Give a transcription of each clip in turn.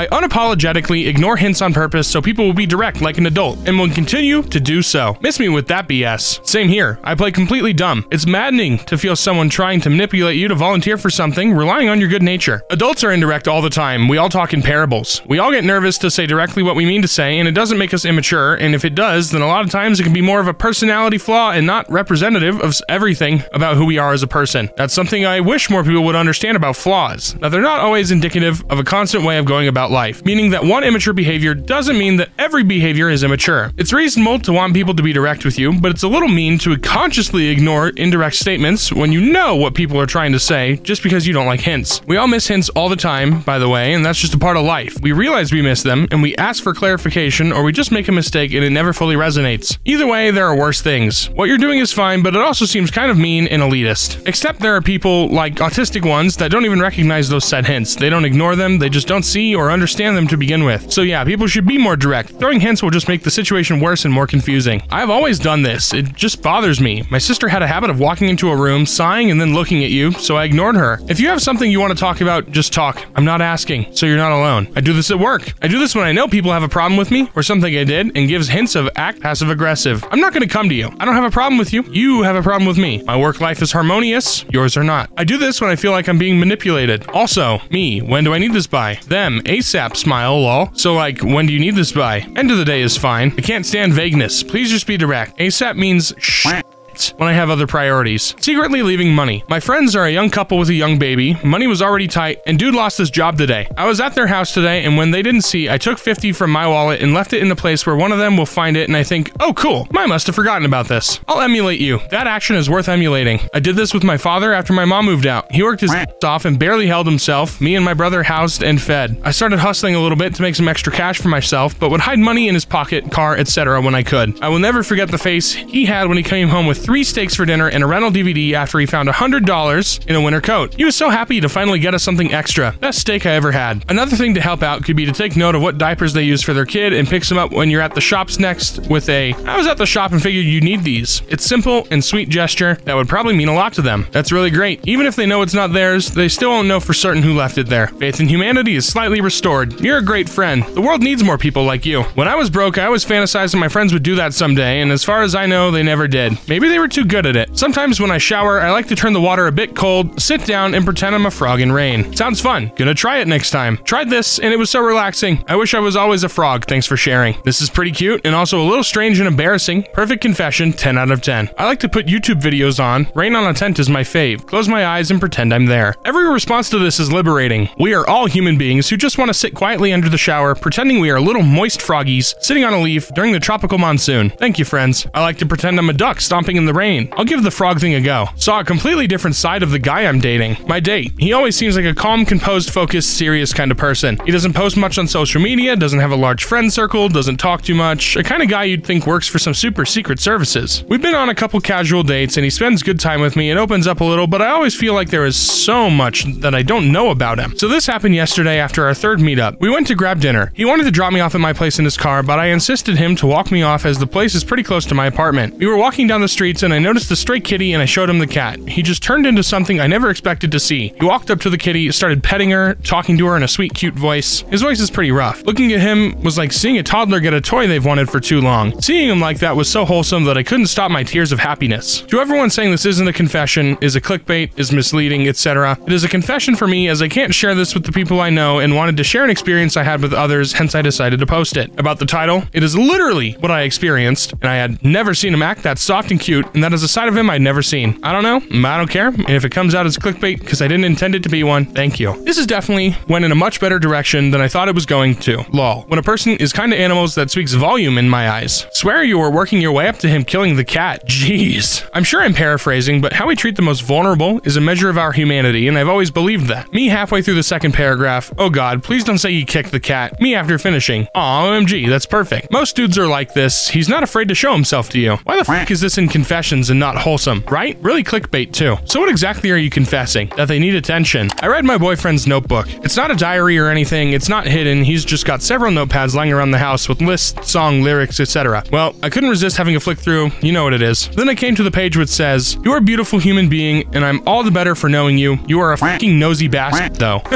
I unapologetically ignore hints on purpose so people will be direct like an adult and will continue to do so. Miss me with that BS. Same here. I play completely dumb. It's maddening to feel someone trying to manipulate you to volunteer for something, relying on your good nature. Adults are indirect all the time. We all talk in parables. We all get nervous to say directly what we mean to say, and it doesn't make us immature. And if it does, then a lot of times it can be more of a personality flaw and not representative of everything about who we are as a person. That's something I wish more people would understand about flaws. Now, they're not always indicative of a constant way of going about life, meaning that one immature behavior doesn't mean that every behavior is immature. It's reasonable to want people to be direct with you, but it's a little mean to consciously ignore indirect statements when you know what people are trying to say just because you don't like hints. We all miss hints all the time, by the way, and that's just a part of life. We realize we miss them, and we ask for clarification, or we just make a mistake and it never fully resonates. Either way, there are worse things. What you're doing is fine, but it also seems kind of mean and elitist. Except there are people, like autistic ones, that don't even recognize those said hints. They don't ignore them, they just don't see or understand them to begin with. So yeah, people should be more direct. Throwing hints will just make the situation worse and more confusing. I've always done this. It just bothers me. My sister had a habit of walking into a room, sighing, and then looking at you, so I ignored her. If you have something you want to talk about, just talk. I'm not asking, so you're not alone. I do this at work. I do this when I know people have a problem with me or something I did and gives hints of act passive aggressive. I'm not going to come to you. I don't have a problem with you. You have a problem with me. My work life is harmonious, yours are not. I do this when I feel like I'm being manipulated. Also, me, when do I need this by? Them, ASAP, smile, lol. So, like, when do you need this by? End of the day is fine. I can't stand vagueness. Please just be direct. ASAP means shh when I have other priorities. Secretly leaving money. My friends are a young couple with a young baby. Money was already tight, and dude lost his job today. I was at their house today, and when they didn't see, I took 50 from my wallet and left it in a place where one of them will find it, and I think, oh cool, I must have forgotten about this. I'll emulate you. That action is worth emulating. I did this with my father after my mom moved out. He worked his off and barely held himself. Me and my brother housed and fed. I started hustling a little bit to make some extra cash for myself, but would hide money in his pocket, car, etc. when I could. I will never forget the face he had when he came home with three steaks for dinner and a rental DVD after he found $100 in a winter coat. He was so happy to finally get us something extra. Best steak I ever had. Another thing to help out could be to take note of what diapers they use for their kid and pick some up when you're at the shops next with a, I was at the shop and figured you need these. It's simple and sweet gesture that would probably mean a lot to them. That's really great. Even if they know it's not theirs, they still won't know for certain who left it there. Faith in humanity is slightly restored. You're a great friend. The world needs more people like you. When I was broke, I always fantasized that my friends would do that someday, and as far as I know, they never did. Maybe they were too good at it. Sometimes when I shower, I like to turn the water a bit cold, sit down, and pretend I'm a frog in rain. Sounds fun. Gonna try it next time. Tried this, and it was so relaxing. I wish I was always a frog. Thanks for sharing. This is pretty cute, and also a little strange and embarrassing. Perfect confession, 10 out of 10. I like to put YouTube videos on. Rain on a tent is my fave. Close my eyes and pretend I'm there. Every response to this is liberating. We are all human beings who just want to sit quietly under the shower, pretending we are little moist froggies sitting on a leaf during the tropical monsoon. Thank you, friends. I like to pretend I'm a duck stomping in the rain. I'll give the frog thing a go. Saw a completely different side of the guy I'm dating. My date. He always seems like a calm, composed, focused, serious kind of person. He doesn't post much on social media, doesn't have a large friend circle, doesn't talk too much. A kind of guy you'd think works for some super secret services. We've been on a couple casual dates and he spends good time with me and opens up a little, but I always feel like there is so much that I don't know about him. So this happened yesterday after our third meetup. We went to grab dinner. He wanted to drop me off at my place in his car, but I insisted him to walk me off as the place is pretty close to my apartment. We were walking down the and I noticed a stray kitty and I showed him the cat. He just turned into something I never expected to see. He walked up to the kitty, started petting her, talking to her in a sweet, cute voice. His voice is pretty rough. Looking at him was like seeing a toddler get a toy they've wanted for too long. Seeing him like that was so wholesome that I couldn't stop my tears of happiness. To everyone saying this isn't a confession, is a clickbait, is misleading, etc., it is a confession for me as I can't share this with the people I know and wanted to share an experience I had with others, hence I decided to post it. About the title, it is literally what I experienced, and I had never seen him act that soft and cute, and that is a side of him I'd never seen. I don't know, I don't care, and if it comes out as clickbait because I didn't intend it to be one, thank you. This is definitely went in a much better direction than I thought it was going to. Lol. When a person is kind of animals that speaks volume in my eyes. Swear you were working your way up to him killing the cat. Jeez. I'm sure I'm paraphrasing, but how we treat the most vulnerable is a measure of our humanity, and I've always believed that. Me halfway through the second paragraph, oh god, please don't say he kicked the cat. Me after finishing, aw, OMG, that's perfect. Most dudes are like this. He's not afraid to show himself to you. Why the fuck is this in confession? Confessions and not wholesome, right? Really clickbait too. So what exactly are you confessing? That they need attention. I read my boyfriend's notebook. It's not a diary or anything, it's not hidden. He's just got several notepads lying around the house with lists, song, lyrics, etc. Well, I couldn't resist having a flick through. You know what it is. Then I came to the page which says, You are a beautiful human being, and I'm all the better for knowing you. You are a fucking nosy bastard, though.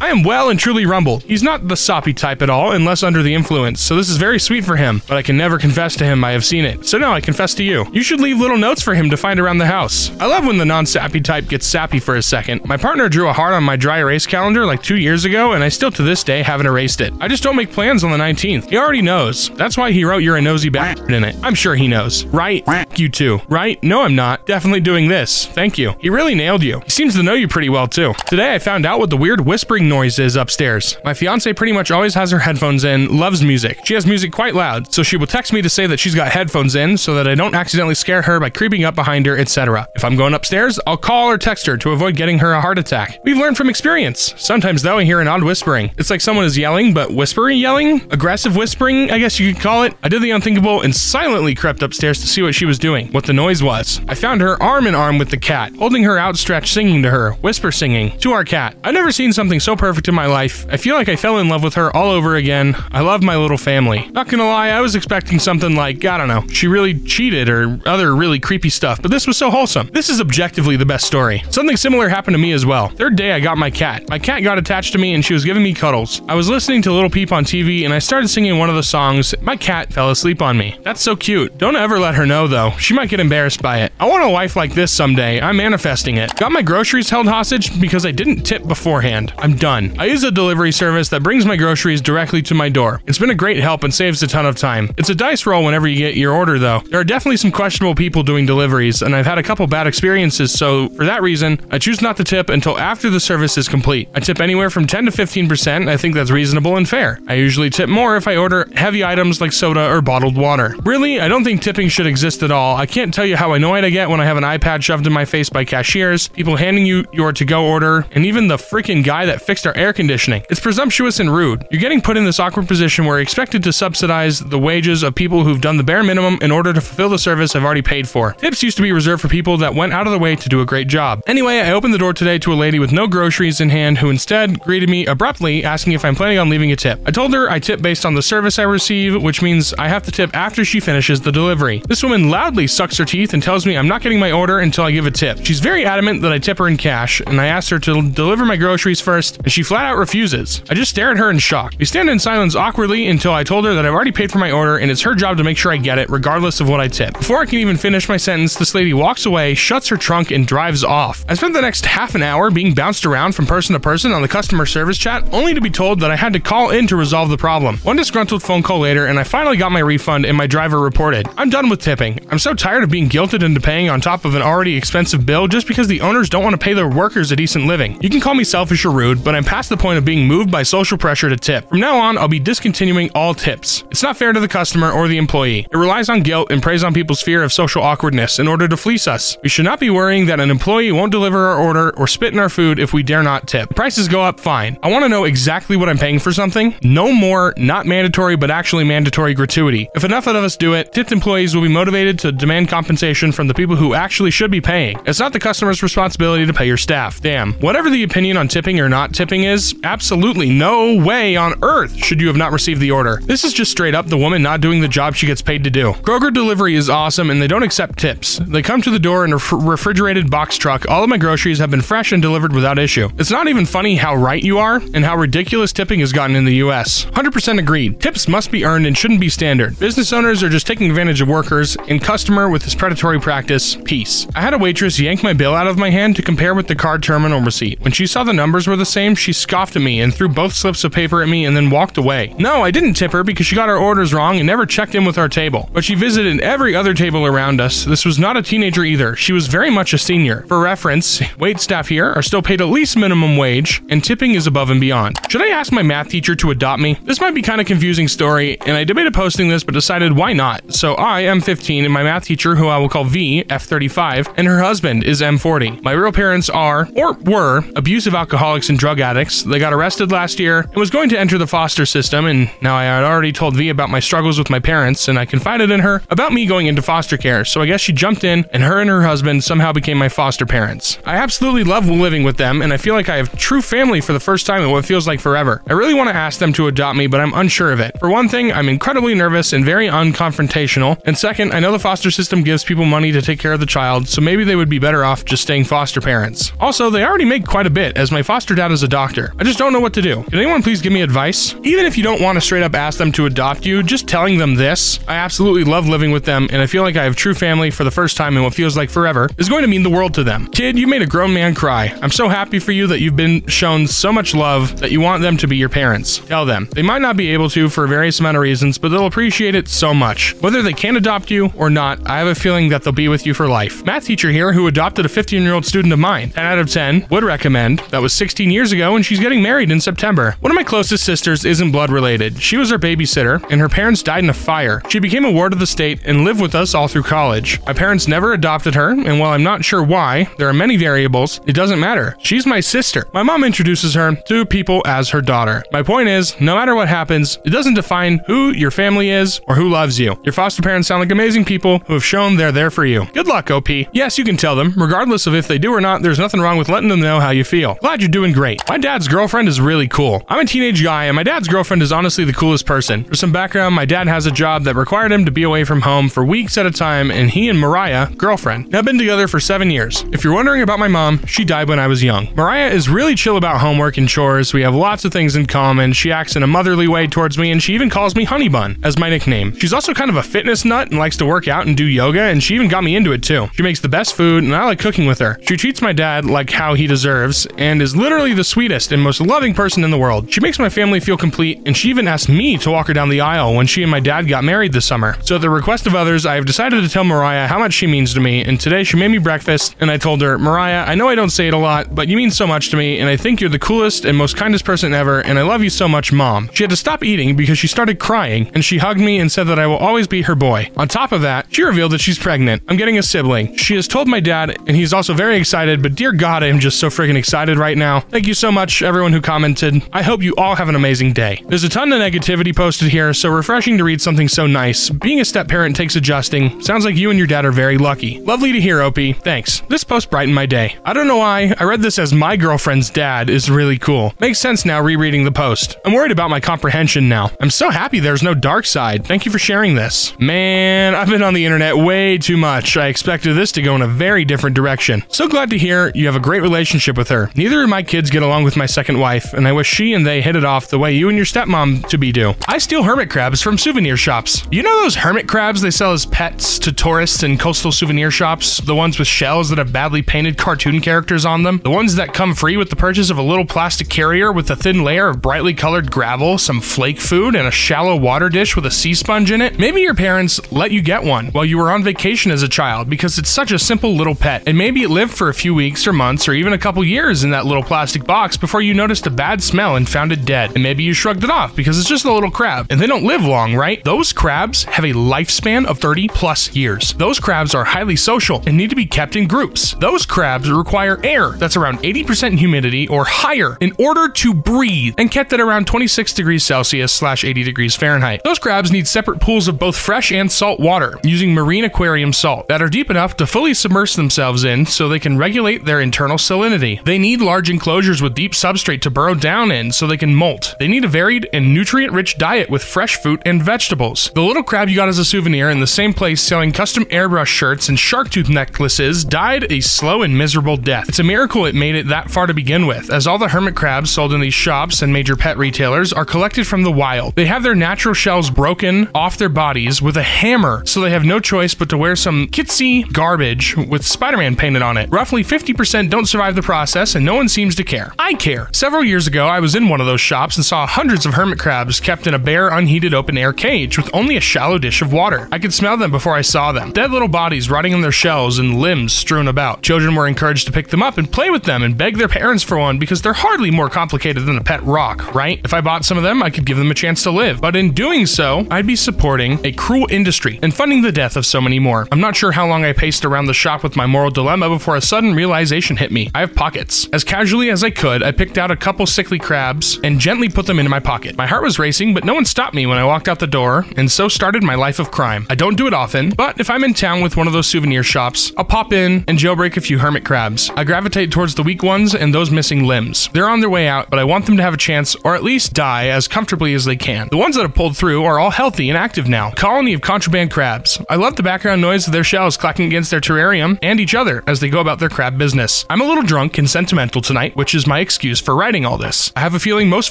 I am well and truly rumbled. He's not the soppy type at all, unless under the influence, so this is very sweet for him, but I can never confess to him I have seen it. So now I confess to you. You should leave little notes for him to find around the house. I love when the non sappy type gets sappy for a second. My partner drew a heart on my dry erase calendar like two years ago, and I still to this day haven't erased it. I just don't make plans on the 19th. He already knows. That's why he wrote You're a nosy bastard in it. I'm sure he knows. Right? You too. Right? No, I'm not. Definitely doing this. Thank you. He really nailed you. He seems to know you pretty well too. Today I found out what the weird whispering noise is upstairs. My fiance pretty much always has her headphones in, loves music. She has music quite loud, so she will text me to say that she's got headphones in so that I don't accidentally scare her by creeping up behind her, etc. If I'm going upstairs, I'll call or text her to avoid getting her a heart attack. We've learned from experience. Sometimes though I hear an odd whispering. It's like someone is yelling, but whispery yelling? Aggressive whispering, I guess you could call it. I did the unthinkable and silently crept upstairs to see what she was doing, what the noise was. I found her arm in arm with the cat, holding her outstretched, singing to her, whisper singing, to our cat. I've never seen something so perfect in my life. I feel like I fell in love with her all over again. I love my little family. Not gonna lie, I was expecting something like, I don't know, she really cheated or other really creepy stuff, but this was so wholesome. This is objectively the best story. Something similar happened to me as well. Third day, I got my cat. My cat got attached to me and she was giving me cuddles. I was listening to Little Peep on TV and I started singing one of the songs. My cat fell asleep on me. That's so cute. Don't ever let her know though. She might get embarrassed by it. I want a wife like this someday. I'm manifesting it. Got my groceries held hostage because I didn't tip beforehand. I'm done. I use a delivery service that brings my groceries directly to my door. It's been a great help and saves a ton of time. It's a dice roll whenever you get your order though. There are definitely some questionable people doing deliveries and I've had a couple bad experiences so for that reason, I choose not to tip until after the service is complete. I tip anywhere from 10 to 15%. I think that's reasonable and fair. I usually tip more if I order heavy items like soda or bottled water. Really, I don't think tipping should exist at all. I can't tell you how annoyed I get when I have an iPad shoved in my face by cashiers, people handing you your to go order, and even the freaking guy that fixed our air conditioning. It's presumptuous and rude. You're getting put in this awkward position where you're expected to subsidize the wages of people who've done the bare minimum in order to fulfill the service I've already paid for. Tips used to be reserved for people that went out of the way to do a great job. Anyway, I opened the door today to a lady with no groceries in hand who instead greeted me abruptly asking if I'm planning on leaving a tip. I told her I tip based on the service I receive, which means I have to tip after she finishes the delivery. This woman loudly sucks her teeth and tells me I'm not getting my order until I give a tip. She's very adamant that I tip her in cash, and I asked her to deliver my groceries first, and she flat out refuses. I just stare at her in shock. We stand in silence awkwardly until I told her that I've already paid for my order and it's her job to make sure I get it, regardless of what I tip. Before I can even finish my sentence, this lady walks away, shuts her trunk, and drives off. I spent the next half an hour being bounced around from person to person on the customer service chat, only to be told that I had to call in to resolve the problem. One disgruntled phone call later, and I finally got my refund and my driver reported. I'm done with tipping. I'm so tired of being guilted into paying on top of an already expensive bill just because the owners don't want to pay their workers a decent living. You can call me selfish or rude, but I'm past the point of being moved by social pressure to tip. From now on, I'll be discontinuing all tips. It's not fair to the customer or the employee. It relies on guilt and preys on people's fear of social awkwardness in order to fleece us. We should not be worrying that an employee won't deliver our order or spit in our food if we dare not tip. Prices go up, fine. I want to know exactly what I'm paying for something. No more, not mandatory, but actually mandatory gratuity. If enough of us do it, tipped employees will be motivated to demand compensation from the people who actually should be paying. It's not the customer's responsibility to pay your staff. Damn. Whatever the opinion on tipping or not tipping is, absolutely no way on earth should you have not received the order. This is just straight up the woman not doing the job she gets paid to do. Kroger delivery is awesome and they don't accept tips. They come to the door in a ref- refrigerated box truck. All of my groceries have been fresh and delivered without issue. It's not even funny how right you are and how ridiculous tipping has gotten in the US. 100% agreed. Tips must be earned and shouldn't be standard. Business owners are just taking advantage of workers and customer with this predatory practice. Peace. I had a waitress yank my bill out of my hand to compare with the card terminal receipt. When she saw the numbers were the same, she scoffed at me and threw both slips of paper at me and then walked away. No, I didn't tip her because she got our orders wrong and never checked in with our table. But she visited every other table around us. This was not a teenager either. She was very much a senior. For reference, wait staff here are still paid at least minimum wage, and tipping is above and beyond. Should I ask my math teacher to adopt me? This might be kind of confusing story, and I debated posting this but decided why not. So I am 15 and my math teacher, who I will call V, F35, and her husband is M40. My real parents are, or were, abusive alcoholics and drug addicts. They got arrested last year and was going to enter the foster system, and now I had already told V about my struggles with my parents, and I confided in her about me going into foster foster care, so I guess she jumped in and her and her husband somehow became my foster parents. I absolutely love living with them and I feel like I have true family for the first time in what feels like forever. I really want to ask them to adopt me, but I'm unsure of it. For one thing, I'm incredibly nervous and very unconfrontational. And second, I know the foster system gives people money to take care of the child, so maybe they would be better off just staying foster parents. Also, they already make quite a bit, as my foster dad is a doctor. I just don't know what to do. Can anyone please give me advice? Even if you don't want to straight up ask them to adopt you, just telling them this, I absolutely love living with them, and I feel like I have true family for the first time in what feels like forever, is going to mean the world to them. Kid, you made a grown man cry. I'm so happy for you that you've been shown so much love that you want them to be your parents. Tell them. They might not be able to for a various amount of reasons, but they'll appreciate it so much. Whether they can adopt you or not, I have a feeling that they'll be with you for life. Math teacher here who adopted a 15 year old student of mine. 10 out of 10 would recommend. That was 16 years ago, and she's getting married in September. One of my closest sisters isn't blood related. She was our babysitter, and her parents died in a fire. She became a ward of the state and lived with us all through college. My parents never adopted her, and while I'm not sure why, there are many variables, it doesn't matter. She's my sister. My mom introduces her to people as her daughter. My point is, no matter what happens, it doesn't define who your family is or who loves you. Your foster parents sound like amazing people who have shown they're there for you. Good luck, OP. Yes, you can tell them. Regardless of if they do or not, there's nothing wrong with letting them know how you feel. Glad you're doing great. My dad's girlfriend is really cool. I'm a teenage guy, and my dad's girlfriend is honestly the coolest person. For some background, my dad has a job that required him to be away from home for weeks at a time, and he and Mariah, girlfriend, have been together for seven years. If you're wondering about my mom, she died when I was young. Mariah is really chill about homework and chores. We have lots of things in common. She acts in a motherly way towards me, and she even calls me Honey Bun as my nickname. She's also kind of a fitness nut and likes to work out and do yoga, and she even got me into it too. She makes the best food, and I like cooking with her. She treats my dad like how he deserves, and is literally the sweetest and most loving person in the world. She makes my family feel complete, and she even asked me to walk her down the aisle when she and my dad got married this summer. So, at the request of others, I have decided to tell Mariah how much she means to me, and today she made me breakfast, and I told her, Mariah, I know I don't say it a lot, but you mean so much to me, and I think you're the coolest and most kindest person ever, and I love you so much, Mom. She had to stop eating because she started crying, and she hugged me and said that I will always be her boy. On top of that, she revealed that she's pregnant. I'm getting a sibling. She has told my dad, and he's also very excited, but dear God, I am just so freaking excited right now. Thank you so much, everyone who commented. I hope you all have an amazing day. There's a ton of negativity posted here, so refreshing to read something so nice. Being a step parent takes adjusting. Sounds like you and your dad are very lucky. Lovely to hear, Opie. Thanks. This post brightened my day. I don't know why, I read this as my girlfriend's dad is really cool. Makes sense now rereading the post. I'm worried about my comprehension now. I'm so happy there's no dark side. Thank you for sharing this. Man, I've been on the internet way too much. I expected this to go in a very different direction. So glad to hear you have a great relationship with her. Neither of my kids get along with my second wife, and I wish she and they hit it off the way you and your stepmom to be do. I steal hermit crabs from souvenir shops. You know those hermit crabs they sell as pets to tourists and coastal souvenir shops? The ones with shells that have badly painted cartoon characters on them? The ones that come free with the purchase of a little plastic carrier with a thin layer of brightly colored gravel, some flake food, and a shallow water dish with a sea sponge in it? Maybe your parents let you get one while you were on vacation as a child because it's such a simple little pet, and maybe it lived for a few weeks or months or even a couple years in that little plastic box before you noticed a bad smell and found it dead. And maybe you shrugged it off because it's just a little crab, and they don't live long, right? Those crabs have a lifespan of 30 plus years. Those crabs are highly social and need to be kept in groups. Those crabs require air that's around 80% humidity or higher in order to breathe and kept at around 26 degrees Celsius slash 80 degrees Fahrenheit. Those crabs need separate pools of both fresh and salt water using marine aquarium salt that are deep enough to fully submerge themselves in so they can regulate their internal salinity. They need large enclosures with deep substrate to burrow down in so they can molt. They need a varied and nutrient rich diet with fresh fruit and vegetables. The little crab you got as a souvenir in the same place selling custom airbrush shirts and shark tooth necklaces died a slow and miserable death. It's a miracle it made it that far to begin with, as all the hermit crabs sold in these shops and major pet retailers are collected from the wild. They have their natural shells broken off their bodies with a hammer, so they have no choice but to wear some kitsy garbage with Spider Man painted on it. Roughly 50% don't survive the process, and no one seems to care. I care. Several years ago, I was in one of those shops and saw hundreds of hermit crabs kept in a bare, unheated open air cage with only a shallow dish of water. I could smell them before I saw them. Dead little bodies rotting in their shells and limbs strewn about. Children were encouraged to pick them up and play with them and beg their parents for one because they're hardly more complicated than a pet rock, right? If I bought some of them, I could give them a chance to live. But in doing so, I'd be supporting a cruel industry and funding the death of so many more. I'm not sure how long I paced around the shop with my moral dilemma before a sudden realization hit me. I have pockets. As casually as I could, I picked out a couple sickly crabs and gently put them into my pocket. My heart was racing, but no one stopped me when I walked out the door, and so started my life of crime. I don't do it often, but if I'm in town with one of those souvenir shops, I'll pop in and jailbreak a few hermit crabs. I gravitate towards the weak ones and those missing limbs. They're on their way out, but I want them to have a chance or at least die as comfortably as they can. The ones that have pulled through are all healthy and active now. Colony of contraband crabs. I love the background noise of their shells clacking against their terrarium and each other as they go about their crab business. I'm a little drunk and sentimental tonight, which is my excuse for writing all this. I have a feeling most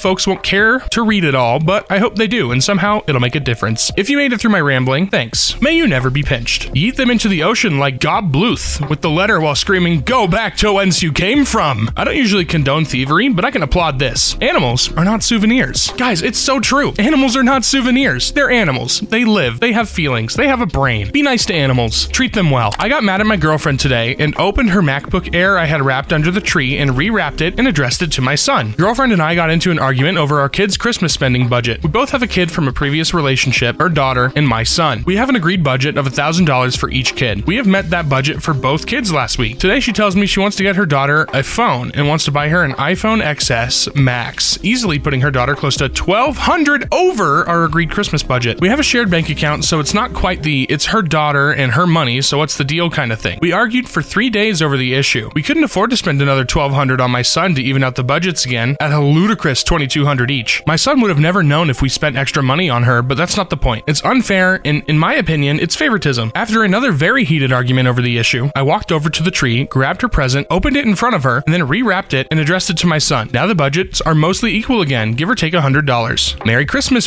folks won't care to read it all, but I hope they do, and somehow it'll make a difference. If you made it through my rambling, thanks. May you never be pinched. Yeet them into the ocean like Gob Bluth with the letter while screaming, Go back to whence you came from! I don't usually condone thievery, but I can applaud this. Animals are not souvenirs. Guys, it's so true. Animals are not souvenirs. They're animals. They live. They have feelings. They have a brain. Be nice to animals. Treat them well. I got mad at my girlfriend today and opened her MacBook Air I had wrapped under the tree and rewrapped it and addressed it to my son. Girlfriend and I got into an argument over our kid's Christmas spending budget. We both have a kid from a previous relationship, her daughter, and my son. We have an agreed budget of $1,000 for each kid. We have met that budget for both kids last week. Today she tells me she wants to get her daughter a phone and wants to buy her an iPhone XS Max, easily putting her daughter close to 1200 over our agreed Christmas budget. We have a shared bank account, so it's not quite the it's her daughter and her money, so what's the deal kind of thing. We argued for 3 days over the issue. We couldn't afford to spend another 1200 on my son to even out the budgets again at a ludicrous 2200 each. My son would have never known if we spent extra money on her, but that's not the point. It's unfair and in my opinion, it's favoritism. After another very heated argument over the issue, I walked over to the tree, grabbed her present, opened it in front of her, and then rewrapped it and addressed it to my son. Now the budgets are mostly equal again, give or take $100. Merry Christmas,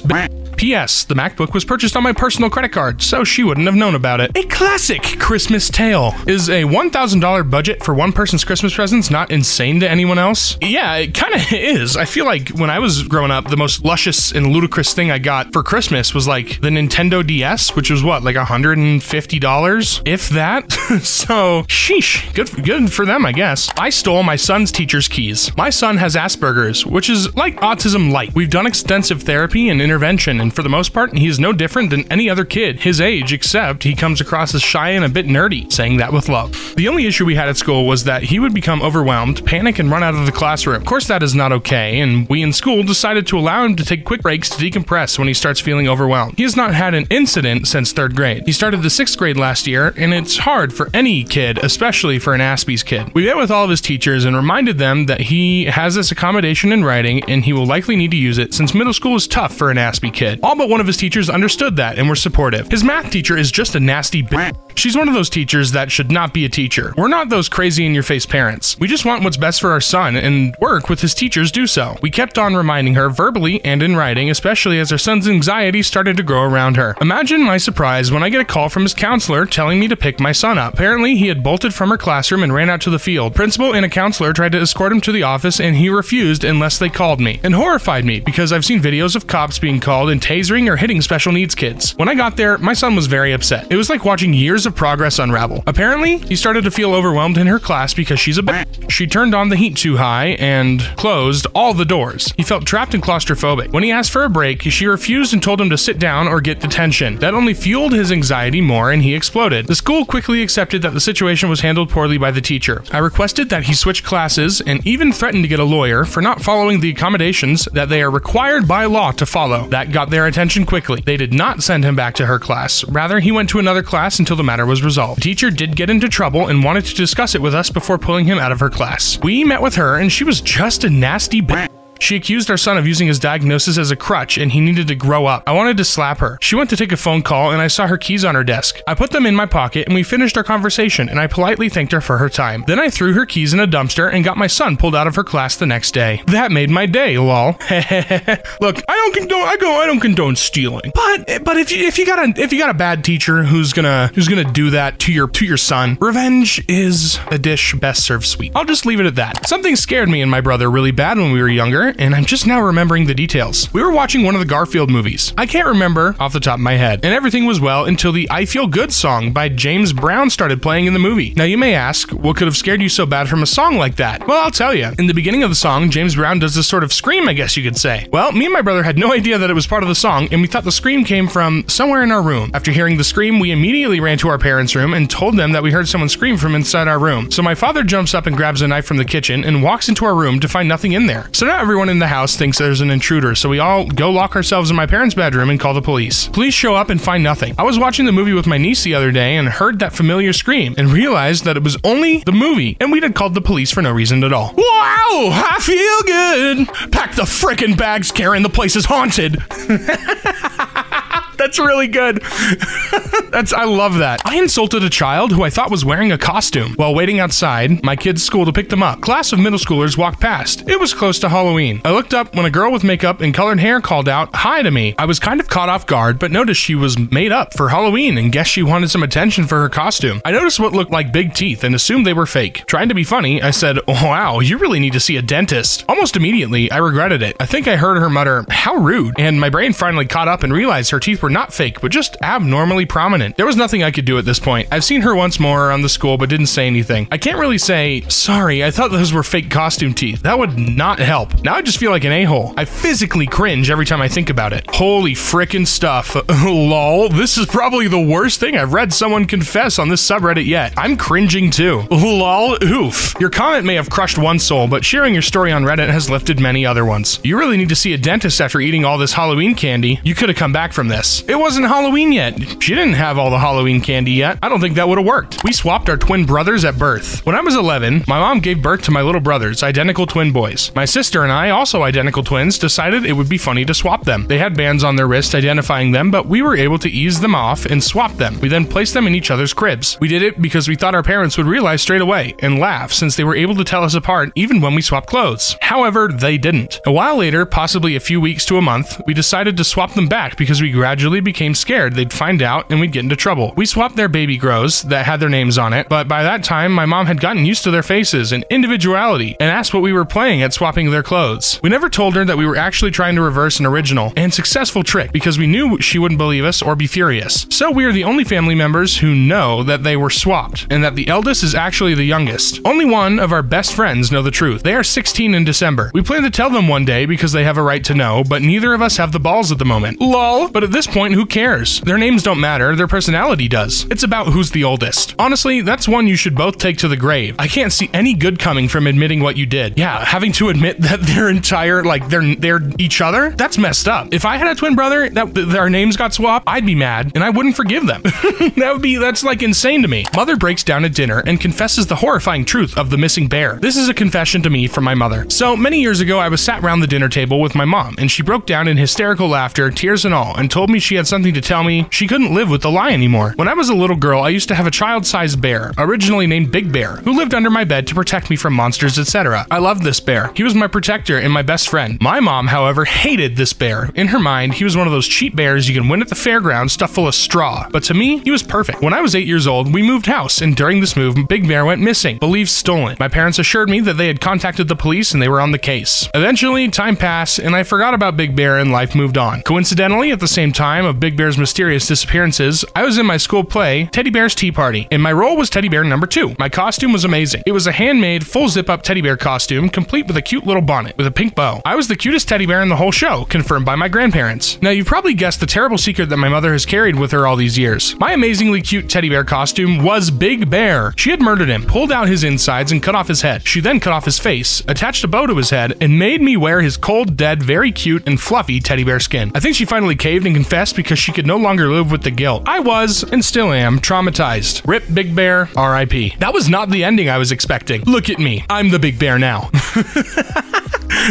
P.S. The MacBook was purchased on my personal credit card, so she wouldn't have known about it. A classic Christmas tale. Is a $1,000 budget for one person's Christmas presents not insane to anyone else? Yeah, it kind of is. I feel like when I was growing up, the most luscious and ludicrous thing I got for Christmas was like the Nintendo DS, which was what, like $150? If that? so, sheesh. Good, good for them, I guess. I stole my son's teacher's keys. My son has Asperger's, which is like autism light. We've done extensive therapy and intervention, and for the most part, he is no different than any other kid his age, except he comes across as shy and a bit nerdy, saying that with love. The only issue we had at school was that he would become overwhelmed, panic, and run out of the classroom. Of course, that is not okay, and we in school decided to allow him to take quick breaks to decompress when he starts feeling overwhelmed. He has not had an incident since third grade. He started the sixth grade last year, and it's hard for any kid, especially for an Aspie's kid. We met with all of his teachers and reminded them that he has this accommodation in writing, and he will likely need to use it since middle school is tough for an Aspie kid. All but one of his teachers understood that and were supportive. His math teacher is just a nasty bitch. She's one of those teachers that should not be a teacher. We're not those crazy in your face parents. We just want what's best for our son and work with his teachers do so. We kept on reminding her verbally and in writing, especially as our son's anxiety started to grow around her. Imagine my surprise when I get a call from his counselor telling me to pick my son up. Apparently, he had bolted from her classroom and ran out to the field. Principal and a counselor tried to escort him to the office and he refused unless they called me. And horrified me because I've seen videos of cops being called and tasering or hitting special needs kids. When I got there, my son was very upset. It was like watching years of progress unravel. Apparently, he started to feel overwhelmed in her class because she's a bitch. She turned on the heat too high and closed all the doors. He felt trapped and claustrophobic. When he asked for a break, she refused and told him to sit down or get detention. That only fueled his anxiety more and he exploded. The school quickly accepted that the situation was handled poorly by the teacher. I requested that he switch classes and even threatened to get a lawyer for not following the accommodations that they are required by law to follow. That got their attention quickly. They did not send him back to her class. Rather, he went to another class until the matter was resolved. The teacher did get into trouble and wanted to discuss it with us before pulling him out of her class. We met with her and she was just a nasty bitch. She accused our son of using his diagnosis as a crutch and he needed to grow up. I wanted to slap her. She went to take a phone call and I saw her keys on her desk. I put them in my pocket and we finished our conversation and I politely thanked her for her time. Then I threw her keys in a dumpster and got my son pulled out of her class the next day. That made my day, lol. Look, I don't condone I go I don't condone stealing. But but if you if you got a if you got a bad teacher who's gonna who's gonna do that to your to your son, revenge is a dish best served sweet. I'll just leave it at that. Something scared me and my brother really bad when we were younger and I'm just now remembering the details. We were watching one of the Garfield movies. I can't remember off the top of my head, and everything was well until the I Feel Good song by James Brown started playing in the movie. Now, you may ask, what could have scared you so bad from a song like that? Well, I'll tell you. In the beginning of the song, James Brown does this sort of scream, I guess you could say. Well, me and my brother had no idea that it was part of the song, and we thought the scream came from somewhere in our room. After hearing the scream, we immediately ran to our parents' room and told them that we heard someone scream from inside our room. So my father jumps up and grabs a knife from the kitchen and walks into our room to find nothing in there. So now everyone everyone in the house thinks there's an intruder, so we all go lock ourselves in my parents' bedroom and call the police. Police show up and find nothing. I was watching the movie with my niece the other day and heard that familiar scream and realized that it was only the movie and we'd had called the police for no reason at all. Wow, I feel good. Pack the frickin' bags, Karen. The place is haunted. That's really good. That's I love that. I insulted a child who I thought was wearing a costume while waiting outside my kid's school to pick them up. Class of middle schoolers walked past. It was close to Halloween. I looked up when a girl with makeup and colored hair called out hi to me. I was kind of caught off guard, but noticed she was made up for Halloween and guessed she wanted some attention for her costume. I noticed what looked like big teeth and assumed they were fake. Trying to be funny, I said, "Wow, you really need to see a dentist." Almost immediately, I regretted it. I think I heard her mutter, "How rude," and my brain finally caught up and realized her teeth were not fake, but just abnormally prominent. There was nothing I could do at this point. I've seen her once more around the school, but didn't say anything. I can't really say, sorry, I thought those were fake costume teeth. That would not help. Now I just feel like an a-hole. I physically cringe every time I think about it. Holy frickin' stuff. Lol, this is probably the worst thing I've read someone confess on this subreddit yet. I'm cringing too. Lol, oof. Your comment may have crushed one soul, but sharing your story on Reddit has lifted many other ones. You really need to see a dentist after eating all this Halloween candy. You could have come back from this. It wasn't Halloween yet. She didn't have all the Halloween candy yet. I don't think that would have worked. We swapped our twin brothers at birth. When I was 11, my mom gave birth to my little brothers, identical twin boys. My sister and I, also identical twins, decided it would be funny to swap them. They had bands on their wrist identifying them, but we were able to ease them off and swap them. We then placed them in each other's cribs. We did it because we thought our parents would realize straight away and laugh since they were able to tell us apart even when we swapped clothes. However, they didn't. A while later, possibly a few weeks to a month, we decided to swap them back because we gradually became scared they'd find out and we'd get into trouble. We swapped their baby grows that had their names on it, but by that time, my mom had gotten used to their faces and individuality and asked what we were playing at swapping their clothes. We never told her that we were actually trying to reverse an original and successful trick because we knew she wouldn't believe us or be furious. So we are the only family members who know that they were swapped and that the eldest is actually the youngest. Only one of our best friends know the truth. They are 16 in December. We plan to tell them one day because they have a right to know, but neither of us have the balls at the moment. Lol. But at this point, who cares? Their names don't matter, their personality does. It's about who's the oldest. Honestly, that's one you should both take to the grave. I can't see any good coming from admitting what you did. Yeah, having to admit that their entire like they're they're each other, that's messed up. If I had a twin brother that their names got swapped, I'd be mad and I wouldn't forgive them. that would be that's like insane to me. Mother breaks down at dinner and confesses the horrifying truth of the missing bear. This is a confession to me from my mother. So many years ago, I was sat around the dinner table with my mom, and she broke down in hysterical laughter, tears and all, and told me she had something to tell me she couldn't live with the lie anymore. When I was a little girl, I used to have a child-sized bear, originally named Big Bear, who lived under my bed to protect me from monsters, etc. I loved this bear. He was my protector and my best friend. My mom, however, hated this bear. In her mind, he was one of those cheap bears you can win at the fairground stuffed full of straw. But to me, he was perfect. When I was 8 years old, we moved house, and during this move, Big Bear went missing, believed stolen. My parents assured me that they had contacted the police and they were on the case. Eventually, time passed, and I forgot about Big Bear and life moved on. Coincidentally, at the same time of Big Bear's mysterious disappearances, I was in my school play, Teddy Bear's Tea Party, and my role was Teddy Bear number two. My costume was amazing. It was a handmade, full zip up teddy bear costume, complete with a cute little bonnet with a pink bow. I was the cutest teddy bear in the whole show, confirmed by my grandparents. Now, you've probably guessed the terrible secret that my mother has carried with her all these years. My amazingly cute teddy bear costume was Big Bear. She had murdered him, pulled out his insides, and cut off his head. She then cut off his face, attached a bow to his head, and made me wear his cold, dead, very cute, and fluffy teddy bear skin. I think she finally caved and confessed because she could no longer live with the guilt. I was, and still am, traumatized. Rip Big Bear, RIP. That was not the ending I was expecting. Look at me. I'm the Big Bear now.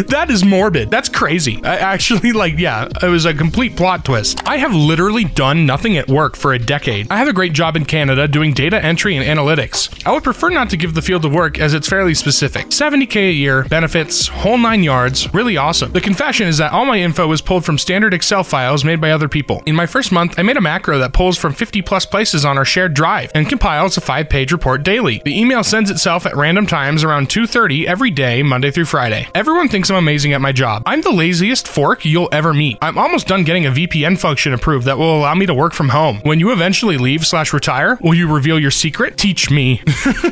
that is morbid. That's crazy. I actually, like, yeah, it was a complete plot twist. I have literally done nothing at work for a decade. I have a great job in Canada doing data entry and analytics. I would prefer not to give the field of work as it's fairly specific. 70k a year, benefits, whole nine yards, really awesome. The confession is that all my info was pulled from standard Excel files made by other people. In my first month, I made a macro that pulls from 50 plus places on our shared drive and compiles a five page report daily. The email sends itself at random times around 2.30 every day, Monday through Friday. Everyone thinks I'm amazing at my job. I'm the laziest fork you'll ever meet. I'm almost done getting a VPN function approved that will allow me to work from home. When you eventually leave slash retire, will you reveal your secret? Teach me.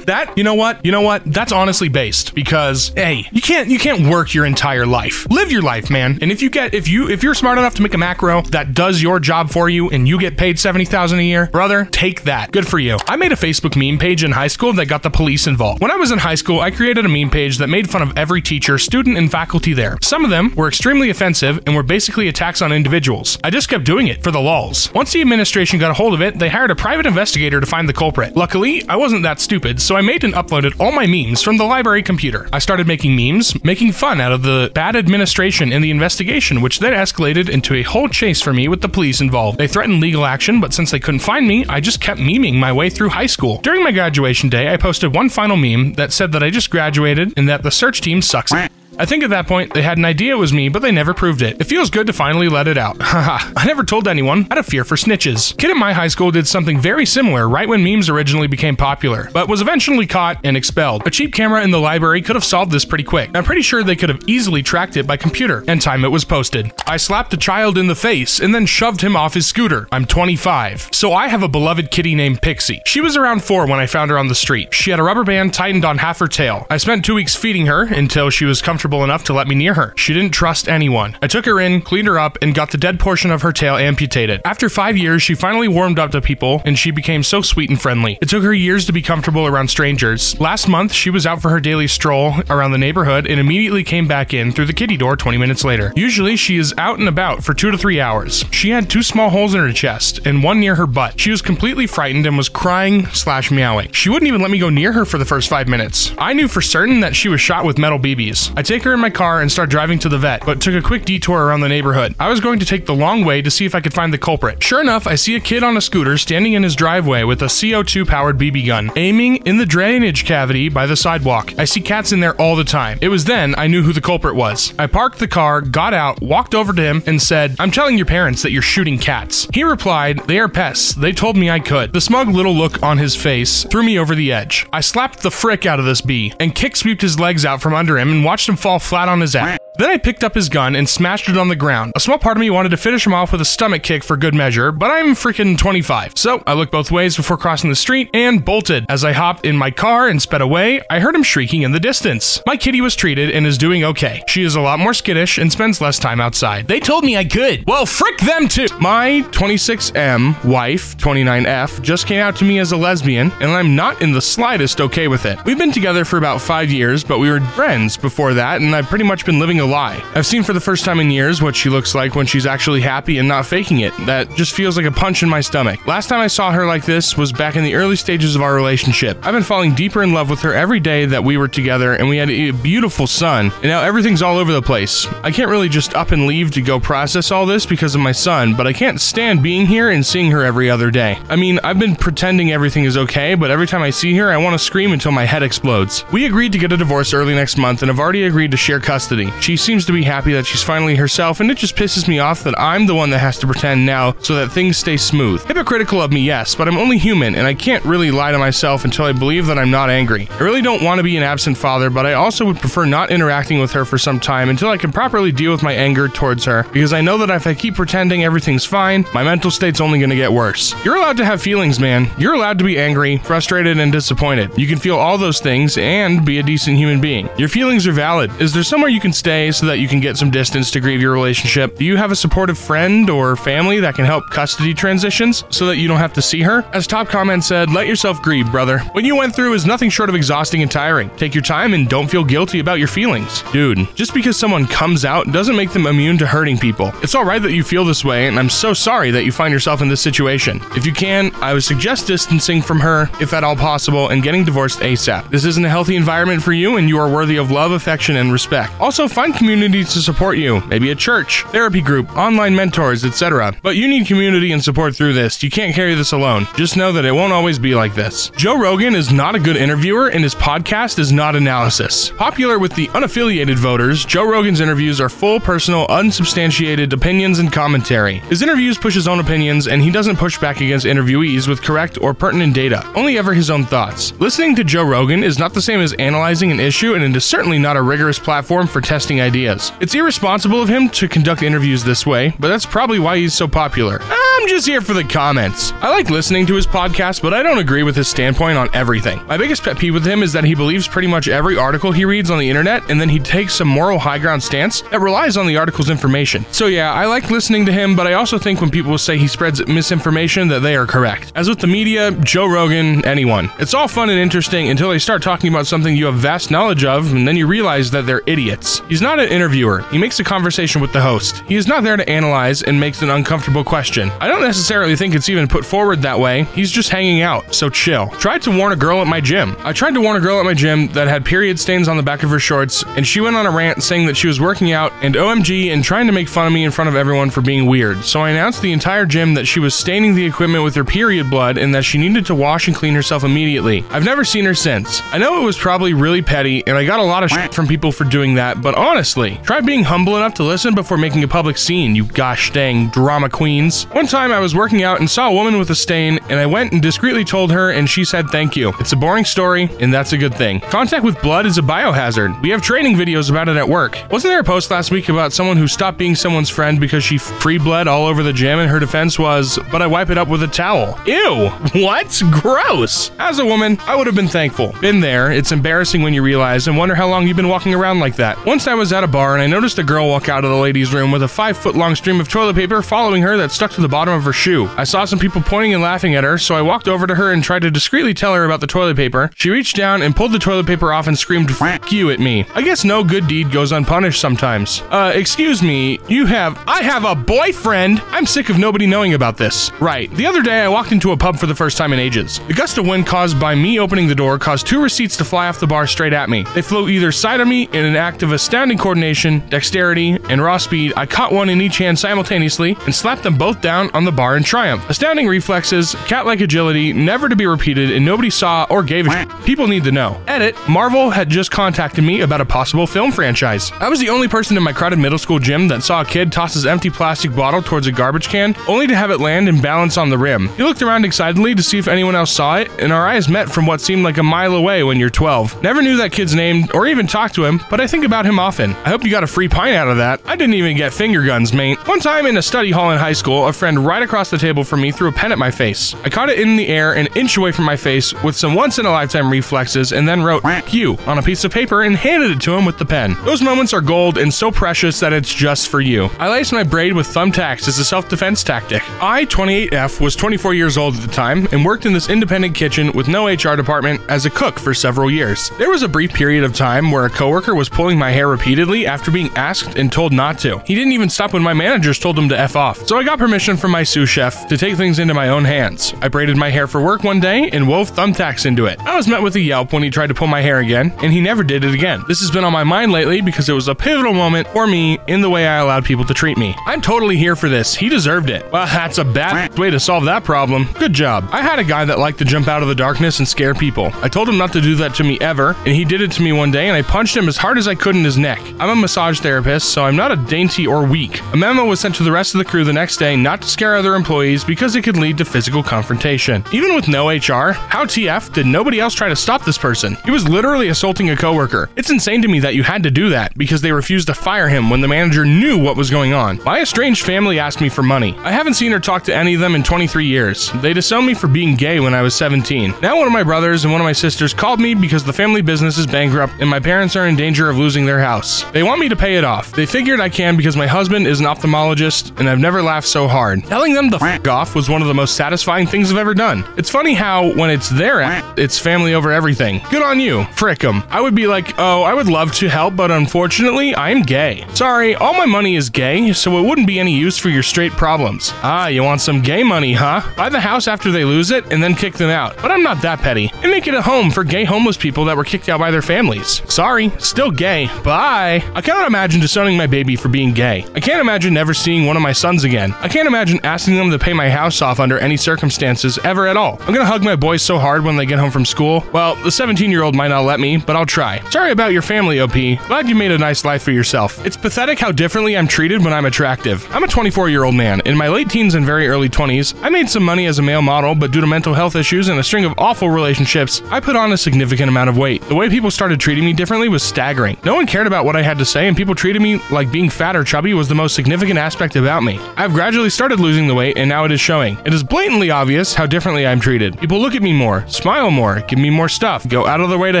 that, you know what? You know what? That's honestly based because hey, you can't you can't work your entire life. Live your life, man. And if you get if you if you're smart enough to make a macro that does your job for you and you get paid 70,000 a year, brother, take that. Good for you. I made a Facebook meme page in high school that got the police involved. When I was in high school, I created a meme page that made fun of every teacher, student, and faculty there. Some of them were extremely offensive and were basically attacks on individuals. I just kept doing it for the lulls. Once the administration got a hold of it, they hired a private investigator to find the culprit. Luckily, I wasn't that stupid, so I made and uploaded all my memes from the library computer. I started making memes, making fun out of the bad administration in the investigation, which then escalated into a whole chase for me with the police involved. They threatened legal action, but since they couldn't find me, I just kept memeing my way through high school. During my graduation day, I posted one final meme that said that I just graduated and that the search team sucks. I think at that point, they had an idea it was me, but they never proved it. It feels good to finally let it out. Haha, I never told anyone. Had a fear for snitches. Kid at my high school did something very similar right when memes originally became popular, but was eventually caught and expelled. A cheap camera in the library could have solved this pretty quick. I'm pretty sure they could have easily tracked it by computer and time it was posted. I slapped a child in the face and then shoved him off his scooter. I'm 25. So I have a beloved kitty named Pixie. She was around four when I found her on the street. She had a rubber band tightened on half her tail. I spent two weeks feeding her until she was comfortable enough to let me near her. She didn't trust anyone. I took her in, cleaned her up, and got the dead portion of her tail amputated. After five years, she finally warmed up to people, and she became so sweet and friendly. It took her years to be comfortable around strangers. Last month, she was out for her daily stroll around the neighborhood and immediately came back in through the kitty door 20 minutes later. Usually, she is out and about for two to three hours. She had two small holes in her chest and one near her butt. She was completely frightened and was crying slash meowing. She wouldn't even let me go near her for the first five minutes. I knew for certain that she was shot with metal BBs. I take her in my car and start driving to the vet, but took a quick detour around the neighborhood. I was going to take the long way to see if I could find the culprit. Sure enough, I see a kid on a scooter standing in his driveway with a CO2 powered BB gun, aiming in the drainage cavity by the sidewalk. I see cats in there all the time. It was then I knew who the culprit was. I parked the car, got out, walked over to him, and said, I'm telling your parents that you're shooting cats. He replied, They are pests. They told me I could. The smug little look on his face threw me over the edge. I slapped the frick out of this bee and kick sweeped his legs out from under him and watched him fall flat on his ass. Then I picked up his gun and smashed it on the ground. A small part of me wanted to finish him off with a stomach kick for good measure, but I'm freaking 25. So I looked both ways before crossing the street and bolted. As I hopped in my car and sped away, I heard him shrieking in the distance. My kitty was treated and is doing okay. She is a lot more skittish and spends less time outside. They told me I could. Well, frick them too. My 26M wife, 29F, just came out to me as a lesbian, and I'm not in the slightest okay with it. We've been together for about five years, but we were friends before that, and I've pretty much been living a lie. I've seen for the first time in years what she looks like when she's actually happy and not faking it. That just feels like a punch in my stomach. Last time I saw her like this was back in the early stages of our relationship. I've been falling deeper in love with her every day that we were together, and we had a beautiful son, and now everything's all over the place. I can't really just up and leave to go process all this because of my son, but I can't stand being here and seeing her every other day. I mean, I've been pretending everything is okay, but every time I see her, I want to scream until my head explodes. We agreed to get a divorce early next month and have already agreed to share custody. She seems to be happy that she's finally herself, and it just pisses me off that I'm the one that has to pretend now so that things stay smooth. Hypocritical of me, yes, but I'm only human, and I can't really lie to myself until I believe that I'm not angry. I really don't want to be an absent father, but I also would prefer not interacting with her for some time until I can properly deal with my anger towards her, because I know that if I keep pretending everything's fine, my mental state's only going to get worse. You're allowed to have feelings, man. You're allowed to be angry, frustrated, and disappointed. You can feel all those things and be a decent human being. Your feelings are valid. Is there somewhere you can stay so that you can get some distance to grieve your relationship? Do you have a supportive friend or family that can help custody transitions so that you don't have to see her? As top comment said, let yourself grieve, brother. What you went through is nothing short of exhausting and tiring. Take your time and don't feel guilty about your feelings. Dude, just because someone comes out doesn't make them immune to hurting people. It's alright that you feel this way, and I'm so sorry that you find yourself in this situation. If you can, I would suggest distancing from her, if at all possible, and getting divorced ASAP. This isn't a healthy environment for you, and you are worthy of love, affection, and respect. Also, find communities to support you, maybe a church, therapy group, online mentors, etc. But you need community and support through this. You can't carry this alone. Just know that it won't always be like this. Joe Rogan is not a good interviewer, and his podcast is not analysis. Popular with the unaffiliated voters, Joe Rogan's interviews are full, personal, unsubstantiated opinions and commentary. His interviews push his own opinions, and he doesn't push back against interviewees with correct or pertinent data, only ever his own thoughts. Listening to Joe Rogan is not the same as analyzing an issue, and it is certainly not a rigorous platform for testing ideas. It's irresponsible of him to conduct interviews this way, but that's probably why he's so popular. I'm just here for the comments. I like listening to his podcast, but I don't agree with his standpoint on everything. My biggest pet peeve with him is that he believes pretty much every article he reads on the internet, and then he takes some moral high ground stance that relies on the article's information. So yeah, I like listening to him, but I also think when people say he spreads misinformation that they are correct. As with the media, Joe Rogan, anyone. It's all fun and interesting until they start talking about something you have vast knowledge of, and then you realize that they're idiots. He's not an interviewer. He makes a conversation with the host. He is not there to analyze and makes an uncomfortable question. I don't necessarily think it's even put forward that way. He's just hanging out, so chill. Tried to warn a girl at my gym. I tried to warn a girl at my gym that had period stains on the back of her shorts, and she went on a rant saying that she was working out and OMG and trying to make fun of me in front of everyone for being weird. So I announced the entire gym that she was staining the equipment with her period blood and that she needed to wash and clean herself immediately. I've never seen her since. I know it was probably really petty, and I got a lot of shit from people for doing that, but honestly, try being humble enough to listen before making a public scene, you gosh dang drama queens. One time I was working out and saw a woman with a stain, and I went and discreetly told her, and she said thank you. It's a boring story, and that's a good thing. Contact with blood is a biohazard. We have training videos about it at work. Wasn't there a post last week about someone who stopped being someone's friend because she free bled all over the gym, and her defense was, but I wipe it up with a towel. Ew! What? Gross! As a woman, I would have been thankful. Been there, it's embarrassing when you realize and wonder how long you've been walking around like that. Once I was at a bar and I noticed a girl walk out of the ladies' room with a five foot long stream of toilet paper following her that stuck to the bottom of her shoe. I saw some people pointing and laughing at her, so I walked over to her and tried to discreetly tell her about the toilet paper. She reached down and pulled the toilet paper off and screamed, F you at me. I guess no good deed goes unpunished sometimes. Uh, excuse me, you have. I have a boyfriend! I'm sick of nobody knowing about this. Right, the other day I walked into a pub for the first time in ages. The gust of wind caused by me opening the door caused two receipts to fly off the bar straight at me. They flew either side of me in an act of astounding coordination, dexterity, and raw speed. I caught one in each hand simultaneously and slapped them both down on the bar in triumph. Astounding reflexes, cat like agility, never to be repeated, and nobody saw or gave a shit. People need to know. Edit Marvel had just contacted me about a possible film franchise. I was the only person in my crowded middle school gym that saw a kid toss his empty plastic bottle towards a garbage can, only to have it land and balance on the rim. He looked around excitedly to see if anyone else saw it, and our eyes met from what seemed like a mile away when you're 12. Never knew that kid's name or even talked to him, but I think about him often. I hope you got a free pint out of that. I didn't even get finger guns, mate. One time in a study hall in high school, a friend right across the table from me threw a pen at my face. I caught it in the air an inch away from my face with some once in a lifetime reflexes and then wrote you on a piece of paper and handed it to him with the pen. Those moments are gold and so precious that it's just for you. I laced my braid with thumbtacks as a self defense tactic. I, 28F, was 24 years old at the time and worked in this independent kitchen with no HR department as a cook for several years. There was a brief period of time where a coworker was pulling my hair repeatedly after being asked and told not to. He didn't even stop when my managers told him to F off. So I got permission from my sous chef to take things into my own hands. I braided my hair for work one day and wove thumbtacks into it. I was met with a yelp when he tried to pull my hair again, and he never did it again. This has been on my mind lately because it was a pivotal moment for me in the way I allowed people to treat me. I'm totally here for this. He deserved it. Well, that's a bad way to solve that problem. Good job. I had a guy that liked to jump out of the darkness and scare people. I told him not to do that to me ever, and he did it to me one day, and I punched him as hard as I could in his neck. I'm a massage therapist, so I'm not a dainty or weak. A memo was sent to the rest of the crew the next day not to scare other employees because it could lead to physical confrontation. Even with no HR, how TF did nobody else try to stop this person? He was literally assaulting a coworker. It's insane to me that you had to do that because they refused to fire him when the manager knew what was going on. My estranged family asked me for money. I haven't seen or talked to any of them in 23 years. They disowned me for being gay when I was 17. Now one of my brothers and one of my sisters called me because the family business is bankrupt and my parents are in danger of losing their house. They want me to pay it off. They figured I can because my husband is an ophthalmologist and I've never laughed so hard. Telling them to f off was one of the most satisfying things I've ever done. It's funny how when it's their act, it's family over everything. Good on you. Frick 'em. I would be like, oh, I would love to help, but unfortunately, I'm gay. Sorry, all my money is gay, so it wouldn't be any use for your straight problems. Ah, you want some gay money, huh? Buy the house after they lose it and then kick them out. But I'm not that petty. And make it a home for gay homeless people that were kicked out by their families. Sorry, still gay. Bye. I cannot imagine disowning my baby for being gay. I can't imagine never seeing one of my sons again. I can't imagine asking them to pay my house off under any circumstances ever at all. I'm gonna hug my boys so hard when they get home from school. Well, the 17 year old might not let me, but I'll try. Sorry about your family, OP. Glad you made a nice life for yourself. It's pathetic how differently I'm treated when I'm attractive. I'm a 24 year old man. In my late teens and very early 20s, I made some money as a male model, but due to mental health issues and a string of awful relationships, I put on a significant amount of weight. The way people started treating me differently was staggering. No one cared about what I had to say, and people treated me like being fat or chubby was the most significant aspect about me. I've gradually started losing the weight, and now it is showing. It is blatantly obvious how differently I'm treated. People look at me more, smile more, give me more stuff, go out of their way to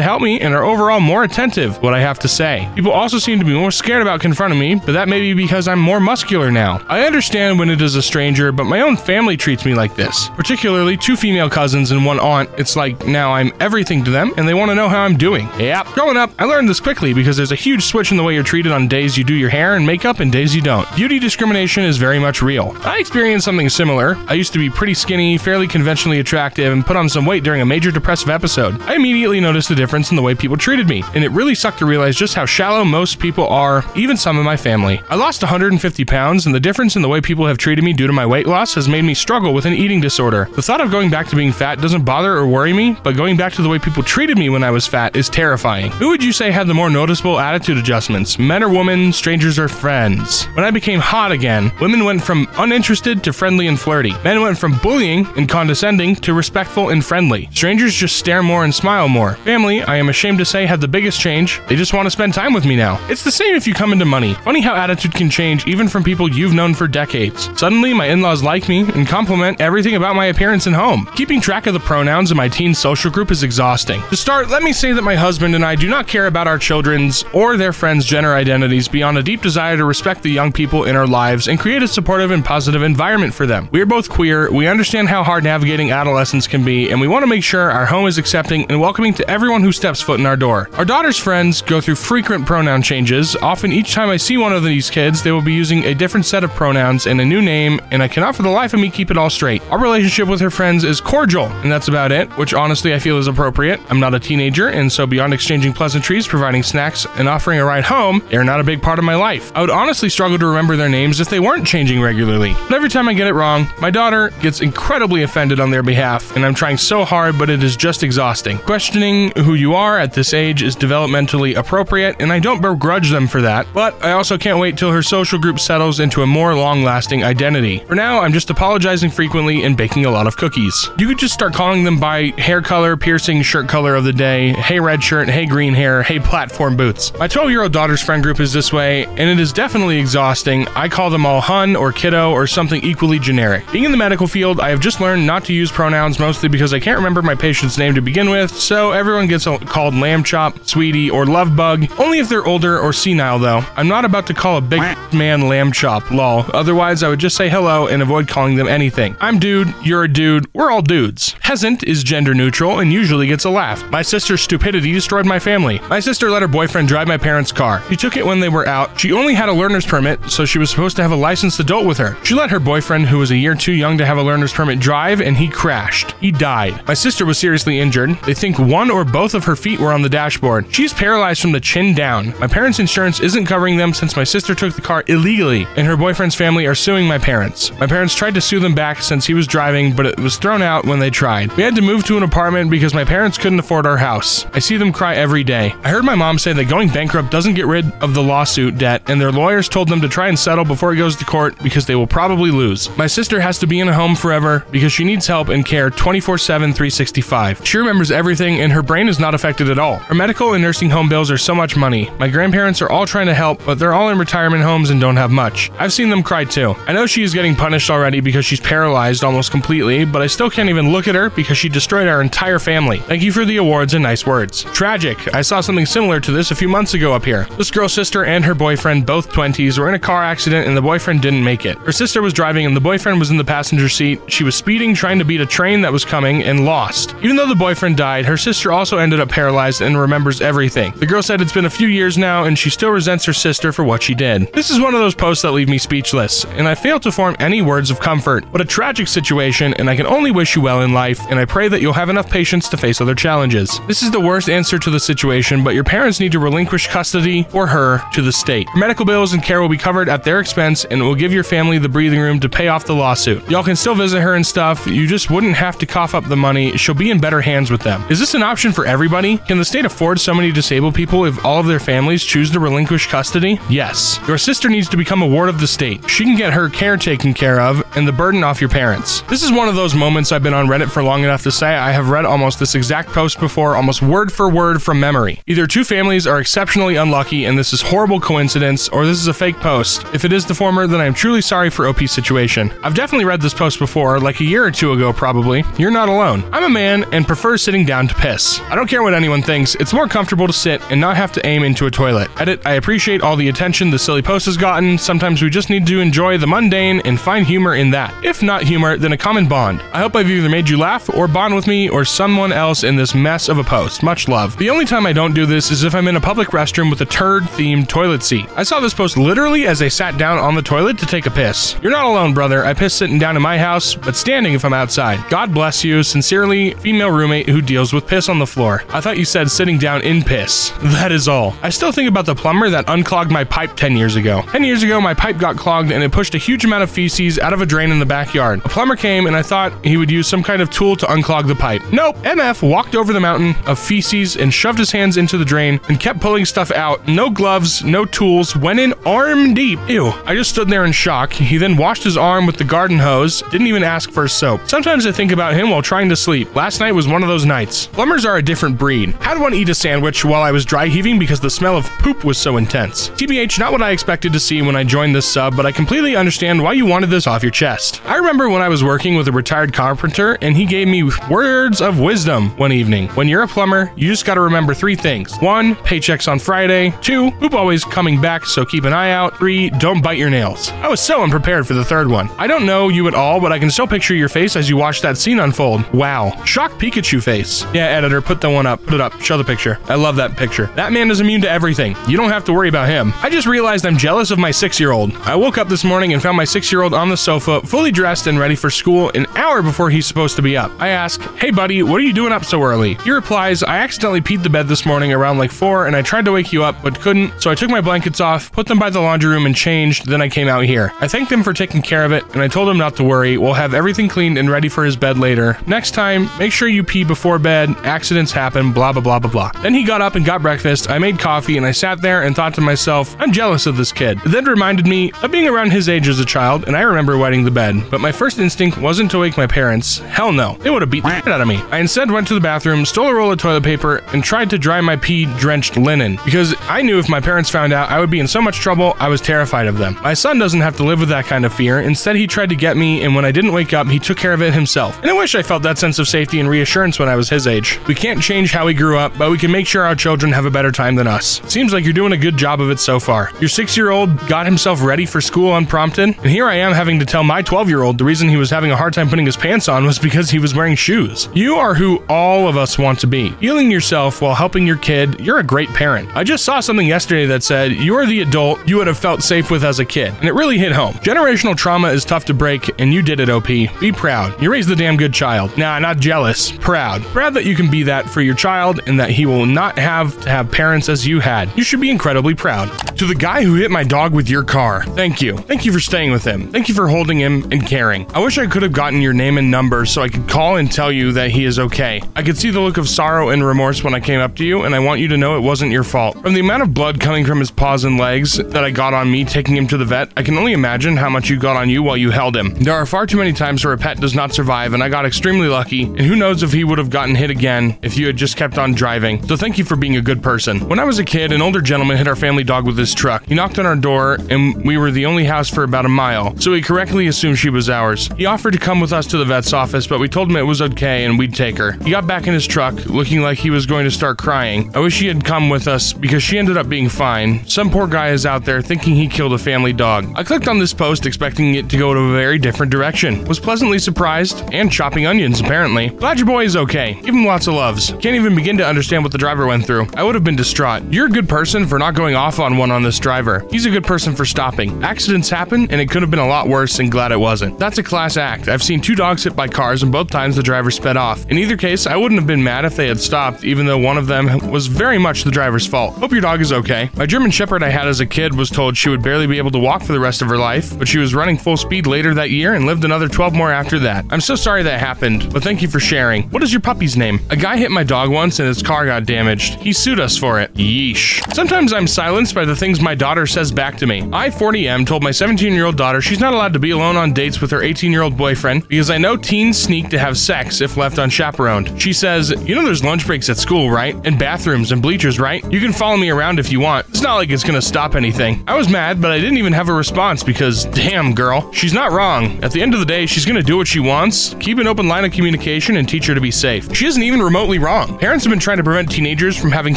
help me, and are overall more attentive what I have to say. People also seem to be more scared about confronting me, but that may be because I'm more muscular now. I understand when it is a stranger, but my own family treats me like this. Particularly two female cousins and one aunt. It's like now I'm everything to them, and they want to know how I'm doing. Yep. Growing up, I learned this quickly because there's a huge switch in the way you're treated on days you do your hair and makeup and days you don't. Beauty discrimination is very much real. I experienced something similar. I used to be pretty skinny, fairly conventionally attractive, and put on some weight during a major depressive episode. I immediately noticed a difference in the way people treated me, and it really sucked to realize just how shallow most people are, even some in my family. I lost 150 pounds, and the difference in the way people have treated me due to my weight loss has made me struggle with an eating disorder. The thought of going back to being fat doesn't bother or worry me, but going back to the way people treated me when I was fat is terrifying. Who would you say had the more noticeable attitude adjustments? Men or women, strangers or friends? When I became hot again, women went from uninterested to friendly and flirty. Men went from bullying and condescending to respectful and friendly. Strangers just stare more and smile more. Family, I am ashamed to say, had the biggest change. They just want to spend time with me now. It's the same if you come into money. Funny how attitude can change even from people you've known for decades. Suddenly, my in laws like me and compliment everything about my appearance and home. Keeping track of the pronouns in my teen social group is exhausting. To start, let me say that my husband and I do not care about our children's or their friends' gender identities beyond a deep desire to respect the young people in our lives and create a supportive and positive environment for them. We are both queer, we understand how hard navigating adolescence can be, and we want to make sure our home is accepting and welcoming to everyone who steps foot in our door. Our daughter's friends go through frequent pronoun changes. Often, each time I see one of these kids, they will be using a different set of pronouns and a new name, and I cannot for the life of me keep it all straight. Our relationship with her friends is cordial, and that's about it, which honestly I feel is appropriate. I'm not a teenager, and so beyond exchanging pleasantries, providing snacks, and offering a ride home, they are not a big part of my life. I would honestly struggle to remember their names if they weren't changing regularly. But every time I get it wrong, my daughter gets incredibly offended on their behalf, and I'm trying so hard, but it is just exhausting. Questioning who you are at this age is developmentally appropriate, and I don't begrudge them for that, but I also can't wait till her social group settles into a more long lasting identity. For now, I'm just apologizing frequently and baking a lot of cookies. You could just start calling them by hair color, piercing, shirt color of the day, hey red shirt, hey green hair, hey platform boots. My 12 year old daughter's friend group is this way, and it is definitely exhausting. I call them all hun or kiddo or something equally generic. Being in the medical field, I have just learned not to use pronouns mostly because I can't remember my patient's name to begin with, so everyone gets called lamb chop, sweetie, or love bug. Only if they're older or senile, though. I'm not about to call a big man lamb chop, lol. Otherwise, I would just say hello and avoid calling them anything. I'm dude, you're a dude, we're all dudes. Peasant is gender neutral and usually gets a laugh. My sister's stupidity destroyed my family. My sister let her boyfriend drive my parents' car. She took it when they were out. She only had a learner's permit, so she was supposed to have a licensed adult with her. She let her boyfriend, who was a year too young to have a learner's permit, drive, and he crashed. He died. My sister was seriously injured. They think one or both of her feet were on the dashboard. She's paralyzed from the chin down. My parents' insurance isn't covering them since my sister took the car illegally, and her boyfriend's family are suing my parents. My parents tried to sue them back since he was driving, but it was thrown out when they tried. We had to move to an apartment because my parents couldn't afford our house. I see them cry every day. I heard my mom say that going bankrupt doesn't get rid of the lawsuit debt, and their lawyers told them to try and settle before it goes to court because they will probably lose. My sister has to be in a home forever because she needs help and care 24 7, 365. She remembers everything, and her brain is not affected at all. Her medical and nursing home bills are so much money. My grandparents are all trying to help, but they're all in retirement homes and don't have much. I've seen them cry too. I know she is getting punished already because she's paralyzed almost completely, but I still can't even look at her because she destroyed our entire family. Thank you for the awards and nice words. Tragic. I saw something similar to this a few months ago up here. This girl's sister and her boyfriend, both 20s, were in a car accident and the boyfriend didn't make it. Her sister was driving and the boyfriend was in the passenger seat. She was speeding, trying to beat a train that was coming, and lost. Even though the boyfriend died, her sister also ended up paralyzed and remembers everything. The girl said it's been a few years now and she still resents her sister for what she did. This is one of those posts that leave me speechless, and I fail to form any words of comfort. What a tragic situation, and I can only wish you well in life, and I pray that you'll have enough patience to face other challenges. This is the worst answer to the situation, but your parents need to relinquish custody for her to the state. Her medical bills and care will be covered at their expense, and it will give your family the breathing room to pay off the lawsuit. Y'all can still visit her and stuff, you just wouldn't have to cough up the money. She'll be in better hands with them. Is this an option for everybody? Can the state afford so many disabled people if all of their families choose to relinquish custody? Yes. Your sister needs to become a ward of the state. She can get her care taken care of and the burden off your parents. This is one of those moments I've been on Reddit for long enough to say I have read almost this exact post before, almost word for word from memory. Either two families are exceptionally unlucky and this is horrible coincidence, or this is a fake post. If it is the former, then I am truly sorry for OP's situation. I've definitely read this post before, like a year or two ago probably. You're not alone. I'm a man and prefer sitting down to piss. I don't care what anyone thinks, it's more comfortable to sit and not have to aim into a toilet. Edit, I appreciate all the attention the silly post has gotten. Sometimes we just need to enjoy the mundane and find humor in that. If not humor, then a common bond. I hope I've either made you laugh or bond with me or someone else in this mess of a post. Much love. The only time I don't do this is if I'm in a public restroom with a turd themed toilet seat. I saw this post literally as I sat down on the toilet to take a piss. You're not alone, brother. I piss sitting down in my house, but standing if I'm outside. God bless you. Sincerely, female roommate who deals with piss on the floor. I thought you said sitting down in piss. That is all. I still think about the plumber that unclogged my pipe 10 years ago. 10 years ago, my pipe got clogged and it pushed a huge amount of feces out of a drain in the backyard. A plumber came and I thought he would use some kind of tool to unclog the pipe. Nope. MF walked over the mountain of feces and shoved his hands into the drain and kept pulling stuff out. No gloves, no tools, went in arm deep. Ew. I just stood there in shock. He then washed his arm with the garden hose, didn't even ask for soap. Sometimes I think about him while trying to sleep. Last night was one of those nights. Plumbers are a different breed. Had one eat a sandwich while I was dry heaving because the smell of poop was so intense. TBH, not what I expected to see when I joined this sub, but I completely understand why you wanted this off your chest. I remember when I was working with a retired carpenter and he gave me words of wisdom one evening. When you're a plumber, you just gotta remember three things. One, paychecks on Friday. Two, poop always coming back, so keep an eye out. Three, don't bite your nails. I was so unprepared for the third one. I don't know you at all, but I can still picture your face as you watch that scene unfold. Wow. Shock Pikachu face. Yeah, editor, put the one up. Put it up. Show the picture. I love that picture. That man is immune to everything. You don't have to worry about him. I just realized I'm jealous of my six year old. I woke up this morning and found my six year old on the sofa, fully dressed and ready for school an hour before he's supposed to be up. I ask, Hey buddy, what are you doing up so early? He replies, I accidentally peed the bed this morning around like 4 and I tried to wake you up but couldn't, so I took my blankets off, put them by the laundry room and changed, then I came out here. I thanked him for taking care of it and I told him not to worry, we'll have everything cleaned and ready for his bed later. Next time, make sure you pee before bed, accidents happen, blah blah blah blah blah. Then he got up and got breakfast, I made coffee and I sat there and thought to myself, I'm jealous of this kid. It then reminded me of being around his age as a child and I remember wetting the bed, but my first instinct wasn't to wake my parents. Hell no, they would have beat the shit out of me. I instead went to the bathroom, stole a roll of toilet paper, and tried to dry my pee drenched linen because I knew if my parents found out I would be in so much trouble, I was terrified of them. My son doesn't have to live with that kind of fear. Instead, he tried to get me, and when I didn't wake up, he took care of it himself. And I wish I felt that sense of safety and reassurance when I was his age. We can't change how we grew up, but we can make sure our children have a better time than us. Seems like you're doing a good job of it so far. Your six year old got himself ready for school unprompted, and here I am having to tell my 12 year old the reason he was having a hard time putting his pants on was because he was wearing shoes. You are who all of us want to be. Healing yourself while helping your kid, you're a great parent. I just saw something yesterday that said you are the adult you would have felt safe with as a kid, and it really hit home. Generational trauma is tough to break, and you did it, OP. Be proud. You raised the damn good child. Nah, not jealous. Proud. Proud that you can be that for your child and that he will not have to have parents as you had. You should be incredibly proud. To the guy who hit my dog with your car, thank you. Thank you for staying with him. Thank you for holding him and caring. I wish I could have gotten your name and number so I could call and tell you that he is okay. I could see the look of sorrow and remorse when I came up to you, and I want you to know it wasn't your fault. From the amount of blood coming from his paws and legs that I got on me taking him to the vet, I can only imagine how much you got on you while you held him. There are far too many times where a pet does not survive, and I got extremely lucky, and who knows if he would have gotten hit again if you had just kept on driving. So thank you for being a good person. When I was a kid, an older gentleman hit our family dog with his truck. He knocked on our door, and we were the only house for about a mile, so he correctly assumed she was ours. He offered to come with us to the vet's office, but we told him it was okay and we'd take her. He got back in his truck, looking like he was going to start crying. I wish he had come with us because she ended up being fine. Some poor guy is out there thinking he killed a family dog. I clicked on this post expecting it to go to a very different direction. Was pleasantly surprised and chopping onions apparently. Glad your boy is okay. Give him lots of loves. Can't even begin to understand what the driver went through. I would have been distraught. You're a good person for not going off on one on this driver. He's a good person for stopping. Accidents happen and it could have been a lot worse and glad it wasn't. That's a class act. I've seen two dogs hit by cars and both times the driver sped off. In either case, I wouldn't have been mad if they had stopped, even though one of them was very much the driver's fault. Hope your dog is okay. My German Shepherd I had as a kid was told she would barely be able to walk for the rest of her life, but she was running full speed later that year and lived another 12 more after that. I'm so sorry that happened, but thank you for sharing. What is your puppy's name? A guy hit my dog once and his car got damaged. He sued us for it. Yeesh. Sometimes I'm silenced by the things my daughter says back to me. I, 40M, told my 17 year old daughter she's not allowed to be alone on dates with her 18 year old boyfriend because I know teens sneak to have sex if left unchaperoned. She says, You know, there's lunch breaks at school, right? And bathrooms and bleachers, right? You can follow me around if you want. It's not like it's gonna stop anything. I was mad, but I didn't even have a response because, Damn, girl. She's not wrong. At the end of the day, she's gonna do what she wants, keep an open line of communication, and teach her to be safe. She isn't even remotely wrong. Parents have been trying to prevent teenagers from having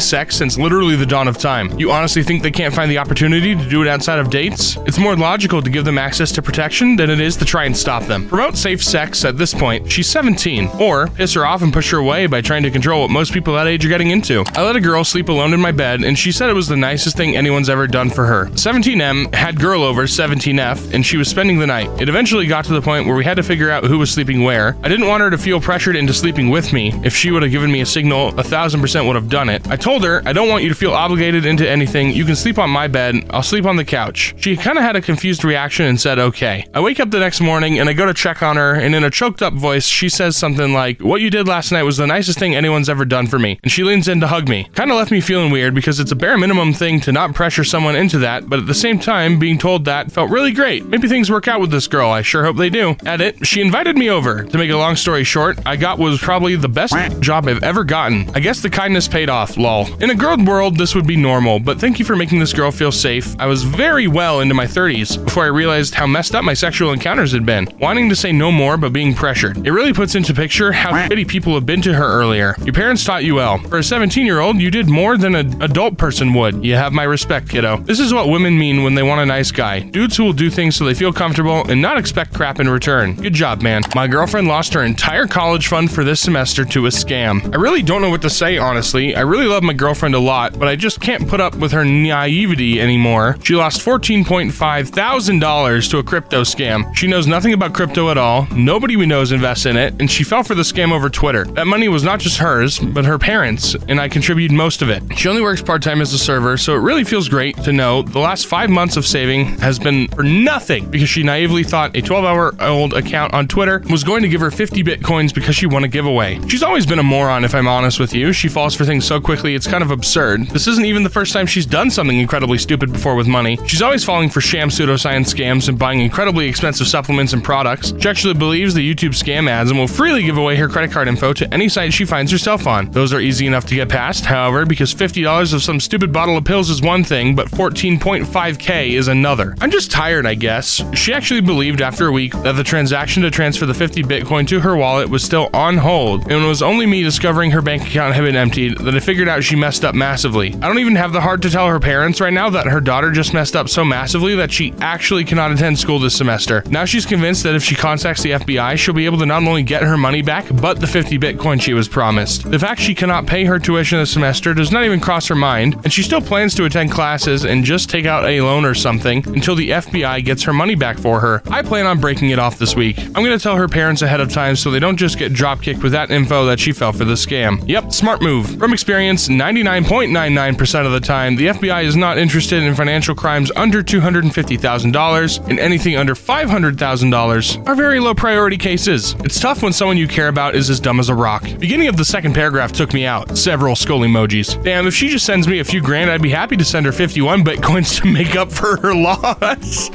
sex since literally the dawn of time. You honestly think they can't find the opportunity to do it outside of dates? It's more logical to give them access to protection than it is to try and stop them. Promote safe sex at this point. She's 17. Or piss her off and push her away by trying to control what most people that age are getting into. I let a girl sleep alone in my bed, and she said it was the nicest thing anyone's ever done for her. 17M had girl over 17F, and she was spending the night. It eventually got to the point where we had to figure out who was sleeping where. I didn't want her to feel pressured into sleeping with me. If she would have given me a signal, a thousand percent would have done it. I told her, I don't want you to feel obligated into anything. You can sleep on my bed. I'll sleep on the couch. She kind of had a confused reaction and said, okay. I wake up the next morning and I go to check on her, and in a choked up voice, she says something like, What you did last night was the nicest thing anyone's ever done for me. And she leans in to hug me. Kind of left me feeling weird because it's a bare minimum thing to not pressure someone into that, but at the same time, being told that felt really great. Maybe things work out with this girl. I sure hope they do. At it, she invited me over. To make a long story short, I got what was probably the best job I've ever gotten. I guess the kindness paid off, lol. In a girl world, this would be normal, but thank you for making this girl feel safe. I was very well into my 30s before I realized how messed up my sexual encounters had been, wanting to say no more but being pressured. It really puts into picture how shitty people have been to her earlier. Your parents taught you well. For a 17 year old, you did more than an adult person would. You have my respect, kiddo. This is what women mean when they want a nice guy. Dudes who will do things so they feel comfortable and not expect crap in return. Good job, man. My girlfriend lost her entire college fund for this semester to a scam. I really don't know what to say, honestly. I really love my girlfriend a lot, but I just can't put up with her naivety anymore. She lost $14.5 thousand to a crypto scam. She knows nothing about crypto at all. Nobody we know invests in it, and she fell for the scam over Twitter. That money was not just hers, but her parents, and I contributed most of it. She only works part time as a server, so it really feels great to know the last five months of saving has been for nothing because she naively thought a 12 hour old account on Twitter was going to give her 50 bitcoins because she won a giveaway. She's always been a moron, if I'm honest with you. She falls for things so quickly, it's kind of absurd. This isn't even the first time she's done something incredibly stupid before with money. She's always falling for sham pseudoscience scams and buying incredibly expensive supplements and products. She actually believes the YouTube scam ads and will freely give away her credit card info to any site she finds herself on. Those are easy enough to get past, however, because $50 of some stupid bottle of pills is one thing, but 14.5k is another. I'm just tired, I guess. She actually believed after a week that the transaction to transfer the 50 Bitcoin to her wallet was still on hold, and it was only me discovering her bank account had been emptied that I figured out she messed up massively. I don't even have the heart to tell her parents right now that her daughter just messed up so massively that she actually cannot attend school this semester. Now she's convinced that if she contacts the FBI, she'll be able to not only get her money back, but the 50 Bitcoin she was promised. The fact she cannot pay her tuition this semester does not even cross her mind, and she still plans to attend classes and just take out a loan or something until the FBI gets her money back for her. I plan on breaking it off this week. I'm gonna tell her parents ahead of time so they don't just get dropkicked with that info that she fell for the scam. Yep, smart move. From experience, 99.99% of the time, the FBI is not interested in financial crimes under $250,000, and anything under $500,000 are very low priority cases. It's tough when someone you care about is as dumb as a rock. Beginning of the second paragraph took me out. Several skull emojis. Damn, if she just sends me a few grand, I'd be happy to send her 51 bitcoins to make up for her loss.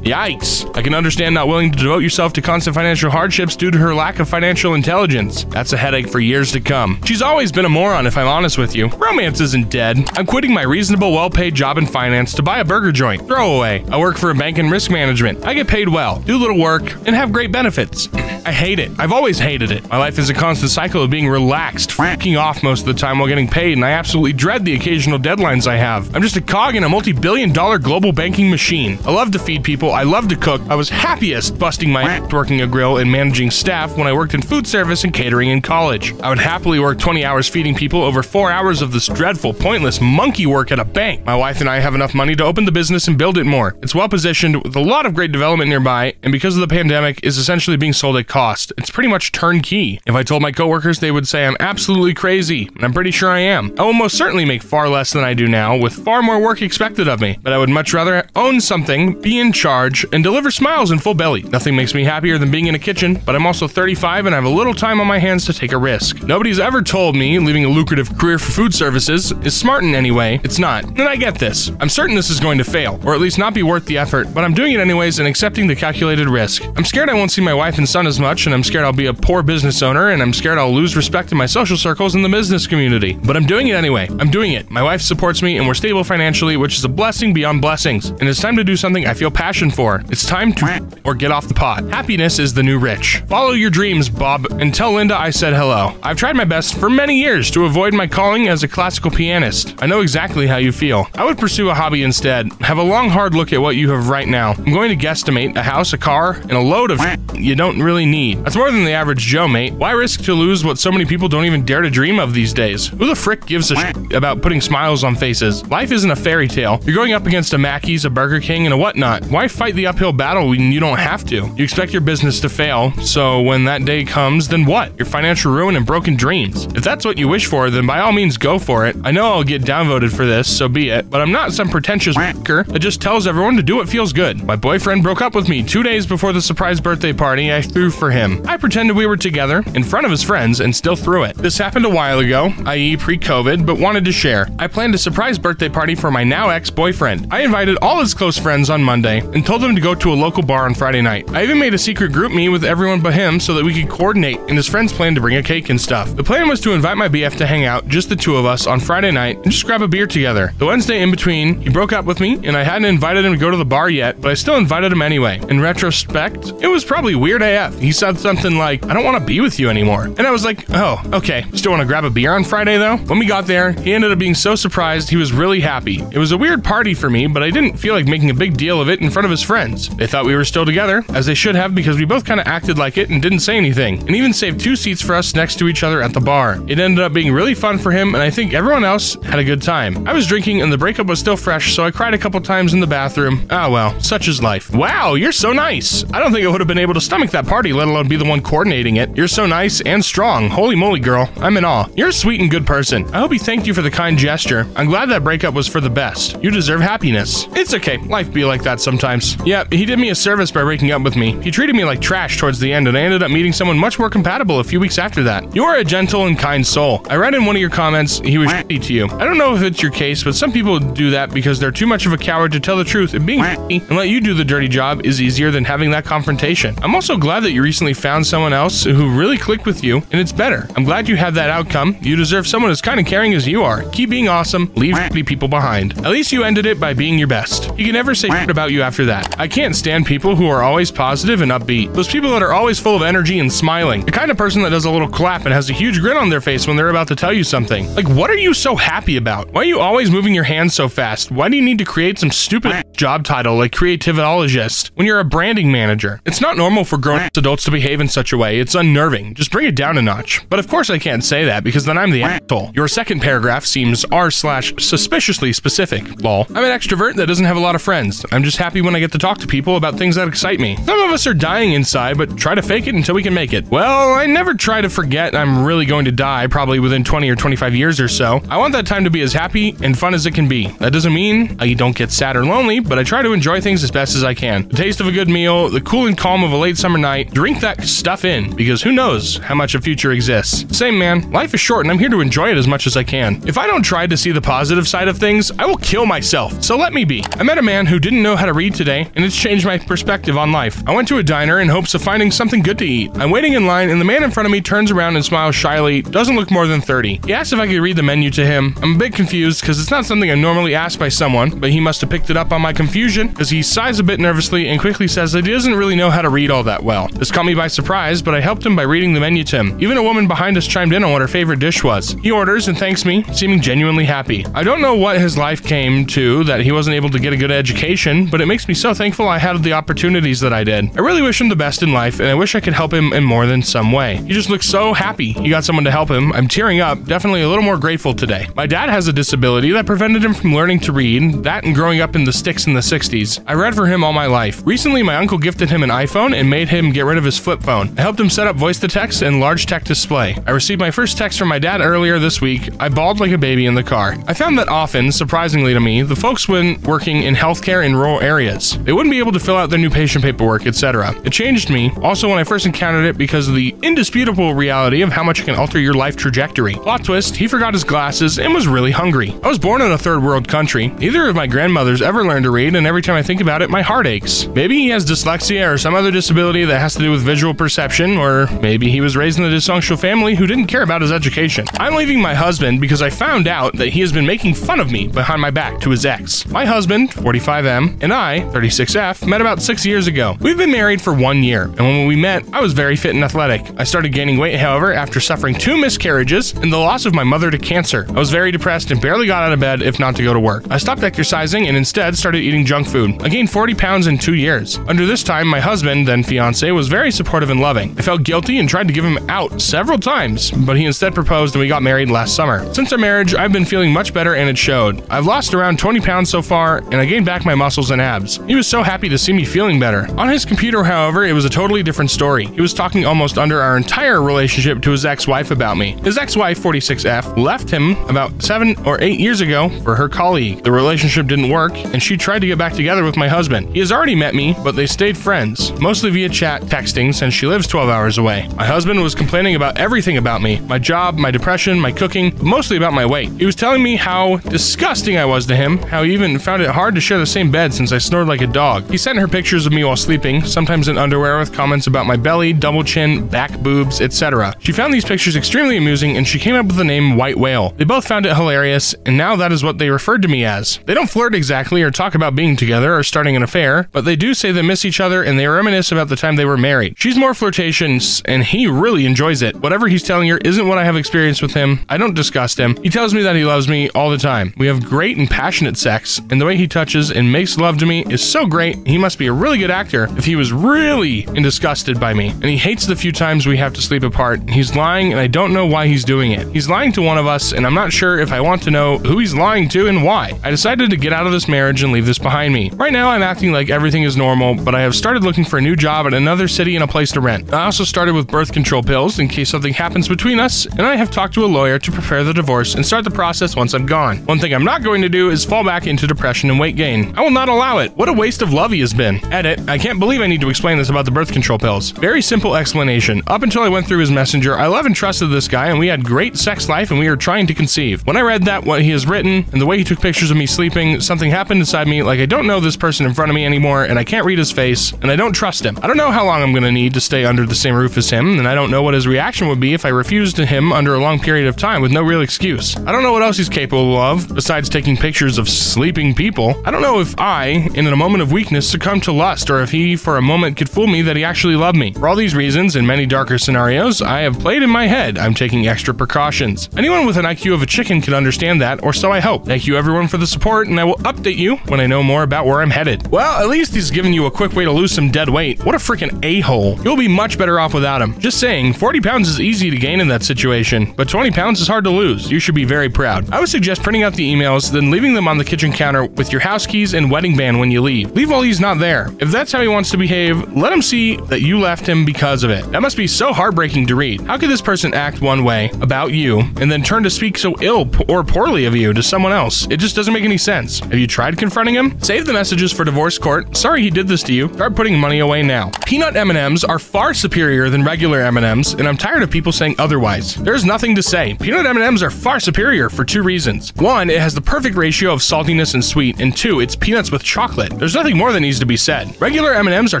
Yikes. I can understand not willing to devote yourself to constant financial hardships due to her lack of financial intelligence. That's a headache for years to come. She's always been a moron, if I'm honest with you. Romance isn't dead. I'm quitting my reasonable, well paid job in finance to buy a burger joint. Throw away. I work for a bank in risk management. I get paid well, do little work, and have great benefits. I hate it. I've always hated it. My life is a constant cycle of being relaxed, f***ing off most of the time while getting paid, and I absolutely dread the occasional deadlines I have. I'm just a cog in a multi billion dollar global banking machine. I love to feed people, I love to cook. I was happiest busting my ass working a grill and managing staff when I worked in food service and catering in college. I would happily work 20 hours feeding people over four hours of this dreadful, pointless monkey work at a bank. My wife and I have enough money to open the business and build it more. It's well positioned with a lot of great development nearby, and because of the pandemic, is essentially being sold at cost. It's pretty much turnkey. If I told my coworkers, they would say I'm absolutely crazy, and I'm pretty sure I am. I will most certainly make far less than I do now, with far more work expected of me. But I would much rather own something, be in charge, and deliver smiles in full belly. Nothing makes me happier than being in a kitchen, but I'm also 35 and I have a little time on my hands to take a risk. Nobody's ever told me leaving a lucrative career for food services is smart in any way. It's not. And I get this. I'm certain this is going to fail, or at least not be worth the effort, but I'm doing it anyways and accepting the calculated risk. I'm scared I won't see my wife and son as much, and I'm scared I'll be a poor business owner, and I'm scared I'll lose respect in my social circles in the business community. But I'm doing it anyway. I'm doing it. My wife supports me, and we're stable financially, which is a blessing beyond blessings. And it's time to do something I feel passion for. It's time to or get off the pot. Happiness is the new rich. Follow your dreams, Bob, and tell Linda I said hello. I've tried my best for many years to avoid my calling as a classical pianist. I know exactly how you feel. I would pursue a hobby instead. Have a long, hard look at what you have right now. I'm going to guesstimate a house, a car, and a load of you don't really need. That's more than the average Joe, mate. Why risk to lose what so many people don't even dare to dream of these days? Who the frick gives a shit about putting smiles on faces? Life isn't a fairy tale. You're going up against a Maccy's, a Burger King, and a whatnot. Why fight the uphill battle when you don't have to? You expect your business to fail, so when that day comes, then what? Your financial ruin and broken dreams. If that's what you wish for, then by all means go for it. I know I'll get downvoted for this, so be it, but I'm not some pretentious racker that just tells everyone to do what feels good. My boyfriend broke up with me two days before the surprise birthday party I threw for him. I pretended we were together in front of his friends and still threw it. This happened a while ago, i.e., pre COVID, but wanted to share. I planned a surprise birthday party for my now ex boyfriend. I invited all his close friends on Monday and told them to go to a local bar on Friday night. I even made a secret group meet with everyone but him so that we could coordinate, and his friends planned to bring a cake and stuff. The plan was to invite my BF to hang out, just the two of us, on Friday night and just grab a beer together. The Wednesday in between, he broke up with me, and I hadn't invited him to go to the bar yet, but I still invited him anyway. In retrospect, it was probably weird AF. He said something like, I don't want to be with you anymore. And I was like, oh, okay. Still want to grab a beer on Friday though? When we got there, he ended up being so surprised he was really happy. It was a weird party for me, but I didn't feel like making a big deal of it in front of his friends. They thought we were still together, as they should have because we both kind of acted like it and didn't say anything, and even saved two seats for us next to each other at the bar. It ended up being really fun for him, and I think everyone else had a good time. I was drinking and the breakup was still fresh, so I cried a couple times in the bathroom. Ah well, such is life. Wow, you're so nice. I don't think I would have been able to stomach that party, let alone be the one coordinating it. You're so nice and strong. Holy moly, girl. I'm in awe. You're a sweet and good person. I hope he thanked you for the kind gesture. I'm glad that breakup was for the best. You deserve happiness. It's okay. Life be like that sometimes. Yeah, he did me a service by breaking up with me. He treated me like trash towards the end, and I ended up meeting someone much more compatible a few weeks after that. You are a gentle and kind soul. I read in one of your comments he was shitty to you. I don't know if it's your case, but some people do that because they're too much of a coward to tell the truth, and being shitty and let you do the dirty job is easier than having that confrontation. I'm also glad that you recently found someone else who really clicked with you, and it's better. I'm glad you had that outcome. You deserve someone as kind and caring as you are. Keep being awesome. Leave shitty people behind. At least you ended it by being your best. You can never say shit about you after that. I can't stand people who are always positive and upbeat. Those people that are always full of energy and smiling. The kind of person that does a little clap and has a huge grin on their face when they're about to tell you something. Like, what are you so happy about? Why are you always moving your hands so fast? Why do you need to create some stupid job title like creativologist when you're a branding manager? It's not normal for grown adults to behave in such a way. It's unnerving. Just bring it down a notch. But of course I can't say that because then I'm the asshole. Your second paragraph seems r slash suspiciously specific. Lol. I'm an extrovert that doesn't have a lot of friends. I'm just happy when I get to talk to people about things that excite me. Some of us are dying inside, but try to fake it until we can make it. Well, I never try to forget I'm really going to die probably within 20 or 25 years or so. I want that time to be as happy and fun as it can be. That doesn't mean I don't get sad or lonely, but I try to enjoy things as best as I can. The taste of a good meal, the cool and calm of a late summer night, drink that stuff in because who knows how much a future exists. Same man, life is short and I'm here to enjoy it as much as I can. If I don't try to see the positive side of things, I will kill myself. So let me be. I met a man who didn't know how to read today, and it's changed my perspective on life. I went to a diner in hopes of finding something good to eat. I'm waiting in line, and the man in front of me turns around and smiles shyly, doesn't look more than 30. He asks if I could read the menu to him. I'm a bit confused because it's not something I normally ask by someone, but he must have picked it up on my confusion because he sighs a bit nervously and quickly says that he doesn't really know how to read all that well. This caught me by surprise, but I helped him by reading the menu to him. Even a woman behind us chimed in on what her favorite dish was. He orders and thanks me, seeming genuinely happy. I don't know what his life came to that he wasn't able to get a good education, but it makes me so thankful I had the opportunities that I did. I really wish him the best in life, and I wish I could help him in more than some way. He just looks so happy he got someone to help him. I'm tearing up, definitely a little more grateful today. My dad has a disability that prevented him from learning to read, that and growing up in the sticks in the 60s. I read for him all my life. Recently, my uncle gifted him an iPhone and made him get rid of his flip phone. I helped him set up voice to text and large tech display. I received my first text from my dad earlier this week. I bawled like a baby in the car. I found that often, surprisingly to me, the folks when working in healthcare in rural areas, they wouldn't be able to fill out their new patient paperwork, etc. It changed me, also when I first encountered it because of the indisputable reality of how much it can alter your life trajectory. Plot twist, he forgot his glasses and was really hungry. I was born in a third world country. Neither of my grandmothers ever learned to read, and every time I think about it, my heart aches. Maybe he has dyslexia or some other disability that has to do with visual perception, or maybe he was raised in a dysfunctional family who didn't care about his education. I'm leaving my husband because I found out that he has been making fun of me behind my back to his ex. My husband, 45M, and I 36F, met about six years ago. We've been married for one year, and when we met, I was very fit and athletic. I started gaining weight, however, after suffering two miscarriages and the loss of my mother to cancer. I was very depressed and barely got out of bed if not to go to work. I stopped exercising and instead started eating junk food. I gained 40 pounds in two years. Under this time, my husband, then fiance, was very supportive and loving. I felt guilty and tried to give him out several times, but he instead proposed and we got married last summer. Since our marriage, I've been feeling much better and it showed. I've lost around 20 pounds so far and I gained back my muscles and abs. He was so happy to see me feeling better. On his computer, however, it was a totally different story. He was talking almost under our entire relationship to his ex wife about me. His ex wife, 46F, left him about seven or eight years ago for her colleague. The relationship didn't work and she tried to get back together with my husband. He has already met me, but they stayed friends, mostly via chat texting since she lives 12 hours away. My husband was complaining about everything about me my job, my depression, my cooking, mostly about my weight. He was telling me how disgusting I was to him, how he even found it hard to share the same bed since I snored like a dog. He sent her pictures of me while sleeping, sometimes in underwear with comments about my belly, double chin, back boobs, etc. She found these pictures extremely amusing and she came up with the name White Whale. They both found it hilarious, and now that is what they referred to me as. They don't flirt exactly or talk about being together or starting an affair, but they do say they miss each other and they reminisce about the time they were married. She's more flirtatious and he really enjoys it. Whatever he's telling her isn't what I have experienced with him. I don't disgust him. He tells me that he loves me all the time. We have great and passionate sex, and the way he touches and makes love to me is so great. He must be a really good actor if he was really disgusted by me. And he hates the few times we have to sleep apart. He's lying, and I don't know why he's doing it. He's lying to one of us, and I'm not sure if I want to know who he's lying to and why. I decided to get out of this marriage and leave this behind me. Right now, I'm acting like everything is normal, but I have started looking for a new job in another city and a place to rent. I also started with birth control pills in case something happens between us, and I have talked to a lawyer to prepare the divorce and start the process once I'm gone. One thing I'm not going to do is fall back into depression and weight gain. I will not allow it. What a waste of love he has been. Edit, I can't believe I need to explain this about the birth control pills. Very simple explanation. Up until I went through his messenger, I love and trusted this guy, and we had great sex life and we were trying to conceive. When I read that, what he has written, and the way he took pictures of me sleeping, something happened inside me like I don't know this person in front of me anymore, and I can't read his face, and I don't trust him. I don't know how long I'm gonna need to stay under the same roof as him, and I don't know what his reaction would be if I refused to him under a long period of time with no real excuse. I don't know what else he's capable of besides taking pictures of sleeping people. I don't know if I, in a moment of weakness, succumbed to lust, or if he, for a moment, could fool me that he actually loved me. For all these reasons and many darker scenarios, I have played in my head. I'm taking extra precautions. Anyone with an IQ of a chicken can understand that, or so I hope. Thank you everyone for the support, and I will update you when I know more about where I'm headed. Well, at least he's giving you a quick way to lose some dead weight. What a freaking a hole. You'll be much better off without him. Just saying, 40 pounds is easy to gain in that situation, but 20 pounds is hard to lose. You should be very proud. I would suggest printing out the emails, then leaving them on the kitchen counter with your house keys and wedding band when you leave. Leave while he's not there. If that's how he wants to behave, let him see that you left him because of it. That must be so heartbreaking to read. How could this person act one way about you and then turn to speak so ill or poorly of you to someone else? It just doesn't make any sense. Have you tried confronting him? Save the messages for divorce court. Sorry he did this to you. Start putting money away now. Peanut M&Ms are far superior than regular M&Ms, and I'm tired of people saying otherwise. There's nothing to say. Peanut M&Ms are far superior for two reasons. One, it has the perfect ratio of saltiness and sweet, and two, it's peanuts with chocolate. There's nothing more that needs to be said. Regular M&Ms are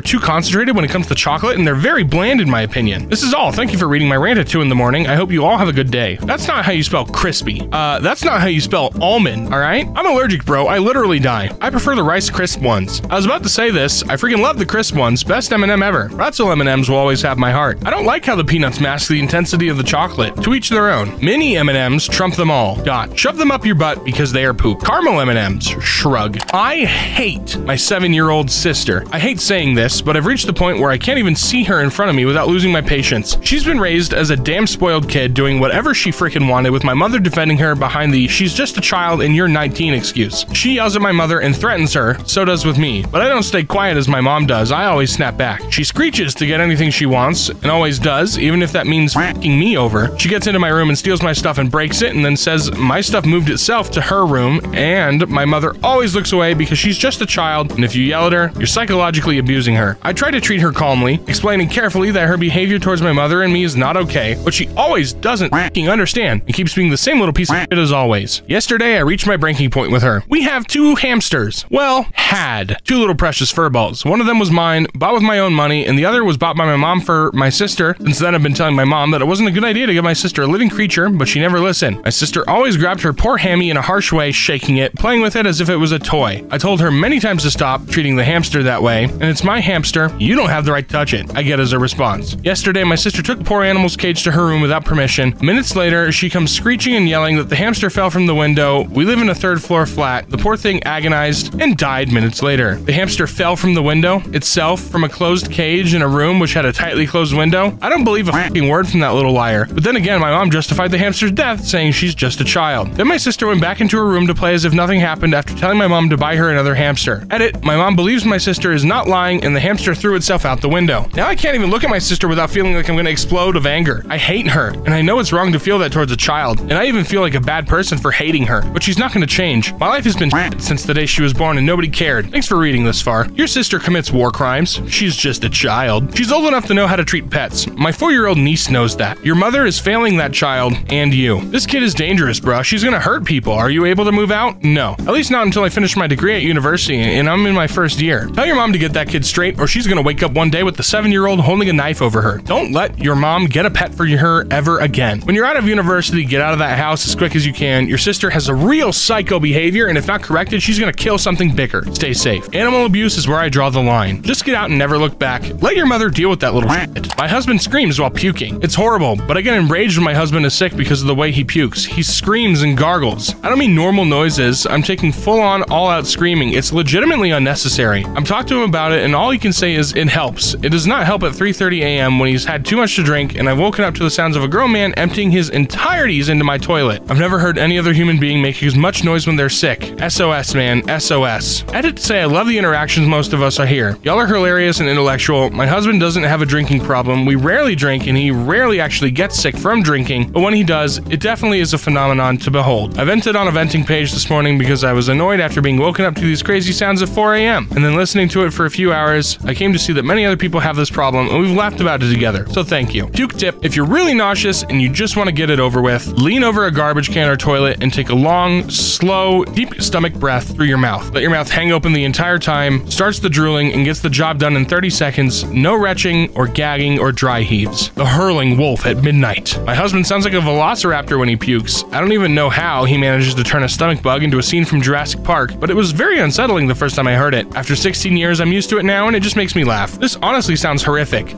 too concentrated when it comes to chocolate, and they're very bland in my opinion. This is all. Thank you for reading my rant at 2 in the morning. I hope you all have a good day. That's not how you spell crispy. Uh, that's not how you spell almond, alright? I'm allergic, bro. I literally die. I prefer the Rice Crisp ones. I was about to say this. I freaking love the crisp ones. Best M&M ever. Pretzel M&Ms will always have my heart. I don't like how the peanuts mask the intensity of the chocolate. To each their own. Mini M&Ms trump them all. Dot. Shove them up your butt because they are poop. Caramel M&Ms. Shrug. I hate my seven-year-old sister. I hate saying this, but I've reached the point where I can't even see her in front of me without losing my patience. She's been raised as a damn spoiled kid doing whatever she freaking wanted with my mother defending her behind the she's just a child and you're 19 excuse. She yells at my mother and threatens her, so does with me. But I don't stay quiet as my mom does, I always snap back. She screeches to get anything she wants, and always does, even if that means f***ing me over. She gets into my room and steals my stuff and breaks it, and then says my stuff moved itself to her room, and my mother always looks away because she's just a child, and if you yell at her, you're psychologically abusing her. I try to treat her calmly, explaining carefully that her behavior towards my mother and me is not okay, but she always doesn't f***ing understand and keeps being the same little piece of shit as always. Yesterday, I reached my breaking point with her. We have two hamsters. Well, had two little precious fur balls. One of them was mine, bought with my own money, and the other was bought by my mom for my sister. Since then, I've been telling my mom that it wasn't a good idea to give my sister a living creature, but she never listened. My sister always grabbed her poor hammy in a harsh way, shaking it, playing with it as if it was a toy. I told her many times to stop treating the hamster that way, and it's my hamster. You don't have the right to touch it, I get as a response. Yesterday, my sister took poor animal's cage to her room without permission. Minutes later, she comes screeching and yelling that the hamster fell from the window. We live in a third floor flat. The poor thing agonized and died minutes later. The hamster fell from the window itself from a closed cage in a room which had a tightly closed window. I don't believe a fucking word from that little liar. But then again, my mom justified the hamster's death, saying she's just a child. Then my sister went back into her room to play as if nothing happened after telling my mom to buy her another hamster. Edit, my mom believes my sister is not lying and the hamster threw itself out the window. Now I can't even look at my sister without feeling like I'm gonna explode of anger. I hate her, and I know it's wrong to feel that towards a child, and I even feel like a bad person for hating her, but she's not gonna change. My life has been since the day she was born and nobody cared. Thanks for reading this far. Your sister commits war crimes. She's just a child. She's old enough to know how to treat pets. My four year old niece knows that. Your mother is failing that child and you. This kid is dangerous, bro. She's gonna hurt people. Are you able to move out? No. At least not until I finish my degree at university, and I'm in my first year. Tell your mom to get that kid straight, or she's gonna wake up one day with the seven year old holding a knife over her. Don't let your mom get a pet for her ever again. When you're out of university, get out of that house as quick as you can. Your sister has a real psycho behavior, and if not corrected, she's gonna kill something bigger. Stay safe. Animal abuse is where I draw the line. Just get out and never look back. Let your mother deal with that little shit. My husband screams while puking. It's horrible, but I get enraged when my husband is sick because of the way he pukes. He screams and gargles. I don't mean normal noises. I'm taking full on, all out screaming. It's legitimately unnecessary. I'm talking to him about it, and all he can say is it helps. It does not help at 3:30 a.m. when he's had too much to drink, and I've woken up to the sounds of a grown man emptying his entireties into my toilet. I've never heard any other human being make as much noise when they're sick. SOS, man. SOS. I had to say I love the interactions most of us are here. Y'all are hilarious and intellectual. My husband doesn't have a drinking problem. We rarely drink, and he rarely actually gets sick from drinking, but when he does, it definitely is a phenomenon to behold. I vented on a venting page this morning because I was annoyed after being woken up to these crazy sounds at 4 a.m. and then listening to it for a few hours. I came to see that many other people have this problem, and we've laughed about it together. So thank you. Puke tip: If you're really nauseous and you just want to get it over with, lean over a garbage can or toilet and take a long, slow, deep stomach breath through your mouth. Let your mouth hang open the entire time, starts the drooling, and gets the job done in 30 seconds. No retching or gagging or dry heaves. The hurling wolf at midnight. My husband sounds like a velociraptor when he pukes. I don't even know how he manages to turn a stomach bug into a scene from Jurassic Park, but it was very unsettling the first time I heard it. After 16 years, I'm used to it now, and it just makes me laugh. This honestly sounds horrific.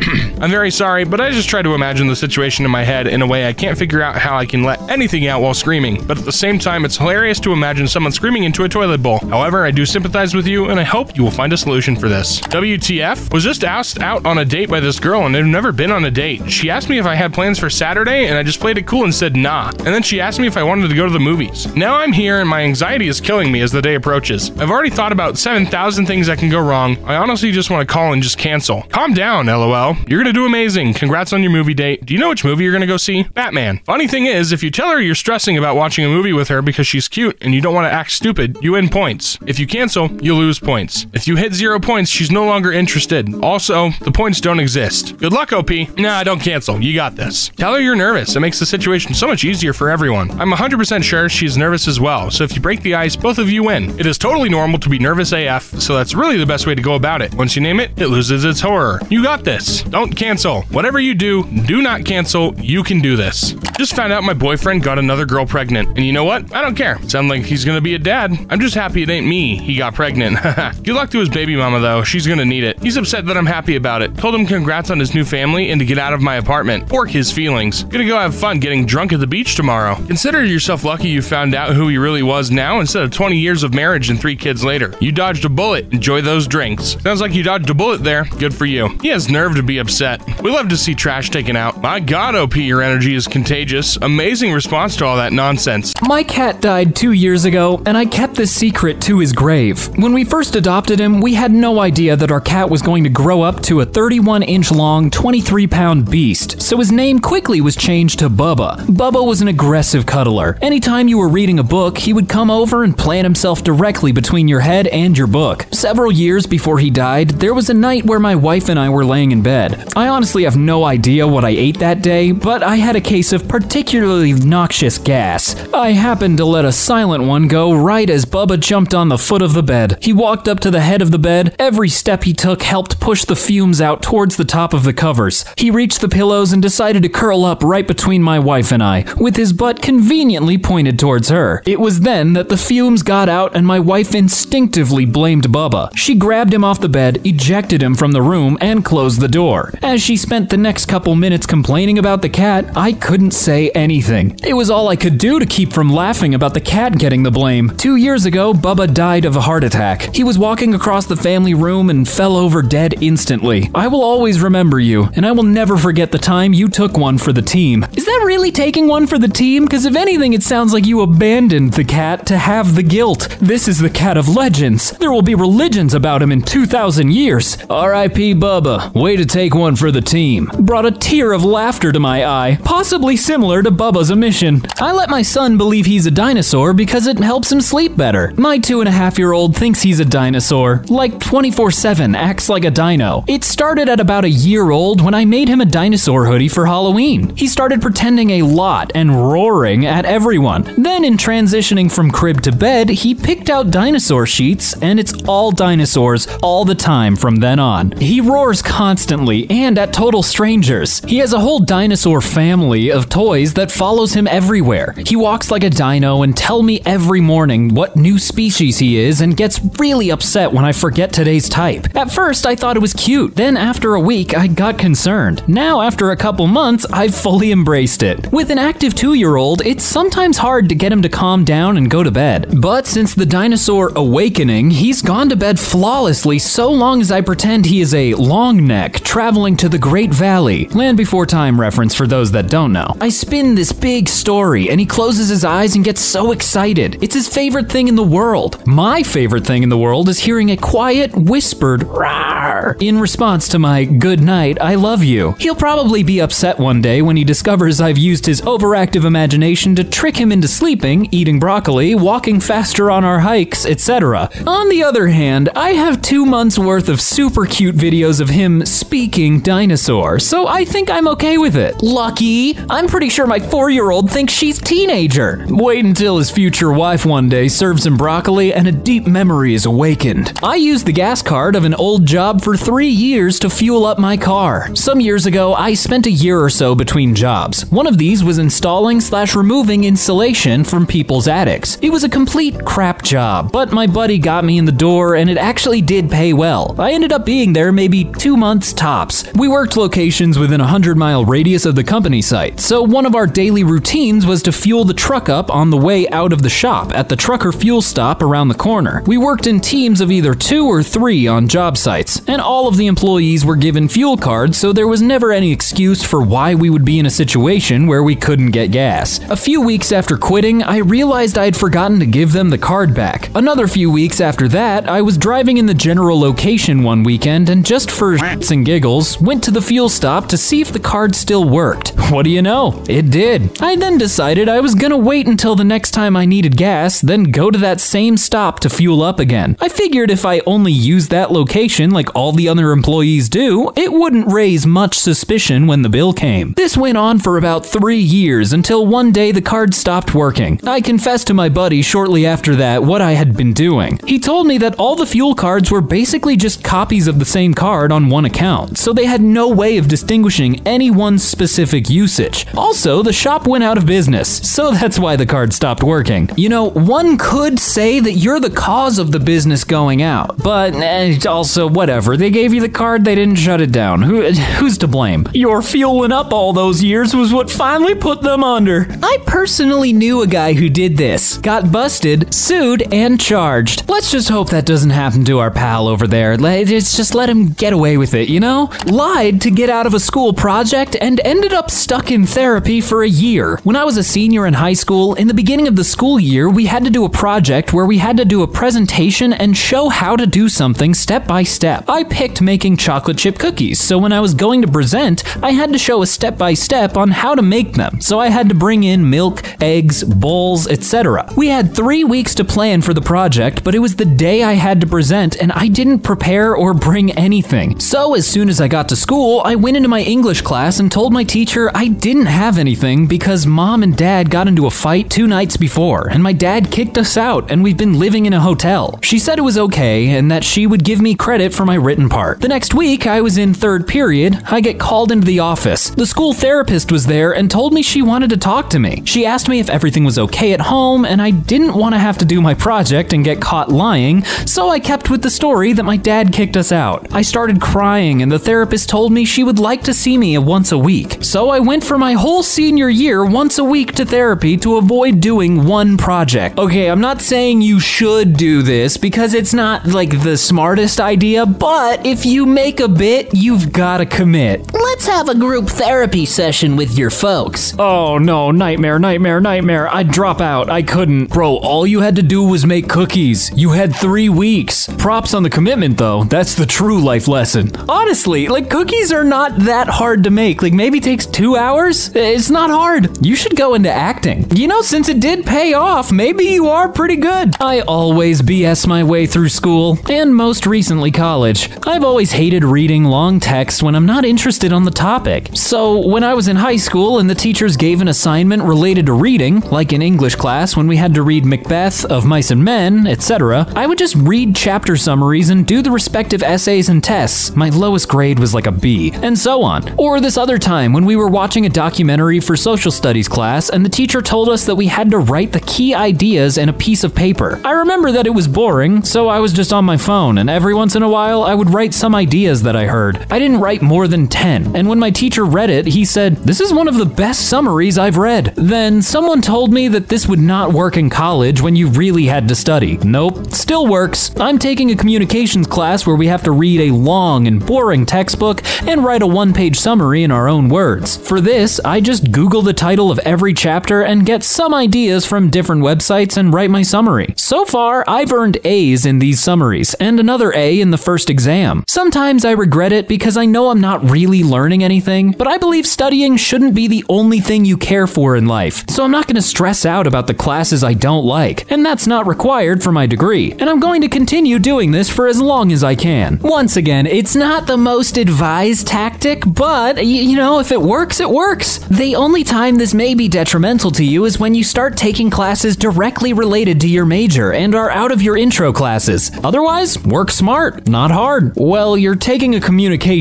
I'm very sorry, but I just try to imagine the situation in my head in a way I can't figure out how I can let anything out while screaming. But at the same time, it's hilarious to imagine someone screaming into a toilet bowl. However, I do sympathize with you, and I hope you will find a solution for this. WTF was just asked out on a date by this girl, and never been on a date. She asked me if I had plans for Saturday, and I just played it cool and said nah. And then she asked me if I wanted to go to the movies. Now I'm here, and my anxiety is killing me as the day approaches. I've already thought about 7,000 things that can go wrong. I honestly just want to call and just cancel. Calm down, lol. You're gonna do amazing. Congrats on your movie date. Do you know which movie you're gonna go see? Batman. Funny thing is, if you tell her you're stressing about watching a movie with her because she's cute and you don't want to act stupid, you win points. If you cancel, you lose points. If you hit zero points, she's no longer interested. Also, the points don't exist. Good luck, OP. Nah, don't cancel. You got this. Tell her you're nervous. It makes the situation so much easier for everyone. I'm 100% sure she's nervous as well, so if you break the ice, both of you win. It is totally normal to be nervous AF, so that's really the best way to go about it. Once you name it, it loses its horror. You got this. Don't cancel. Whatever you do, do not cancel. You can do this. Just found out my boyfriend got another girl pregnant, and you know what? I don't care. Sound like he's gonna be a dad. I'm just happy it ain't me. He got pregnant. Good luck to his baby mama though. She's gonna need it. He's upset that I'm happy about it. Told him congrats on his new family and to get out of my apartment. Pork his feelings. Gonna go have fun getting drunk at the beach tomorrow. Consider yourself lucky you found out who he really was now instead of 20 years of marriage and three kids later. You dodged a bullet. Enjoy those drinks. Sounds like you dodged a bullet there. Good for you. He has nerve to be upset. We love to see trash taken out. My god, OP, your energy is contagious. Amazing response to all that nonsense. My cat died two years ago, and I kept this secret to his grave. When we first adopted him, we had no idea that our cat was going to grow up to a 31 inch long, 23 pound beast, so his name quickly was changed to Bubba. Bubba was an aggressive cuddler. Anytime you were reading a book, he would come over and plant himself directly between your head and your book. Several years before he died, there was a night where my wife and I were laying in bed. I honestly have no idea what I ate that day, but I had a case of particularly noxious gas. I happened to let a silent one go right as Bubba jumped on the foot of the bed. He walked up to the head of the bed. Every step he took helped push the fumes out towards the top of the covers. He reached the pillows and decided to curl up right between my wife and I, with his butt conveniently pointed towards her. It was then that the fumes got out and my wife instinctively blamed Bubba. She grabbed him off the bed, ejected him from the room, and closed the door. As she spent the next couple minutes complaining about the cat, I couldn't say anything. It was all I could do to keep from laughing about the cat getting the blame. Two years ago, Bubba died of a heart attack. He was walking across the family room and fell over dead instantly. I will always remember you, and I will never forget the time you took one for the team. Is that really taking one for the team? Because if anything, it sounds like you abandoned the cat to have the guilt. This is the cat of legends. There will be religions about him in 2,000 years. R.I.P. Bubba. Way to take one for the team. Brought a tear of laughter to my eye, possibly similar to Bubba's omission. I let my son believe he's a dinosaur because it helps him sleep better. My two and a half year old thinks he's a dinosaur, like 24 7, acts like a dino. It started at about a year old when I made him a dinosaur hoodie for Halloween. He started pretending a lot and roaring at everyone. Then, in transitioning from crib to bed, he picked out dinosaur sheets, and it's all dinosaurs all the time from then on. He roars constantly and at total strangers. He has a whole dinosaur family of toys that follows him everywhere. He walks like a dino and tell me every morning what new species he is and gets really upset when I forget today's type. At first, I thought it was cute. Then after a week, I got concerned. Now, after a couple months, I've fully embraced it. With an active 2-year-old, it's sometimes hard to get him to calm down and go to bed. But since the dinosaur awakening, he's gone to bed flawlessly so long as I pretend he is a long neck traveling to the Great Valley. Land Before Time reference for those that don't know. I spin this big story and he closes his eyes and gets so excited. It's his favorite thing in the world. My favorite thing in the world is hearing a quiet, whispered rawr in response to my good night, I love you. He'll probably be upset one day when he discovers I've used his overactive imagination to trick him into sleeping, eating broccoli, walking faster on our hikes, etc. On the other hand, I have two months worth of super cute videos of him speaking dinosaur, so I think I'm okay with it. Lucky! I'm pretty sure my four year old thinks she's teenager. Wait until his future wife one day serves him broccoli and a deep memory is awakened. I used the gas card of an old job for three years to fuel up my car. Some years ago, I spent a year or so between jobs. One of these was installing slash removing insulation from people's attics. It was a complete crap job, but my buddy got me in the door and it actually did pay well. I ended up being there maybe two months tops. We worked locations within a 100 mile radius of the company site, so one of our daily routines was to fuel the truck up on the way out of the shop at the trucker fuel stop around the corner. We worked in teams of either two or three on job sites, and all of the employees were given fuel cards, so there was never any excuse for why we would be in a situation where we couldn't get gas. A few weeks after quitting, I realized I had forgotten to give them the card back. Another few weeks after that, I was driving in the general location one weekend and just for shits and giggles, went to the fuel stop to see if the card still worked. What do you know? It did. I then decided I was gonna wait until the next time I needed gas, then go to that same stop to fuel up again. I figured if I only used that location like all the other employees do, it wouldn't raise much suspicion when the bill came. This went on for about three years until one day the card stopped working. I confessed to my buddy shortly after that what I had been doing. He told me that all the fuel cards were basically just copies of the same card on one account, so they had no way of distinguishing any one specific usage. Also, the shop went out of business, so that's why the card stopped working. You know, one could say that you're the cause of the business going out, but eh, also whatever. They gave you the card, they didn't shut it down. Who, who's to blame? Your fueling up all those years was what finally put them under. I personally knew a guy who did this, got busted, sued, and charged. Let's just hope that doesn't happen to our pal over there. Let's just let him get away with it, you know? Lied to get out of a school project and ended up stuck in therapy for a year. When I was a senior in high school, in the beginning of the school year, we had to do a project where we had to do a presentation and show how to do something step by step. I picked making chocolate chip cookies, so when I was going to present, I had to show a step by step on how to make them. So I had to bring in milk, eggs, bowls, etc. We had three weeks to plan for the project, but it was the day I had to present and I didn't prepare or bring anything. So as soon as I got to school, I went into my English class and told my teacher I didn't have anything because mom and dad got into a fight two nights before, and my dad kicked us out, and we've been living in a hotel. She said it was okay and that she would give me credit for my written part. The next week, I was in third period. I get called into the office. The school therapist was there and told me she wanted to talk to me. She asked me if everything was okay at home, and I didn't want to have to do my project and get caught lying, so I kept with the story that my dad kicked us out. I started crying, and the therapist told me she would like to see me once a week. So I went for my whole senior year once a week to therapy to avoid doing one project. Okay, I'm not saying you should do this because it's not like the smartest idea, but if you make a bit, you've gotta commit. Let's have a group therapy session with your folks. Oh no, nightmare, nightmare, nightmare. I'd drop out. I couldn't. Bro, all you had to do was make cookies. You had three weeks. Props on the commitment though. That's the true life lesson. Honestly, like cookies are not that hard to make. Like maybe takes two hours. It's not hard. You should go into acting. You know, since it did pay off, maybe you are pretty good. I always BS my way through school, and most recently college. I've always hated reading long texts when I'm not interested on the topic. So when I was in high school and the teachers gave an assignment related to reading, like in English class when we had to read Macbeth, Of Mice and Men, etc., I would just read chapter summaries and do the respective essays and tests. My lowest grade was like a B, and so on. Or this other time when we were watching a documentary for social studies class and the teacher told us that we had to write the key ideas in a piece of paper. I remember that it was boring, so I was just on my phone, and every once in a while I would write some ideas that I heard. I didn't write more than 10, and when my teacher read it, he said, This is one of the best summaries I've read. Then someone told me that this would not work in college when you really had to study. Nope, still works. I'm taking a communications class where we have to read a long and boring textbook and write a one page summary in our own words. For this, I just Google the title of every chapter and get some ideas from different websites and write my summary. So far, I've earned A's in these summaries and another A in the first exam. Sometimes I regret it because I know I'm not really learning anything, but I believe studying shouldn't be the only thing you care for in life. So I'm not going to stress out about the classes I don't like, and that's not required for my degree. And I'm going to continue doing this for as long as I can. Once again, it's not the most advised tactic, but you know, if it works, it works. The only time this may be detrimental to you is when you start taking classes directly related to your major and are out of your intro classes. Otherwise, work smart, not hard. Well, you're taking a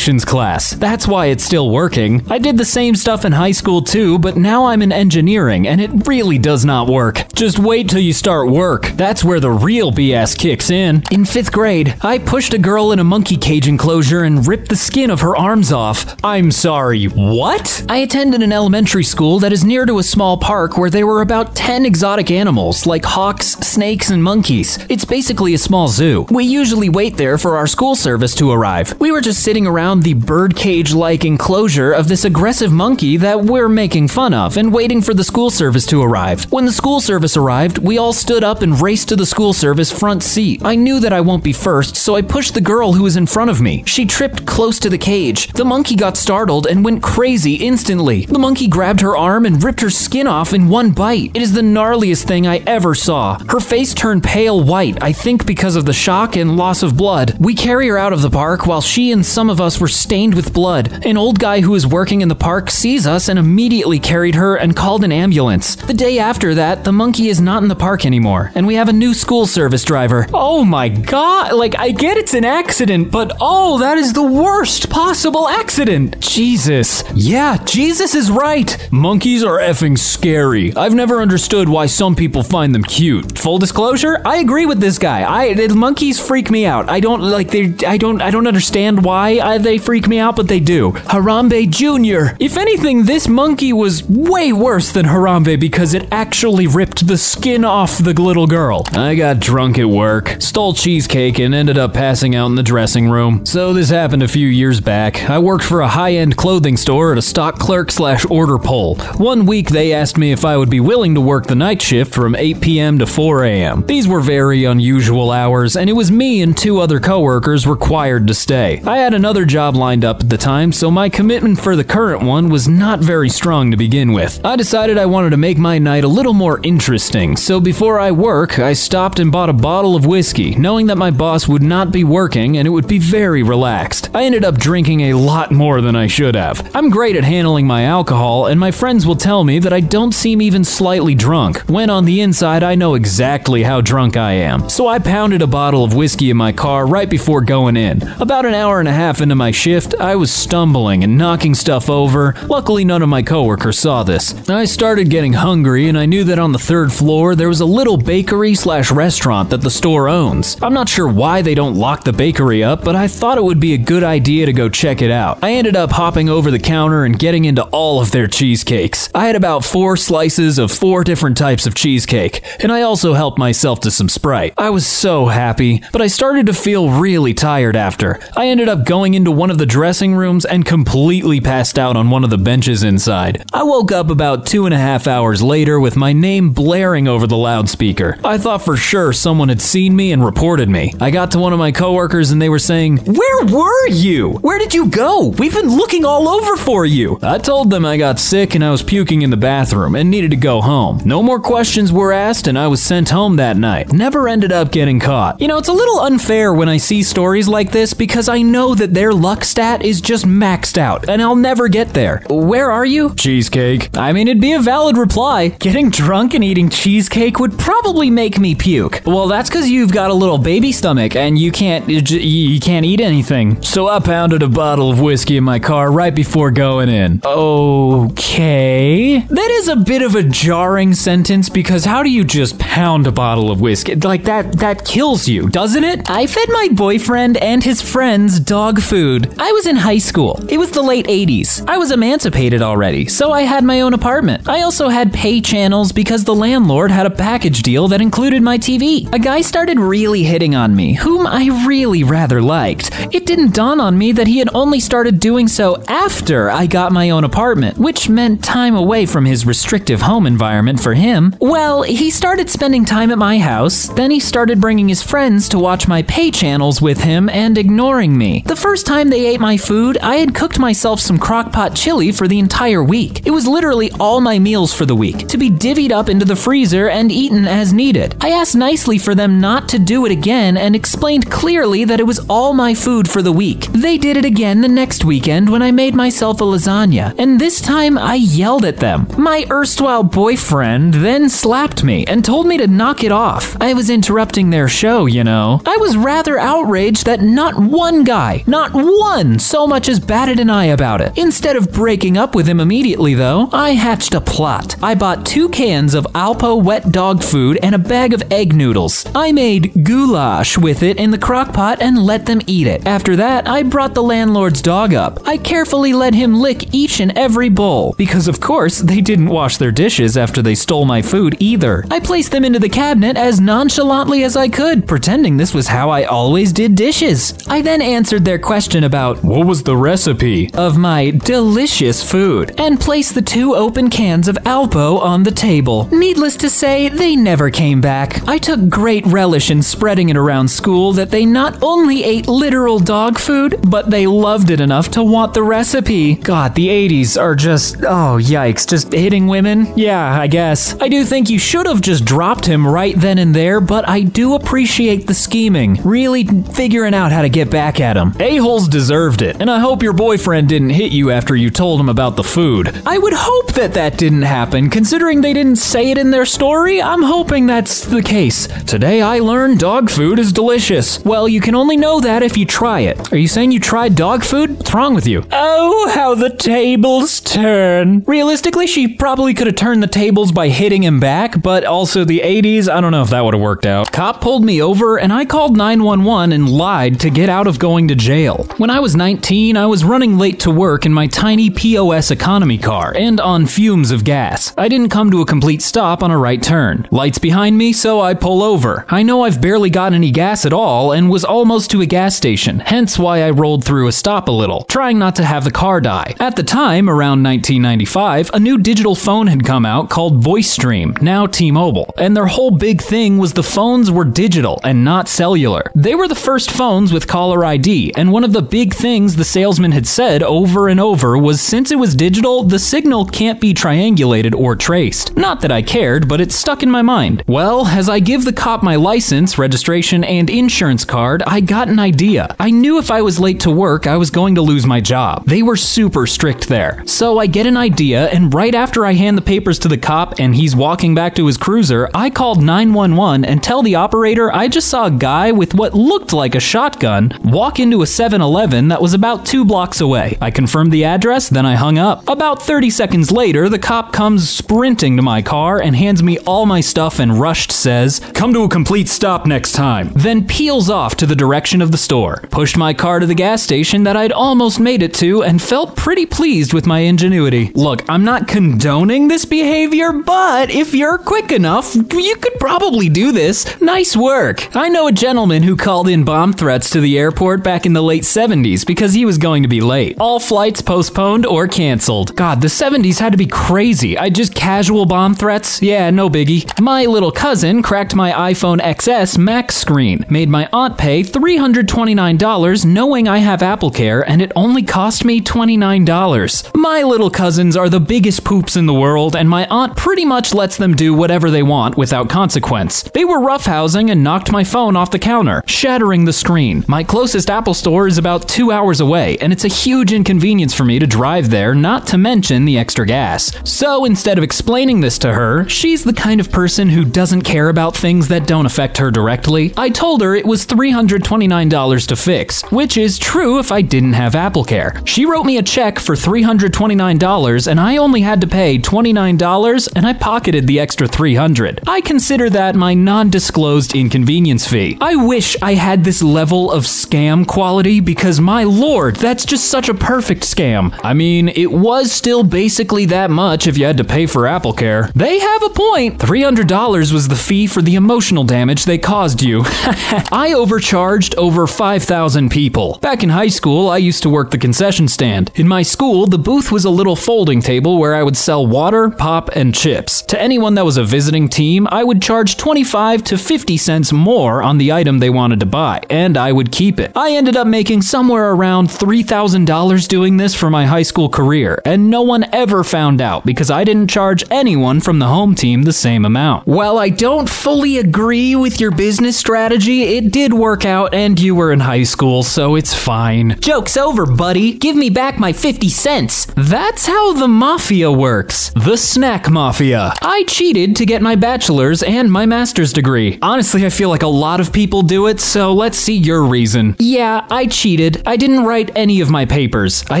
communications class. That's why it's still working. I did the same stuff in high school too, but now I'm in engineering and it really does not work. Just wait till you start work. That's where the real BS kicks in. In fifth grade, I pushed a girl in a monkey cage enclosure and ripped the skin of her arms off. I'm sorry, what? I attended an elementary school that is near to a small park where there were about 10 exotic animals like hawks, snakes, and monkeys. It's basically a small zoo. We usually wait there for our school service to arrive. We were just sitting around the birdcage like enclosure of this aggressive monkey that we're making fun of and waiting for the school service to arrive. When the school service arrived, we all stood up and raced to the school service front seat. I knew that I won't be first, so I pushed the girl who was in front of me. She tripped close to the cage. The monkey got startled and went crazy instantly. The monkey grabbed her arm and ripped her skin off in one bite. It is the gnarliest thing I ever saw. Her face turned pale white, I think because of the shock and loss of blood. We carry her out of the park while she and some of us were stained with blood. An old guy who is working in the park sees us and immediately carried her and called an ambulance. The day after that, the monkey is not in the park anymore, and we have a new school service driver. Oh my god, like I get it's an accident, but oh, that is the worst possible accident. Jesus. Yeah, Jesus is right. Monkeys are effing scary. I've never understood why some people find them cute. Full disclosure, I agree with this guy. I the monkeys freak me out. I don't like they I don't I don't understand why I, they freak me out, but they do. Harambe Jr. If anything, this monkey was way worse than Harambe because it actually ripped the skin off the little girl. I got drunk at work, stole cheesecake, and ended up passing out in the dressing room. So this happened a few years back. I worked for a high-end clothing store at a stock clerk slash order pole. One week they asked me if I would be willing to work the night shift from 8 p.m. to 4 a.m. These were very unusual hours, and it was me and two other coworkers required to stay. I had another job lined up at the time, so my commitment for the current one was not very strong to begin with. I decided I wanted to make my night a little more interesting, so before I work, I stopped and bought a bottle of whiskey, knowing that my boss would not be working and it would be very relaxed. I ended up drinking a lot more than I should have. I'm great at handling my alcohol, and my friends will tell me that I don't seem even slightly drunk, when on the inside I know exactly how drunk I am. So I pounded a bottle of whiskey in my car right before going in. About an hour and a half into my shift, I was stumbling and knocking stuff over. Luckily, none of my coworkers saw this. I started getting hungry, and I knew that on the third floor there was a little bakery slash restaurant that the store owns. I'm not sure why they don't lock the bakery up, but I thought it would be a good idea to go check it out. I ended up hopping over the counter and getting into all of their cheesecakes. I had about four slices of four different types of cheesecake, and I also helped myself to some Sprite. I was so happy, but I started to feel really tired after. I ended up going into one of the dressing rooms and completely passed out on one of the benches inside. I woke up about two and a half hours later with my name blaring over the loudspeaker. I thought for sure someone had seen me and reported me. I got to one of my coworkers and they were saying, Where were you? Where did you go? We've been looking all over for you. I told them I got sick and I was puking in the bathroom and needed to go home. No more questions were asked and I was sent home that night. Never ended up getting caught. You know, it's a little unfair when I see stories like this because I know that their luck stat is just maxed out and I'll never get there. Where are you? Cheesecake. I mean, it'd be a valid reply. Getting drunk and eating cheesecake would probably make me puke. Well, that's because you've got a little baby stomach and you can't you you can't eat anything. So I pounded a bottle of whiskey in my car right before going in. Okay. That is a bit of a jarring sentence because how do you just pound a bottle of whiskey? Like that that kills you, doesn't it? I fed my boyfriend and his friends dog food. I was in high school. It was the late 80s. I was emancipated already, so I had my own apartment. I also had pay channels because the landlord had a package deal that included my TV. A guy started really hitting on me, whom I really rather liked. It didn't dawn on me that he had only started doing so after I got my own apartment, which meant time away from his restrictive home environment for him. Well, he started spending time at my house, then he started bringing his friends to watch my pay channels with him and ignoring me. The first time they ate my food, I had cooked myself some crockpot chili for the entire week. It was literally all my meals for the week, to be divvied up into the freezer and eaten as needed. I asked nicely for them not to do it again and explained clearly that it was all my food for the week. They did it again the next weekend when I made myself a lasagna, and this time I yelled at them. My erstwhile boyfriend then slapped me and told me to knock it off. I was interrupting their show, you know. I was rather outraged that not one guy, not one, so much as batted an eye about it. Instead of breaking up with him immediately, though, I hatched a plot. I bought two cans of Alpo wet dog food and a bag of egg noodles. I made goulash with it in the crock pot and let them eat it. After that, I brought the landlord's dog up. I carefully let him lick each and every bowl, because of course, they didn't wash their dishes after they stole my food either. I placed them into the cabinet as nonchalantly as I could, pretending this was how I always did dishes. I then answered their question about what was the recipe of my delicious food and placed the two open cans of Alpo on the table. Needless to say, they never came back. I took great relish in spreading it around school that they not only ate literal dog food, but they loved it enough to want the recipe. God, the 80s are just, oh yikes, just hitting women? Yeah, I guess. I do think you should have just dropped him right then and there, but I do appreciate the scheming, really figuring out how to get back at him. A-holes deserved it, and I hope your boyfriend didn't hit you after you told him about the food. I would hope that that didn't happen, considering they didn't say it in their story. I'm hoping that's the case. Today I learned dog food is delicious. Well, you can only know that if you try it. Are you saying you tried dog food? What's wrong with you? Oh, how the tables turn. Realistically, she probably could have turned the tables by hitting him back, but also the 80s, I don't know if that would have worked out. Cop pulled me over and I called 911 and lied to get out of going to jail. When I was 19, I was running late to work in my tiny POS economy car and on fumes of gas. I didn't come to a complete stop on a right turn. Lights behind me, so I pull over. I know I've barely got any gas at all and was almost to a gas station, hence why I rolled through a stop a little, trying not to have the car die. At the time, around 1995, a new digital phone had come out called VoiceStream, now T-Mobile, and their whole big thing was the phones were digital and not cellular. They were the first phones with caller ID, and one of the big things the salesman had said over and over was since it was digital, the signal can't be triangulated or traced. Not that I cared, but it stuck in my mind. Well, as I give the cop my license, registration, and insurance card, I got an idea. I knew if I was late to work, I was going to lose my job. They were super strict there. So I get an idea, and right after I hand the papers to the cop and he's walking back to his cruiser, I called 911 and tell the operator I just saw a guy with what looked like a shotgun walk into a 7 Eleven that was about two blocks away. I confirmed the address, then I hung up. About 30 seconds later, the cop comes sprinting to my car and hands me all my stuff and rushed says, Come to a complete stop next time. Then peels off to the direction of the store. Pushed my car to the gas station that I'd almost made it to and felt pretty pleased with my ingenuity. Look, I'm not condoning this behavior, but if you're quick enough, you could probably do this. Nice work. I know a gentleman who called in bomb threats to the airport back in the late 70s because he was going to be late. All flights postponed or canceled. God, the 70s had to be crazy. I just casual bomb threats? Yeah, no biggie. My little cousin cracked my iPhone XS Max screen, made my aunt pay $329 knowing I have Apple Care and it only cost me $29. My little cousins are the biggest poops in the world and my aunt pretty much lets them do whatever they want without consequence. They were roughhousing and knocked my phone off the counter, shattering the screen. My closest Apple store is about two hours away and it's a huge inconvenience for me to drive there, not to mention the extra gas. So instead of explaining this to her, she's the kind of person who doesn't care about things that don't affect her directly. I told her it was $329 to fix, which is true if I didn't have Apple Care. She wrote me a check for $329 and I only had to pay $29 and I pocketed the extra 300. I consider that my non-disclosed inconvenience fee. I wish I had this level of scam quality because my lord, that's just such a perfect scam. I mean, it was still basically that much if you had to pay for Apple Care. They have a point. $300 was the fee for the emotional damage they caused you. I overcharged over 5,000 people. Back in high school, I used to work the concession stand. In my school, the booth was a little folding table where I would sell water, pop, and chips. To anyone that was a visiting team, I would charge 25 to 50 cents more on the item they wanted to buy, and I would keep it. I ended up making somewhere around $3,000 doing this for my high school career, and no one ever found out because I didn't charge anyone from the home team the same amount. While I don't fully agree with your business strategy, it did work out and you were in high school, so it's fine. Joke's over, buddy. Give me back my 50 cents. That's how the mafia works. The snack mafia. I cheated to get my bachelor's and my master's degree. Honestly, I feel like a lot of people do it, so let's see your reason. Yeah, I cheated. I didn't write any of my papers. I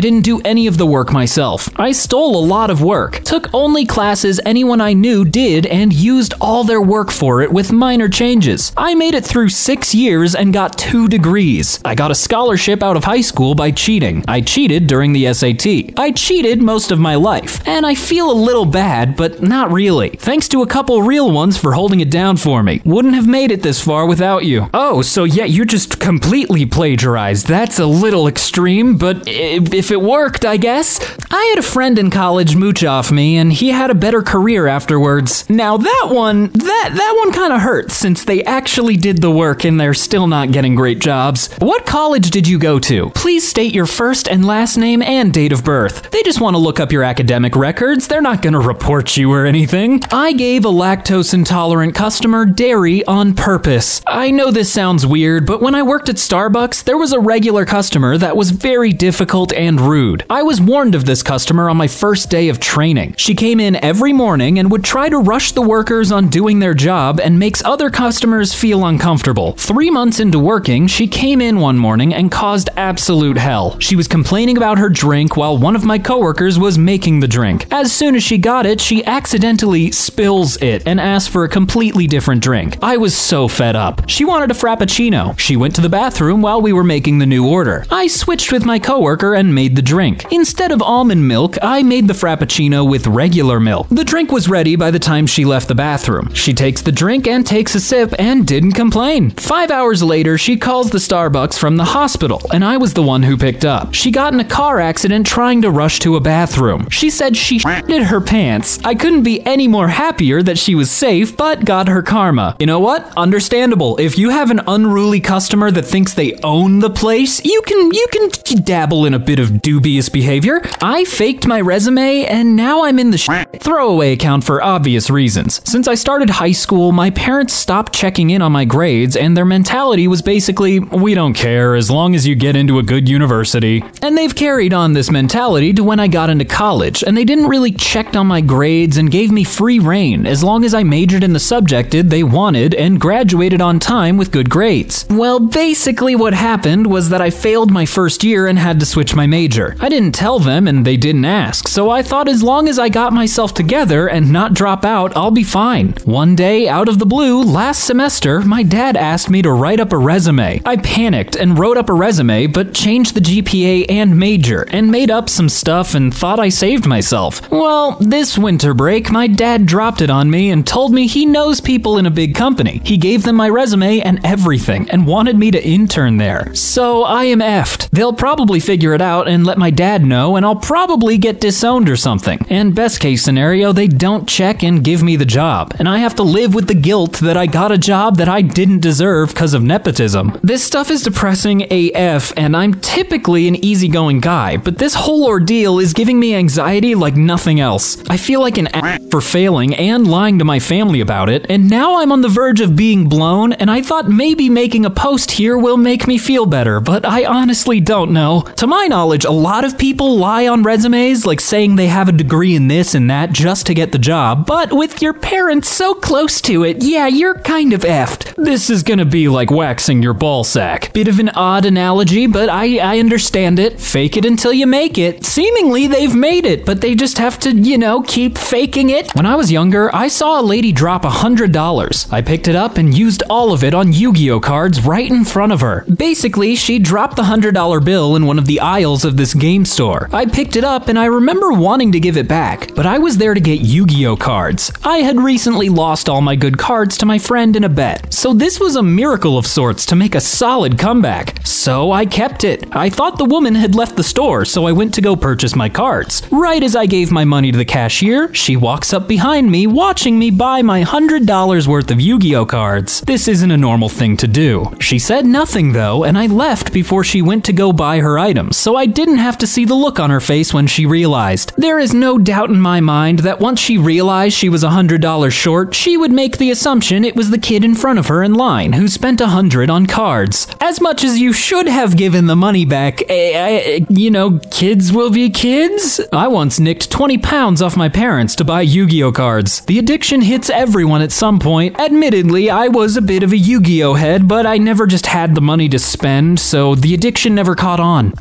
didn't do any of the work myself. I stole a lot of work, took only classes anyone I knew did, and used all their work for it with minor changes. I made it through six years and got two degrees. I got a scholarship out of high school by cheating. I cheated during the SAT. I cheated most of my life, and I feel a little bad, but not really. Thanks to a couple real ones for holding it down for me. Wouldn't have made it this far without you. Oh, so yeah, you just completely plagiarized. That's a little extreme, but if it worked, I guess. I had a friend in college mooch off me, and he had a better career afterwards. Now that one, that that one kind of hurts since they actually did the work and they're still not getting great jobs. What college did you go to? Please state your first and last name and date of birth. They just want to look up your academic records. They're not going to report you or anything. I gave a lactose intolerant customer dairy on purpose. I know this sounds weird, but when I worked at Starbucks, there was a regular customer that was very difficult and rude. I was warned of this customer on my first day of training. She came in every morning and would try to rush the workers on doing their job and makes other customers feel uncomfortable. Three months into working, she came in one morning and caused absolute hell. She was complaining about her drink while one of my coworkers was making the drink. As soon as she got it, she accidentally spills it and asks for a completely different drink. I was so fed up. She wanted a frappuccino. She went to the bathroom while we were making the new order. I switched with my coworker and made the drink. Instead of almond milk, I made the frappuccino with regular milk. The drink was ready by the time she left the bathroom. She takes the drink and takes a sip and didn't complain. Five hours later, she calls the Starbucks from the hospital, and I was the one who picked up. She got in a car accident trying to rush to a bathroom. She said she shitted her pants. I couldn't be any more happier that she was safe, but got her karma. You know what? Understandable. If you have an unruly customer that thinks they own the place, you can you can dabble in a bit of dubious behavior. I faked my resume and now I'm in the sh- throwaway account for obvious reasons. Since I started high school, my parents stopped checking in on my grades and their mentality was basically we don't care as long as you get into a good university. And they've carried on this mentality to when I got into college, and they didn't really check on my grades and gave me free reign as long as I majored in the subject they wanted and graduated on time with good grades. Well, basically, what happened was that I failed my first year and had to switch my major. I didn't tell them, and they didn't ask, so I thought as long as I got myself together and not drop out, I'll be fine. One day, out of the blue, last semester, my dad asked me to write up a resume. I panicked and wrote up a resume, but changed the GPA and major, and made up some stuff and thought I saved myself. Well, this winter break, my dad dropped it on me and told me he knows people in a big company. He gave them my resume and everything, and wanted me to intern there. So I am effed. They'll probably figure it out and let my dad know, and I'll probably get disowned or something. And best case scenario, they don't check and give me the job, and I have to live with the guilt that I got a job that I didn't deserve because of nepotism. This stuff is depressing AF, and I'm typically an easygoing guy, but this whole ordeal is giving me anxiety like nothing else. I feel like an ass for failing and lying to my family about it, and now I'm on the verge of being blown, and I thought maybe making a post here will make me feel better, but I honestly don't know. To my knowledge, a lot of people lie on resumes, like saying they have a degree in this and that just to get the job, but with your parents so close to it, yeah, you're kind of effed. This is gonna be like waxing your ball sack. Bit of an odd analogy, but I, I understand it. Fake it until you make it. Seemingly, they've made it, but they just have to, you know, keep faking it. When I was younger, I saw a lady drop a $100. I picked it up and used all of it on Yu Gi Oh cards right in front of her. Basically, she dropped the $100 bill in one of the aisles of this game store. I picked it up and I remember wanting to give it back, but I was there to get Yu Gi Oh cards. I had recently lost all my good cards to my friend in a bet, so this was a miracle of sorts to make a solid comeback. So I kept it. I thought the woman had left the store, so I went to go purchase my cards. Right as I gave my money to the cashier, she walks up behind me, watching me buy my $100 worth of Yu Gi Oh cards. This isn't a normal thing to do. She said nothing though, and I left before she went to go buy her items, so I didn't have to see the look on her face when she realized. There is no doubt in my mind that once she realized she was $100 short, she would make the assumption it was the kid in front of her in line who spent a hundred on cards. As much as you should have given the money back, eh, eh, you know, kids will be kids. I once nicked 20 pounds off my parents to buy Yu Gi Oh cards. The addiction hits everyone at some point. Admittedly, I was a bit of a Yu Gi Oh head, but I never just had the money to spend, so the addiction never caught on.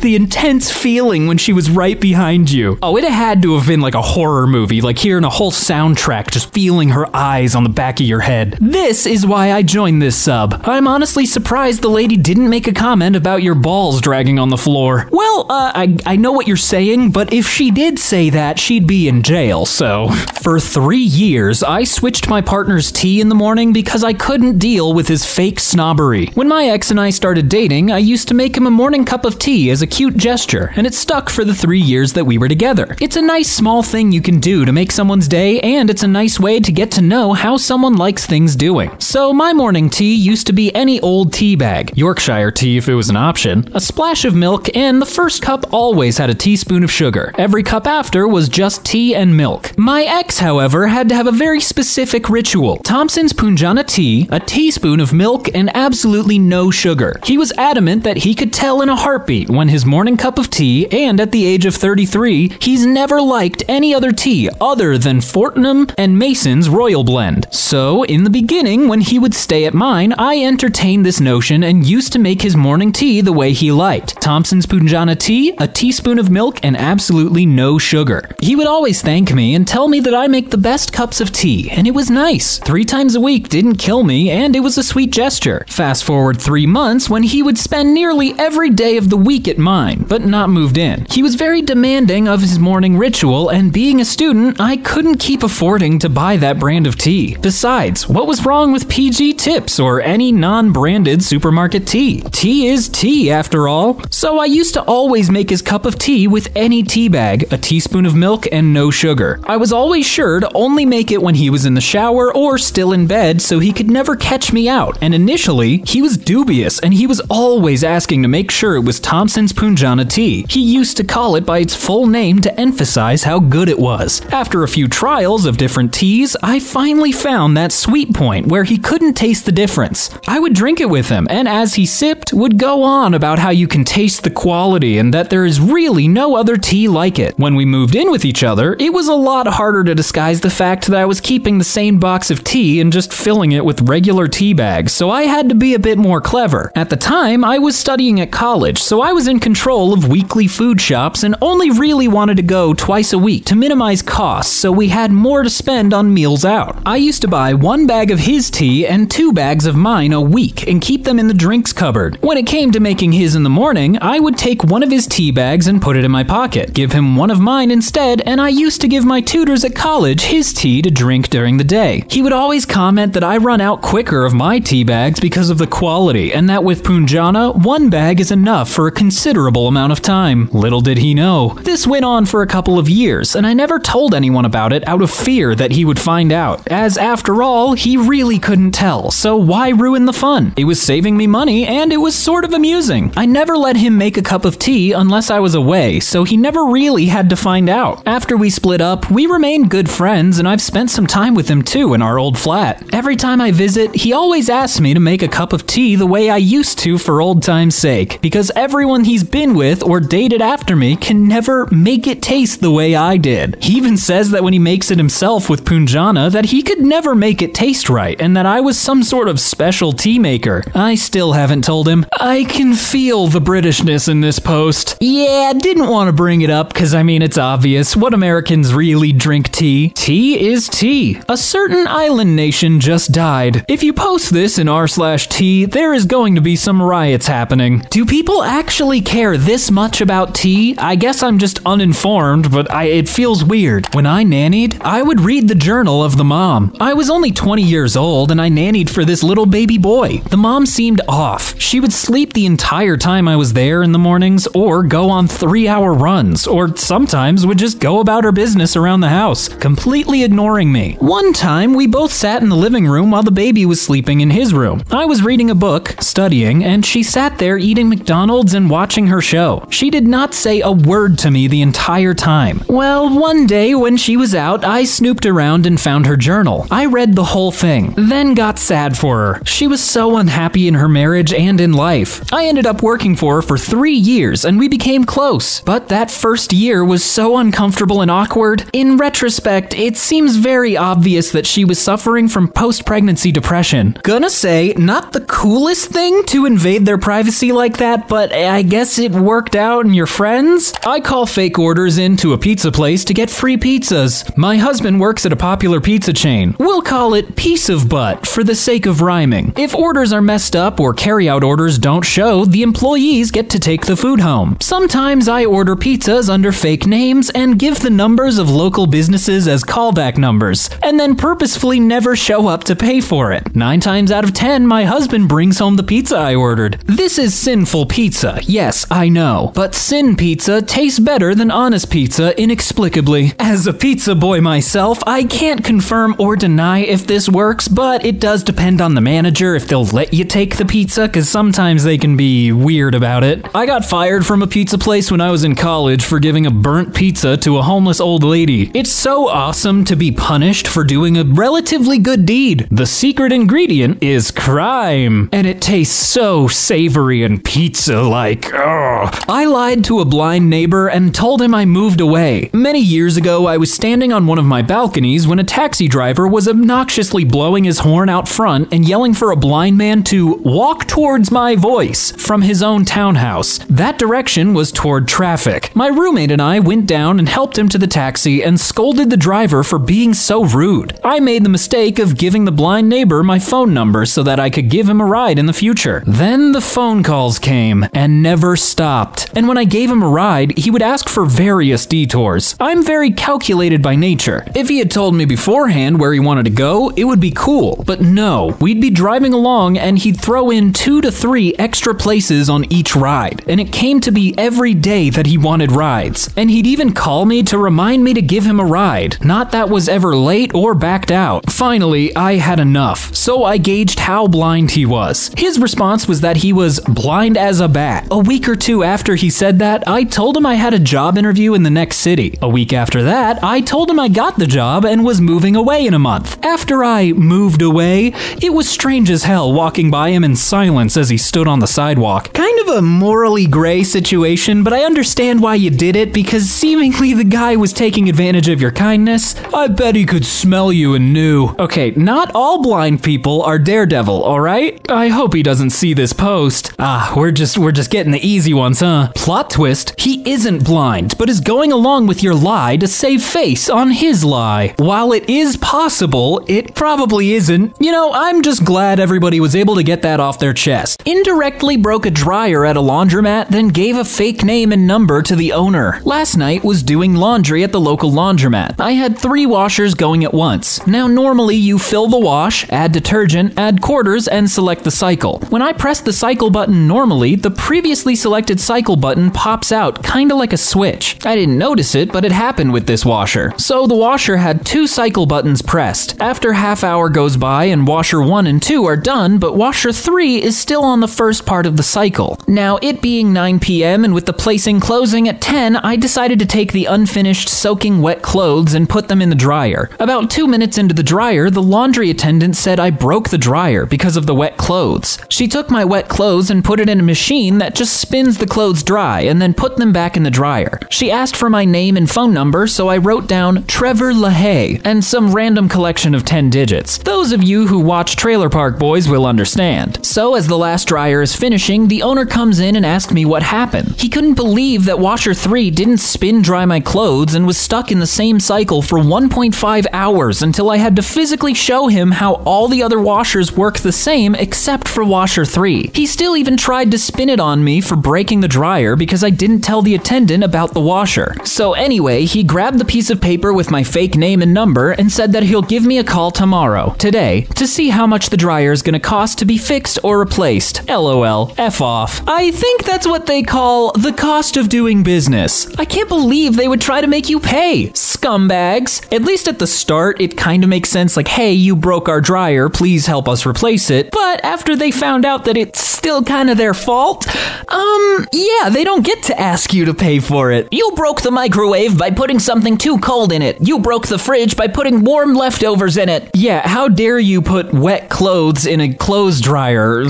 the intense feeling when she was right behind you. Oh, it had to have been like a horror movie, like hearing a whole soundtrack, just feeling her eyes on the back of your head. This is why I joined this sub. I'm honestly surprised the lady didn't make a comment about your balls dragging on the floor. Well, uh, I, I know what you're saying, but if she did say that, she'd be in jail, so. For three years, I switched my partner's tea in the morning because I couldn't deal with his fake snobbery. When my ex and I started dating, I used to make him a morning cup of tea as a cute gesture, and it stuck for the three years that we were together. It's a nice small thing you can do to make someone's day, and it's a nice way to get to know how someone likes things doing. So my morning tea used to be any old tea bag, Yorkshire tea if it was an option, a splash of milk, and the first cup always had a teaspoon of sugar. Every cup after was just tea and milk. My ex, however, had to have a very specific ritual. Thompson's Punjana tea, a teaspoon of milk, and absolutely no sugar. He was adamant that he could tell in a heartbeat when his morning cup of tea, and at the age of 33, he's never liked any other tea other than Fortnum and Mason's Royal Blend. So, in the beginning, when he would stay at mine, I entertained this notion and used to make his morning tea the way he liked. Thompson's Punjana tea, a teaspoon of milk, and absolutely no sugar. He would always thank me and tell me that I make the best cups of tea, and it was nice. Three times a week didn't kill me, and it was a sweet gesture. Fast forward three months when he would spend nearly every day of the week at mine, but not moved in. He was very demanding of his morning ritual, and being a student, I couldn't keep affording to buy that brand of tea. Besides, what was wrong with PG Tips or any non branded supermarket tea? Tea is tea, after all. So I used to always make his cup of tea with any tea bag, a teaspoon of milk, and no sugar. I was always sure to only make it when he was in the shower or still in bed so he could never catch me out. And initially, he was dubious and he was always asking to make sure it was Thompson's Punjana tea. He used to call it by its full name to emphasize how good it was. After a few trials of different teas, I finally found that sweet point where he couldn't taste the difference. I would drink it with him and as he sipped, would go on about how you can taste the quality and that there is really no other tea like it. When we moved in with each other, it was a lot harder to disguise the fact that I was keeping the same box of tea and just filling it with regular tea bags, so I had to be a bit more clever. At the time, I was studying at college, so I was in control of weekly food shops and only really wanted to go twice a week to minimize costs so we had more to spend on meals out. I used to buy one bag of his tea and two bags of mine a week and keep them in the drinks cupboard. When it came to making his in the morning, I would take one of his tea bags and put it in my pocket, give him one of mine instead, and I used to give my tutors at college his tea to drink during the day. He would always comment that I run out quicker of my tea bags because of the quality, and that with Punjana, one bag is enough for a considerable amount of time. Little did he know. This went on for a couple of years, and I never told anyone about it out of fear that he would find out, as after all, he really couldn't tell, so why ruin the fun? It was saving me money, and it was sort of amusing. I never let him make a cup of tea unless I was away, so he never really had to find out. After we split up, we remained good friends, and I've spent some time with him too in our old flat. Every time I visit, he always asks me to make a cup of tea the way I used to for old time's sake, because everyone he's been with or dated after me can never make it taste the way I did. He even says that when he makes it himself with Punjana, that he could never make it taste right, and that I was some sort of special tea maker. I still haven't told him. I can feel the Britishness in this post. Yeah, didn't want to bring it up because I mean it's obvious. What Americans really drink tea? Tea is tea. A certain island nation just died. If you post this in r slash tea, there is going to be some riots happening. Do people actually care this much about tea? I guess I'm just uninformed, but I, it feels weird. When I nannied, I would read the journal of the mom. I was only 20 years old and I nannied for this little baby boy. The mom seemed off. She would sleep the entire time I was there in the mornings or go on three hour runs, or sometimes would just go about her business around the house, completely ignoring me. One time, we both sat in the living room while the baby was sleeping in his room. I was reading a book, studying, and she sat there eating McDonald's and watching her show. She did not say a word to me the entire time. Well, one day when she was out, I snooped around and found her journal. I read the whole thing, then got sad for her. She was so unhappy in her marriage and in life. I ended up working for her for three years and we became close. But that first year was so uncomfortable and awkward. In retrospect, it seems very obvious that she was suffering from post pregnancy depression. Gonna say, not the coolest thing to invade their privacy like that, but I guess it worked out and you're friends? I call fake orders into a pizza place to get free pizzas. My husband works at a popular pizza chain. We'll call it Piece of Butt for the sake of rhyming. If orders are messed up or carryout orders don't show, the employees get to take the food home. Sometimes I order pizzas under fake names and give the numbers of local businesses as callback numbers, and then purposefully never show up to pay for it. Nine times out of ten, my husband brings home the pizza I ordered. This is sinful pizza, yes, I know, but sin pizza tastes better than honest pizza inexplicably. As a pizza boy myself, I can't confirm or deny if this works, but it does depend on the manager if they'll let you take the pizza, because sometimes they can be weird about it. I got fired from a pizza place when I was in college for giving a burnt pizza to a homeless old lady. It's so awesome to be punished for doing a relatively good deed. The secret ingredient is crime, and it tastes so savory and pizza like. I lied to a blind neighbor and told him I moved away. Many years ago, I was standing on one of my balconies when a taxi driver was obnoxiously blowing his horn out front and yelling for a blind man to walk towards my voice from his own townhouse. That direction was toward traffic. My roommate and I went down and helped him to the taxi and scolded the driver for being so rude. I made the mistake of giving the blind neighbor my phone number so that I could give him a ride in the future. Then the phone calls came and never stopped. And when I gave him a ride, he would ask for various detours. I'm very calculated by nature. If he had told me beforehand where he wanted to go, it would be cool. But no, we'd be driving along and he'd throw in two to three extra places on each ride. And it came to be every day that he wanted rides. And he'd even call me to remind me to give him a ride. Not that was ever late or backed out. Finally, I had enough. So I gauged how blind he was. His response was that he was blind as a bat. A week or two after he said that, I told him I had a job interview in the next city. A week after that, I told him I got the job and was moving away in a month. After I moved away, it was strange as hell walking by him in silence as he stood on the sidewalk. Kind of a morally gray situation, but I understand why you did it because seemingly the guy was taking advantage of your kindness. I bet he could smell you and knew. Okay, not all blind people are Daredevil, alright? I hope he doesn't see this post. Ah, we're just we're just getting the easy ones, huh? Plot twist, he isn't blind, but is going along with your lie to save face on his lie. While it is possible, it probably isn't. You know, I'm just glad everybody was able to get that off their chest. Indirectly broke a dryer at a laundromat, then gave a fake name and number to the owner. Last night was doing laundry at the local laundromat. I had three washers going at once. Now, normally you fill the wash, add detergent, add quarters, and select the cycle. When I press the cycle button normally, the previously selected cycle button pops out, kinda like a switch. I didn't notice it, but it happened with this washer. So the washer had two cycle buttons pressed. After half hour goes by and washer 1 and 2 are done, but washer 3 is still on the first part of the cycle. Now, it being 9 p.m. and with the placing closing at 10, I decided to take the unfinished soaking wet clothes and put them in the dryer. About 2 minutes into the dryer, the laundry attendant said I broke the dryer because of the wet clothes. She took my wet clothes and put it in a machine that just spins the clothes dry and then put them back in the dryer. She asked for my name and phone number, so I wrote down Trevor LaHaye and some random collection of 10 digits. Those of you who watch Trailer Park Boys will understand. So, as the last dryer is finishing, the owner comes in and asks me what happened. He couldn't believe that washer 3 didn't spin dry my clothes and was stuck in the same cycle for 1.5 hours until I had to physically show him how all the other washers work the same except for washer 3. He still even tried to spin it on me for breaking the dryer because I didn't tell the attendant about the washer. So, anyway, he grabbed the piece of paper with my fake name and number and said that he'll give me a call tomorrow, today, to see how much the dryer is gonna cost to be fixed or replaced. LOL. F off. I think that's what they call the cost of doing business. I can't believe they would try to make you pay. Scumbags. At least at the start, it kind of makes sense like, hey, you broke our dryer, please help us replace it. But after they found out that it's still kind of their fault, um, yeah, they don't get to ask you to pay for it. You broke the microwave by putting something too cold in it. You broke the fridge by putting warm leftovers in it. Yeah, how dare you put wet clothes in a clothes dryer?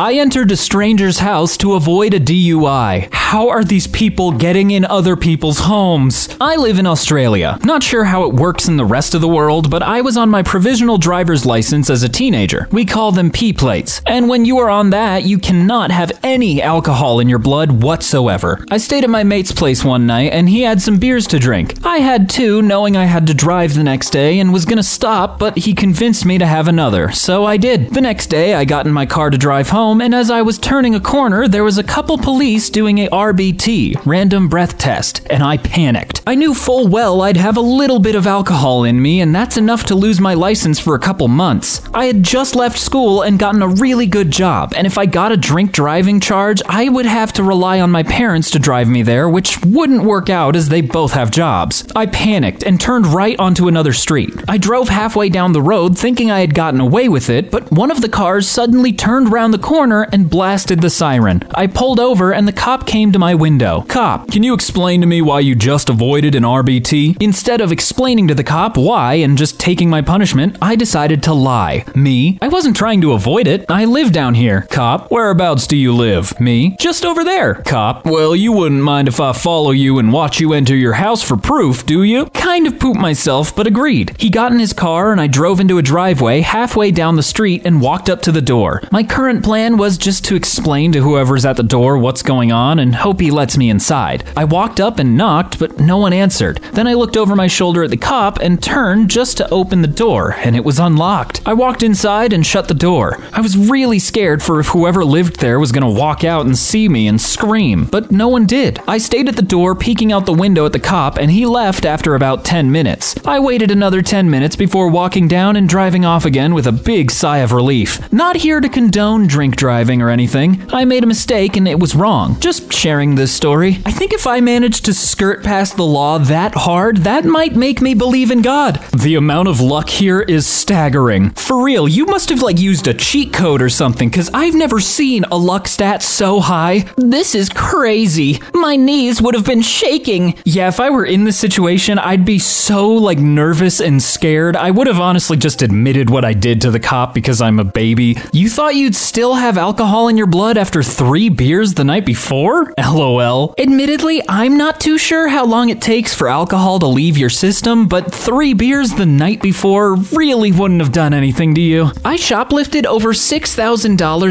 I entered a stranger's house to avoid a DUI. How are these people getting in other people's homes? I live in Australia. Not sure how it works in the rest of the world, but I was on my provisional driver's license as a teenager. We call them P plates. And when you are on that, you cannot have any alcohol in your blood whatsoever. I stayed at my mate's place one night and he had some beers to drink. I had two, knowing I had to drive the next day and was gonna stop, but he convinced me to have another, so I did. The next day, I got in my car to drive home, and as I was turning a corner, there was a couple police doing a RBT, random breath test, and I panicked. I knew full well I'd have a little bit of alcohol in me, and that's enough to lose my license for a couple months. I had just left school and gotten a really good job, and if I got a drink driving charge, I would have to rely on my parents to drive me there, which wouldn't work out as they both have jobs. I panicked and turned right onto another street. I drove halfway down the road thinking I had gotten away with it, but one of the cars suddenly turned around the corner and blasted the siren. I pulled over and the cop came to my window. Cop, can you explain to me why you just avoided an RBT? Instead of explaining to the cop why and just taking my punishment, I decided to lie. Me? I wasn't trying to avoid it. I down here. Cop, whereabouts do you live? Me? Just over there. Cop, well, you wouldn't mind if I follow you and watch you enter your house for proof, do you? Kind of pooped myself, but agreed. He got in his car and I drove into a driveway halfway down the street and walked up to the door. My current plan was just to explain to whoever's at the door what's going on and hope he lets me inside. I walked up and knocked, but no one answered. Then I looked over my shoulder at the cop and turned just to open the door, and it was unlocked. I walked inside and shut the door. I was really scared for if whoever lived there was gonna walk out and see me and scream, but no one did. I stayed at the door peeking out the window at the cop, and he left after about 10 minutes. I waited another 10 minutes before walking down and driving off again with a big sigh of relief. Not here to condone drink driving or anything. I made a mistake and it was wrong. Just sharing this story. I think if I managed to skirt past the law that hard, that might make me believe in God. The amount of luck here is staggering. For real, you must have like used a cheat code or something, because I've never seen a luck stat so high. This is crazy. My knees would have been shaking. Yeah, if I were in this situation, I'd be so like nervous and scared. I would have honestly just admitted what I did to the cop because I'm a baby. You thought thought you'd still have alcohol in your blood after three beers the night before? LOL. Admittedly, I'm not too sure how long it takes for alcohol to leave your system, but three beers the night before really wouldn't have done anything to you. I shoplifted over $6,000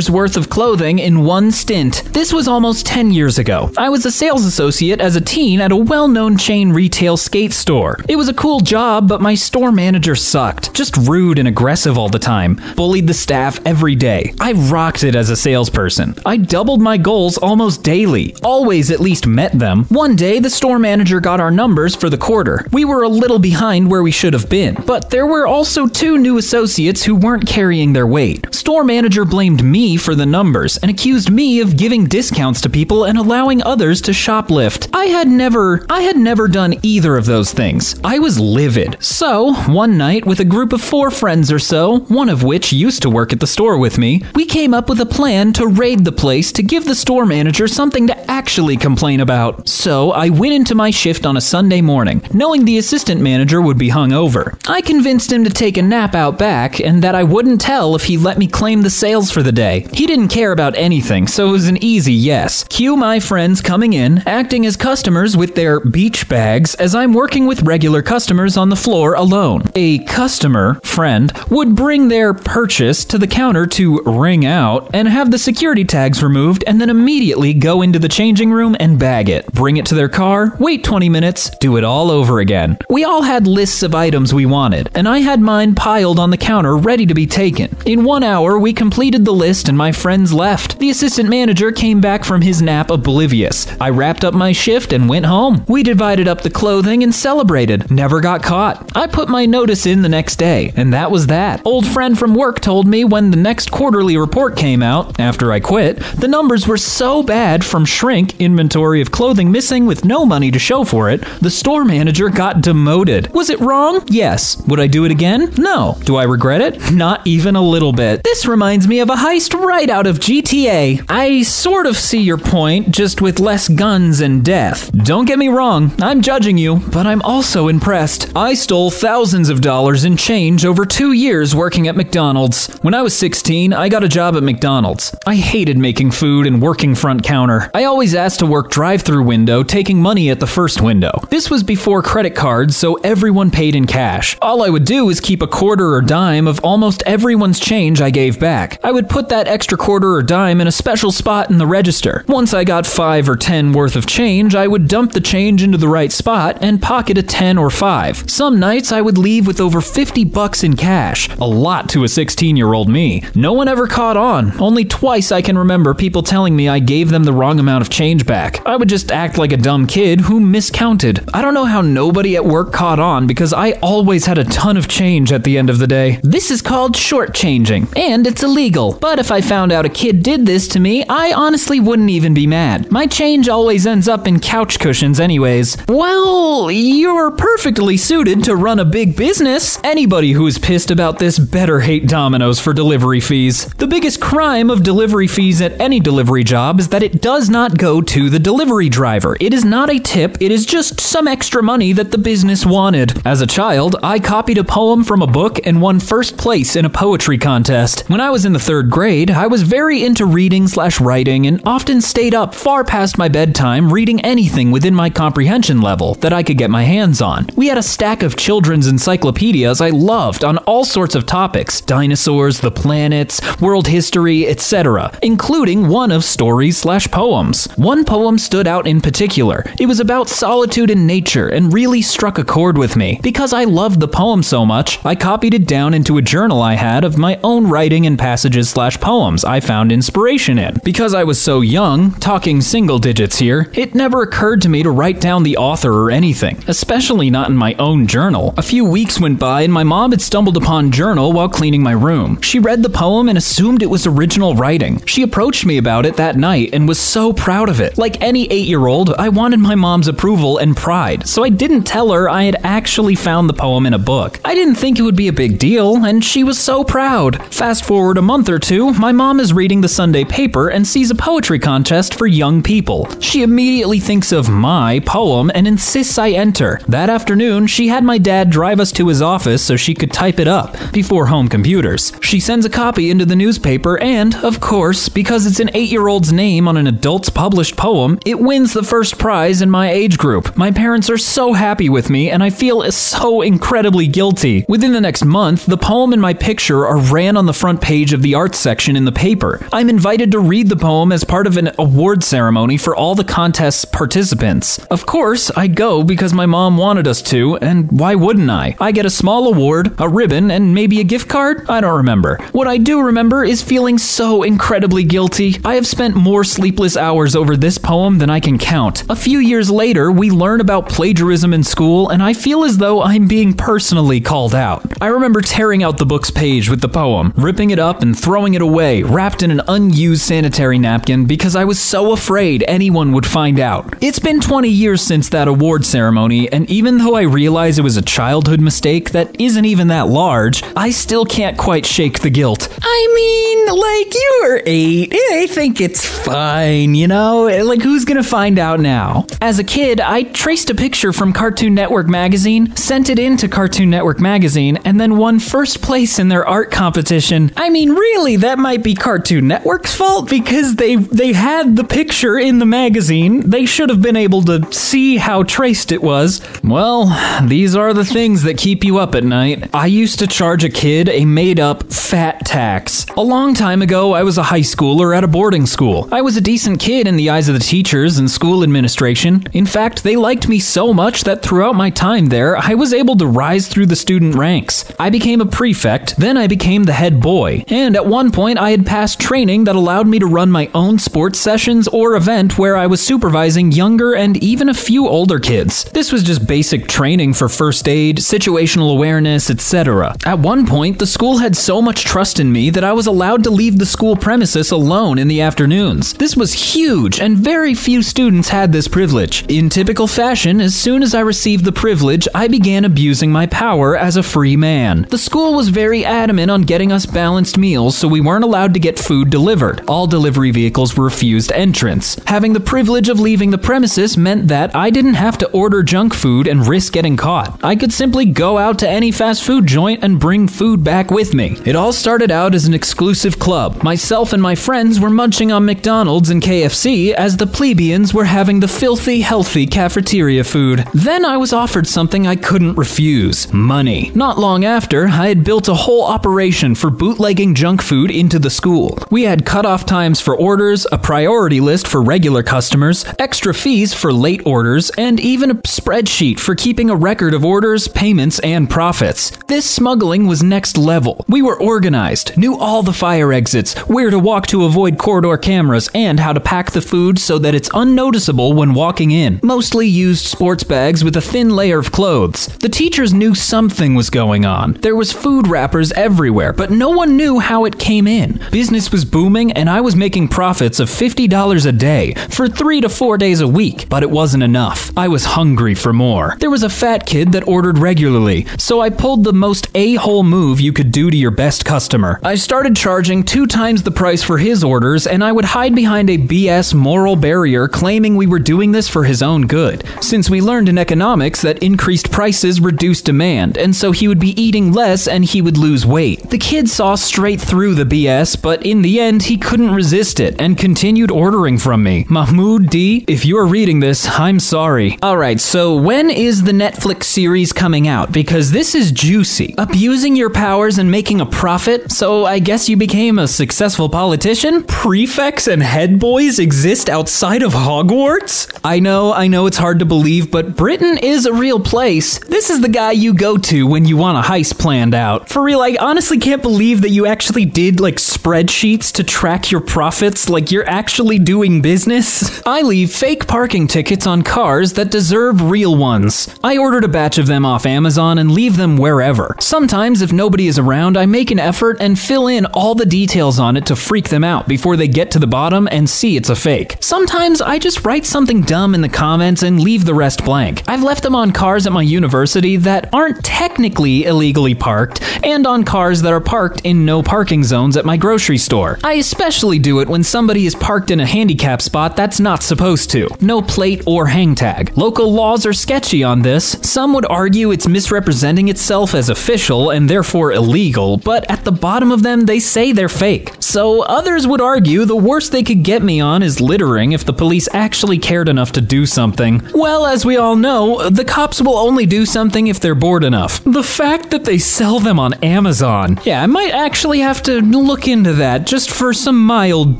worth of clothing in one stint. This was almost 10 years ago. I was a sales associate as a teen at a well known chain retail skate store. It was a cool job, but my store manager sucked. Just rude and aggressive all the time. Bullied the staff every day. I rocked it as a salesperson. I doubled my goals almost daily. Always at least met them. One day, the store manager got our numbers for the quarter. We were a little behind where we should have been, but there were also two new associates who weren't carrying their weight. Store manager blamed me for the numbers and accused me of giving discounts to people and allowing others to shoplift. I had never I had never done either of those things. I was livid. So, one night with a group of 4 friends or so, one of which used to work at the store with me, we came up with a plan to raid the place to give the store manager something to actually complain about. So, I went into my shift on a Sunday morning, knowing the assistant manager would be hung over. I convinced him to take a nap out back and that I wouldn't tell if he let me claim the sales for the day. He didn't care about anything, so it was an easy yes. Cue my friends coming in, acting as customers with their beach bags as I'm working with regular customers on the floor alone. A customer, friend, would bring their purchase to the counter to ring out and have the security tags removed and then immediately go into the changing room and bag it. Bring it to their car, wait 20 minutes, do it all over again. We all had lists of items we wanted, and I had mine piled on the counter ready to be taken. In one hour, we completed the list and my friends left. The assistant manager came back from his nap oblivious. I wrapped up my shift and went home. We divided up the clothing and celebrated. Never got caught. I put my notice in the next day, and that was that. Old friend from work told me when the next quarterly report came out, after I quit, the numbers were so bad from shrink, inventory of clothing missing with no money to show for it, the store manager got demoted. Was it wrong? Yes. Would I do it again? No. Do I regret it? Not even a little bit. This reminds me of a heist right out of GTA. I sort of see your point, just with less guns and death. Don't get me wrong, I'm judging you, but I'm also impressed. I stole thousands of dollars in change over two years working at McDonald's. When I was 16, I got a job at McDonald's. I hated making food and working front counter. I always asked to work drive through window, taking money at the first window. This was before credit cards, so everyone paid in cash. All I would do is keep a quarter or dime of almost everyone's change I gave back. I would put that extra quarter or dime in a special spot in the register. Once I got 5 or 10 worth of change, I would dump the change into the right spot and pocket a 10 or 5. Some nights I would leave with over 50 bucks in cash, a lot to a 16 year old me. No one ever caught on. Only twice I can remember people telling me I gave them the wrong amount of change back. I would just act like a dumb kid who miscounted. I don't know how nobody at work caught on because I always had a ton of change at the end of the day. This is called shortchanging, and it's illegal. But if I found out a kid did this to me, I honestly wouldn't even be mad. My change always ends up in couch cushions, anyways. Well, you're perfectly suited to run a big business. Anybody who is pissed about this better hate Domino's for delivery fees. The biggest crime of delivery fees at any delivery job is that it does not go to the delivery driver. It is not a tip, it is just some extra money that the business wanted. As a child, I copied a poem from a book and won first place in a poetry contest. When I was in the third grade, I was very into reading slash writing and often stayed up far past my bedtime reading anything within my comprehension level that I could get my hands on. We had a stack of children's encyclopedias I loved on all sorts of topics dinosaurs, the planets, world history, etc., including one of stories slash poems. One poem stood out in particular. It was about solitude in nature and really struck a chord with me. Because I loved the poem so much, I copied it down into a journal I had of my own writing and passages slash poems I found inspiration in. Because I was so young, talking single digits here, it never occurred to me to write down the author or anything, especially not in my own journal. A few weeks went by and my mom had stumbled upon journal while cleaning my room. She read the poem and assumed it was original writing. She approached me about it that night and was so proud of it. Like any 8-year-old, I wanted my mom's approval and pride, so I didn't tell her I had actually found the poem in a book. I didn't think it would be a big deal, and she was so proud. Fast forward a month or two, my mom is reading the Sunday paper and sees a poetry contest for young people. She immediately thinks of my poem and insists I enter. That afternoon, she had my dad drive us to his office so she could type it up before home computers. She sends a copy into the newspaper, and, of course, because it's an eight year old's name on an adult's published poem, it wins the first prize in my age group. My parents are so happy with me, and I feel so incredibly guilty. Within the next month, the poem and my picture are ran on the front page of the arts section in the paper. I'm invited to read the poem as part of an award ceremony for all the contest's participants. Of course, I go because my mom wanted us to, and why wouldn't I? I get a small award, a ribbon, and maybe a gift card? I don't remember. What I do remember is feeling so incredibly guilty. I have spent more sleepless hours over this poem than I can count. A few years later, we learn about plagiarism in school, and I feel as though I'm being personally called out. I remember tearing out the book's page with the poem, ripping it up and throwing it away, wrapped in an unused sanitary napkin because I was so afraid anyone would find out. It's been 20 years since that award ceremony, and even though I realize it was a childhood mistake that isn't even that large, I still can't quite shake the guilt. I mean, like, you were eight. I think it's fine, you know? Like, who's gonna find out now? As a kid, I traced a picture from Cartoon Network magazine, sent it in to Cartoon Network magazine, and then won first place in their art competition. I mean, really, that might be Cartoon Network's fault because they they had the picture in the magazine. They should have been able to see how traced it was. Well, these are the things that keep you up at night. I used to charge a kid a made-up fat tax. A long time ago, I was a high schooler at a boarding school. I was a decent kid in the eyes of the teachers and school administration. In fact, they liked me so much that throughout my time there, I was able to rise through the student ranks. I became a prefect, then I became the head boy, and at one point I had passed training that allowed me to run my own sports sessions or event where I was supervising younger and even a few older kids. This was just basic training for first aid, situational awareness, etc. At one point, the school had so much trust in me that I was allowed to leave the school premises alone in the afternoons. This was huge, and very few students had this privilege. In typical fashion, as soon as I received the privilege, I began abusing my power as a free man. The school was very adamant on getting us balanced meals, so we weren't allowed to get food delivered. All delivery vehicles were refused entrance. Having the privilege of leaving the premises meant that I didn't have to order junk food and risk getting caught. I could simply go out to any fast food joint and bring food back with me. It all started out as an exclusive club. Myself and my friends were munching on McDonald's and KFC as the plebeians were having the filthy, healthy cafeteria food. Then I was offered something I couldn't refuse money. Not long after, I had built a whole operation for bootlegging junk food into the school. We had cutoff times for orders, a priority list for regular customers, extra fees for late orders, and even a spreadsheet for keeping a record of orders, payments, and profits. This smuggling was next level. We were organized, knew all the fire exits, where to walk to avoid corridor cameras, and how to pack the food so that it's unnoticeable when walking in. Mostly used sports bags with a thin layer of clothes. The teachers knew something was going on. There was food wrappers everywhere, but no one knew how it came in. Business was booming, and I was making profits of $50 a day for three to four days a week, but it wasn't enough. I was hungry for more. There was a fat kid that ordered regularly, so I pulled the most a hole move you could do to your best customer. I started charging two times the price for his orders, and I would hide behind a BS moral barrier claiming we were doing this for his own good. Since we learned in economics that increased prices reduce demand, and so he would be eating less and he would lose weight. The kid saw straight through the BS, but in the end, he couldn't resist it and continued ordering from me. Mahmoud D, if you are reading this, I'm sorry. Alright, so when is the Netflix series coming out? Because this is juicy. Abusing your powers and making a profit, so I guess you became a successful politician? Prefects and head boys exist outside of Hogwarts? I know, I know it's hard to believe, but Britain is a real place. This is the guy you go to when you want a heist planned out. For real, I honestly can't believe that you actually did like spreadsheets to track your profits, like you're actually doing business. I leave fake parking tickets on cars that deserve real ones. I ordered a batch of them off Amazon and leave them wherever. Sometimes, if nobody is around, I make an effort and fill in all the details on it to freak them out before they get to the bottom and see it's a fake. Sometimes I just write something dumb in the comments and leave the rest blank. I've left them on cars at my university that aren't technically illegally parked, and on cars that are parked in no parking zones at my grocery store. I especially do it when somebody is parked in a handicap spot that's not supposed to. No plate or hang tag. Local laws are sketchy on this. Some would argue it's misrepresenting itself as official and therefore illegal, but at the bottom of them, they say they're fake. So others would argue the worst they could get me on is littering if the police actually cared enough to do something. Well, as we all know, the cops will only do something if they're bored enough. The fact that they sell them on Amazon. Yeah, I might actually have to look into that just for some mild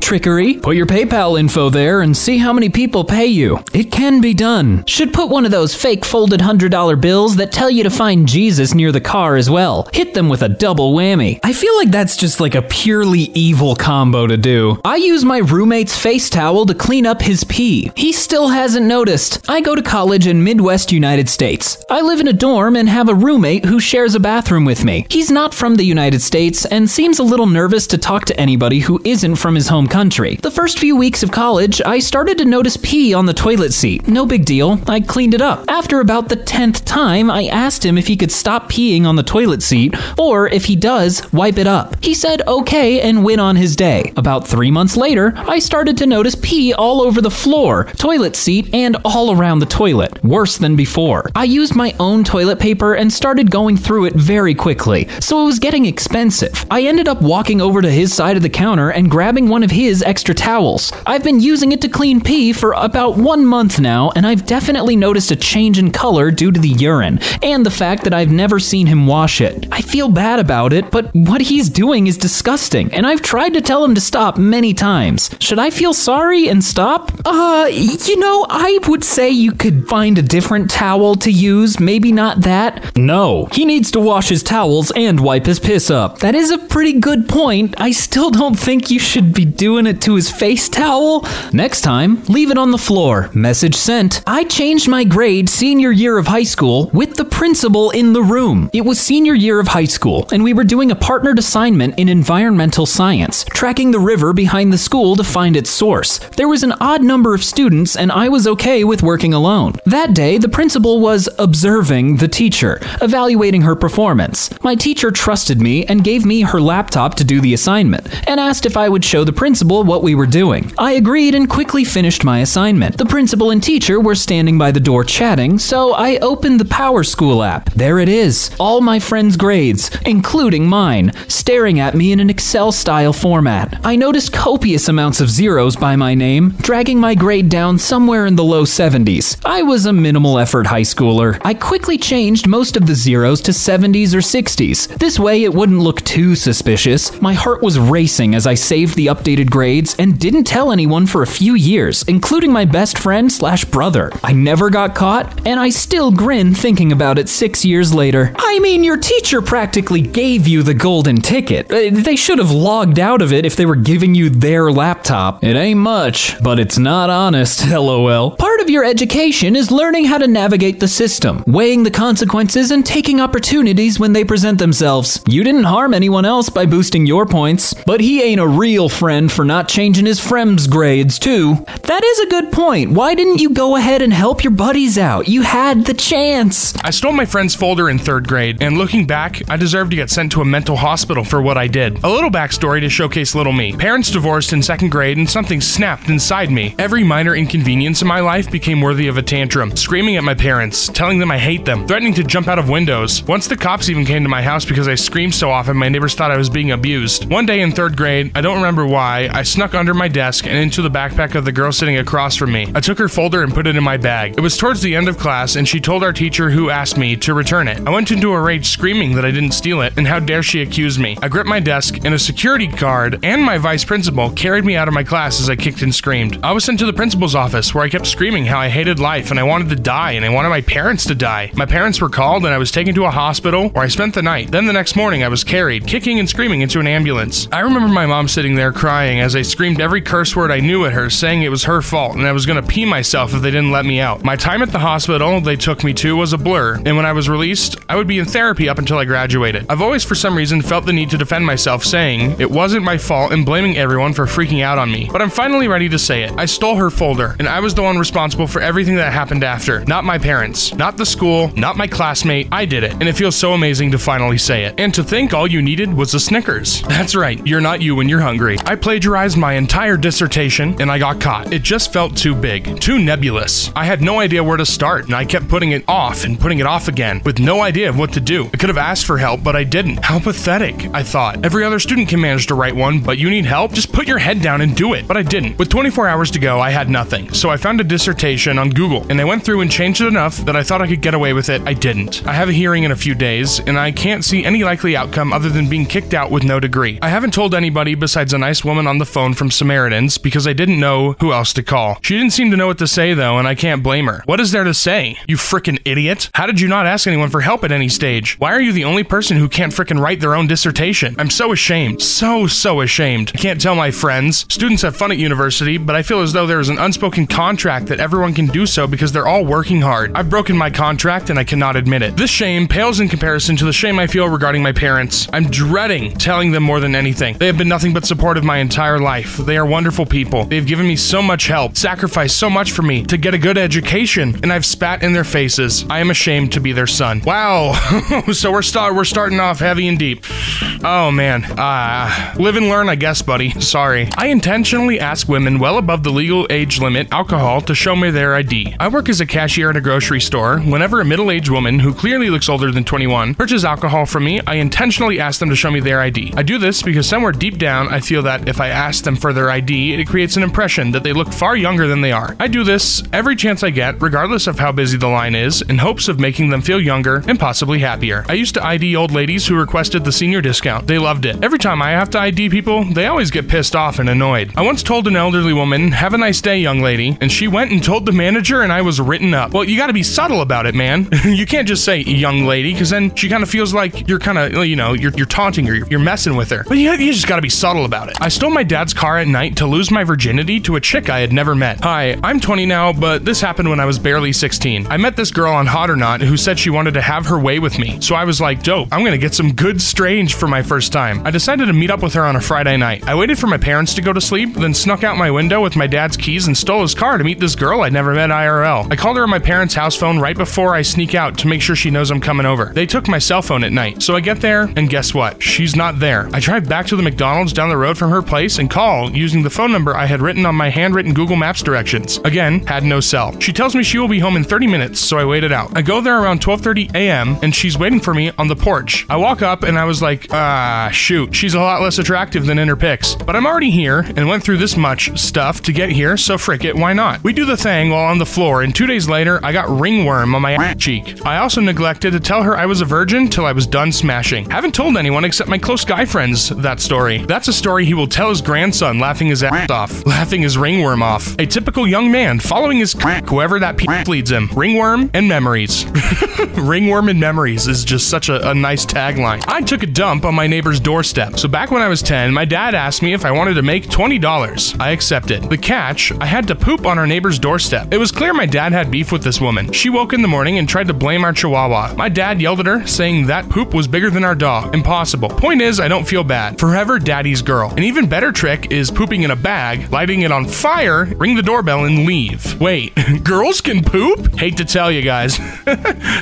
trickery. Put your PayPal info there and see how many people pay you. It can be done. Should put one of those fake folded $100 bills that tell you to find Jesus near the car as well. Hit them with a double whammy. I feel like that's just like a purely evil combo to do. I use my roommate's face towel to clean up his pee. He still hasn't noticed. I go to college in Midwest United States. I live in a dorm and have a roommate who shares a bathroom with me. He's not from the United States and seems a little nervous to talk to anybody who isn't from his home country. The first few weeks of college, I started to notice pee on the toilet seat. No big deal. I cleaned it up. After about the 10th time, I asked him if he could stop peeing on the toilet seat, or if he does, wipe it up. He said okay and went on his day. About three months later, I started to notice pee all over the floor, toilet seat, and all around the toilet. Worse than before. I used my own toilet paper and started going through it very quickly, so it was getting expensive. I ended up walking over to his side of the counter and grabbing one of his extra towels. I've been using it to clean pee for about one month now, and I've definitely noticed a change in color due to the urine, and the fact that I've never seen him wash it. I feel bad about it, but what he's doing is disgusting, and I've tried to tell him to stop many times. Should I feel sorry and stop? Uh, you know, I would say you could find a different towel to use, maybe not that. No, he needs to wash his towels and wipe his piss up. That is a pretty good point. I still don't think you should be doing it to his face towel. Next time, leave it on the floor. Message sent. I changed my grade senior year of high school with the principal in the room. It was senior year of high school, and we were doing a partnered assignment in environmental science, tracking the river behind the school to find its source. There was an odd number of students, and I was okay with working alone. That day, the principal was observing the teacher, evaluating her performance. My teacher trusted me and gave me her laptop to do the assignment, and asked if I would show the principal what we were doing. I agreed and quickly finished my assignment. The principal and teacher were standing by the door chatting, so I opened the PowerSchool app. There it is, all my friends' grades, including mine, staring at me in an Excel style format. I noticed copious amounts of zeros by my name, dragging my grade down somewhere in the low 70s. I was a minimal effort high schooler. I quickly changed most of the zeros to 70s or 60s. This way it wouldn't look too suspicious. My heart was racing as I saved the updated grades and didn't tell anyone for a few years, including my best friend slash brother. I never got caught, and I still grin thinking about it six years later. I mean, your teacher practically gave you the golden ticket. Uh, They should have logged out of it if they were giving you their laptop. It ain't much, but it's not honest, lol. Part of your education is learning how to navigate the system, weighing the consequences, and taking opportunities when they present themselves. You didn't harm anyone else by boosting your points, but he ain't a real friend for not changing his friends' grades, too. That is a good point. Why didn't you go ahead and help your buddies out? You had the chance. I stole my friend's folder in third grade, and looking back, I deserve to get sent to a mental hospital for what I did. A little backstory to showcase little me. Parents divorced in second grade, and something snapped inside me. Every minor inconvenience in my life became worthy of a tantrum, screaming at my parents, telling them I hate them, threatening to jump out of windows. Once the cops even came to my house because I screamed so often, my neighbors thought I was being abused. One day in third grade, I don't remember why, I snuck under my desk and into the backpack of the girl sitting across from me. I took her folder and put it in my bag. It was towards the end of class, and she told our teacher who asked me to return it. I went into a rage screaming that I didn't steal it, and how dare she accuse me. I gripped my desk, and a security guard and my vice principal carried me out of my class as I kicked and screamed. I was sent to the principal's office where I kept screaming how I hated life and I wanted to die and I wanted my parents to die. My parents were called and I was taken to a hospital where I spent the night. Then the next morning I was carried, kicking and screaming into an ambulance. I remember my mom sitting there crying as I screamed every curse word I knew at her, saying it was her fault and I was gonna pee myself if they didn't let me out. My time at the hospital they took me to was a blur, and when I was released, I would be in therapy up until I graduated. I've always for some reason felt the need to defend myself, saying it wasn't my fault and blaming everyone for freaking out on me. But I'm finally ready to say it. I stole her folder, and I was the one responsible for everything that happened after. Not my parents, not the school, not my classmate. I did it, and it feels so amazing to finally say it. And to think all you needed was a That's right, you're not you when you're hungry. I plagiarized my entire dissertation, and I got caught. It just felt too big, too nebulous. I had no idea where to start, and I kept putting it off and putting it off again, with no idea of what to do. I could have asked for help, but I didn't. How pathetic, I thought. thought. Every other student can manage to write one, but you need help? Just put your head down and do it. But I didn't. With 24 hours to go, I had nothing. So I found a dissertation on Google, and I went through and changed it enough that I thought I could get away with it. I didn't. I have a hearing in a few days, and I can't see any likely outcome other than being kicked out with no degree. I haven't told anybody besides a nice woman on the phone from Samaritans because I didn't know who else to call. She didn't seem to know what to say though, and I can't blame her. What is there to say? You frickin' idiot. How did you not ask anyone for help at any stage? Why are you the only person who can't frickin' write their own dissertation? I'm so ashamed. So, so ashamed. I can't tell my friends. Students have fun at university, but I feel as though there is an unspoken contract that everyone can do so because they're all working hard. I've broken my contract and I cannot admit it. This shame pales in comparison to the shame I feel regarding my parents. I'm dreading telling them more than anything. They have been nothing but supportive my entire life. They are wonderful people. They've given me so much help, sacrificed so much for me to get a good education, and I've spat in their faces. I am ashamed to be their son. Wow. so we're start we're starting off heavy and deep. Oh man. Ah, live and learn, I guess, buddy. Sorry. I intentionally ask women well above the legal age limit alcohol to show me their ID. I work as a cashier at a grocery store. Whenever a middle-aged woman who clearly looks older than 21 purchases alcohol from me, I intentionally ask them to show me their ID. I do this because somewhere deep down, I feel that if I ask them for their ID, it creates an impression that they look far younger than they are. I do this every chance I get, regardless of how busy the line is, in hopes of making them feel younger and possibly happier. I used to ID old ladies who requested the senior discount. They loved it. Every time I have to ID people, they always get pissed off and annoyed. I once told an elderly woman, Have a nice day, young lady, and she went and told the manager, and I was written up. Well, you gotta be subtle about it, man. you can't just say young lady, because then she kind of feels like you're kind of, you know, you're, you're taunting her, you're messing with her. But you, you just gotta be subtle about it. I stole my dad's car at night to lose my virginity to a chick I had never met. Hi, I'm 20 now, but this happened when I was barely 16. I met this girl on Hot or Not who said she wanted to have her way with me. So I was like, dope, I'm gonna get some good strange for my first time. I decided to meet up with her on a Friday night. I waited for my parents to go to sleep, then snuck out my window with my dad's keys and stole his car to meet this girl I'd never met IRL. I called her on my parents' house phone right before I sneak out to make sure she knows I'm coming over. They took my cell phone at night. So I get there, and guess what? She's not there. I drive back to the McDonald's down the road from her place and call using the phone number I had written on my handwritten Google Maps directions. Again, had no cell. She tells me she will be home in 30 minutes, so I waited out. I go there around 12:30 a.m. and she's waiting for me on the porch. I walk up and I was like, ah, shoot, she's a lot less attractive than in her pics. But I'm already here and went through this much stuff to get here, so frick it, why not? We do the thing while on the floor, and two days later, I got ringworm on my cheek. I also neglected to tell her I was a virgin till I was done smashing. Haven't told anyone except my close guy friends that story. That's a story he will tell his grandson, laughing his ass off, laughing his ringworm off. A typical young man following his whoever that p leads him. Ringworm and memories. ringworm and memories is just such a, a nice tagline. I took a dump on my neighbor's doorstep. So back when I was 10, my dad asked me if I wanted to make $20. I accepted. The catch, I had to poop on our neighbor's doorstep. It was clear my dad had beef with this woman. She woke in the morning and tried to blame our chihuahua. My dad yelled at her, saying that poop was bigger than our dog. Impossible. Point is, I don't feel bad. Forever daddy's girl. An even better trick is pooping in a bag, lighting it on fire, ring the doorbell, and leave. Wait, girls can poop? Hate to tell you guys.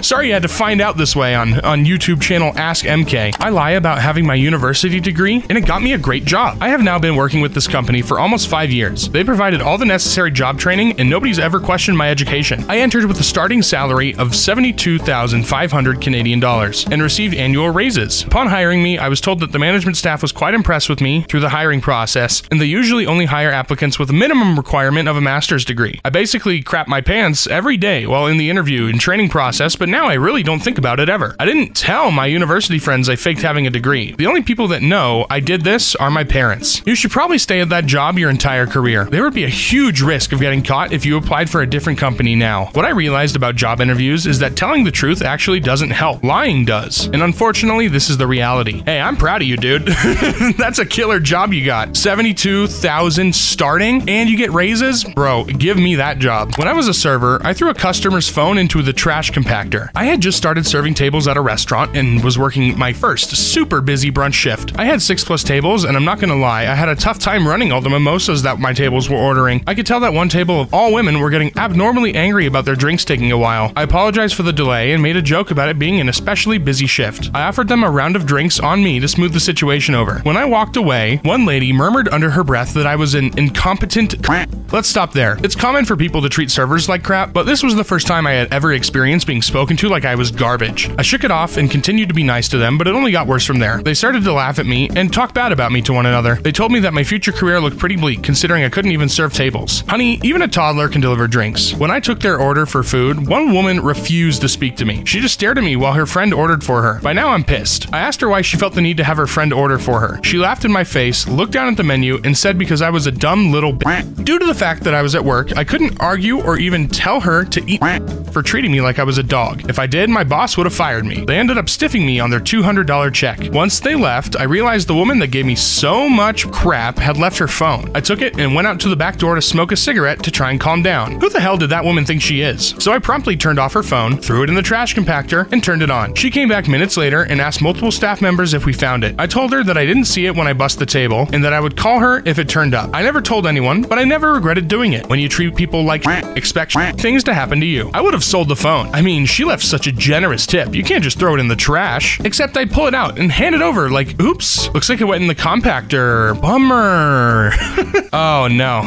Sorry you had to find out this way on, on YouTube channel Ask EmKay. I lie about having my university degree, and it got me a great job. I have now been working with this company for almost five years. They provided all the necessary job training, and nobody's ever questioned my education. I entered with a starting salary of 72,500 Canadian dollars and received annual raises. Upon hiring me, I was told that the management staff was quite impressed with me through the hiring process, and they usually only hire applicants with a minimum requirement of a master's degree. I basically crap my pants every day while in the interview and training process, but now I really don't think about it ever. I didn't tell my university friends I faked having a degree. The only people that know I did this are my parents. You should probably stay at that job your entire career. There would be a huge risk of getting caught if you applied for a different company now. What I realized about job interviews is that telling the truth actually doesn't help. Lying does. And unfortunately, this is the reality. Hey, I'm proud of you, dude. That's a killer job you got. 72,000 starting and you get raises? Bro, give me that job. When I was a server, I threw a customer's phone into the trash compactor. I had just started serving tables at a restaurant and was working my first super busy brunch shift. I had six plus tables, and I'm not gonna lie, I had a tough time running all the mimosas that my tables were ordering. I could tell that one table of all women were getting abnormally angry about their drinks taking a while. I apologized for the delay and made a joke about it being an especially busy shift. I offered them a round of drinks on me to smooth the situation over. When I walked away, one lady murmured under her breath that I was an incompetent. Let's stop there. It's common for people to treat servers like crap, but this was the first time I had ever experienced being spoken to like I was garbage. I shook it off and continued to be nice to them, but it only got worse from there. They started to laugh at me and talk bad about me to one another. They told me that my future career looked pretty bleak considering I couldn't even serve tables. Honey, even a toddler can deliver drinks. When I took their order for food, one woman refused to speak to me. She just stared at me while her friend ordered for her. By now, I'm pissed. I asked her why she felt the need to have her friend order for her. She laughed in my face, looked down at the menu, and said because I was a dumb little b- Due to the fact that I was at work, I couldn't argue or even tell her to eat for treating me like I was a dog. If I did, my boss would have fired me. They ended up stiffing me on their $200 check. Once they left, I realized the woman that gave me so much crap had left her phone. I took it and went out to the back door to smoke a cigarette to try and calm down. Who the hell did that woman think she is? So I promptly turned off her phone, threw it in the trash compactor, and turned it on. She came back minutes later and asked multiple staff members if we found it. I told her that I didn't see it when I bust the table and that I would call her if it turned up. I never told anyone, but I never regretted doing it. When you treat people like expect things to happen to you. I would have sold the phone. I mean, she left such a generous tip. You can't just throw it in the trash. Except I'd pull it out and hand it over like, oops, looks like it went in the compactor. Bummer. oh no.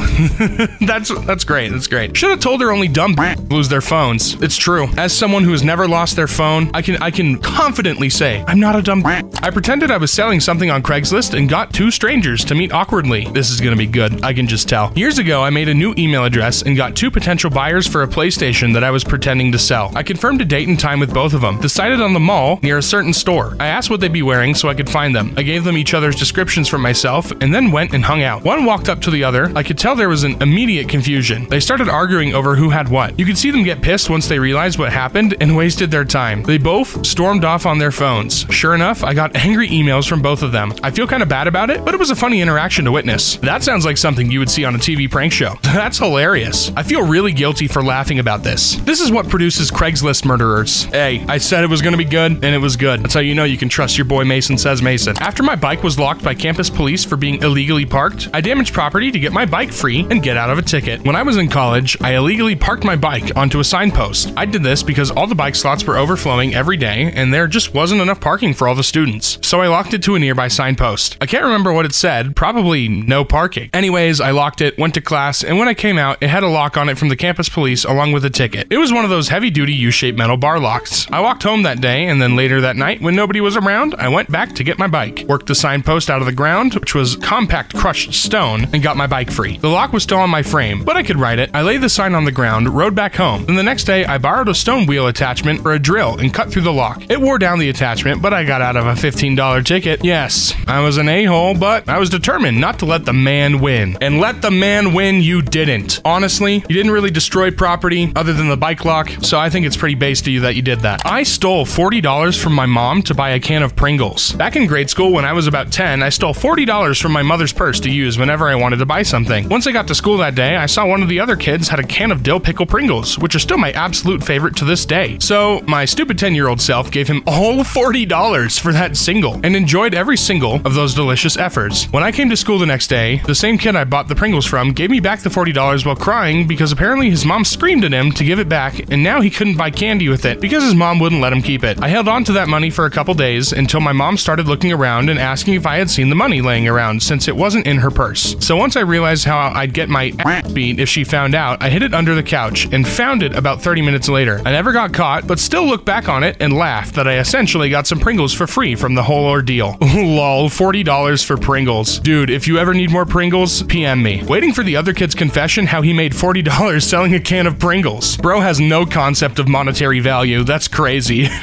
that's that's great. That's great. Should have told her only dumb lose their phones. It's true. As someone who has never lost their phone, I can I can confidently say I'm not a dumb. I pretended I was selling something on Craigslist and got two strangers to meet awkwardly. This is gonna be good. I can just tell. Years ago, I made a new email address and got two potential buyers for a PlayStation that I was pretending to sell. I confirmed a date and time with both of them. Decided on the mall near a certain store. I asked what they'd be wearing so I could find them. I gave them each other's descriptions for myself and then went and hung out. One walked up to the other. I could tell there was an immediate confusion. They started arguing over who had what. You could see them get pissed once they realized what happened and wasted their time. They both stormed off on their phones. Sure enough, I got angry emails from both of them. I feel kind of bad about it, but it was a funny interaction to witness. That sounds like something you would see on a TV prank show. That's hilarious. I feel really guilty for laughing about this. This is what produces Craigslist murderers. Hey, I said it was gonna be good, and it was good. That's how you know you can trust your boy Mason says Mason. After my bike was locked by campus police for being illegally parked, I damaged property to get my bike free and get out of a ticket. When I was in college, I illegally parked my bike onto a signpost. I did this because all the bike slots were overflowing every day, and there just wasn't enough parking for all the students. So I locked it to a nearby signpost. I can't remember what it said, probably no parking. Anyways, I locked it, went to class, and when I came out, it had a lock on it from the campus police along with a ticket. It was one of those heavy duty U shaped metal bar locks. I walked home that day, and then later that night, when nobody was around, I went back to get my bike, worked the signpost out of the ground, which was compact crushed stone, and got my bike free. The lock was still on my frame, but I could ride it. I laid the sign on the ground, rode back home. Then the next day, I borrowed a stone wheel attachment for a drill and cut through the lock. It wore down the attachment, but I got out of a $15 ticket. Yes, I was an a hole, but I was determined not to let the man win. And let the man win, you didn't. Honestly, you didn't really destroy property other than the bike lock, so I think it's pretty base to you that you did that. I stole $40 from my mom to buy a can of Pringles. Back in grade school, when I was about 10, I stole $40 from my mother's purse to use whenever I wanted to buy something. Once I got to school that day, I saw one of the other kids had a can of dill pickle Pringles, which are still my absolute favorite to this day. So, my stupid 10 year old self gave him all $40 for that single and enjoyed every single of those delicious efforts. When I came to school the next day, the same kid I bought the Pringles from gave me back the $40 while crying because apparently his mom screamed at him to give it back and now he couldn't buy candy with it because his mom wouldn't let him keep it. I held on to that money for a couple days until my mom started looking around and asking if I had seen the money laying around since it wasn't in her purse. So once I realized how I'd get my ass beat if she found out, I hid it under the couch and found it about 30 minutes later. I never got caught, but still look back on it and laugh that I essentially got some Pringles for free from the whole ordeal. Lol, $40 for Pringles. Dude, if you ever need more Pringles, PM me. Waiting for the other kid's confession how he made $40 selling a can of Pringles. Bro has no concept of monetary value. That's crazy.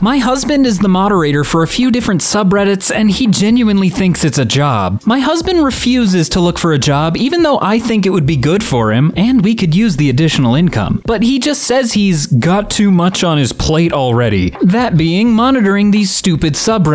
My husband is the moderator for a few different subreddits, and he genuinely thinks it's a job. My husband refuses to look for a job, even though I think it would be good for him, and we could use the additional income. But he just says he's got too much on his plate already. That being monitoring these stupid subreddits.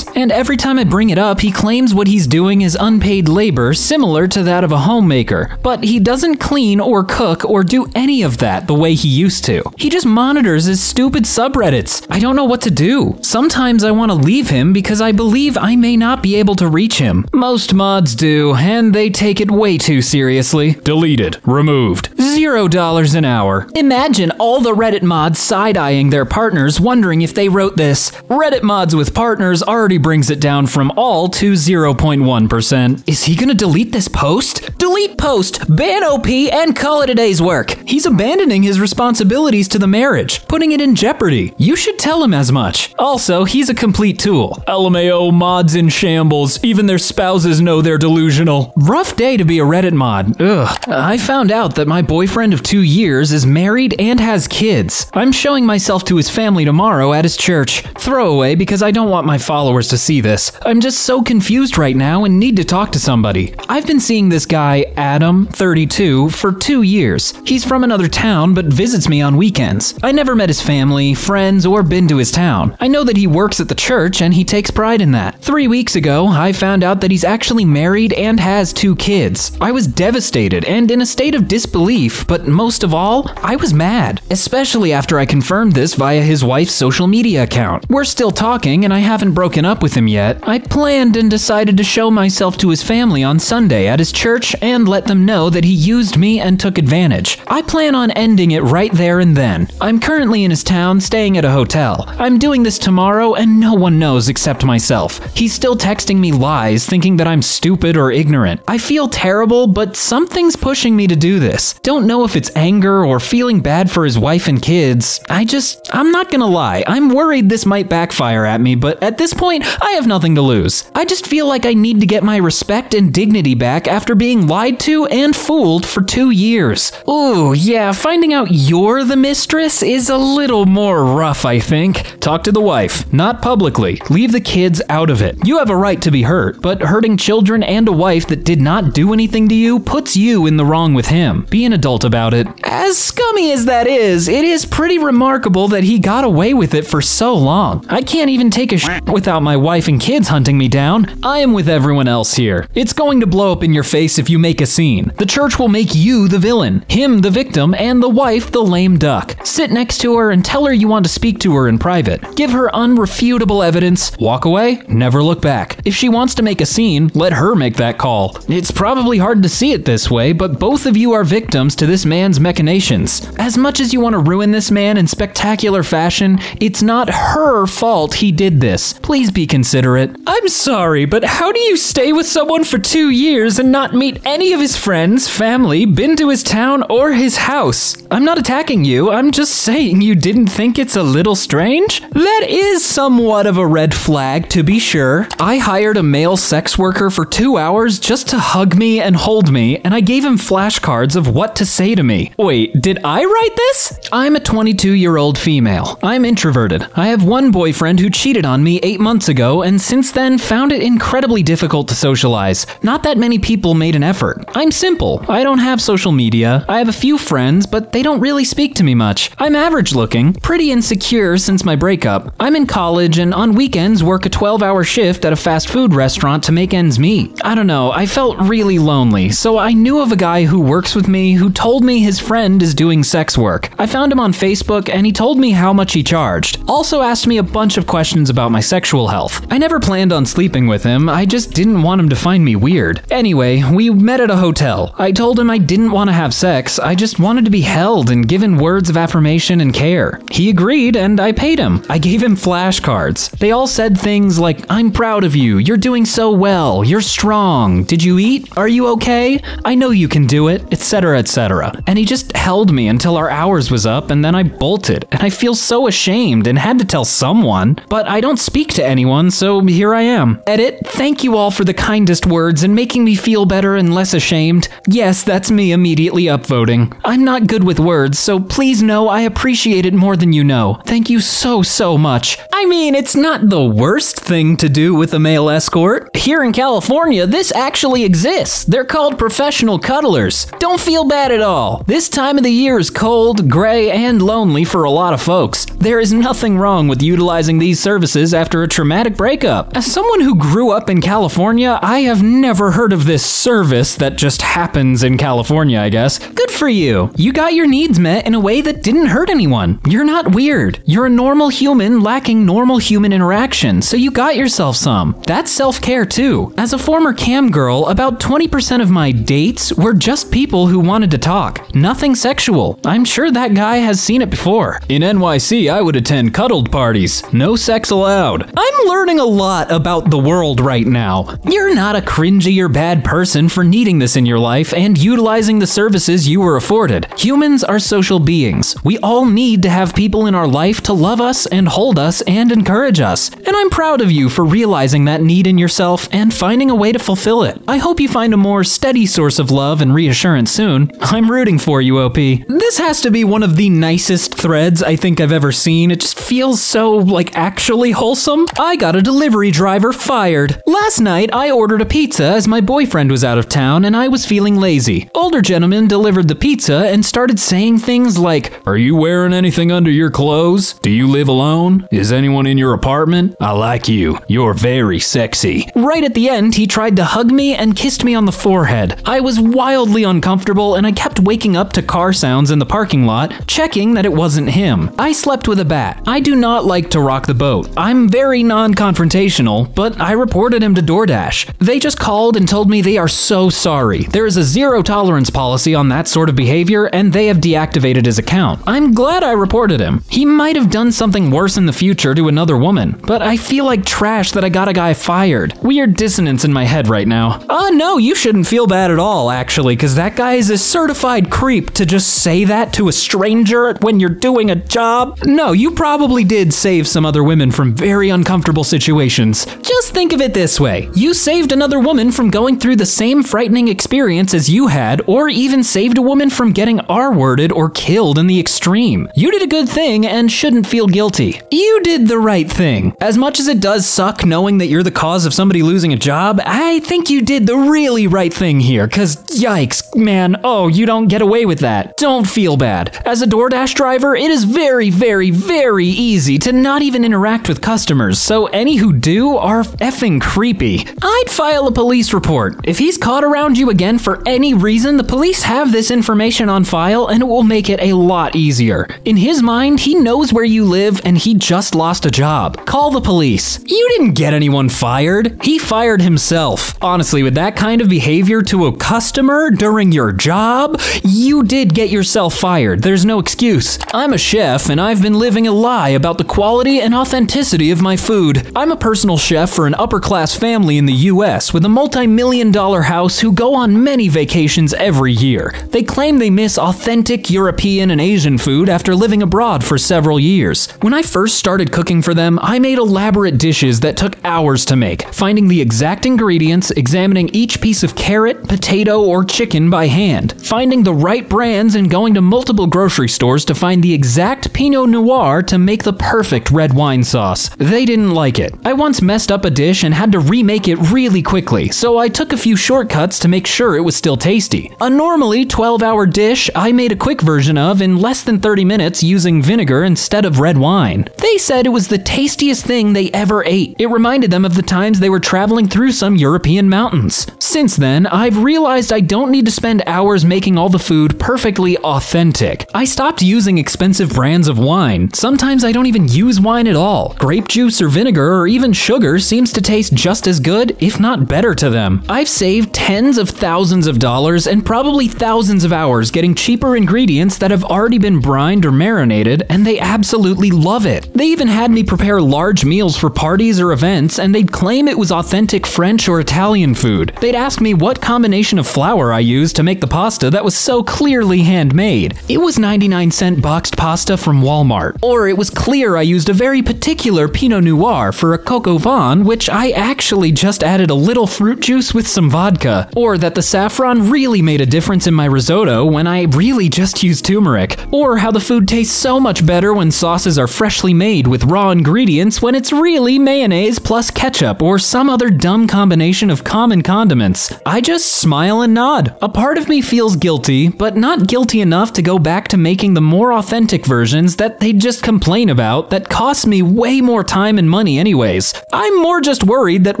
And every time I bring it up, he claims what he's doing is unpaid labor similar to that of a homemaker. But he doesn't clean or cook or do any of that the way he used to. He just monitors his stupid subreddits. I don't know what to do. Sometimes I want to leave him because I believe I may not be able to reach him. Most mods do, and they take it way too seriously. Deleted. Removed. Zero dollars an hour. Imagine all the Reddit mods side eyeing their partners, wondering if they wrote this. Reddit mods with partners already brings it down from all to 0.1%. Is he gonna delete this post? Delete post, ban OP, and call it a day's work. He's abandoning his responsibilities to the marriage, putting it in jeopardy. You should tell him as much. Also, he's a complete tool. LMAO mods in shambles. Even their spouses know they're delusional. Rough day to be a Reddit mod. Ugh. I found out that my boyfriend of two years is married and has kids. I'm showing myself to his family tomorrow at his church. Throwaway because I don't want my followers to see this. I'm just so confused right now and need to talk to somebody. I've been seeing this guy, Adam, 32, for two years. He's from another town but visits me on weekends. I never met his family, friends, or been to his town. I know that he works at the church and he takes pride in that. Three weeks ago, I found out that he's actually married and has two kids. I was devastated and in a state of disbelief, but most of all, I was mad, especially after I confirmed this via his wife's social media account. We're still talking and I haven't broken up with him yet. I planned and decided to show myself to his family on Sunday at his church and let them know that he used me and took advantage. I plan on ending it right there and then. I'm currently in his town staying at a hotel. I'm doing this tomorrow and no one knows except myself. He's still texting me lies, thinking that I'm stupid or ignorant. I feel terrible, but something's pushing me to do this. Don't know if it's anger or feeling bad for his wife and kids. I just, I'm not gonna lie, I'm worried this might backfire at me, but at this point, I have nothing to lose. I just feel like I need to get my respect and dignity back after being lied to and fooled for two years. Ooh, yeah, finding out you're the mistress is a little more rough, I think. Talk to the wife, not publicly. Leave the kids out of it. You have a right to be hurt, but hurting children and a wife that did not do anything to you puts you in the wrong with him. Be an adult about it. As scummy as that is, it is pretty remarkable that he got away with it for so long. I can't even take a sh without my wife and kids hunting me down. I am with everyone else here. It's going to blow up in your face if you make a scene. The church will make you the villain, him the victim, and the wife the lame duck. Sit next to her and tell her you want to speak to her in private. Give her unrefutable evidence, walk away, never look back. If she wants to make a scene, let her make that call. It's probably hard to see it this way, but both of you are victims to this man's machinations. As much as you want to ruin this man in spectacular fashion, it's not her fault he did this. Please be considerate. I'm sorry, but how do you stay with someone for two years and not meet any of his friends, family, been to his town, or his house? I'm not attacking you, I'm just saying you didn't think it's a little strange? That is somewhat of a red flag, to be sure. I hired a male sex worker for two hours just to hug me and hold me, and I gave him flashcards of what to say to me. Wait, did I write this? I'm a 22 year old female. I'm introverted. I have one boyfriend who cheated on me eight months ago, and since then found it incredibly difficult to socialize. Not that many people made an effort. I'm simple. I don't have social media. I have a few friends, but they don't really speak to me much. I'm average looking, pretty insecure since my breakup. I'm in college and on weekends work a 12 hour shift at a fast food restaurant to make ends meet. I don't know, I felt really lonely, so I knew of a guy who works with me who told me his friend is doing sex work. I found him on Facebook and he told me how much he charged. Also asked me a bunch of questions about my sexual health. I never planned on sleeping with him, I just didn't want him to find me weird. Anyway, we met at a hotel. I told him I didn't want to have sex, I just wanted to be held and given words of affirmation and care. He agreed and I paid him. I gave him flashcards. They all said things like, I'm proud of you, you're doing so well, you're strong, did you eat? Are you okay? I know you can do it, etc., etc. And he just held me until our hours was up and then I bolted. And I feel so ashamed and had to tell someone, but I don't speak to anyone, so here I am. Edit, thank you all for the kindest words and making me feel better and less ashamed. Yes, that's me immediately upvoting. I'm not good with words, so please know I appreciate it more than you know. Thank you so, so much. I mean, it's not the worst thing to do with a male escort. Here in California, this actually exists. They're called professional cuddlers. Don't feel bad at all. This time of the year is cold, gray, and lonely for a lot of folks. There is nothing wrong with utilizing these services after a traumatic breakup. As someone who grew up in California, I have never heard of this service that just happens in California, I guess. Good for you. You got your needs met in a way that didn't hurt anyone. You're not weird. You're a normal human lacking normal human interaction, so you got yourself some. That's self care too. As a former cam girl, about 20% of my dates were just people who wanted to talk. Nothing sexual. I'm sure that guy has seen it before. In NYC, I would attend cuddled parties. No sex allowed. I'm learning a lot about the world right now. You're not a cringy or bad person for needing this in your life and utilizing the services you were afforded. Humans are social beings. We all need to have people in our life to love us and hold us and encourage us. And I'm proud of you for realizing that need in yourself and finding a way to fulfill it. I hope you find a more steady source of love and reassurance soon. I'm rooting for you, OP. This has to be one of the nicest threads I think I've ever seen. It just feels so, like, actually wholesome. I got a delivery driver fired. Last night, I ordered a pizza as my boyfriend was out of town and I was feeling lazy. Older gentleman delivered the pizza and started saying things like, Are you wearing anything under your clothes? Do you live alone? Is anyone in your apartment? I like you. You're very sexy. Right at the end, he tried to hug me and kissed me on the forehead. I was wildly uncomfortable and I kept waking up to car sounds in the parking lot, checking that it wasn't him. I slept with a bat. I do not like to rock the boat. I'm very non confrontational, but I reported him to DoorDash. They just called and told me they are so sorry. There is a zero tolerance policy on that sort of behavior, and they have deactivated his account. I'm glad I reported him. He might have done something worse in the future to another woman, but I feel like trash that I got a guy fired. Weird dissonance in my head right now. Uh, no, you shouldn't feel bad at all, actually, because that guy is a certified creep to just say that to a stranger when you're doing a job. No, you probably did save some other women from very uncomfortable situations. Just think of it this way you saved another woman from going through the same frightening experience as you had, or even saved a woman from getting R worded or killed in the extreme. You did a good thing and shouldn't feel guilty. You did the right thing. As much as it does suck knowing that you're the cause of somebody losing a job, I think you did the really right thing here, cause yikes, man, oh, you don't get away with that. Don't feel bad. As a DoorDash driver, it is very, very, very easy to not even interact with customers, so any who do are effing creepy. I'd file a police report. If he's caught around you again for any reason, the police have this information on file and it will make it a lot easier. In his mind, he knows where you live and he just lost a job. Call the police. You didn't get anyone fired. He fired himself. Honestly, with that kind of behavior to a customer during your job, you did get yourself fired. There's no excuse. I'm a chef and I've been living a lie about the quality and authenticity of my food. I'm a personal chef for an upper class family in the US with a multi million dollar house who go on many vacations every year. They claim they miss authentic European and Asian food after living abroad for several years. When I first started cooking for them, I made elaborate dishes that took hours to make, finding the exact ingredients, examining each piece of carrot, potato, or chicken by hand, finding the right brands, and going to multiple grocery stores to find the exact Pinot Noir to make the perfect red wine sauce. They didn't like it. I once messed up a dish and had to remake it really quickly, so I took a few shortcuts to make sure it was still tasty. A normally 12 hour dish I made a quick version of in less than 30 minutes using vinegar instead of red wine. They said it was the tastiest thing they ever ate. It reminded them of the times they were traveling through some European mountains. Since then, I've realized I don't need to spend hours making all the food perfectly authentic. I stopped using expensive brands of wine. Sometimes I don't even use wine at all. Grape juice or vinegar or even sugar seems to taste just as good, if not better to them. I've saved tens of thousands of dollars and probably thousands of hours getting cheaper ingredients that have already been brined or marinated, and they absolutely love it. They even had me prepare large meals for parties or events, and they'd claim it was authentic French or Italian food. They'd ask me what combination of flour I used to make the pasta that was so clearly handmade. It was 99 cent boxed pasta from Walmart. Or it was clear I used a very particular Pinot Noir for a coq au vin, which I actually just added a little fruit juice with some vodka. Or that the saffron really made a difference in my risotto when I really just used turmeric. Or how the food tastes so much better when sauces are freshly made with raw ingredients when it's really mayonnaise plus ketchup or some other dumb combination of common condiments. I just smile and nod. A part of me feels guilty, but not guilty enough to go back to making the more authentic versions that they just complain about that cost me way more time and money anyways. I'm more just worried that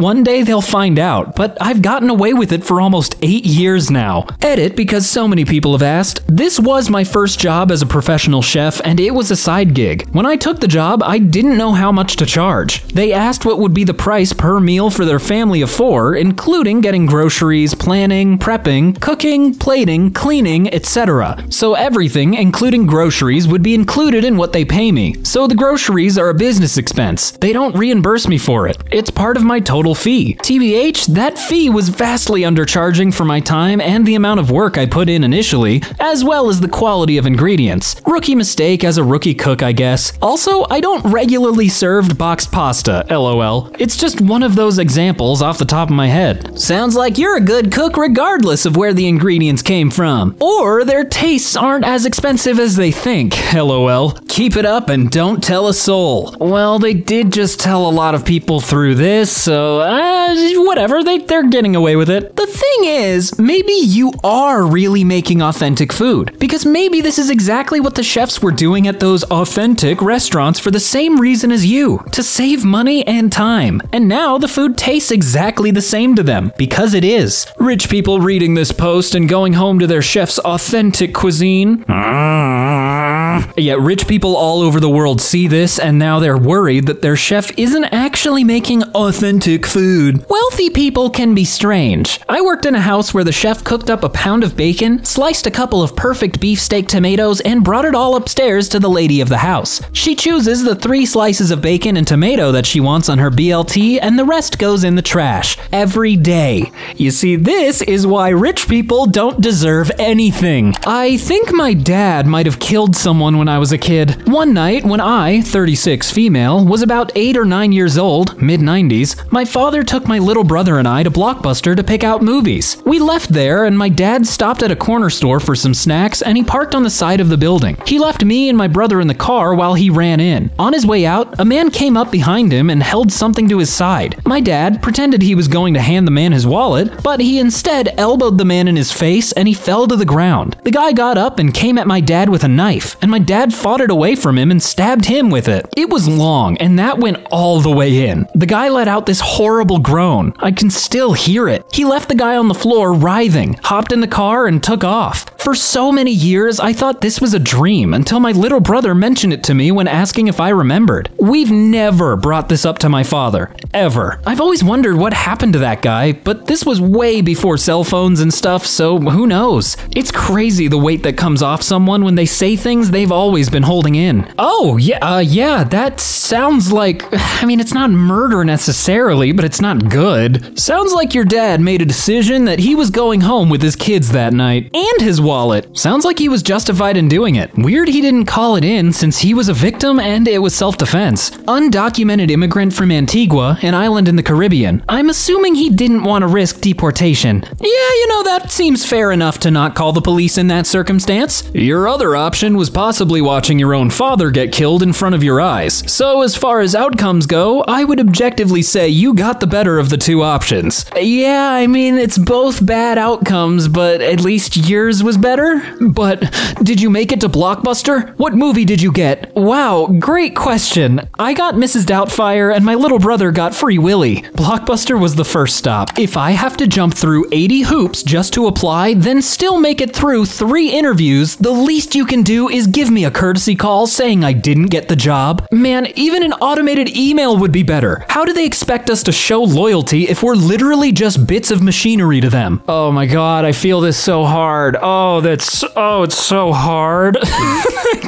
one day they'll find out, but I've gotten away with it for almost 8 years now. Edit because so many people have asked. This was my first job as a professional chef and it was a side gig. When I took the job, I didn't know how much to charge. They asked what would be the price per meal for their family of 4, including getting groceries, planning, prepping, cooking, plating, cleaning, etc. So everything, including groceries, would be included in what they pay me. So the groceries are a business expense. They don't reimburse me for it. It's part of my total fee. TBH, that fee was vastly undercharging for my time and the amount of work I put in initially, as well as the quality of ingredients. Rookie mistake as a rookie cook, I guess. Also, I don't regularly serve boxed pasta, lol. It's just one of those examples off the top of my head. Sounds like you're a good cook regardless of where the ingredients came from. Or their tastes aren't as expensive as they think, lol. Keep it up and don't tell a soul. Well, they did just tell a lot of people through this, so uh, whatever, they, they're getting away with it. The thing is, maybe you are really making authentic food, because maybe this is exactly what the chefs were doing at those authentic restaurants for the same reason as you to save money and time. And now the food tastes exactly the same to them, because it is. Rich people reading this post and going home to their chef's authentic cuisine. Yet rich people all over the world see this and now they're worried that their chef isn't actually making authentic food. Wealthy people can be strange. I worked in a house where the chef cooked up a pound of bacon, sliced a couple of perfect beefsteak tomatoes, and brought it all upstairs to the lady of the house. She chooses the three slices of bacon and tomato that she wants on her BLT, and the rest goes in the trash every day. You see, this is why rich people don't deserve anything. I think my dad might have killed someone when I was a kid. One night, when I, 36 female, was about 8 or 9 years old, mid 90s, my father took my little brother and I to Blockbuster to pick out movies. We left there, and my dad stopped at a corner store for some snacks and he parked on the side of the building. He left me and my brother in the car while he ran in. On his way out, a man came up behind him and held something to his side. My dad pretended he was going to hand the man his wallet, but he instead elbowed the man in his face and he fell to the ground. The guy got up and came at my dad with a knife, and my dad fought it away from him and stabbed him with it. It was long, and that went all the way in. The guy let out this horrible groan. I can still hear it. He left the guy on the floor writhing, hopped in the car, and took off. For so many years, I thought this was a dream until my little brother mentioned it to me when asking if I remembered. We've never brought this up to my father, ever. I've always wondered what happened to that guy, but this was way before cell phones and stuff, so who knows? It's crazy the weight that comes off someone when they say things they've always been holding in. Oh, yeah, uh, yeah, that sounds like. I mean, it's not murder necessarily, but it's not good. Sounds like your dad made a decision that he was going home with his kids that night and his wallet. Sounds like he was justified in doing it. Weird he didn't call it in since he was a victim and it was self defense. Undocumented immigrant from Antigua, an island in the Caribbean. I'm assuming he didn't want to risk deportation. Yeah, you know, that seems fair enough to not call the police in that circumstance. Your other option was possibly watching your own father get killed in front of your eyes. So, as far as outcomes go, I would objectively say you got the better of the two options. Yeah, I mean, it's both bad outcomes, but at least yours was better? But did you make it to Blockbuster? What movie did you get? Wow, great question. I got Mrs. Doubtfire and my little brother got Free Willy. Blockbuster was the first stop. If I have to jump through 80 hoops just to apply, then still make it through three interviews, the least you can do is give me a courtesy call saying I didn't get the job. Man, even an automated email would be better. How do they expect us to show loyalty if we're literally just bits of machinery to them? Oh my god, I feel this so hard. Oh, that's oh, it's so hard.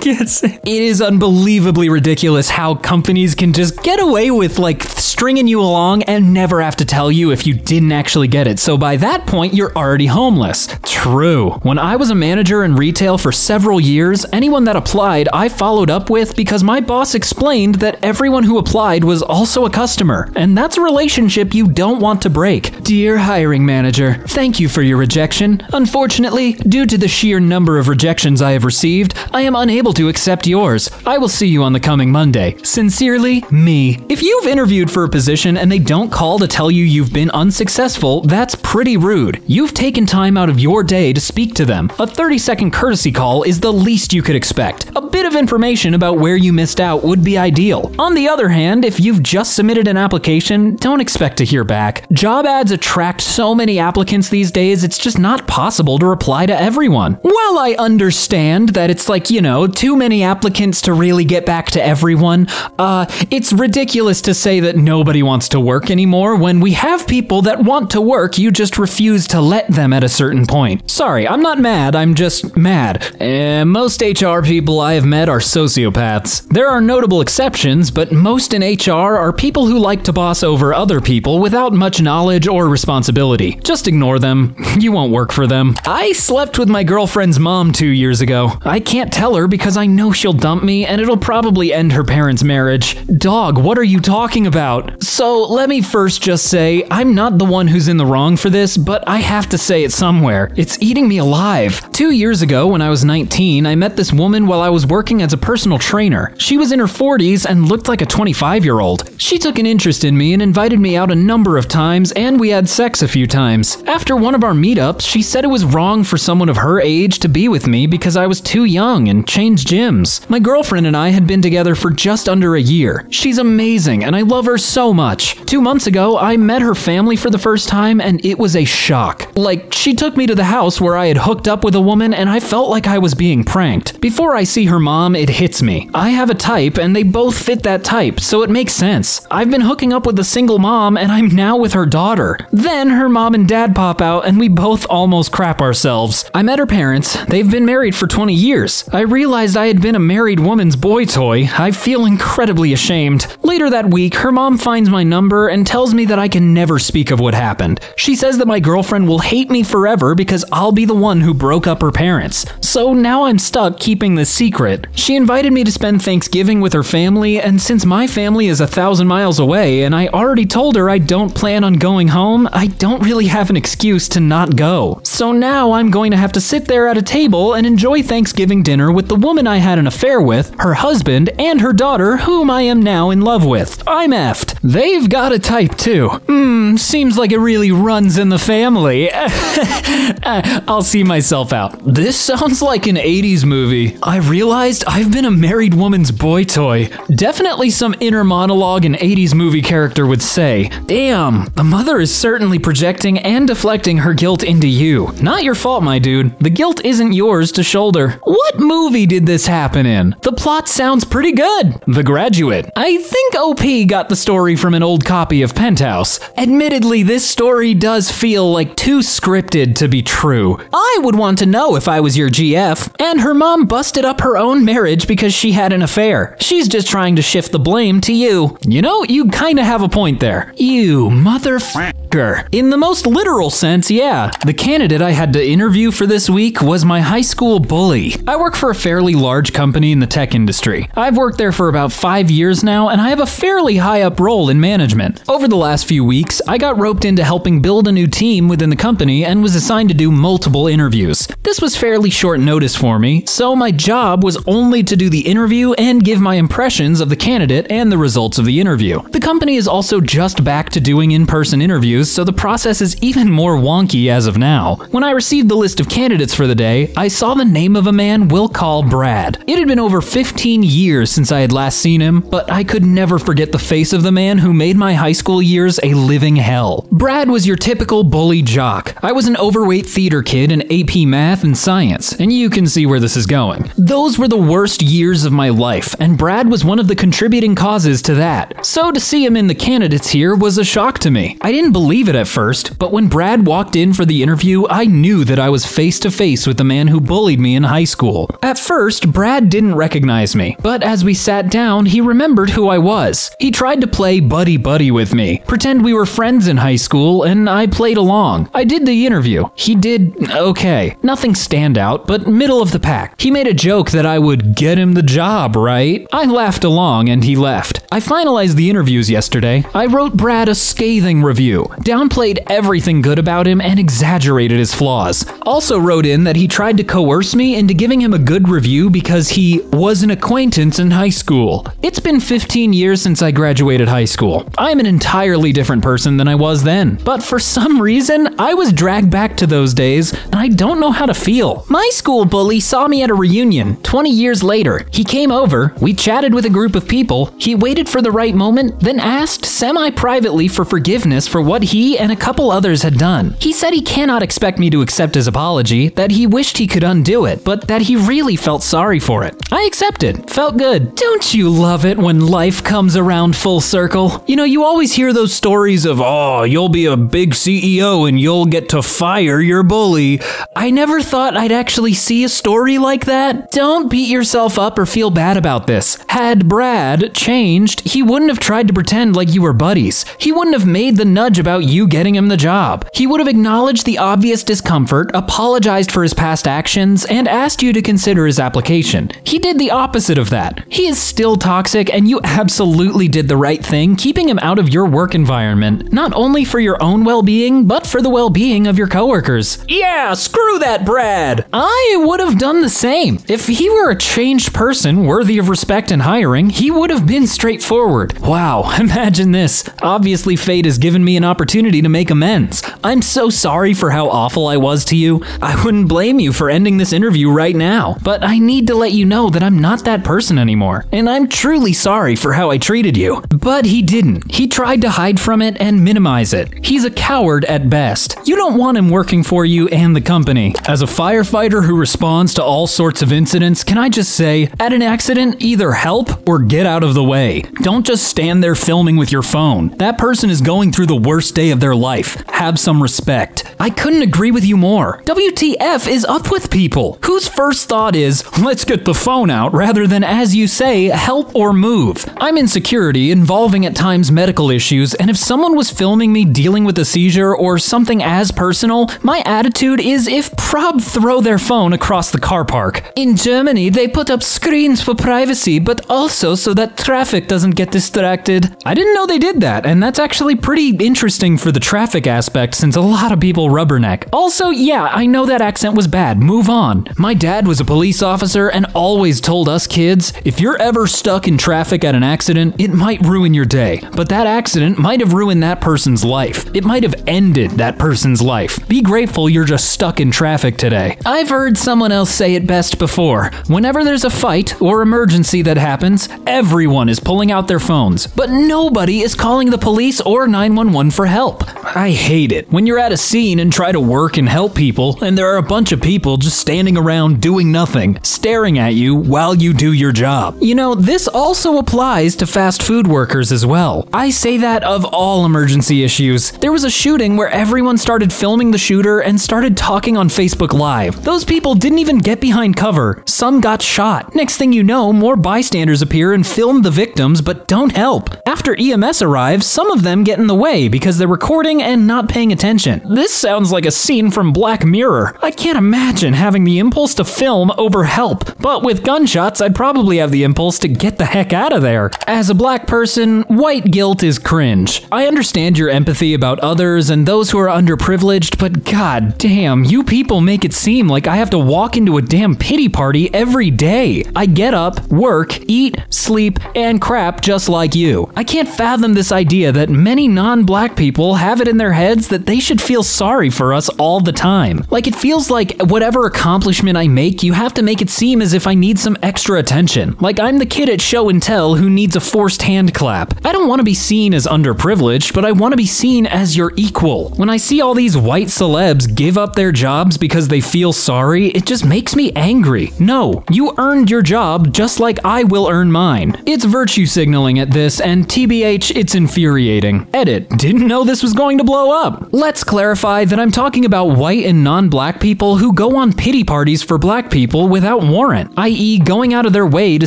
It is unbelievably ridiculous how companies can just get away with like stringing you along and never have to tell you if you didn't actually get it. So by that point, you're already homeless. True. When I was a manager in retail for several years, anyone that applied, I followed up with because my boss explained that everyone who applied was also a customer, and that's a relationship you don't want to break. Dear hiring manager, thank you for your rejection. Unfortunately, due to the sheer number of rejections I have received, I am unable to accept yours. I will see you on the coming Monday. Sincerely, me. If you've interviewed for a position and they don't call to tell you you've been unsuccessful, that's pretty rude. You've taken time out of your day to speak to them. A 30 second courtesy call is the least you could expect. A bit of information about where you missed out would be ideal. On the other hand, if you've just submitted an application, don't expect to hear back. Job ads attract so many applicants these days, it's just not possible to reply to everyone. While I understand that it's like, you know, too many applicants to really get back to everyone, uh, it's ridiculous to say that nobody wants to work anymore when we have people that want to work, you just refuse to let them at a certain point. Sorry, I'm not mad, I'm just mad. Uh, most HR people I have met are sociopaths. There are notable exceptions, but most in HR are people who like to boss over other people without much knowledge or responsibility. Just ignore them. You won't work for them. I slept with my girlfriend's mom two years ago. I can't tell her because I know she'll dump me and it'll probably end her parents' marriage. Dog, what are you talking about? So let me first just say, I'm not the one who's in the wrong for this, but I have to say it somewhere. It's eating me alive. Two years ago, when I was 19, I met this woman while I was working as a personal trainer. She was in her 40s and looked like a 25 year old. She took an interest in me and invited me out a number of times, and we had sex a few times. After one of our meetups, she said it was wrong for someone of her age to be with me because I was too young and changed gyms. My girlfriend and I had been together for just under a year. She's amazing, and I love her so much. Two months ago, I met her family for the first time, and it was a shock. Like, she took me to the house where I had hooked up with a woman, and I felt like I was being pranked. Before I see her mom, it hits me. I have a type, and they both fit that type, so it makes sense. I've been hooking up with a single mom, and I'm now with her daughter. Then her mom and dad pop out, and we both almost crap ourselves. I met her parents. They've been married for 20 years. I realized I had been a married woman's boy toy. I feel incredibly ashamed. Later that week, her mom finds my number and tells me that I can never speak of what happened. She says that my girlfriend will hate me forever because I'll be the one who broke up her parents. So now I'm stuck keeping this secret. She invited me to spend Thanksgiving with her family, and since my family is a thousand miles away and I already told her I don't plan on going home, I don't really have an excuse to not go. So now I'm going to have to sit there at a table and enjoy Thanksgiving dinner with the woman I had an affair with, her husband, and her daughter, whom I am now in love with. I'm effed. They've got a type too. Hmm, seems like it really runs in the family. I'll see myself out. This sounds like an 80s movie. I realized I've been a married woman's boy toy. Definitely some inner monologue an 80s movie character would say. Damn, the mother is certainly projecting and deflecting her guilt into you. Not your fault, my dude. The guilt isn't yours to shoulder. What movie did this happen in? The plot sounds pretty good. The Graduate. I think OP got the story from an old copy of Penthouse. Admittedly, this story does feel like too scripted to be true. I would want to know if I was your GF. And her mom busted up her own marriage because she had an affair. She's just trying to shift the blame to you. You know, you kinda have a point there. You motherfucker. In the most literal sense, yeah. The candidate I had to interview for this week was my high school bully. I work for a fairly large company in the tech industry. I've worked there for about five years now, and I have a fairly high up role in management. Over the last few weeks, I got roped into helping build a new team within the company and was assigned to do multiple interviews. This was fairly short notice for me, so my job was only to do the interview and give my impressions of the candidate and the results of the interview. The company is also just back to doing in person interviews, so the process is even more wonky as of now. When I received the list of candidates for the day, I saw the name of a man we'll call Brad. It had been over 15 years since I had last seen him, but I could never forget the face of the man who made my high school years a living hell. Brad was your typical bully jock. I was an overweight theater kid in AP math and science, and you can see where this is going. Those were the worst years of my life, and Brad was one of the contributing causes to that. So to see him in the candidates here was a shock to me. I didn't believe it at first, but when Brad walked in for the interview, I knew that I was face to face with the man who bullied me in high school. At first, Brad didn't recognize me, but as we sat down, he remembered who I was. He tried to play buddy buddy with me, pretend we were friends in high school, and I played along. I did the interview. He did okay. Nothing standout, but middle of the pack. He made a joke that I would get him the job, right? I laughed along and he left. I finalized the interviews yesterday. I wrote Brad a scathing review, downplayed everything good about him and exaggerated his flaws. Also wrote in that he tried to coerce me into giving him a good review because he was an acquaintance in high school. It's been 15 years since I graduated high school. I'm an entirely different person than I was then, but for some reason, I was dragged back to those days and I don't know how to feel. My school bully saw me at a reunion 20 years later. He came over, we chatted with a group of people, he waited for the right moment, then asked semi privately for forgiveness for what he and a couple others had done. He said he cannot expect me to accept his apology, that he wished he could undo it, but that he really felt sorry for it. I accepted. Felt good. Don't you love it when life comes around full circle? You know, you always hear those stories of, oh, you'll be a big CEO and you'll get to fire your bully. I never thought I'd actually see a story like that. Don't beat yourself up or feel bad about this. Had Brad changed, he wouldn't have tried to pretend like you were buddies. He wouldn't have made the nudge about you getting him the job. He would have acknowledged the obvious discomfort, apologized for his past actions, and asked you to consider his application. He did the opposite of that. He is still toxic, and you absolutely did the right thing keeping him out of your work environment, not only for your own well being, but for the well being of your coworkers. Yeah, screw that, Brad! I would have done the same. If he were a changed person worthy of respect and hiring, he would have been straightforward. Wow, imagine this. Obviously, fate has given me an opportunity to make amends. I'm so sorry for how awful I was to you. I wouldn't blame you for ending this interview right now, but I need to let you know that I'm not that person anymore, and I'm truly sorry for how I treated you. But he didn't. He tried to hide from it and minimize it. He's a coward at best. You don't want him working for you and the company. As a firefighter who responds to all sorts of incidents, can I just say, at an accident, either help or get out of the way. Don't just stand there filming with your phone. That person is going through the worst day of their life. Have some respect. I couldn't agree with you more. WTF is up with people whose first thought is, let's get the phone out, rather than, as you say, help or move. I'm in security, involving at times medical issues, and if someone was filming me dealing with a seizure or something as personal, my attitude is if prob throw their phone across the car park. In Germany, they put up screens for privacy, but also so that traffic doesn't get distracted. I didn't know they did that, and that's actually pretty interesting for the traffic aspect since a lot of people rubberneck. Also, yeah, I know that accent was bad. Move on. My dad was a police officer and always told us kids if you're ever stuck in traffic at an accident, it might ruin your day. But that accident might have ruined that person's life. It might have ended that person's life. Be grateful you're just stuck in traffic today. I've heard someone else say it best before. Whenever there's a fight or emergency that happens, everyone is pulling out their phones, but nobody is calling the police or 911 for help. I hate it when you're at a scene and try to work and help people, and there are a bunch of people just standing around doing nothing, staring at you while you do your job. You know, this also applies to fast food workers as well. I say that of all emergency issues. There was a shooting where everyone started filming the shooter and started talking on Facebook Live. Those people didn't even get behind cover. Some got shot. Next thing you know, more bystanders appear and film the victims but don't help. After EMS arrives, some of them get in the way because they're recording and not paying attention. This sounds like a scene from Black Mirror. I can't imagine having the impulse to film over help, but with gunshots, I'd probably have the impulse to get the heck out of there. As a black person, white guilt is cringe. I understand your empathy about others and those who are underprivileged, but god damn, you people make it seem like I have to walk into a damn pity party every day. I get up, work, eat, sleep, and crap just like you. I can't fathom this idea that many non black people have it in their heads that they should feel sorry for us all the time. Like it feels like whatever accomplishment I make, you have to make it seem as if I need some extra attention. Like I'm the kid at show and tell who needs a forced hand clap. I don't want to be seen as underprivileged, but I want to be seen as your equal. When I see all these white celebs give up their jobs because they feel sorry, it just makes me angry. No, you earned your job just like I will earn mine. It's virtue signaling at this, and TBH, it's infuriating. Edit, didn't know this was going to blow up. Let's clarify that I'm talking about white and non black people who go on pity parties for black people without warrant, i.e., going out of their way to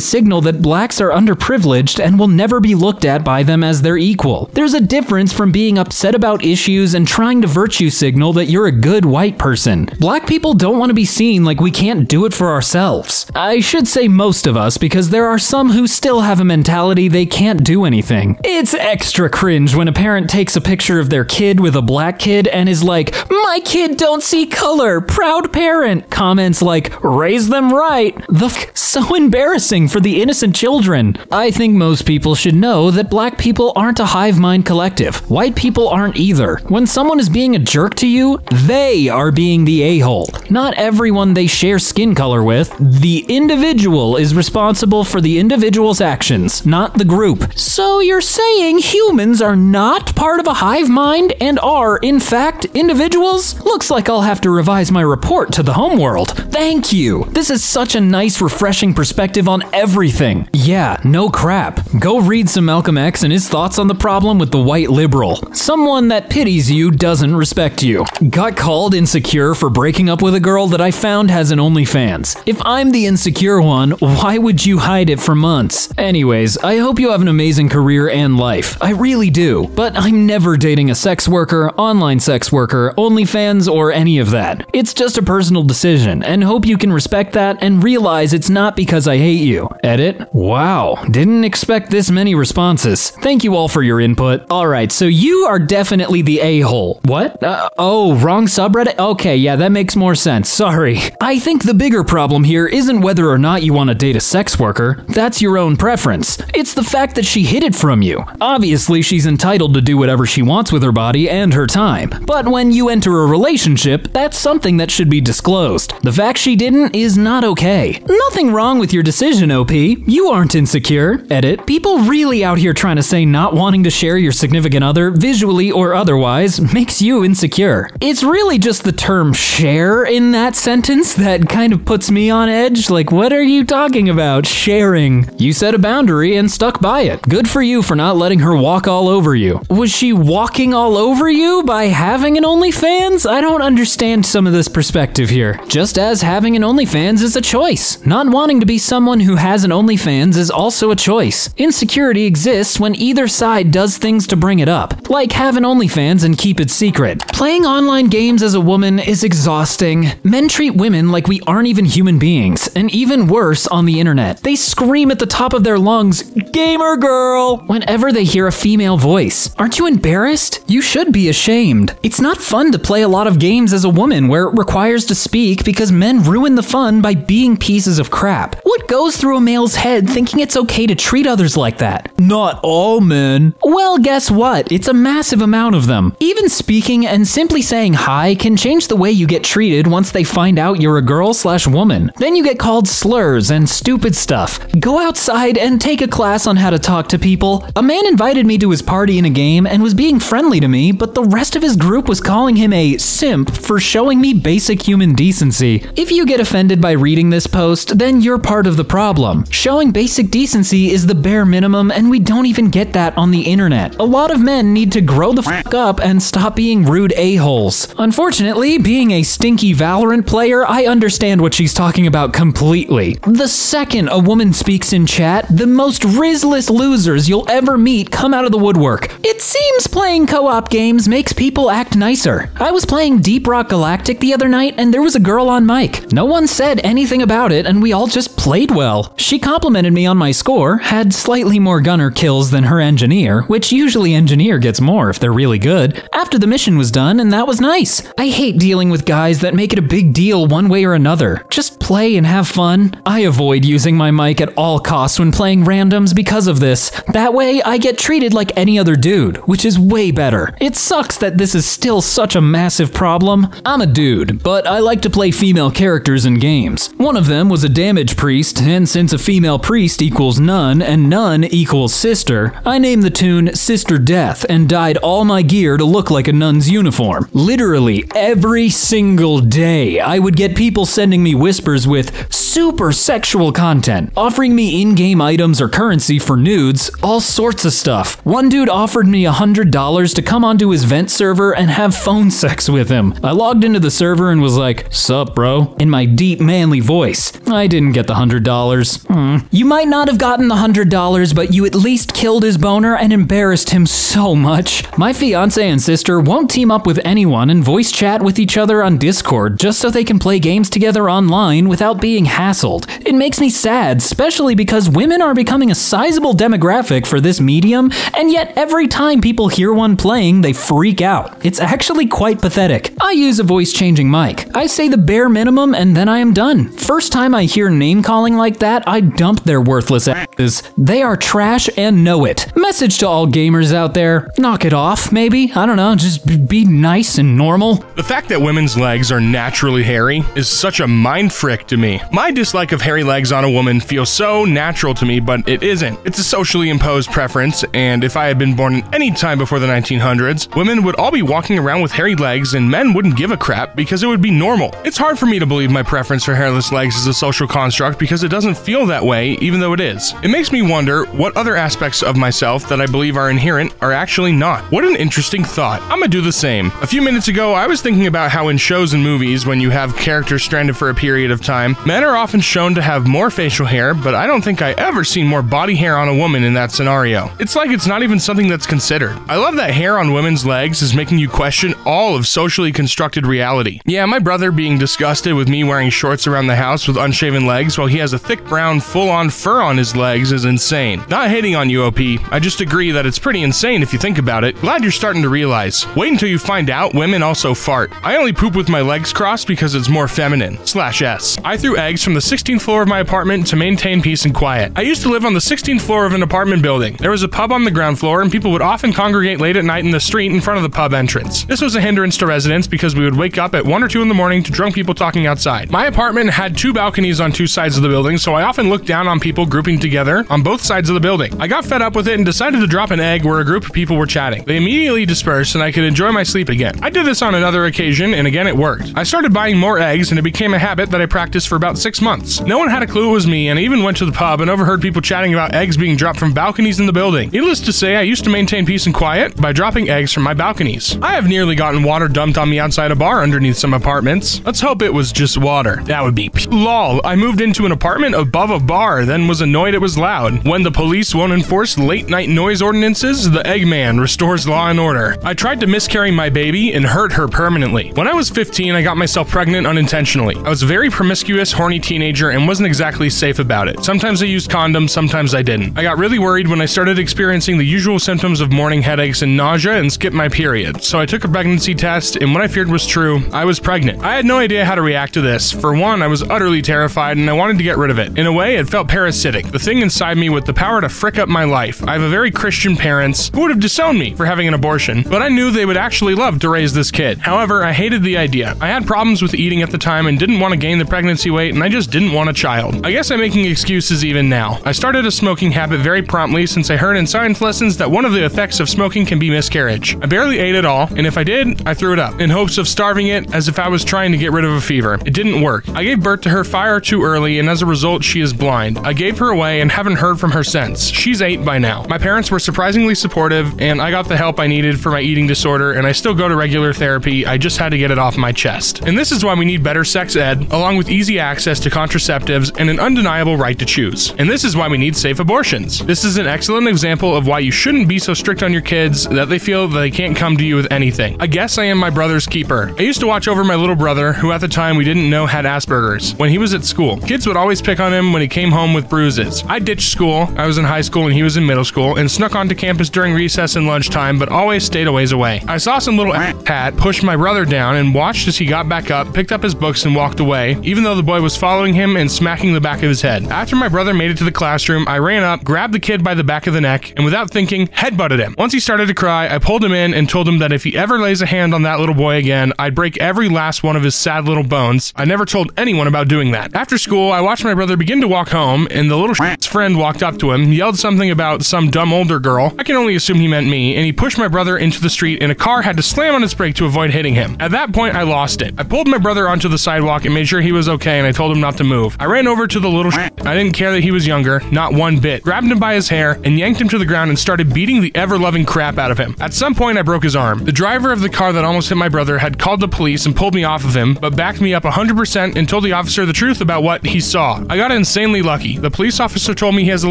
signal that blacks are underprivileged and will never be looked at by them as their equal. There's a difference from being upset about issues and trying to virtue signal that you're a good white person. Black people don't want to be seen like we can't do it for ourselves. I should say most of us, because there are some who still have a mentality they can't do anything. It's extra cringe when a parent takes a picture of their kid with a black kid and is like, My kid don't see color, proud parent. Comments like, Raise them right. The f- so embarrassing for the innocent children. I think most people should know that black people aren't a hive mind collective. White people aren't either. When someone is being a jerk to you, they are being the a hole. Not everyone they share skin color with. The individual is responsible for the individual's actions, not the group. So you're saying humans are not part of a hive hive mind and are, in fact, individuals? Looks like I'll have to revise my report to the homeworld. Thank you. This is such a nice, refreshing perspective on everything. Yeah, no crap. Go read some Malcolm X and his thoughts on the problem with the white liberal. Someone that pities you doesn't respect you. Got called insecure for breaking up with a girl that I found has an OnlyFans. If I'm the insecure one, why would you hide it for months? Anyways, I hope you have an amazing career and life. I really do. But I'm never dating a sex worker, online sex worker, OnlyFans, or any of that. It's just a personal decision, and hope you can respect that and realize it's not because I hate you. Edit. Wow, didn't expect this many responses. Thank you all for your input. Alright, so you are definitely the a hole. What? Uh, oh, wrong subreddit? Okay, yeah, that makes more sense. Sorry. I think the bigger problem here isn't whether or not you want to date a sex worker. That's your own preference. It's the fact that she hid it from you. Obviously, she's entitled to do whatever she wants with her body and her time. But when you enter a relationship, that's something that should be disclosed. The fact she didn't is not okay. Nothing wrong with your decision, OP. You aren't insecure. Edit. People really out here trying to say not wanting to share your significant other, visually or otherwise, makes you insecure. It's really just the term share in that sentence that kind of puts me on edge. Like, what are you talking about? Sharing. You set a boundary and stuck by it. Good for you for not letting her walk all over you. Was she walking all over you by having an OnlyFans? I don't understand some of this perspective here. Just as having an OnlyFans is a choice. Not wanting to be someone who has an OnlyFans is also a choice. Insecurity exists when either side does things to bring it up, like have an OnlyFans and keep it secret. Playing online games as a woman is exhausting. Men treat women like we aren't even human beings, and even worse on the internet. They scream at the top of their lungs, Gamer girl, whenever they hear a female voice. Aren't you embarrassed? You should be ashamed. It's not fun to play a lot of games as a woman where it requires to speak because men ruin the fun by being pieces of crap. What goes through a male's head thinking it's okay to treat others like that? Not all men. Well, guess what? It's a massive amount of them. Even speaking and simply saying hi can change the way you get treated once they find out you're a girl slash woman. Then you get called slurs and stupid stuff. Go outside and take a class on how to talk to people. A man invited me to his party in a game and was being friendly to me, but the rest of his group was calling him a simp for showing me basic human decency. If you get offended by reading this post, then you're part of the problem. Showing basic decency is the bare minimum, and we don't even get that on the internet. A lot of men need to grow the fuck up and stop being rude a-holes. Unfortunately, being a stinky Valorant player, I understand what she's talking about completely. The second a woman speaks in chat, the most rizless losers you'll ever meet come out of the woodwork. It seems playing co-op games makes people act nicer. I was playing Deep Rock Galactic the other night and there was a girl on mic. No one said anything about it and we all just played well. She complimented me on my score, had slightly more gunner kills than her engineer, which usually engineer gets more if they're really good, after the mission was done and that was nice. I hate dealing with guys that make it a big deal one way or another. Just play and have fun. I avoid using my mic at all costs when playing randoms because of this. That way, I get treated like any other dude, which is way better. It sucks that this is still such a massive problem. I'm a dude, but I like to play female characters in games. One of them was a damage priest, and since a female priest equals nun and nun equals sister, I named the tune Sister Death and dyed all my gear to look like a nun's uniform. Literally every single day, I would get people sending me whispers with super sexual content, offering me in game items or currency for nudes, all sorts of stuff. One dude offered me $100 to come onto his vent server and have phone sex with him. I logged into the server and was like, Sup, bro? In my deep, manly voice. I didn't get the $100. Hmm. You might not have gotten the $100, but you at least killed his boner and embarrassed him so much. My fiance and sister won't team up with anyone and voice chat with each other on Discord just so they can play games together online without being hassled. It makes me sad, especially because women are becoming a sizable demographic for this medium, and yet every time people hear one playing, they freak out. It's actually quite pathetic. I use a voice changing mic. I say the bare minimum and then I am done. First time I hear name calling like that, I dump their worthless asses. They are trash and know it. Message to all gamers out there knock it off, maybe? I don't know, just be nice and normal. The fact that women's legs are naturally hairy is such a mind frick to me. My dislike of hairy legs on a woman feels so natural to me, but it isn't. It's a socially imposed preference, and if I had been born any time before the the 1900s, women would all be walking around with hairy legs and men wouldn't give a crap because it would be normal. It's hard for me to believe my preference for hairless legs is a social construct because it doesn't feel that way, even though it is. It makes me wonder what other aspects of myself that I believe are inherent are actually not. What an interesting thought. I'm gonna do the same. A few minutes ago, I was thinking about how in shows and movies, when you have characters stranded for a period of time, men are often shown to have more facial hair, but I don't think I ever seen more body hair on a woman in that scenario. It's like it's not even something that's considered. I love that hair on women's legs is making you question all of socially constructed reality. Yeah, my brother being disgusted with me wearing shorts around the house with unshaven legs while he has a thick brown full on fur on his legs is insane. Not hating on you, OP. I just agree that it's pretty insane if you think about it. Glad you're starting to realize. Wait until you find out women also fart. I only poop with my legs crossed because it's more feminine. Slash S. I threw eggs from the 16th floor of my apartment to maintain peace and quiet. I used to live on the 16th floor of an apartment building. There was a pub on the ground floor, and people would often congregate late at night in the street in front of the pub entrance. This was a hindrance to residents because we would wake up at 1 or 2 in the morning to drunk people talking outside. My apartment had two balconies on two sides of the building, so I often looked down on people grouping together on both sides of the building. I got fed up with it and decided to drop an egg where a group of people were chatting. They immediately dispersed, and I could enjoy my sleep again. I did this on another occasion, and again it worked. I started buying more eggs, and it became a habit that I practiced for about six months. No one had a clue it was me, and I even went to the pub and overheard people chatting about eggs being dropped from balconies in the building. Needless to say, I used to maintain peace and quiet by dropping eggs from my balconies. I have nearly gotten water dumped on me outside a bar underneath some apartments. Let's hope it was just water. That would be lol. I moved into an apartment above a bar, then was annoyed it was loud. When the police won't enforce late night noise ordinances, the Eggman restores law and order. I tried to miscarry my baby and hurt her permanently. When I was 15, I got myself pregnant unintentionally. I was a very promiscuous, horny teenager and wasn't exactly safe about it. Sometimes I used condoms, sometimes I didn't. I got really worried when I started experiencing the usual symptoms of morning headaches and nausea and skipped my period. So I took a pregnancy test, and what I feared was true. I was pregnant. I had no idea how to react to this. For one, I was utterly terrified and I wanted to get rid of it. In a way, it felt parasitic, the thing inside me with the power to frick up my life. I have a very Christian parents who would have disowned me for having an abortion, but I knew they would actually love to raise this kid. However, I hated the idea. I had problems with eating at the time and didn't want to gain the pregnancy weight, and I just didn't want a child. I guess I'm making excuses even now. I started a smoking habit very promptly since I heard in science lessons that one of the effects of smoking can be miscarriage. I barely ate at all, and if I did, I threw it up in hopes of starving it as if I was trying to get rid of a fever. It didn't work. I gave birth to her far too early, and as a result, she is blind. I gave her away and haven't heard from her since. She's eight by now. My parents were surprisingly supportive, and I got the help I needed for my eating disorder, and I still go to regular therapy. I just had to get it off my chest. And this is why we need better sex ed, along with easy access to contraceptives and an undeniable right to choose. And this is why we need safe abortions. This is an excellent example of why you shouldn't be so strict on your kids that they feel that they can't come to you with anything. I guess I am my brother's keeper. I used to watch over my little brother, who at the time we didn't know had Asperger's, when he was at school. Kids would always pick on him when he came home with bruises. I ditched school, I was in high school and he was in middle school, and snuck onto campus during recess and lunchtime, but always stayed a ways away. I saw some little hat push my brother down and watched as he got back up, picked up his books, and walked away, even though the boy was following him and smacking the back of his head. After my brother made it to the classroom, I ran up, grabbed the kid by the back of the neck, and without thinking, headbutted him. Once he started to cry, I pulled him in and told him that if he ever lays a hand on that little boy again, I'd break every last one of his sad little bones. I never told anyone about doing that. After school, I watched my brother begin to walk home, and the little shit's friend walked up to him, yelled something about some dumb older girl. I can only assume he meant me, and he pushed my brother into the street, and a car had to slam on its brake to avoid hitting him. At that point, I lost it. I pulled my brother onto the sidewalk and made sure he was okay, and I told him not to move. I ran over to the little shit. I didn't care that he was younger, not one bit. Grabbed him by his hair and yanked him to the ground and started beating the ever loving crap out of him. At some point, I broke his arm. The driver of the car that almost hit my brother had called the police and pulled me off of him, but backed me up 100% and told the officer the truth about what he saw. I got insanely lucky. The police officer told me he has a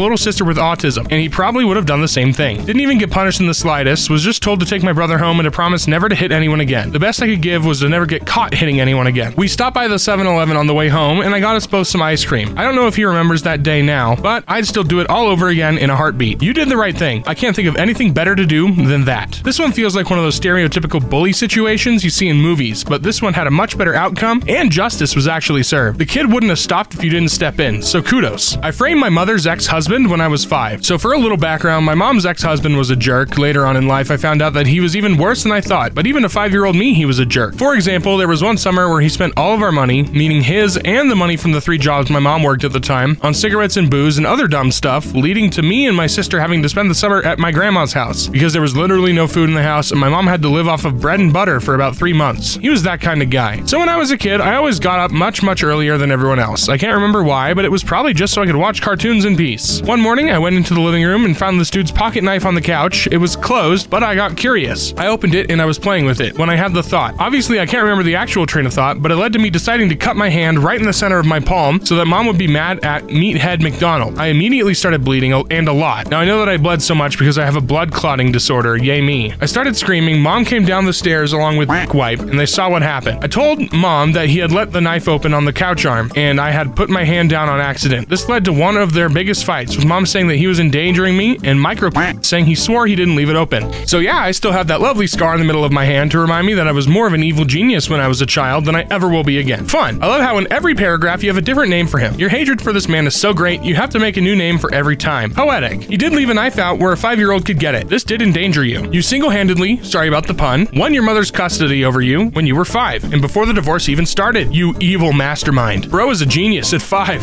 little sister with autism, and he probably would have done the same thing. Didn't even get punished in the slightest, was just told to take my brother home and to promise never to hit anyone again. The best I could give was to never get caught hitting anyone again. We stopped by the 7 Eleven on the way home, and I got us both some ice cream. I don't know if he remembers that day now, but I'd still do it all over again in a heartbeat. You did the right thing. I can't think of anything better to do than that. This one feels like one of those stereotypical bully situations you see in movies, but this one had a much better outcome, and justice was actually served. The kid wouldn't have stopped if you didn't step in, so kudos. I framed my mother's ex husband when I was five. So, for a little background, my mom's ex husband was a jerk. Later on in life, I found out that he was even worse than I thought, but even to five year old me, he was a jerk. For example, there was one summer where he spent all of our money, meaning his and the money from the three jobs my mom worked at the time, on cigarettes and booze and other dumb stuff, leading to me and my sister having to spend the summer at my grandma's house. Because there was literally no food in the house and my mom had to live off of bread and butter for about three months. He was that kind of guy. So when I was a kid, I always got up much, much earlier than everyone else. I can't remember why, but it was probably just so I could watch cartoons in peace. One morning, I went into the living room and found this dude's pocket knife on the couch. It was closed, but I got curious. I opened it and I was playing with it when I had the thought. Obviously, I can't remember the actual train of thought, but it led to me deciding to cut my hand right in the center of my palm so that mom would be mad at Meathead McDonald. I immediately started bleeding and a lot. Now I know that I bled so much because I have a blood clotting disorder. Yay me. I started screaming. Mom came down the stairs along with wipe and they saw what happened. I told mom that he had let the knife open on the couch arm and I had put my hand down on accident. This led to one of their biggest fights with mom saying that he was endangering me and micro saying he swore he didn't leave it open. So yeah, I still have that lovely scar in the middle of my hand to remind me that I was more of an evil genius when I was a child than I ever will be again. Fun. I love how in every paragraph you have a different name for him. Your hatred for this man is so great, you have to make a new name for every time. Poetic. He did leave a knife out where a five year old could get it. This did endanger you. You single handedly, sorry about the pun, won your mother's custody over you when you were five and before the divorce even started. You evil mastermind. Bro is a genius at five.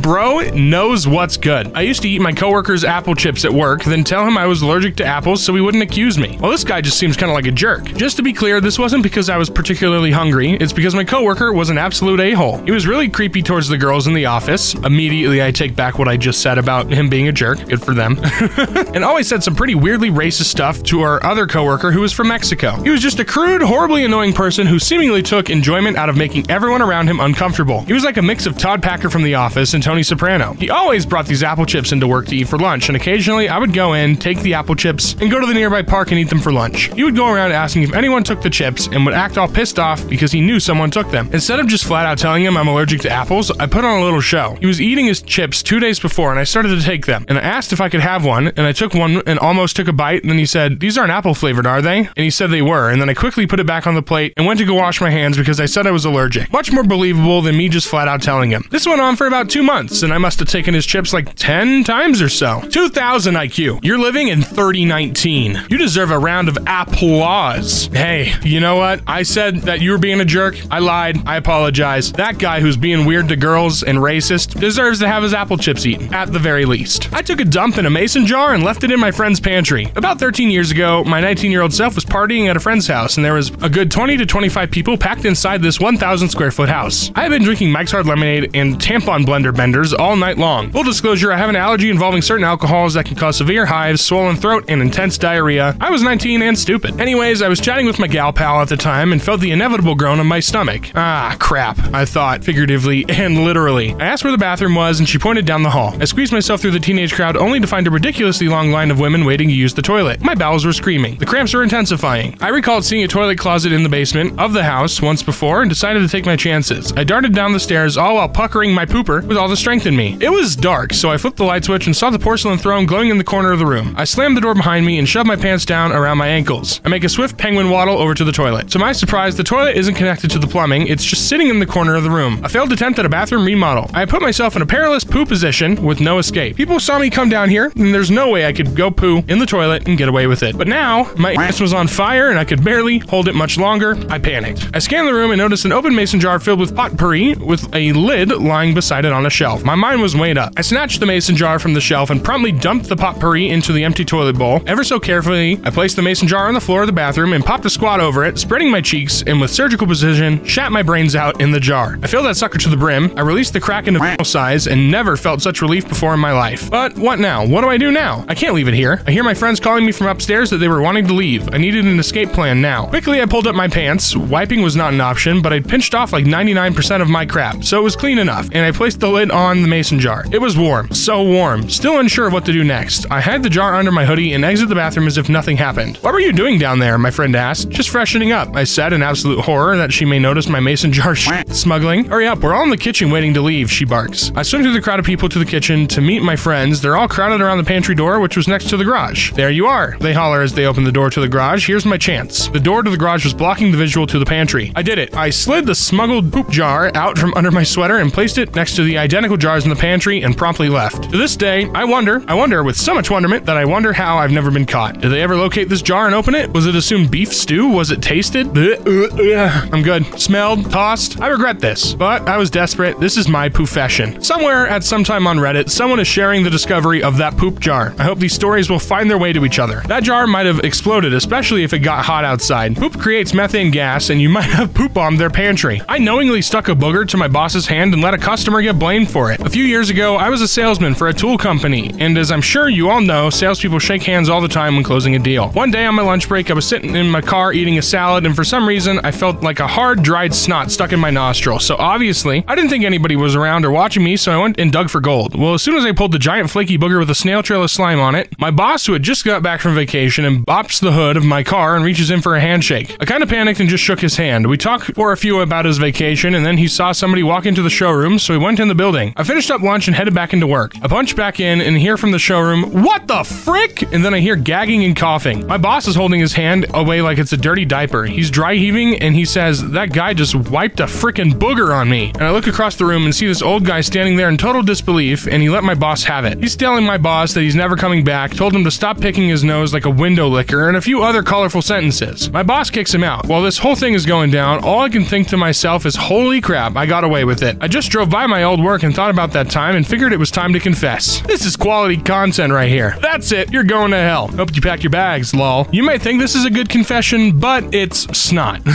Bro knows what's good. I used to eat my coworker's apple chips at work, then tell him I was allergic to apples so he wouldn't accuse me. Well, this guy just seems kind of like a jerk. Just to be clear, this wasn't because I was particularly hungry, it's because my coworker was an absolute a hole. He was really creepy towards the girls in the office. Immediately, I take back what I just said about him being a jerk. Good for them. and always said some pretty weirdly racist stuff to our other coworker who was from Mexico. He was just a crude, horribly annoying person who seemingly took enjoyment out of making everyone around him uncomfortable. He was like a mix of Todd Packer from The Office and Tony Soprano. He always brought these apple chips into work to eat for lunch, and occasionally I would go in, take the apple chips, and go to the nearby park and eat them for lunch. He would go around asking if anyone took the chips and would act all pissed off because he knew someone took them. Instead of just flat out telling him I'm allergic to apples, I put on a little show. He was eating his chips two days before, and I started to take them. And I asked if I could have one, and I took one and almost took a bite, and then he said, These aren't apple flavored, are they? And he said they were, and then I quickly put it back on the plate and went to go wash my hands because I said I was allergic. Much more believable than me just flat out telling him. This went on for about two months, and I must have taken his chips like 10 times or so. 2000 IQ. You're living in 3019. You deserve a round of applause. Hey, you know what? I said that you were being a jerk. I lied. I apologize. That guy who's being weird to girls and racist deserves to have his apple chips eaten, at the very least. I took a dump in a mason jar and left it in my friend's pantry. About 13 years ago, my 19 year old self was partying at a friend's house, and there was a good 20 to 25 people packed inside this 1,000 square foot house. I had been drinking Mike's Hard Lemonade and tampon blender benders all night long. Full disclosure, I have an allergy involving certain alcohols that can cause severe hives, swollen throat, and intense diarrhea. I was 19 and stupid. Anyways, I was chatting with my gal pal at the time and felt the inevitable groan on my stomach. Ah, crap, I thought, figuratively and literally. I asked where the bathroom was, and she pointed down the hall. I squeezed myself through the teenage crowd only to find a ridiculously long line of women waiting to use the toilet. My bowels were screaming. The cramps were intensifying. I recalled seeing a toilet closet in the basement of the house once before and decided to take my chances. I darted down the stairs, all while puckering my pooper with all the strength in me. It was dark, so I flipped the light switch and saw the porcelain throne glowing in the corner of the room. I slammed the door behind me and shoved my pants down around my ankles. I make a swift penguin waddle over to the toilet. To my surprise, the toilet isn't connected to the plumbing, it's just sitting in the corner of the room. A failed attempt at a bathroom remodel. I put myself in a perilous poo position with no escape. People saw me come down here, and there's no way I could go poo in the toilet and get away with it. But now, my ass was on fire and I could barely hold it much longer. I panicked. I scanned the room and noticed an open mason jar filled with potpourri with a lid lying beside it on a shelf. My mind was weighed up. I snatched the mason jar from the shelf and promptly dumped the potpourri into the empty toilet bowl. Ever so carefully, I placed the mason jar on the floor of the bathroom and popped a squat over it, spreading my cheeks, and with surgical precision, shat my brains out in the jar. I filled that sucker to the brim. I released the crack into size and never felt such relief before in my life. But what now? What do I do now? I can't leave it here. I hear my friends calling me from upstairs that they were wanting to leave. I needed an escape plan now. Quickly, I pulled up my pants. Wiping was not an option, but I'd pinched off like 99% of my crap, so it was clean enough, and I placed the lid on the mason jar. It was warm, so warm. Still unsure of what to do next. I had the jar under my hoodie and exit the bathroom as if nothing happened. What were you doing down there? My friend asked. Just freshening up, I said in absolute horror that she may notice my mason jar smuggling. Hurry up, we're all in the kitchen waiting to leave, she barks. I swim through the crowd of people to the kitchen to meet my friends. They're all crowded around the pantry door, which was next to the garage. You are, they holler as they open the door to the garage. Here's my chance. The door to the garage was blocking the visual to the pantry. I did it. I slid the smuggled poop jar out from under my sweater and placed it next to the identical jars in the pantry and promptly left. To this day, I wonder, I wonder with so much wonderment that I wonder how I've never been caught. Did they ever locate this jar and open it? Was it assumed beef stew? Was it tasted? Uh, I'm good. Smelled, tossed. I regret this, but I was desperate. This is my profession. Somewhere at some time on Reddit, someone is sharing the discovery of that poop jar. I hope these stories will find their way to to each other. That jar might have exploded, especially if it got hot outside. Poop creates methane gas, and you might have poop bombed their pantry. I knowingly stuck a booger to my boss's hand and let a customer get blamed for it. A few years ago, I was a salesman for a tool company, and as I'm sure you all know, salespeople shake hands all the time when closing a deal. One day on my lunch break, I was sitting in my car eating a salad, and for some reason, I felt like a hard, dried snot stuck in my nostril. So obviously, I didn't think anybody was around or watching me, so I went and dug for gold. Well, as soon as I pulled the giant flaky booger with a snail trail of slime on it, my boss, who had just got back from vacation, and bops the hood of my car and reaches in for a handshake. I kind of panicked and just shook his hand. We talked for a few about his vacation, and then he saw somebody walk into the showroom, so he went in the building. I finished up lunch and headed back into work. I punch back in and hear from the showroom, What the frick? And then I hear gagging and coughing. My boss is holding his hand away like it's a dirty diaper. He's dry heaving and he says, That guy just wiped a frickin' booger on me. And I look across the room and see this old guy standing there in total disbelief, and he let my boss have it. He's telling my boss that he's never coming back, told him to stop picking his nose like a window licker, and a few other colorful sentences. My boss kicks him out. While this whole thing is going down, all I can think to myself is, Holy crap, I got away with it. I just drove by my old work and thought about that time and figured it was time to confess. This is quality content right here. That's it, you're going to hell. Hope you packed your bags, lol. You might think this is a good confession, but it's snot.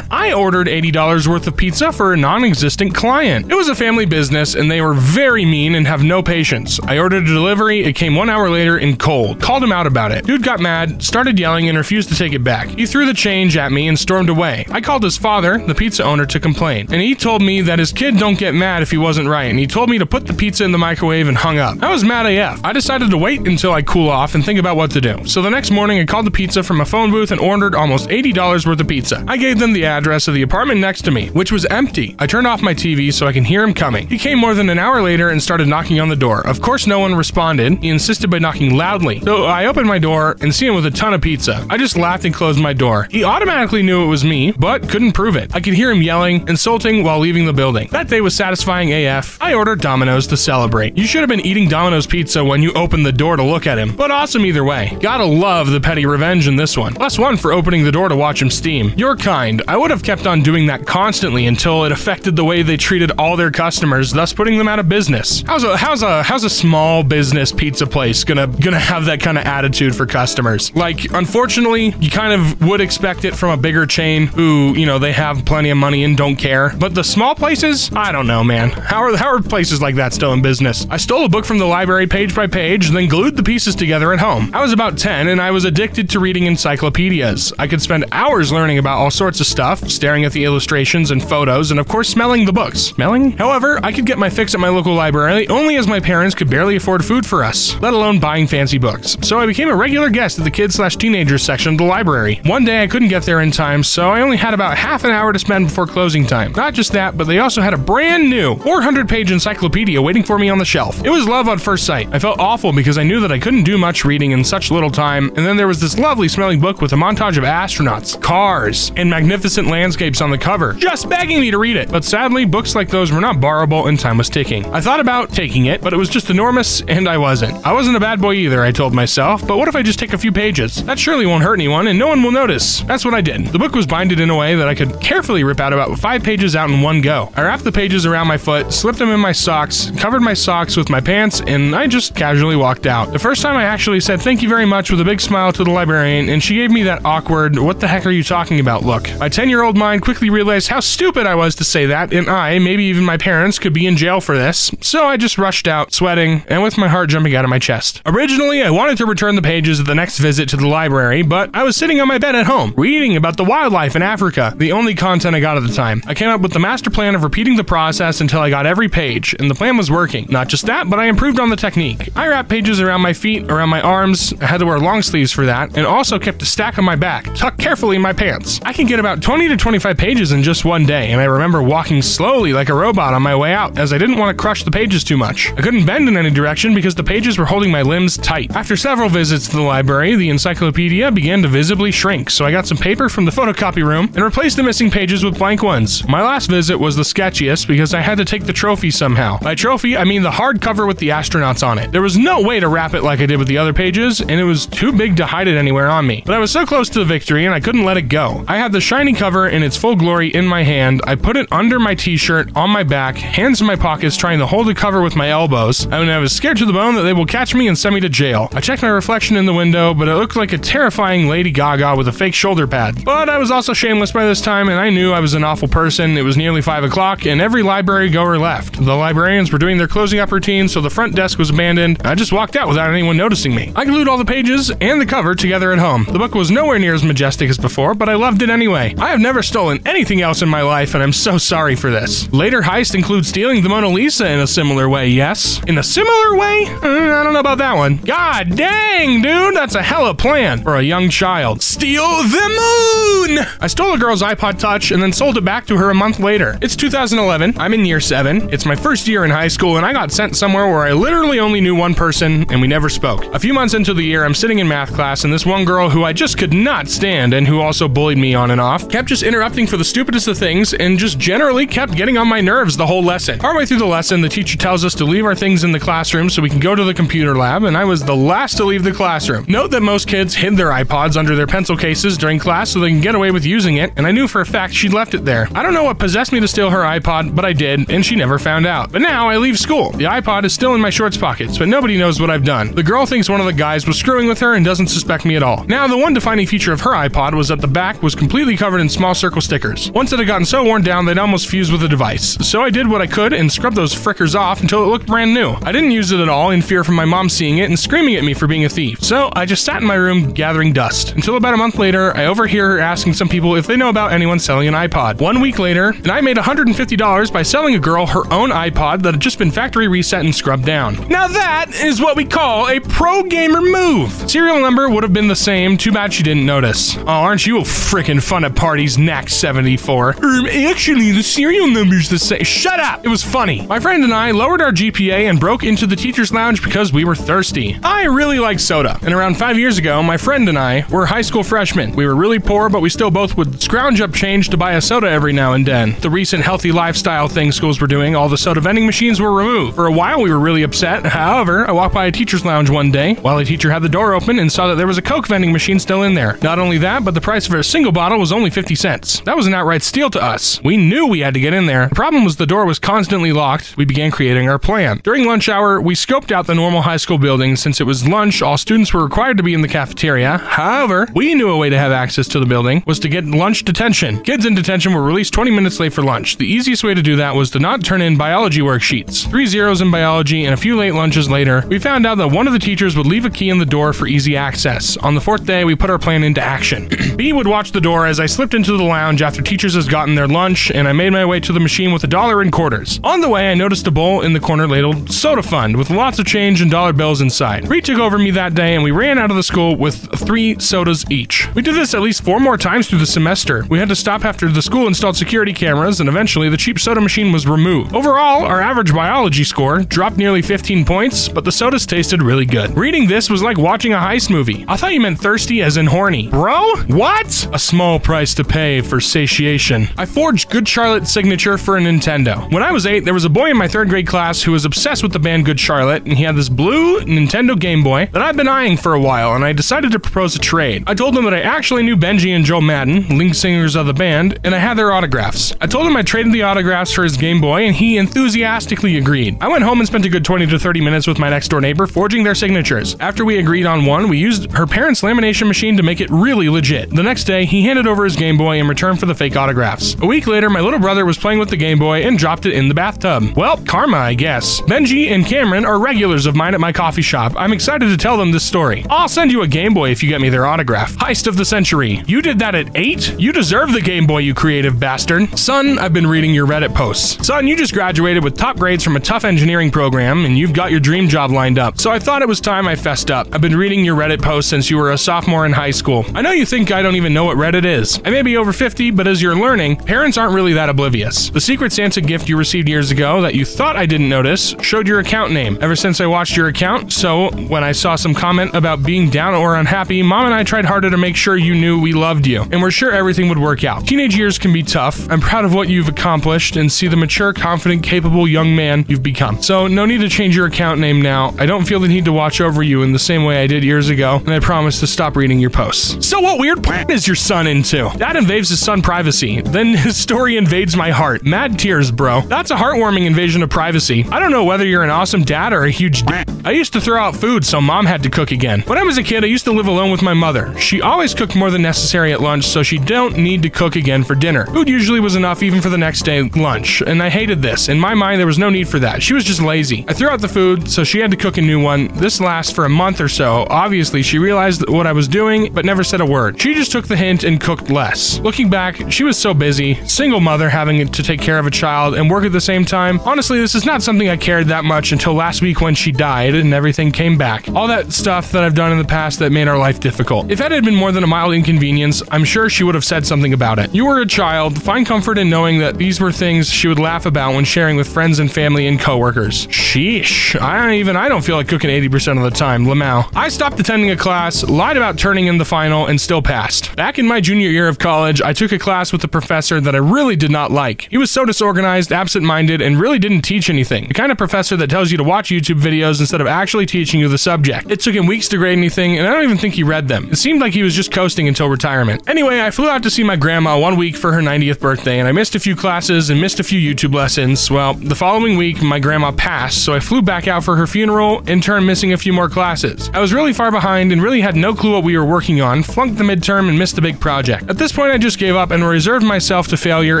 I ordered $80 worth of pizza for a non existent client. It was a family business and they were very mean and have no patience. I ordered a delivery, it came one hour later in cold. Called him out about it. Dude got mad, started yelling, and refused to take it back. He threw the change at me and stormed away. I called his father, the pizza owner, to complain, and he told me that his kid don't get mad if he wasn't right, and he told me to put the pizza in the microwave and hung up. I was mad AF. I decided to wait until I cool off and think about what to do. So the next morning, I called the pizza from a phone booth and ordered almost $80 worth of pizza. I gave them the address of the apartment next to me, which was empty. I turned off my TV so I can hear him coming. He came more than an hour later and started knocking on the door. Of course, no one responded. He insisted by knocking loudly. So I opened my door and see him with a ton of pizza. I just laughed and closed my door. He automatically knew it was me, but couldn't prove it. I could hear him yelling, insulting while leaving the building. That day was satisfying AF. I ordered Domino's to celebrate. You should have been eating Domino's pizza when you opened the door to look at him, but awesome either way. Gotta love the petty revenge in this one. Plus one for opening the door to watch him steam. You're kind. I would have kept on doing that constantly until it affected the way they treated all their customers, thus putting them out of business. How's a how's a how's a small business pizza place gonna gonna have that kind of attitude for customers? Like, unfortunately, you kind of would expect it from a bigger chain who, you know, they have plenty of money and don't care. But the small places, I don't know, man. How are how are places like that still in business? I stole a book from the library page by page, then glued the pieces together at home. I was about 10 and I was addicted to reading encyclopedias. I could spend hours learning about all sorts of stuff, staring at the illustrations and photos, and of course smelling the books. Smelling? However, I could get my fix at my local library only as my parents could barely afford food for us, let alone buying fancy books. So I became a regular guest at the kids slash teenagers section of the library. One day I couldn't get there in time, so I only had about half an hour to spend before closing time. Not just that, but they also had a brand new 400 page encyclopedia waiting for me on the shelf. It was love on first sight. I felt awful because I knew that I couldn't do much reading in such little time, and then there was this lovely smelling book with a montage of astronauts, cars, and magnificent landscapes on the cover, just begging me to read it. But sadly, books like those were not borrowable and time was ticking. I thought about taking it, but it was just enormous and I wasn't. I wasn't a bad boy either, I told myself, but what if I just take a few pages? That surely won't hurt anyone and no one will notice. That's what I did. The book was binded in a way that I could carefully rip out about five pages out in one go. I wrapped the pages around my foot, slipped them in my socks, covered my socks with my pants, and I just casually walked out. The first time I actually said thank you very much with a big smile to the librarian, and she gave me that awkward, what the heck are you talking about look. My 10 year old mind quickly realized how stupid I was to say that, and I, maybe even my parents, could be in jail for this, so I just rushed out, sweating, and with my heart jumping out of my chest. Originally, I wanted to return the pages at the next visit to the library, but I was sitting on my bed at home, reading about the wildlife in Africa, the only content I got at the time. I came up with the master plan of repeating the process until I got every page, and the plan was working. Not just that, but I improved on the technique. I wrapped pages around my feet, around my arms, I had to wear long sleeves for that, and also kept a stack on my back, tucked carefully in my pants. I can get about 20 to 25 pages in just one day, and I remember walking slowly like a robot on my way out, as I didn't want to crush the pages too much. I couldn't bend in any direction because the pages were holding my limbs tight. After several visits to the library, the encyclopedia began to visibly shrink, so I got some paper from the photocopy room and replaced the missing pages with blank ones. My last visit was the sketchiest because I had to take the trophy somehow. By trophy, I mean the hardcover with the astronauts on it. There was no way to wrap it like I did with the other pages, and it was too big to hide it anywhere on me. But I was so close to the victory and I couldn't let it go. I had the shiny cover in its full glory in my hand. I put it under my t-shirt, on my back, hands in my pockets, trying to hold the cover with my elbows. I mean, I was scared to the bone that they will catch me and send me to jail. I checked my reflection in the window, but it looked like a terrifying Lady Gaga with a fake shoulder pad. But I was also shameless by this time, and I knew I was an awful person. It was nearly 5 o'clock, and every library goer left. The librarians were doing their closing up routine, so the front desk was abandoned. I just walked out without anyone noticing me. I glued all the pages and the cover together at home. The book was nowhere near as majestic as before, but I loved it anyway. I have never stolen anything else in my life, and I'm so sorry for this. Later heist includes stealing the Mona Lisa in a similar way, yes? In a similar way? Uh, I don't know about that one. God dang, dude, that's a hella plan for a young child. Steal the moon! I stole a girl's iPod Touch and then sold it back to her a month later. It's 2011. I'm in year 7. It's my first year in high school, and I got sent somewhere where I literally only knew one person and we never spoke. A few months into the year, I'm sitting in math class, and this one girl who I just could not stand and who also bullied me on and off kept just interrupting for the stupidest of things and just generally kept getting on my nerves the whole lesson. Partway through the lesson, the teacher tells us to leave our things in the classroom so we can go to the computer lab, and I was the last to leave the classroom. Note that most kids hid their iPods under their pencil cases during class so they can get away with using it, and I knew for a fact she'd left it there. I don't know what possessed me to steal her iPod, but I did, and she never found out. But now I leave school. The iPod is still in my shorts pockets, but nobody knows what I've done. The girl thinks one of the guys was screwing with her and doesn't suspect me at all. Now, the one defining feature of her iPod was that the back was completely covered in small circle stickers. Once it had gotten so worn down, they'd almost fused with the device. So I did what I could and scrubbed those frickers off until it looked brand new. I didn't use it at all in fear from my mom seeing it and screaming at me for being a thief. So I just sat in my room gathering dust until about a month later, I overhear her asking some people if they know about anyone selling an iPod. One week later, and I made $150 by selling a girl her own iPod that had just been factory reset and scrubbed down. Now that is what we call a pro gamer move. Serial number would have been the same, too bad she didn't notice. Oh, aren't you a frickin' fun at parties, Knack 74? Um, actually, the serial number's the same. Shut up! It was funny. My friend and I lowered our GPA and broke into the teacher's lounge because we were thirsty. I really like soda, and around five years ago, my friend and I were high school freshmen. We were really poor, but we still both would scrounge up change to buy a soda every now and then. The recent healthy lifestyle thing schools were doing, all the soda vending machines were removed. For a while, we were really upset. However, I walked by a teacher's lounge one day while a teacher had the door open and saw that there was a Coke vending machine still in there. Not only that, but the price of a single bottle was only 50 cents. That was an outright steal to us. We knew we had to get in there. The problem was the door was constantly locked. We began creating our plan. During lunch hour, we scoped out the normal high school building. Since it was lunch, all students were required to be in the cafeteria. However, we knew a way to have access to the building was to get lunch detention. Kids in detention were released 20 minutes late for lunch. The easiest way to do that was to not turn in biology worksheets. Three zeros in biology and a few late lunches later, we found out that one of the teachers would leave a key in the door for easy access. On the fourth day, we put our plan into action. B would watch the door as I slipped into the lounge after teachers had gotten their lunch, and I made my way to the machine with a dollar in quarters. On the way, I noticed a bowl in the corner labeled Soda Fund with lots of change and dollar bills inside. Took over me that day, and we ran out of the school with three sodas each. We did this at least four more times through the semester. We had to stop after the school installed security cameras, and eventually the cheap soda machine was removed. Overall, our average biology score dropped nearly 15 points, but the sodas tasted really good. Reading this was like watching a heist movie. I thought you meant thirsty as in horny. Bro? What? A small price to pay for satiation. I forged Good Charlotte signature for a Nintendo. When I was eight, there was a boy in my third grade class who was obsessed with the band Good Charlotte, and he had this blue Nintendo Game Boy that I've been eyeing for a while, and I decided to propose a trade. I told him that I actually knew Benji and Joel Madden, lead singers of the band, and I had their autographs. I told him I traded the autographs for his Game Boy, and he enthusiastically agreed. I went home and spent a good 20 to 30 minutes with my next door neighbor forging their signatures. After we agreed on one, we used her parents' lamination machine to make it really legit. The next day, he handed over his Game Boy in return for the fake autographs. A week later, my little brother was playing with the Game Boy and dropped it in the bathtub. Well, karma, I guess. Benji and Cameron are regulars of mine at my coffee shop. I'm excited to tell them this story. I'll send you a Game Boy if you get me their autograph. Heist of the century. You did that at 8? You deserve the Game Boy, you creative bastard. Son, I've been reading your Reddit posts. Son, you just graduated with top grades from a tough engineering program and you've got your dream job lined up. So I thought it was time I fessed up. I've been reading your Reddit posts since you were a sophomore in high school. I know you think I don't even know what Reddit is. I may be over 50, but as you're learning, parents aren't really that oblivious. The Secret Santa gift you received years ago that you thought I didn't notice showed your account name. Ever since I watched your account, so when I saw some comment about being down or unhappy, mom and I tried harder to make sure you knew we loved you and we're sure everything would work out. Teenage years can be tough. I'm proud of what you've accomplished and see the mature, confident, capable young man you've become. So, no need to change your account name now. I don't feel the need to watch over you in the same way I did years ago, and I promise to stop reading your posts. So, what weird plan is your son into? Dad invades his son privacy. Then his story invades my heart. Mad tears, bro. That's a heartwarming invasion of privacy. I don't know whether you're an awesome dad or a huge d- I used to throw out food food, so mom had to cook again. When I was a kid, I used to live alone with my mother. She always cooked more than necessary at lunch, so she don't need to cook again for dinner. Food usually was enough even for the next day lunch, and I hated this. In my mind, there was no need for that. She was just lazy. I threw out the food, so she had to cook a new one. This lasts for a month or so. Obviously, she realized what I was doing, but never said a word. She just took the hint and cooked less. Looking back, she was so busy, single mother having to take care of a child and work at the same time. Honestly, this is not something I cared that much until last week when she died and everything came back. All that stuff that I've done in the past that made our life difficult. If that had been more than a mild inconvenience, I'm sure she would have said something about it. You were a child, find comfort in knowing that these were things she would laugh about when sharing with friends and family and coworkers. Sheesh. I even I don't feel like cooking 80% of the time. Lamau. I stopped attending a class, lied about turning in the final, and still passed. Back in my junior year of college, I took a class with a professor that I really did not like. He was so disorganized, absent-minded, and really didn't teach anything. The kind of professor that tells you to watch YouTube videos instead of actually teaching you the subject. It took him weeks to grade anything, and I don't even think he read them. It seemed like he was just coasting until retirement. Anyway, I flew out to see my grandma one week for her 90th birthday, and I missed a few classes and missed a few YouTube lessons. Well, the following week, my grandma passed, so I flew back out for her funeral, in turn missing a few more classes. I was really far behind and really had no clue what we were working on, flunked the midterm, and missed the big project. At this point, I just gave up and reserved myself to failure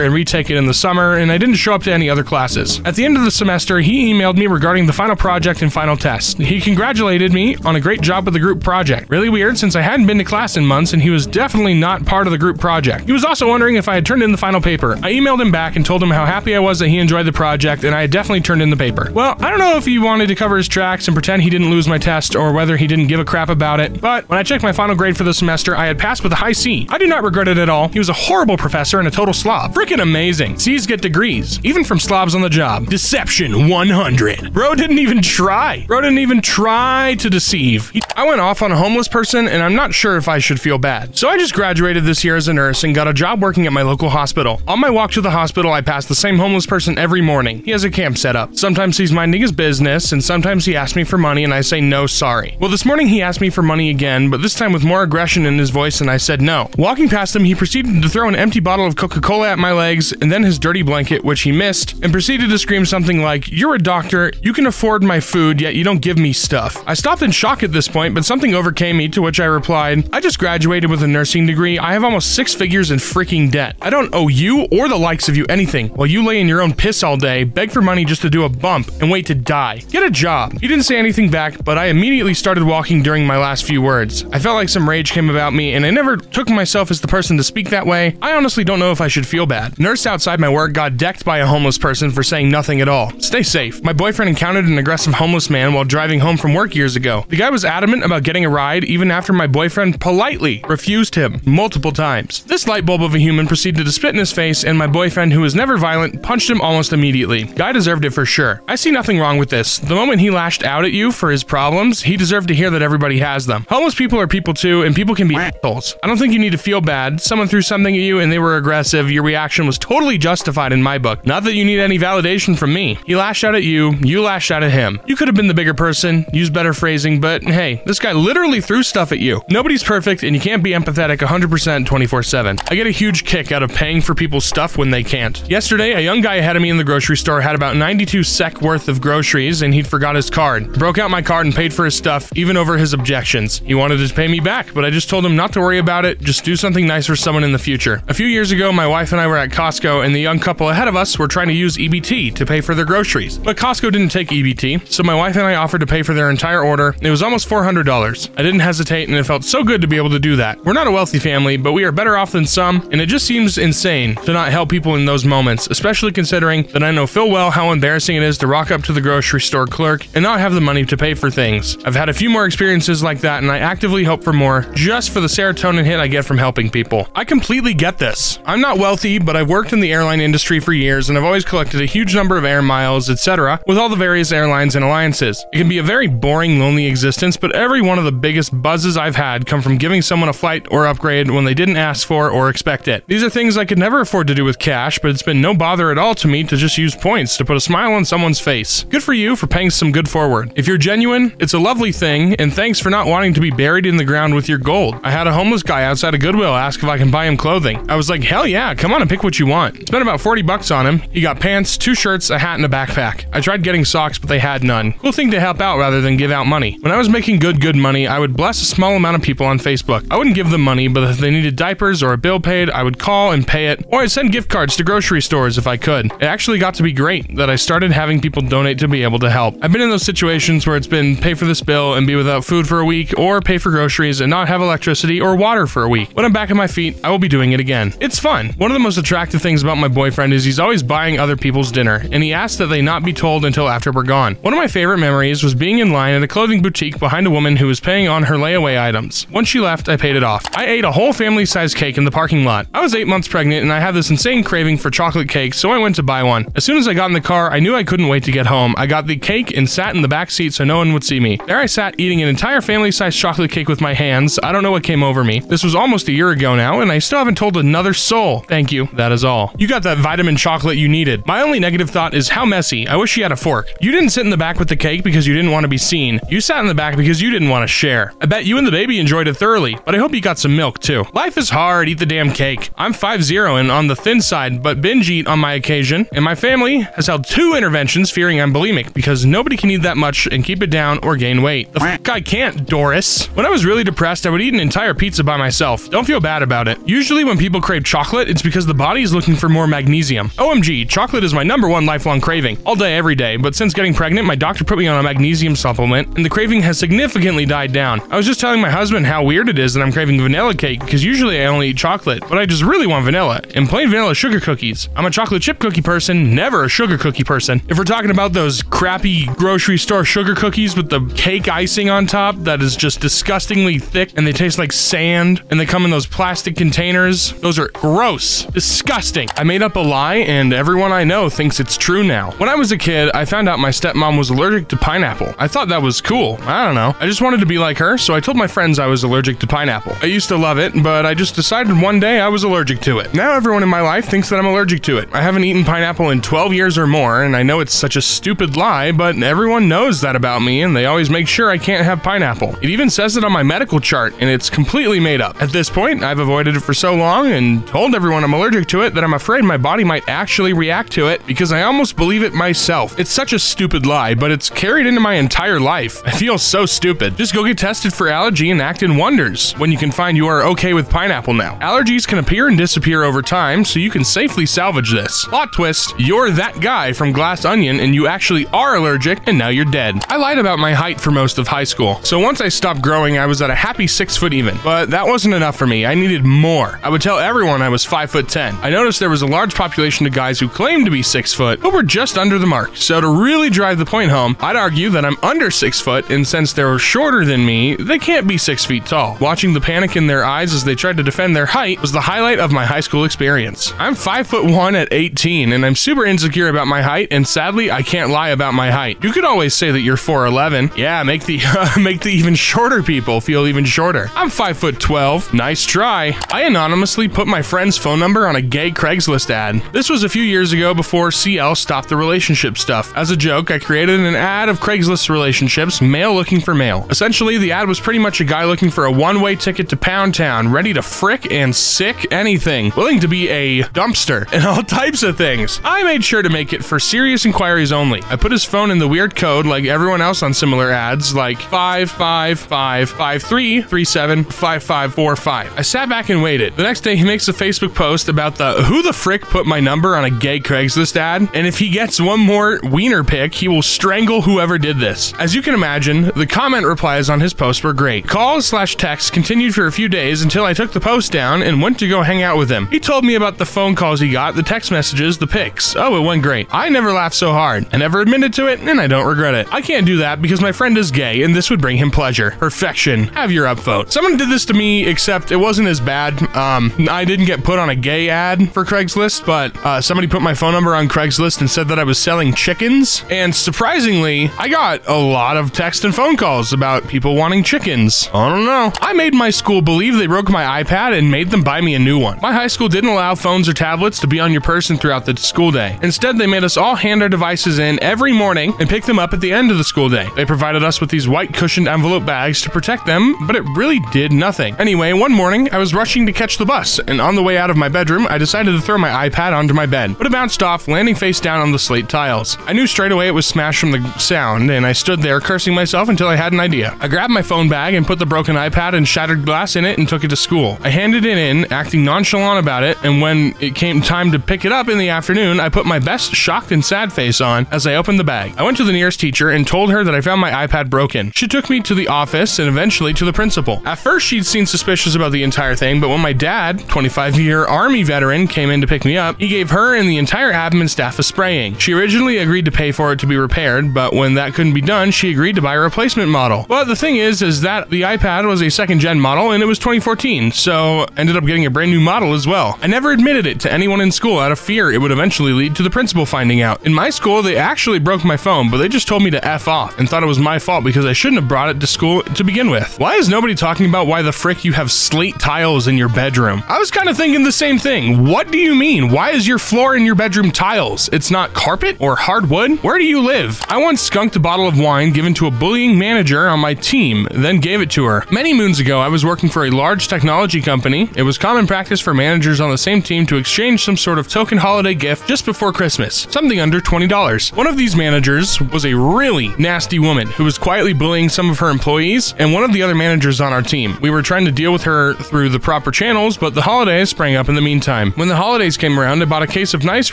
and retake it in the summer, and I didn't show up to any other classes. At the end of the semester, he emailed me regarding the final project and final test. He congratulated me on a great job with the group project. Really weird since I hadn't been to class in months and he was definitely not part of the group project. He was also wondering if I had turned in the final paper. I emailed him back and told him how happy I was that he enjoyed the project and I had definitely turned in the paper. Well, I don't know if he wanted to cover his tracks and pretend he didn't lose my test or whether he didn't give a crap about it, but when I checked my final grade for the semester, I had passed with a high C. I do not regret it at all. He was a horrible professor and a total slob. Freaking amazing. C's get degrees, even from slobs on the job. Deception 100. Bro didn't even try. Bro didn't even try to deceive. I went off on a homeless person and I'm not sure if I should feel bad. So I just graduated this year as a nurse and got a job working at my local hospital. On my walk to the hospital, I pass the same homeless person every morning. He has a camp set up. Sometimes he's minding his business and sometimes he asks me for money and I say no, sorry. Well, this morning he asked me for money again, but this time with more aggression in his voice and I said no. Walking past him, he proceeded to throw an empty bottle of Coca-Cola at my legs and then his dirty blanket, which he missed, and proceeded to scream something like, "You're a doctor, you can afford my food, yet you don't give me stuff." I stopped in shock at this point, but something overcame me, to which I replied, "I just graduated with a nursing degree. I have almost six figures in freaking debt. I don't owe you or the likes of you anything. While you lay in your own piss all day, beg for money just to do a bump, and wait to die. Get a job." He didn't say anything back, but I immediately started walking during my last few words. I felt like some rage came about me, and I never took myself as the person to speak that way. I honestly don't know if I should feel bad. Nurse outside my work got decked by a homeless person for saying nothing at all. Stay safe. My boyfriend encountered an aggressive homeless man while driving home from work years ago. The guy was adamant about getting a ride even after my boyfriend politely refused him multiple times. This light bulb of a human proceeded to spit in his face, and my boyfriend, who was never violent, punched him almost immediately. Guy deserved it for sure. I see nothing wrong with this. The moment he lashed out at you for his problems, he deserved to hear that everybody has them. Homeless people are people too, and people can be assholes. I don't think you need to feel bad. Someone threw something at you and they were aggressive. Your reaction was totally justified in my book. Not that you need any validation from me. He lashed out at you, you lashed out at him. You could have been the bigger person, used better phrasing, but hey, this guy literally threw stuff at you. Nobody's perfect, and you can't be empathetic 100% 24 7. I get a huge kick out of paying for people's stuff when they can't. Yesterday, a young guy ahead of me in the grocery store had about 92 sec worth of groceries, and he'd forgot his card. Broke out my card and paid for his stuff, even over his objections. He wanted to pay me back, but I just told him not to worry about it, just do something nice for someone in the future. A few years ago, my wife and I were at Costco, and the young couple ahead of us were trying to use EBT to pay for their groceries. But Costco didn't take EBT, so my wife and I offered to pay for their entire order. It was almost $400. I didn't hesitate, and it felt so good to be able to do that. We're not a wealthy family, but we are better off than some, and it just seems insane to not help people in those moments, especially considering that I know full well how embarrassing it is to rock up to the grocery store clerk and not have the money to pay for things. I've had a few more experiences like that, and I actively hope for more just for the serotonin hit I get from helping people. I completely get this. I'm not wealthy, but I've worked in the airline industry for years and I've always collected a huge number of air miles, etc., with all the various airlines and alliances. It can be a very boring, lonely existence, but every one of the biggest buzzes I've had come from giving someone a flight or upgrade when they didn't ask for or expect it. These are things I could never afford to do with cash, but it's been no bother at all to me to just use points to put a smile on someone's face. Good for you for paying some good forward. If you're genuine, it's a lovely thing, and thanks for not wanting to be buried in the ground with your gold. I had a homeless guy outside of Goodwill ask if I can buy him clothing. I was like, hell yeah, come on and pick what you want. Spent about 40 bucks on him. He got pants, two shirts, a hat, and a backpack. I tried getting socks, but they had none. Cool thing to help out rather than give out money. When I was making good, good money, I would bless a small amount of people on Facebook. I wouldn't give them money, but if they needed diapers or a bill paid, I would call and pay it, or I'd send gift cards to grocery stores if I could. It actually got to be great that I started having people donate to be able to help. I've been in those situations where it's been pay for this bill and be without food for a week, or pay for groceries and not have electricity or water for a week. When I'm back on my feet, I will be doing it again. It's fun. One of the most attractive things about my boyfriend is he's always buying other people's dinner, and he asks that they not be told until after we're gone. One of my favorite memories was being in line at a clothing boutique behind a woman who was paying on her layaway items. Once she left, I paid it off. I ate a whole family sized cake in the parking lot. I was eight months pregnant and I had this insane craving for chocolate cake, so I went to buy one. As soon as I got in the car, I knew I couldn't wait to get home. I got the cake and sat in the back seat so no one would see me. There I sat eating an entire family sized chocolate cake with my hands. I don't know what came over me. This was almost a year ago now, and I still haven't told another soul. Thank you. That is all. You got that vitamin chocolate you needed. My only negative thought is how messy. I wish you had a fork. You didn't sit in the back with the cake because you didn't want to be seen. You sat in the back because you didn't want to share. I bet you and the baby enjoyed it thoroughly, but I hope you got some milk too. Life is hard, eat the damn cake. I'm 5'0 and on the thin side, but binge eat on my occasion, and my family has held two interventions fearing I'm bulimic because nobody can eat that much and keep it down or gain weight. The f I can't, Doris. When I was really depressed, I would eat an entire pizza by myself. Don't feel bad about it. Usually when people crave chocolate, it's because the body is looking for more magnesium. OMG, chocolate is my number one lifelong craving. All day, every day, but since getting pregnant, my doctor put me on a magnesium supplement, and the craving has significantly died down. I was just telling my husband how weird it is that I'm craving vanilla cake because usually I only eat chocolate, but I just really want vanilla and plain vanilla sugar cookies. I'm a chocolate chip cookie person, never a sugar cookie person. If we're talking about those crappy grocery store sugar cookies with the cake icing on top that is just disgustingly thick and they taste like sand and they come in those plastic containers, those are gross, disgusting. I made up a lie and everyone I know thinks it's true now. When I was a kid, I found out my stepmom was allergic to pineapple. I thought that was cool. I don't know. I just wanted to be like her, so I told my friends I was allergic to pineapple. I used to love it, but I just decided one day I was allergic to it. Now everyone in my life thinks that I'm allergic to it. I haven't eaten pineapple in 12 years or more, and I know it's such a stupid lie, but everyone knows that about me, and they always make sure I can't have pineapple. It even says it on my medical chart, and it's completely made up. At this point, I've avoided it for so long and told everyone I'm allergic to it that I'm afraid my body might actually react to it because I almost believe it myself. It's such a stupid lie, but it's carried into my entire life. I feel so stupid. Just go get tested for allergy and act in wonders when you can find you are okay with pineapple now. Allergies can appear and disappear over time, so you can safely salvage this. Plot twist, you're that guy from Glass Onion and you actually are allergic and now you're dead. I lied about my height for most of high school, so once I stopped growing, I was at a happy six foot even. But that wasn't enough for me. I needed more. I would tell everyone I was five foot ten. I noticed there was a large population of guys who claimed to be six foot, but were just under the mark. So to really drive the point home, I'd argue that I'm under six foot, and since they're shorter than me, they can't be six feet tall. Watching the panic in their eyes as they tried to defend their height was the highlight of my high school experience. I'm five foot one at 18, and I'm super insecure about my height, and sadly, I can't lie about my height. You could always say that you're 4'11. Yeah, make the make the even shorter people feel even shorter. I'm five foot 12. Nice try. I anonymously put my friend's phone number on a gay Craigslist ad. This was a few years ago before CL stopped the relationship stuff. As a joke, I created an ad of Craigslist relationships, male looking for male. Essentially, the ad was pretty much a guy looking for a one-way ticket to Pound Town, ready to frick and sick anything, willing to be a dumpster and all types of things. I made sure to make it for serious inquiries only. I put his phone in the weird code like everyone else on similar ads, like 55553375545. I sat back and waited. The next day, he makes a Facebook post about the who the frick put my number on a gay Craigslist ad, and if he gets one more wiener pic, he will strangle whoever did this. As you can imagine, the comment replies on his post were great. Calls slash texts continued for a few days until I took the post down and went to go hang out with him. He told me about the phone calls he got, the text messages, the pics. Oh, it went great. I never laughed so hard. I never admitted to it, and I don't regret it. I can't do that because my friend is gay, and this would bring him pleasure. Perfection. Have your upvote. Someone did this to me, except it wasn't as bad. Um, I didn't get put on a gay ad for Craigslist, but uh, somebody put my phone number on Craigslist and said that I was selling chickens. And surprisingly, I got a lot of text and phone calls about people wanting chickens. I don't know. I made my school believe they broke my iPad and made them buy me a new one. My high school didn't allow phones or tablets to be on your person throughout the school day. Instead, they made us all hand our devices in every morning and pick them up at the end of the school day. They provided us with these white cushioned envelope bags to protect them, but it really did nothing. Anyway, one morning, I was rushing to catch the bus, and on the way out of my bedroom, I decided to throw my iPad onto my bed, but it bounced off, landing face down on the slate tiles. I knew straight away it was smashed from the sound, and I stood there there cursing myself until I had an idea. I grabbed my phone bag and put the broken iPad and shattered glass in it and took it to school. I handed it in, acting nonchalant about it, and when it came time to pick it up in the afternoon, I put my best shocked and sad face on as I opened the bag. I went to the nearest teacher and told her that I found my iPad broken. She took me to the office and eventually to the principal. At first, she'd seemed suspicious about the entire thing, but when my dad, 25 year Army veteran, came in to pick me up, he gave her and the entire admin staff a spraying. She originally agreed to pay for it to be repaired, but when that couldn't be done, she agreed to buy a replacement model. But the thing is, is that the iPad was a second gen model and it was 2014, so ended up getting a brand new model as well. I never admitted it to anyone in school out of fear it would eventually lead to the principal finding out. In my school, they actually broke my phone, but they just told me to F off and thought it was my fault because I shouldn't have brought it to school to begin with. Why is nobody talking about why the frick you have slate tiles in your bedroom? I was kind of thinking the same thing. What do you mean? Why is your floor in your bedroom tiles? It's not carpet or hardwood? Where do you live? I once skunked a bottle of wine given to a bullying manager on my team, then gave it to her. Many moons ago, I was working for a large technology company. It was common practice for managers on the same team to exchange some sort of token holiday gift just before Christmas, something under $20. One of these managers was a really nasty woman who was quietly bullying some of her employees and one of the other managers on our team. We were trying to deal with her through the proper channels, but the holidays sprang up in the meantime. When the holidays came around, I bought a case of nice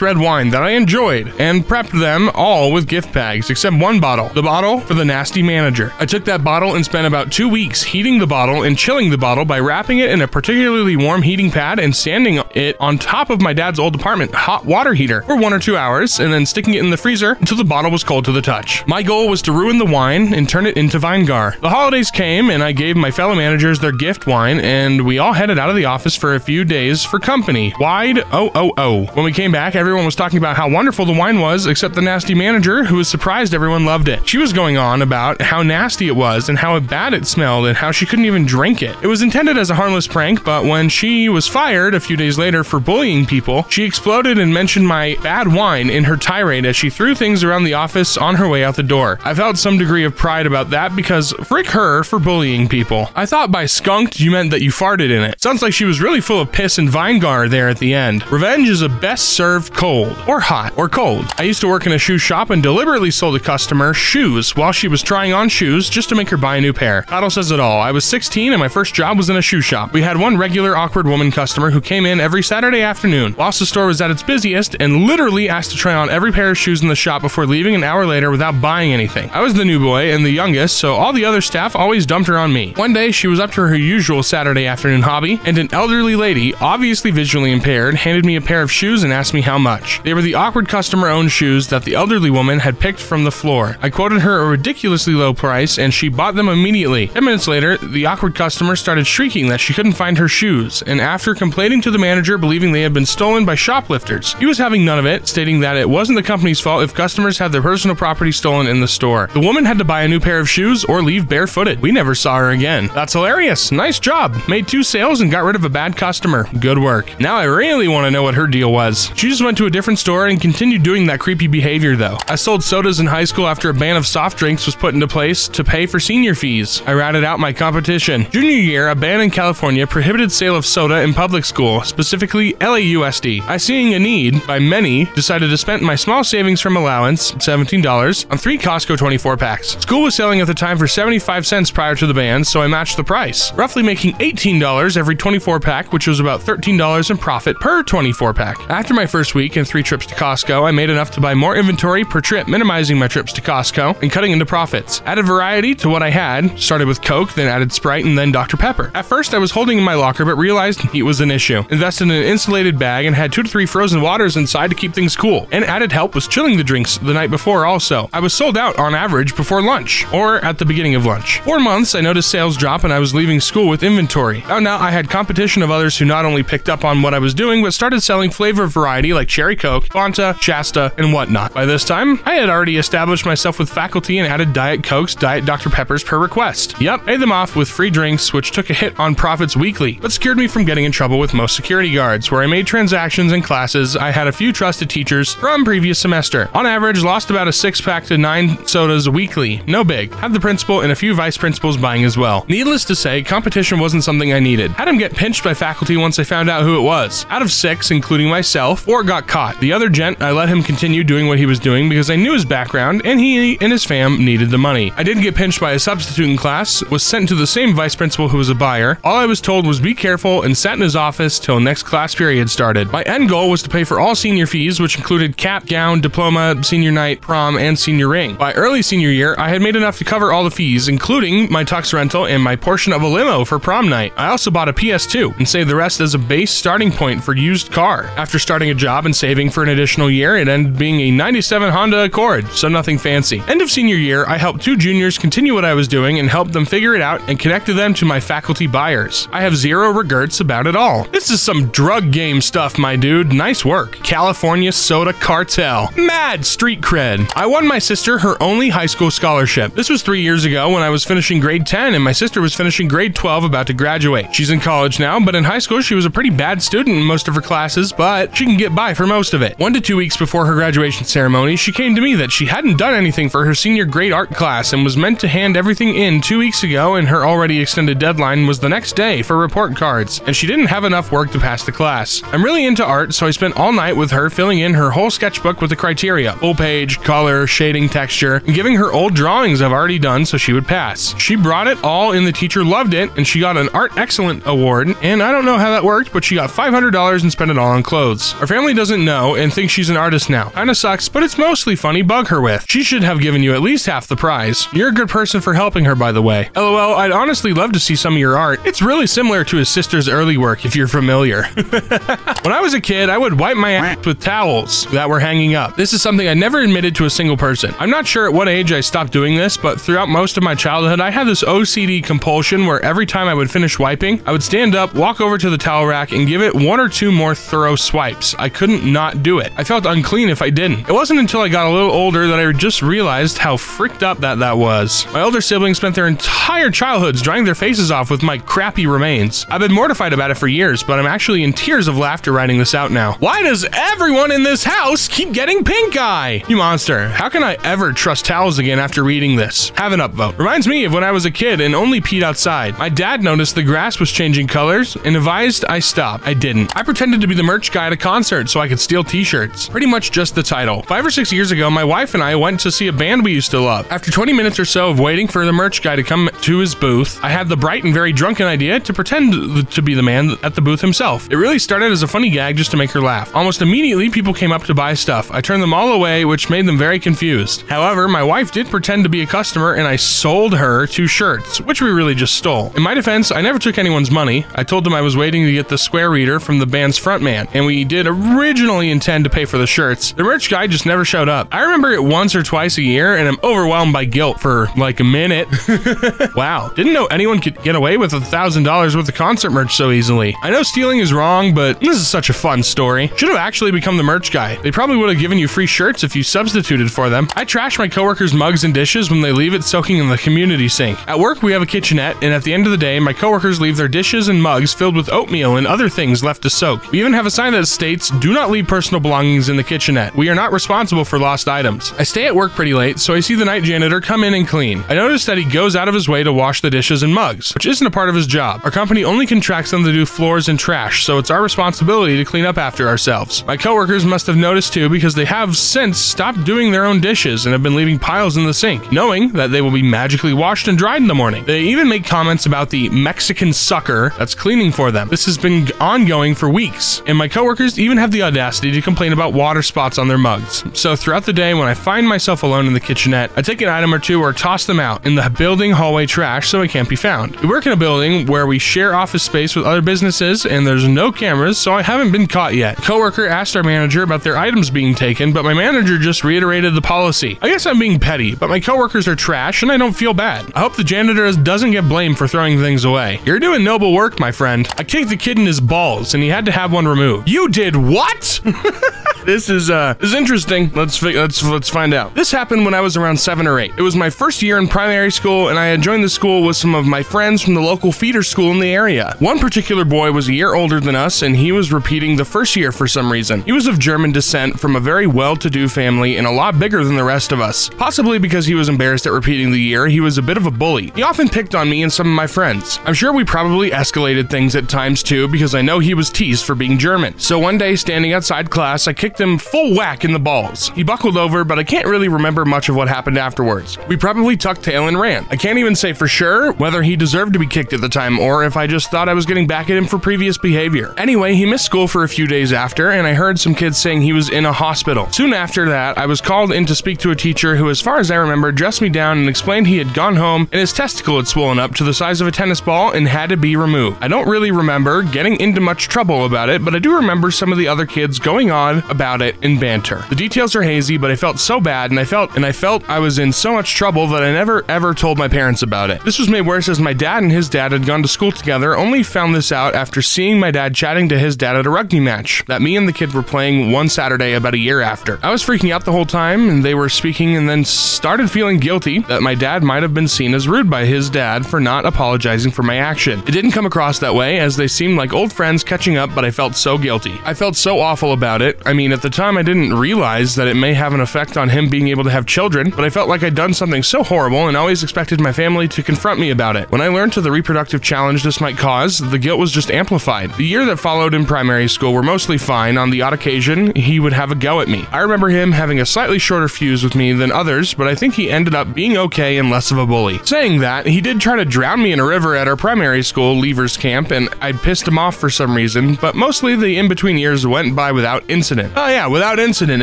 red wine that I enjoyed and prepped them all with gift bags, except one bottle the bottle for the nasty manager. I took that bottle and spent about two weeks heating the bottle and chilling the bottle by wrapping it in a particularly warm heating pad and standing it on top of my dad's old apartment hot water heater for one or two hours and then sticking it in the freezer until the bottle was cold to the touch. My goal was to ruin the wine and turn it into Vinegar. The holidays came and I gave my fellow managers their gift wine and we all headed out of the office for a few days for company. Wide oh oh oh. When we came back, everyone was talking about how wonderful the wine was, except the nasty manager who was surprised everyone loved it. She was going on about how nasty it was and how bad it smelled and how she couldn't even drink it. It was intended as a harmless prank, but when she was fired a few days later for bullying people, she exploded and mentioned my bad wine in her tirade as she threw things around the office on her way out the door. I felt some degree of pride about that because frick her for bullying people. I thought by skunked you meant that you farted in it. Sounds like she was really full of piss and Vinegar there at the end. Revenge is a best served cold, or hot, or cold. I used to work in a shoe shop and deliberately sold a customer shoes while she was trying on shoes just to make her buy a new pair. Title says it all. I was 16 and my first job was in a shoe shop. We had one regular awkward woman customer who came in every Saturday afternoon whilst the store was at its busiest and literally asked to try on every pair of shoes in the shop before leaving an hour later without buying anything. I was the new boy and the youngest, so all the other staff always dumped her on me. One day, she was up to her usual Saturday afternoon hobby, and an elderly lady, obviously visually impaired, handed me a pair of shoes and asked me how much. They were the awkward customer owned shoes that the elderly woman had picked from the floor. I quoted her a ridiculously low price, and she bought them immediately. Ten minutes later, the awkward customer started shrieking that she couldn't find her shoes, and after complaining to the manager, believing they had been stolen by shoplifters, he was having none of it, stating that it wasn't the company's fault if customers had their personal property stolen in the store. The woman had to buy a new pair of shoes or leave barefooted. We never saw her again. That's hilarious. Nice job. Made two sales and got rid of a bad customer. Good work. Now I really want to know what her deal was. She just went to a different store and continued doing that creepy behavior though. I sold sodas in high school after a ban of soft drinks was put into place to pay for senior fees. I ratted out my competition. Junior year, a ban in California prohibited sale of soda in public school, specifically LAUSD. I seeing a need by many decided to spend my small savings from allowance, $17, on three Costco 24 packs. School was selling at the time for 75 cents prior to the ban, so I matched the price, roughly making $18 every 24 pack, which was about $13 in profit per 24 pack. After my first week and three trips to Costco, I made enough to buy more inventory per trip, minimizing my trips to Costco and cutting into profits. Added variety to what I had, started with Coke, then added Sprite, and then Dr. Pepper. At first, I was holding in my locker, but realized heat was an issue. Invested in an insulated bag and had two to three frozen waters inside to keep things cool. And added help was chilling the drinks the night before also. I was sold out on average before lunch, or at the beginning of lunch. Four months, I noticed sales drop and I was leaving school with inventory. Oh, Found out I had competition of others who not only picked up on what I was doing, but started selling flavor variety like Cherry Coke, Fanta, Shasta, and whatnot. By this time, I had already established myself with faculty and added Diet Cokes, Diet Dr. Peppers per request. Yep, paid them off with free drinks, which took a hit on profits weekly, but secured me from getting in trouble with most security guards, where I made transactions in classes. I had a few trusted teachers from previous semester. On average, lost about a six pack to nine sodas weekly. No big. Had the principal and a few vice principals buying as well. Needless to say, competition wasn't something I needed. Had him get pinched by faculty once I found out who it was. Out of six, including myself, four got caught. The other gent, I let him continue doing what he was doing because I knew his background and he and his fam needed the money. I did get pinched by a substitute in class, was sent to the same vice principal who was a buyer. All I was told was be careful and sat in his office till next class period started. My end goal was to pay for all senior fees, which included cap, gown, diploma, senior night, prom, and senior ring. By early senior year, I had made enough to cover all the fees, including my tux rental and my portion of a limo for prom night. I also bought a PS2 and saved the rest as a base starting point for used car. After starting a job and saving for an additional year, it ended being a 97 Honda Accord, so nothing fancy. End of senior year, I helped two juniors continue what I was doing and helped them figure it out and connected them to my faculty buyers. I have zero regrets about it all. This is some drug game stuff, my dude. Nice work. California Soda Cartel. Mad street cred. I won my sister her only high school scholarship. This was three years ago when I was finishing grade 10 and my sister was finishing grade 12 about to graduate. She's in college now, but in high school she was a pretty bad student in most of her classes, but she can get by for most of it. One to two weeks before her graduation ceremony, she came to me that she hadn't done anything for her senior grade art class and was meant to hand everything in two weeks ago, and her already extended deadline was the next day for report cards, and she didn't have enough work to pass the class. I'm really into art, so I spent all night with her filling in her whole sketchbook with the criteria full page, color, shading, texture, and giving her old drawings I've already done so she would pass. She brought it all, and the teacher loved it, and she got an Art Excellent Award, and I don't know how that worked, but she got $500 and spent it all on clothes. Our family doesn't know and thinks she's an artist now. Kinda sucks, but it's mostly funny bug her with. She should have given you at least half the prize. You're a good person for helping her, by the way. LOL, I'd honestly love to see some of your art. It's really similar to his sister's early work, if you're familiar. when I was a kid, I would wipe my ass with towels that were hanging up. This is something I never admitted to a single person. I'm not sure at what age I stopped doing this, but throughout most of my childhood, I had this OCD compulsion where every time I would finish wiping, I would stand up, walk over to the towel rack, and give it one or two more thorough swipes. I couldn't not do it. I felt unclean if I didn't. It wasn't until I got a little older that I just realized how fricked up that that was. My older siblings spent their entire childhoods drying their faces off with my crappy remains. I've been mortified about it for years, but I'm actually in tears of laughter writing this out now. Why does everyone in this house keep getting pink eye? You monster. How can I ever trust towels again after reading this? Have an upvote. Reminds me of when I was a kid and only peed outside. My dad noticed the grass was changing colors and advised I stop. I didn't. I pretended to be the merch guy at a concert so I could steal t-shirts. Pretty much just the title. Five or six years ago, my wife and I went to see a band we used to love. After 20 minutes or so of waiting for the merch guy to come to his booth, I had the bright and very drunken idea to pretend to be the man at the booth himself. It really started as a funny gag just to make her laugh. Almost immediately, people came up to buy stuff. I turned them all away, which made them very confused. However, my wife did pretend to be a customer and I sold her two shirts, which we really just stole. In my defense, I never took anyone's money. I told them I was waiting to get the square reader from the band's frontman, and we did originally intend to pay for the shirts. The merch guy just never showed up. I remember it once or twice a year, and I'm overwhelmed by guilt for like a minute. wow, didn't know anyone could get away with a thousand dollars worth of concert merch so easily. I know stealing is wrong, but this is such a fun story. Should have actually become the merch guy. They probably would have given you free shirts if you substituted for them. I trash my coworkers' mugs and dishes when they leave it soaking in the community sink. At work, we have a kitchenette, and at the end of the day, my coworkers leave their dishes and mugs filled with oatmeal and other things left to soak. We even have a sign that states, "Do not leave personal belongings in the kitchenette. We are not responsible for lost items." I stay at work pretty late, so I see the night janitor come in and clean. I notice that he goes out of his way to wash the dishes and mugs, which isn't a part of his job. Our company only contracts them to do floors and trash, so it's our responsibility to clean up after ourselves. My coworkers must have noticed too because they have since stopped doing their own dishes and have been leaving piles in the sink, knowing that they will be magically washed and dried in the morning. They even make comments about the Mexican sucker that's cleaning for them. This has been ongoing for weeks, and my coworkers even have the audacity to complain about water spots on their mugs. So throughout the day, when I find myself alone in the kitchenette, I take an item or two or toss them out in the building hallway trash so it can't be found. We work in a building where we share office space with other businesses, and there's no cameras, so I haven't been caught yet. A coworker asked our manager about their items being taken, but my manager just reiterated the policy. I guess I'm being petty, but my coworkers are trash and I don't feel bad. I hope the janitor doesn't get blamed for throwing things away. You're doing noble work, my friend. I kicked the kid in his balls and he had to have one removed. You did what? this is uh this is interesting. Let's let's let's find out. This happened when I was around 7 or 8. It was my first year in primary school and I had joined the school with some of my friends from the local feeder school in the area. One particular boy was a year older than us and he was repeating the first year for some reason. He was of German descent from a very well-to-do family and a lot bigger than the rest of us. Possibly because he was embarrassed at repeating the year, he was a bit of a bully. He often picked on me and some of my friends. I'm sure we probably escalated things at times too because I know he was teased for being German. So one day standing outside class, I kicked him full whack in the balls. He buckled over, but I can't really remember much of what happened afterwards. We probably tucked tail and ran. I can't even say for sure whether he deserved to be kicked at the time or if I just thought I was getting back at him for previous behavior. Anyway, he missed school for a few days after, and I heard some kids saying he was in a hospital. Soon after that, I was called in to speak to a teacher who, as far as I remember, dressed me down and explained he had gone home and his testicle had swollen up to the size of a tennis ball and had to be removed. I don't really remember getting into much trouble about it, but I do remember some of the other kids going on about it in banter. The details are hazy, but I felt so bad and I felt and I felt I was in so much trouble that I never ever told my parents about it. This was made worse as my dad and his dad had gone to school together, only found this out after seeing my dad chatting to his dad at a rugby match that me and the kid were playing one Saturday about a year after. I was freaking out the whole time and they were speaking and then started feeling guilty that my dad might have been seen as rude by his dad for not apologizing for my action. It didn't come across that way as they seemed like old friends catching up, but I felt so guilty. I felt so awful about it. I mean, at the time I didn't realize that it may have an effect on him being able to have children, but I felt like I'd done something so horrible and always expected my family to confront me about it. When I learned to the reproductive challenge this might cause, the guilt was just amplified. The year that followed in primary school were mostly fine. On the odd occasion, he would have a go at me. I remember him having a slightly shorter fuse with me than others, but I think he ended up being okay and less of a bully. Saying that, he did try to drown me in a river at our primary school, Leavers Camp, and I pissed him off for some reason, but mostly the in between years went by without incident. Oh, yeah, without incident,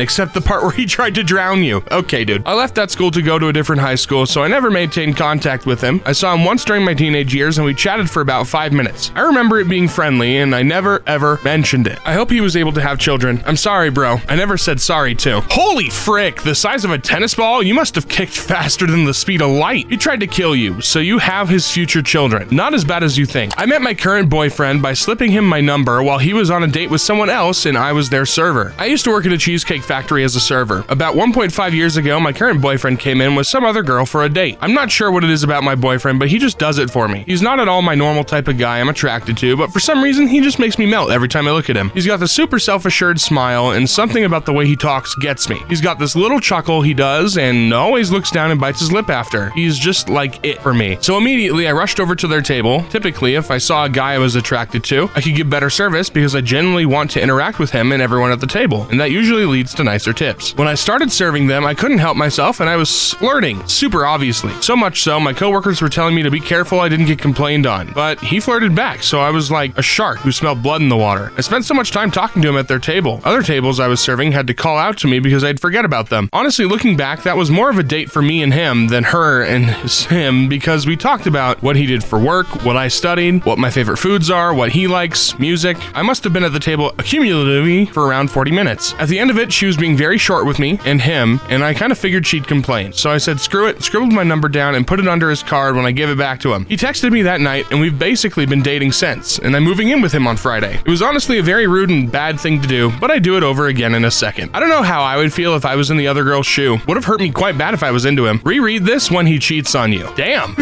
except the part where he tried to drown you. Okay, dude. I left that school to go to a different high school, so I never maintained contact with him. I saw him once during my teenage years, and we chatted for about five minutes. I remember it being friendly, and I never ever mentioned it. I hope he was able to have children. I'm sorry, bro. I never said sorry, too. Holy frick, the size of a tennis ball? You must have kicked faster than the speed of light. He tried to kill you, so you have his future children. Not as bad as you think. I met my current boyfriend by slipping him my number while he was on a date with someone else and I was their server. I used to work at a cheesecake factory as a server. About 1.5 years ago, my current boyfriend came in with some other girl for a date. I'm not sure what it is about my boyfriend, but he just does it for me. He's not at all my normal type of guy I'm attracted to, but for some reason, he just makes me melt every time I look at him. He's got the super self assured smile, and something about the way he talks gets me. He's got this little chuckle he does and always looks down and bites his lip after. He's just like it for me. So immediately, I rushed over to their table. Typically, if I saw a guy I was attracted to, I could give better service because I generally want to interact with him and everyone at the table, and that usually leads to nicer tips. When I started serving them, I couldn't help myself and I was flirting, super obviously. So much so, my coworkers were telling me to be careful I didn't get complained on. But he flirted back, so I was like a shark who smelled blood in the water. I spent so much time talking to him at their table. Other tables I was serving had to call out to me because I'd forget about them. Honestly, looking back, that was more of a date for me and him than her and him because we talked about what he did for work, what I studied, what my favorite foods are, what he likes, music. I must have been at the table accumulatively for around 40 minutes. At the end of it, she was being very short with me and him, and I kind of figured she'd complain. So I said, screw it, scribbled my number down and put it under his card when I gave it back to him. He texted me that night, and we've basically been dating since, and I'm moving in with him on Friday. It was honestly a very rude and bad thing to do, but I do it over again in a second. I don't know how I would feel if I was in the other girl's shoe. Would have hurt me quite bad if I was into him. Reread this when he cheats on you. Damn.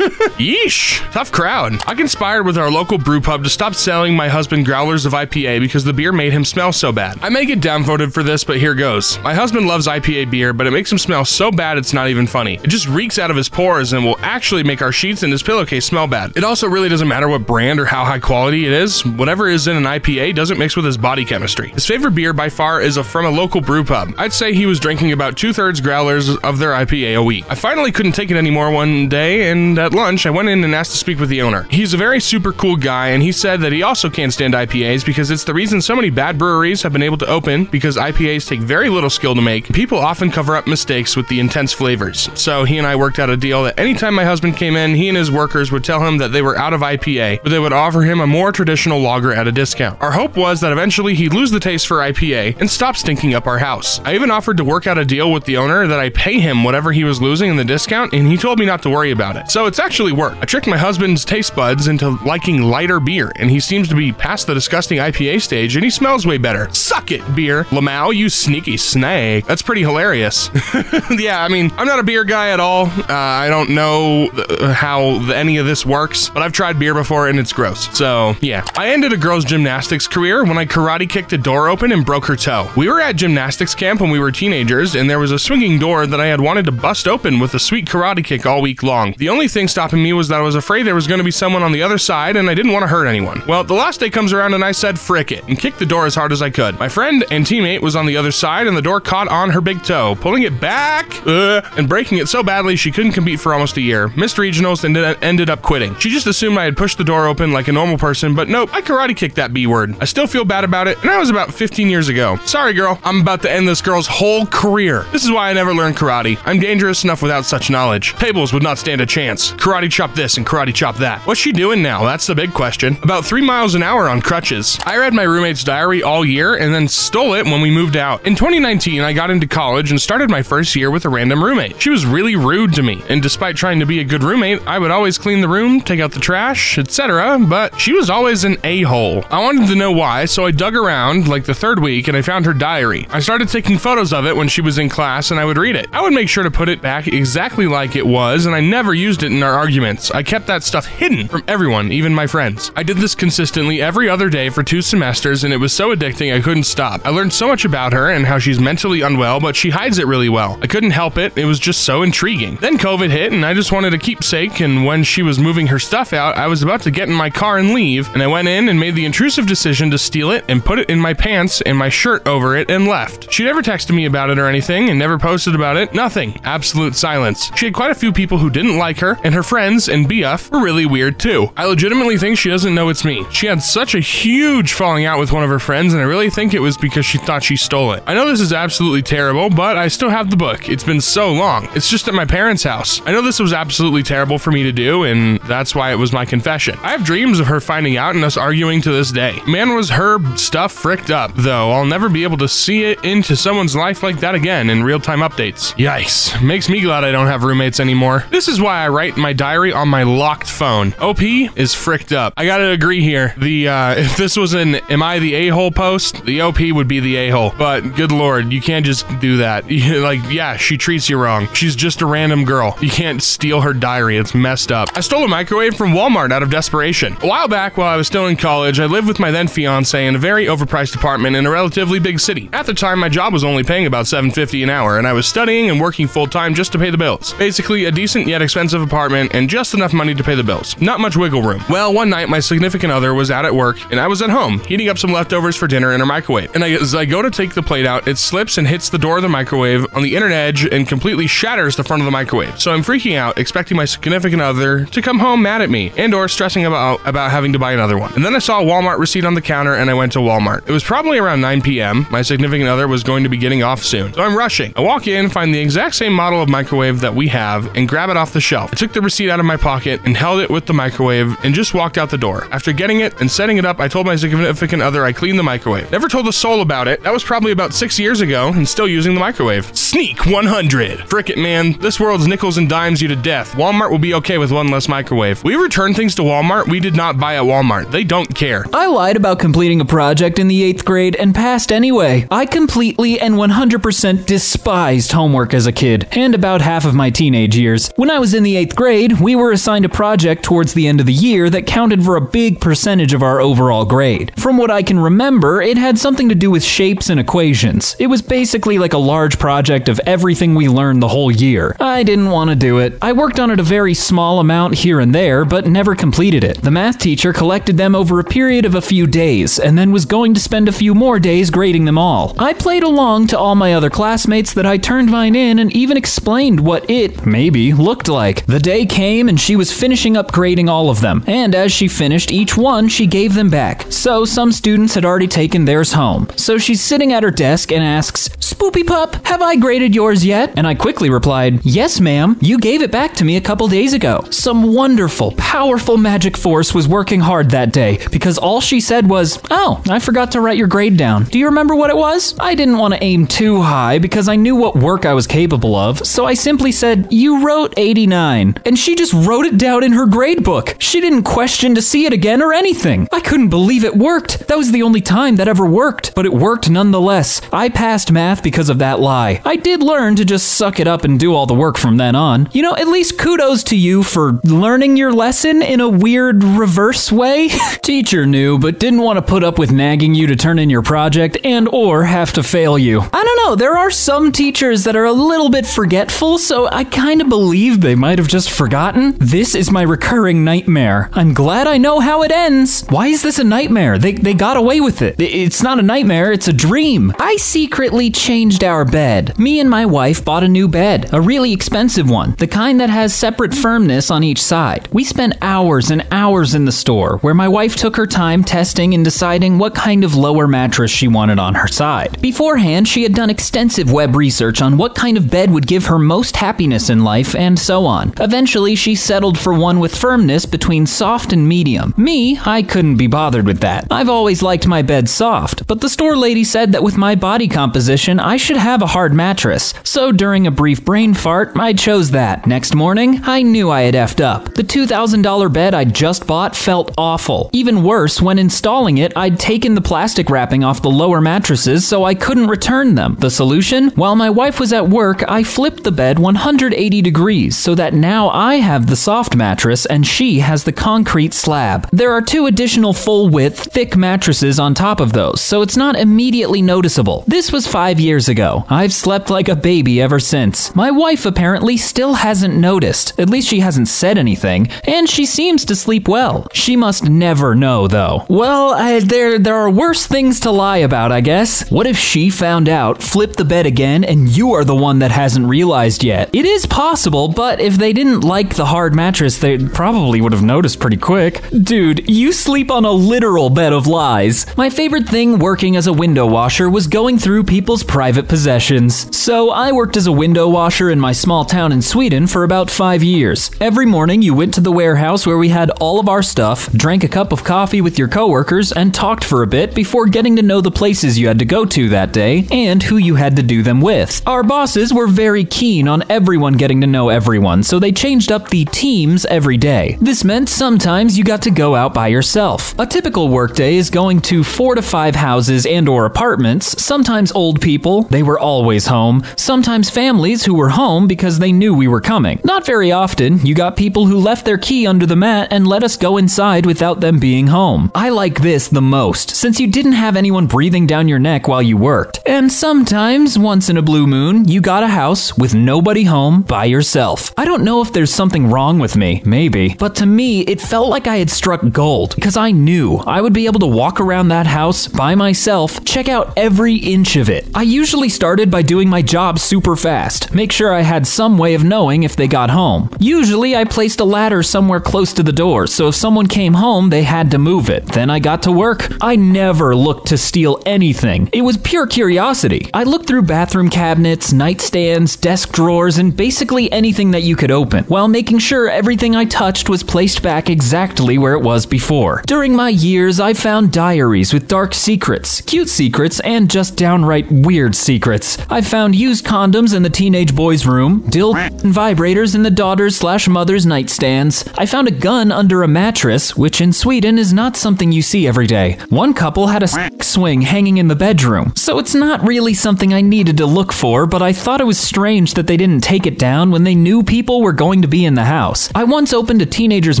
Yeesh. Tough crowd. I conspired with our local brew pub to stop selling my husband growlers of IPA because the beer made him smell so bad. I may get downvoted for this, but here goes. My husband loves IPA beer, but it makes him smell so bad it's not even funny. It just reeks out of his pores and will actually make our sheets and his pillowcase smell bad. It also really doesn't matter what brand or how high quality it is. Whatever is in an IPA doesn't mix with his body chemistry. His favorite beer by far is a, from a local brew pub. I'd say he was drinking about two thirds growlers of their IPA a week. I finally couldn't take it anymore one day, and at lunch I went in and asked to speak with the owner. He's a very super cool guy, and he said that he also can't stand IPAs because it's the reason so many bad breweries have been able to open because IPAs take very little skill to make. People often cover up mistakes with the intense flavors. So he and I worked out a deal that anytime my husband came in, he and his workers would tell him that they were out of IPA, but they would offer him a more traditional lager at a discount. Our hope was that eventually he'd lose the taste for IPA and stop stinking up our house. I even offered to work out a deal with the owner that I pay him whatever he was losing in the discount, and he told me not to worry about it. So it's actually worked. I tricked my husband's taste buds into liking lighter beer, and he seems to be past the disgusting IPA stage, and he smells way better. Suck it, beer. Lamau, you sneaky snake. That's pretty hilarious. yeah, I mean, I'm not a beer guy at all. Uh, I don't know th- how th- any of this works, but I've tried beer before and it's gross. So, yeah. I ended a girl's gymnastics career when I karate kicked a door open and broke her toe. We were at gymnastics camp when we were teenagers, and there was a swinging door that I had wanted to bust open with a sweet karate kick all week long. The only thing stopping me was that I was afraid there was going to be someone on the other side, and I didn't want to hurt anyone. Well, the last day comes around, and I said, frick it, and kicked the door as hard as I could. My friend and teammate was on the other side, and the door caught on her big toe, pulling it back uh, and breaking it so badly she couldn't compete for almost a year. Missed regionals and ended up quitting. She just assumed I had pushed the door open like a normal person, but nope, I karate kicked that B word. I still feel bad about it, and that was about 15 years ago. Sorry, girl, I'm about to end this girl's whole career. This is why I never learned karate. I'm dangerous enough without such knowledge. Tables would not stand a chance. Karate chop this and karate chop that. What's she doing now? That's the big question. About three miles an hour on crutches. I read my roommate's diary all year and then stole it when we moved out. In 2019, I got into college and started my first year with a random roommate. She was really rude to me, and despite trying to be a good roommate, I would always clean the room, take out the trash, etc., but she was always an a hole. I wanted to know why, so I dug around like the third week and I found her diary. I started taking photos of it when she was in class and I would read it. I would make sure to put it back exactly like it was, and I never used it in our arguments. I kept that stuff hidden from everyone, even my friends. I did this consistently every other day for two semesters, and it was so addicting I couldn't stop. I learned so much about her and how she's mentally unwell, but she hides it really well. I couldn't help it, it was just so intriguing. Then COVID hit, and I just wanted a keepsake. and when she was moving her stuff out, I was about to get in my car and leave, and I went in and made the intrusive decision to steal it and put it in my pants and my shirt over it and left. She never texted me about it or anything and never posted about it. Nothing. Absolute silence. She had quite a few people who didn't like her, and her friends and BF were really weird too. I legitimately think she doesn't know it's me. She had such a huge falling out with one of her friends, and I really think it was because she thought she stole it. I know this is absolutely terrible, but I still have the book. It's been so long. It's just at my parents' house. I know this was absolutely terrible for me to do, and that's why it was my confession. I have dreams of her finding out and us arguing to this day. Man, was her stuff fricked up, though. I'll never be able to see it into someone's life like that again in real time updates. Yikes. Makes me glad I don't have roommates anymore. This is why I write my diary on my locked phone. OP is fricked up. I gotta agree here. The uh, if this was an "Am I the a-hole?" post, the OP would be the a-hole. But good lord, you can't just do that. like, yeah, she treats you wrong. She's just a random girl. You can't steal her diary. It's messed up. I stole a microwave from Walmart out of desperation. A while back, while I was still in college, I lived with my then fiance in a very overpriced apartment in a relatively big city. At the time, my job was only paying about 7.50 an hour, and I was studying and working full time just to pay the bills. Basically, a decent yet expensive apartment and just enough money to pay the bills. Not much wiggle room. Well, one night my significant other was out at work, and I was at home heating up some leftovers for dinner in her microwave. And as I go to take the plate out, it slips and hits the door of the microwave on the inner edge and completely shatters the front of the microwave. So I'm freaking out, expecting my significant other to come home mad at me and or stressing about about having to buy another one. And then I saw a Walmart receipt on the counter and I went to Walmart. It was probably around 9 p.m. My significant other was going to be getting off soon. So I'm rushing. I walk in, find the exact same model of microwave that we have and grab it off the shelf. I took the receipt out of my pocket and held it with the microwave and just walked out the door. After getting it and setting it up, I told my significant other I cleaned the microwave. Never told a soul about it. That was probably about 6 years ago and still using the microwave. Sneak 100. Frick it, man. This world's nickels and dimes you to death. Walmart will be okay with one less microwave. We return things to Walmart we did not buy at Walmart. They don't care. I lied about completing a project in the eighth grade and passed anyway. I completely and 100% despised homework as a kid, and about half of my teenage years. When I was in the eighth grade, we were assigned a project towards the end of the year that counted for a big percentage of our overall grade. From what I can remember, it had something to do with shapes and equations. It was basically like a large project of everything we learned the whole year. I didn't want to do it. I worked on it a very small amount here and there, but never completed it. The math teacher collected them over a period of a few days, and then was going to spend a few more days grading them all. I played along to all my other classmates that I turned mine in and even explained what it, maybe, looked like. The day came and she was finishing up grading all of them, and as she finished each one, she gave them back. So some students had already taken theirs home. So she's sitting at her desk and asks, Spoopy Pup, have I graded yours yet? And I quickly replied, Yes, ma'am. You gave it back to me a couple days ago. Some wonderful, powerful magic force was working hard that day because all she said was, Oh, I forgot to write your grade down. Do you remember what it was? I didn't want to aim too high because I knew what work I was capable of, so I simply said, You wrote 89. And she just wrote it down in her grade book. She didn't question to see it again or anything. I couldn't believe it worked. That was the only time that ever worked, but it worked nonetheless. I passed math because of that lie. I did learn to just suck it up and do all the work from then on. You know, at least kudos to you for learning your lesson in a weird reverse way. Teacher knew, but didn't want to put up with nagging you to turn in your project and or have to fail you. I don't know, there are some teachers that are a little bit forgetful, so I kind of believe they might have just forgotten. This is my recurring nightmare. I'm glad I know how it ends. Why is this a nightmare? They, they got away with it. It's not a nightmare, it's a dream. I secretly changed our bed. Me and my wife bought a new bed, a really expensive one, the kind that has separate firmness on each side. We spent hours and hours in the store where my wife took her time testing and deciding what kind of lower mattress she wanted on her side. Beforehand, she had done extensive web research on what kind of bed would give her most happiness in life and so on. Eventually, she settled for one with firmness between soft and medium. Me, I couldn't be bothered with that. I've always liked my bed soft, but the store lady said that with my body composition, I should have a hard mattress. So during a brief brain fart, I chose that. Next morning, I knew I had effed up. The $2,000 bed I just bought felt awful. Even worse, when installing it, I'd taken the plastic wrapping off the lower mattresses so I couldn't return them. The solution? While my wife was at work, I flipped the bed 180 degrees so that now I have the soft mattress and she has the concrete slab. There are two additional full width, thick mattresses on top of those, so it's not immediately noticeable. This was five years ago. I've slept like a baby ever since. My wife apparently still hasn't noticed. At least she hasn't said anything, and she seems to sleep well. She must never know, though. Well, I, there there are worse things to lie about, I guess. What if she found out, flipped the bed again, and you are the one that hasn't realized yet? It is possible, but if they didn't like the hard mattress, they probably would have noticed pretty quick. Dude, you sleep on a literal bed of lies. My favorite thing working as a window washer was going through people's private possessions. So I worked as a window washer in my small town in Sweden for about five years. Every morning you went to the warehouse where we had all of our stuff, drank a cup of coffee with your coworkers, and talked for a bit before getting to know the places you had to go to that day and who you had to do them with. Our bosses were very keen on everyone getting to know everyone, so they changed up the teams every day. This meant sometimes you got to go out by yourself. A typical workday is going to four to five houses and or apartments, sometimes old people, they were always home, sometimes families who were home because they knew we were coming. Not very often, you got people who left their key under the mat and let us go inside without them being home. I like this the most, since you didn't have anyone breathing down your neck while you worked. And sometimes, once in a blue moon, you got a house with nobody home by yourself. I don't know if there's something wrong with me, maybe, but to me, it felt like I had struck gold because I knew I would be able to walk around that house by myself, check out every inch of it. I usually started by doing my job super fast, make sure I had some way of knowing if they got home. Usually, I placed a ladder somewhere close to the door, so if someone came home, they had to move it. Then I got to work. I never looked to steal anything. It was pure curiosity. I looked through bathroom cabinets, nightstands, desk drawers, and basically anything that you could open, while making sure everything I touched was placed back exactly where it was before. During my years, I found diaries with dark secrets, cute secrets, and just downright weird secrets. I found used condoms in the teenage boy's room, dill and vibrators in the daughter's slash mother's nightstands. I found a gun under a mattress, which in Sweden is not something you see every day. One couple had a swing hanging in the bedroom, so it's not really something I needed to look for, but I thought it was strange that they didn't take it down when they knew people were going to be in the house. I once opened a teenager's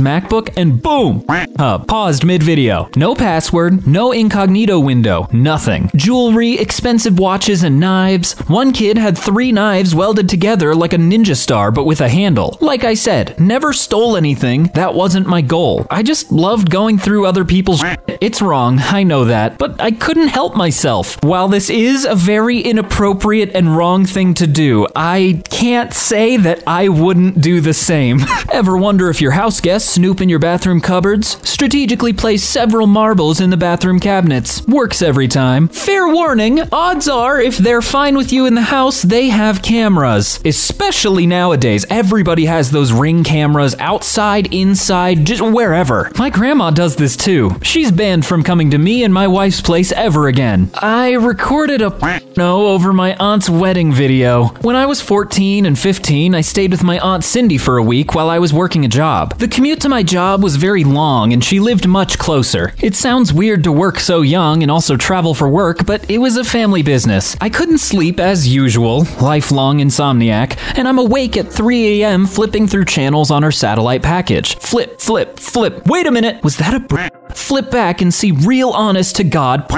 MacBook and boom! Uh, paused mid video. No password, no incognito window, nothing. Jewelry, expensive watches, and knives. One kid had three knives welded together like a ninja star but with a handle. Like I said, never stole anything. That wasn't my goal. I just loved going through other people's It's wrong, I know that, but I couldn't help myself. While this is a very inappropriate and wrong thing to do, I can't say that I wouldn't do the same. Ever wonder if your house guests snoop in your bathroom cupboards? Strategically place several marbles in the bathroom cabinets. Works every time. Fair warning, odds are if they're fine with you in the house, they have cameras. Especially nowadays, everybody has those ring cameras outside, inside, just wherever. My grandma does this too. She's banned from coming to me and my wife's place ever again. I recorded a no over my aunt's wedding video. When I was 14 and 15, I stayed with my aunt Cindy for a week while I was working a job. The commute to my job was very long and she lived much closer. It sounds weird to work so young and also travel for work, but it was a family business. I couldn't sleep as usual, lifelong insomniac, and I'm awake at 3 a.m. flipping through channels on her satellite package. Flip, flip, flip. Wait a minute, was that a flip back and see real honest to God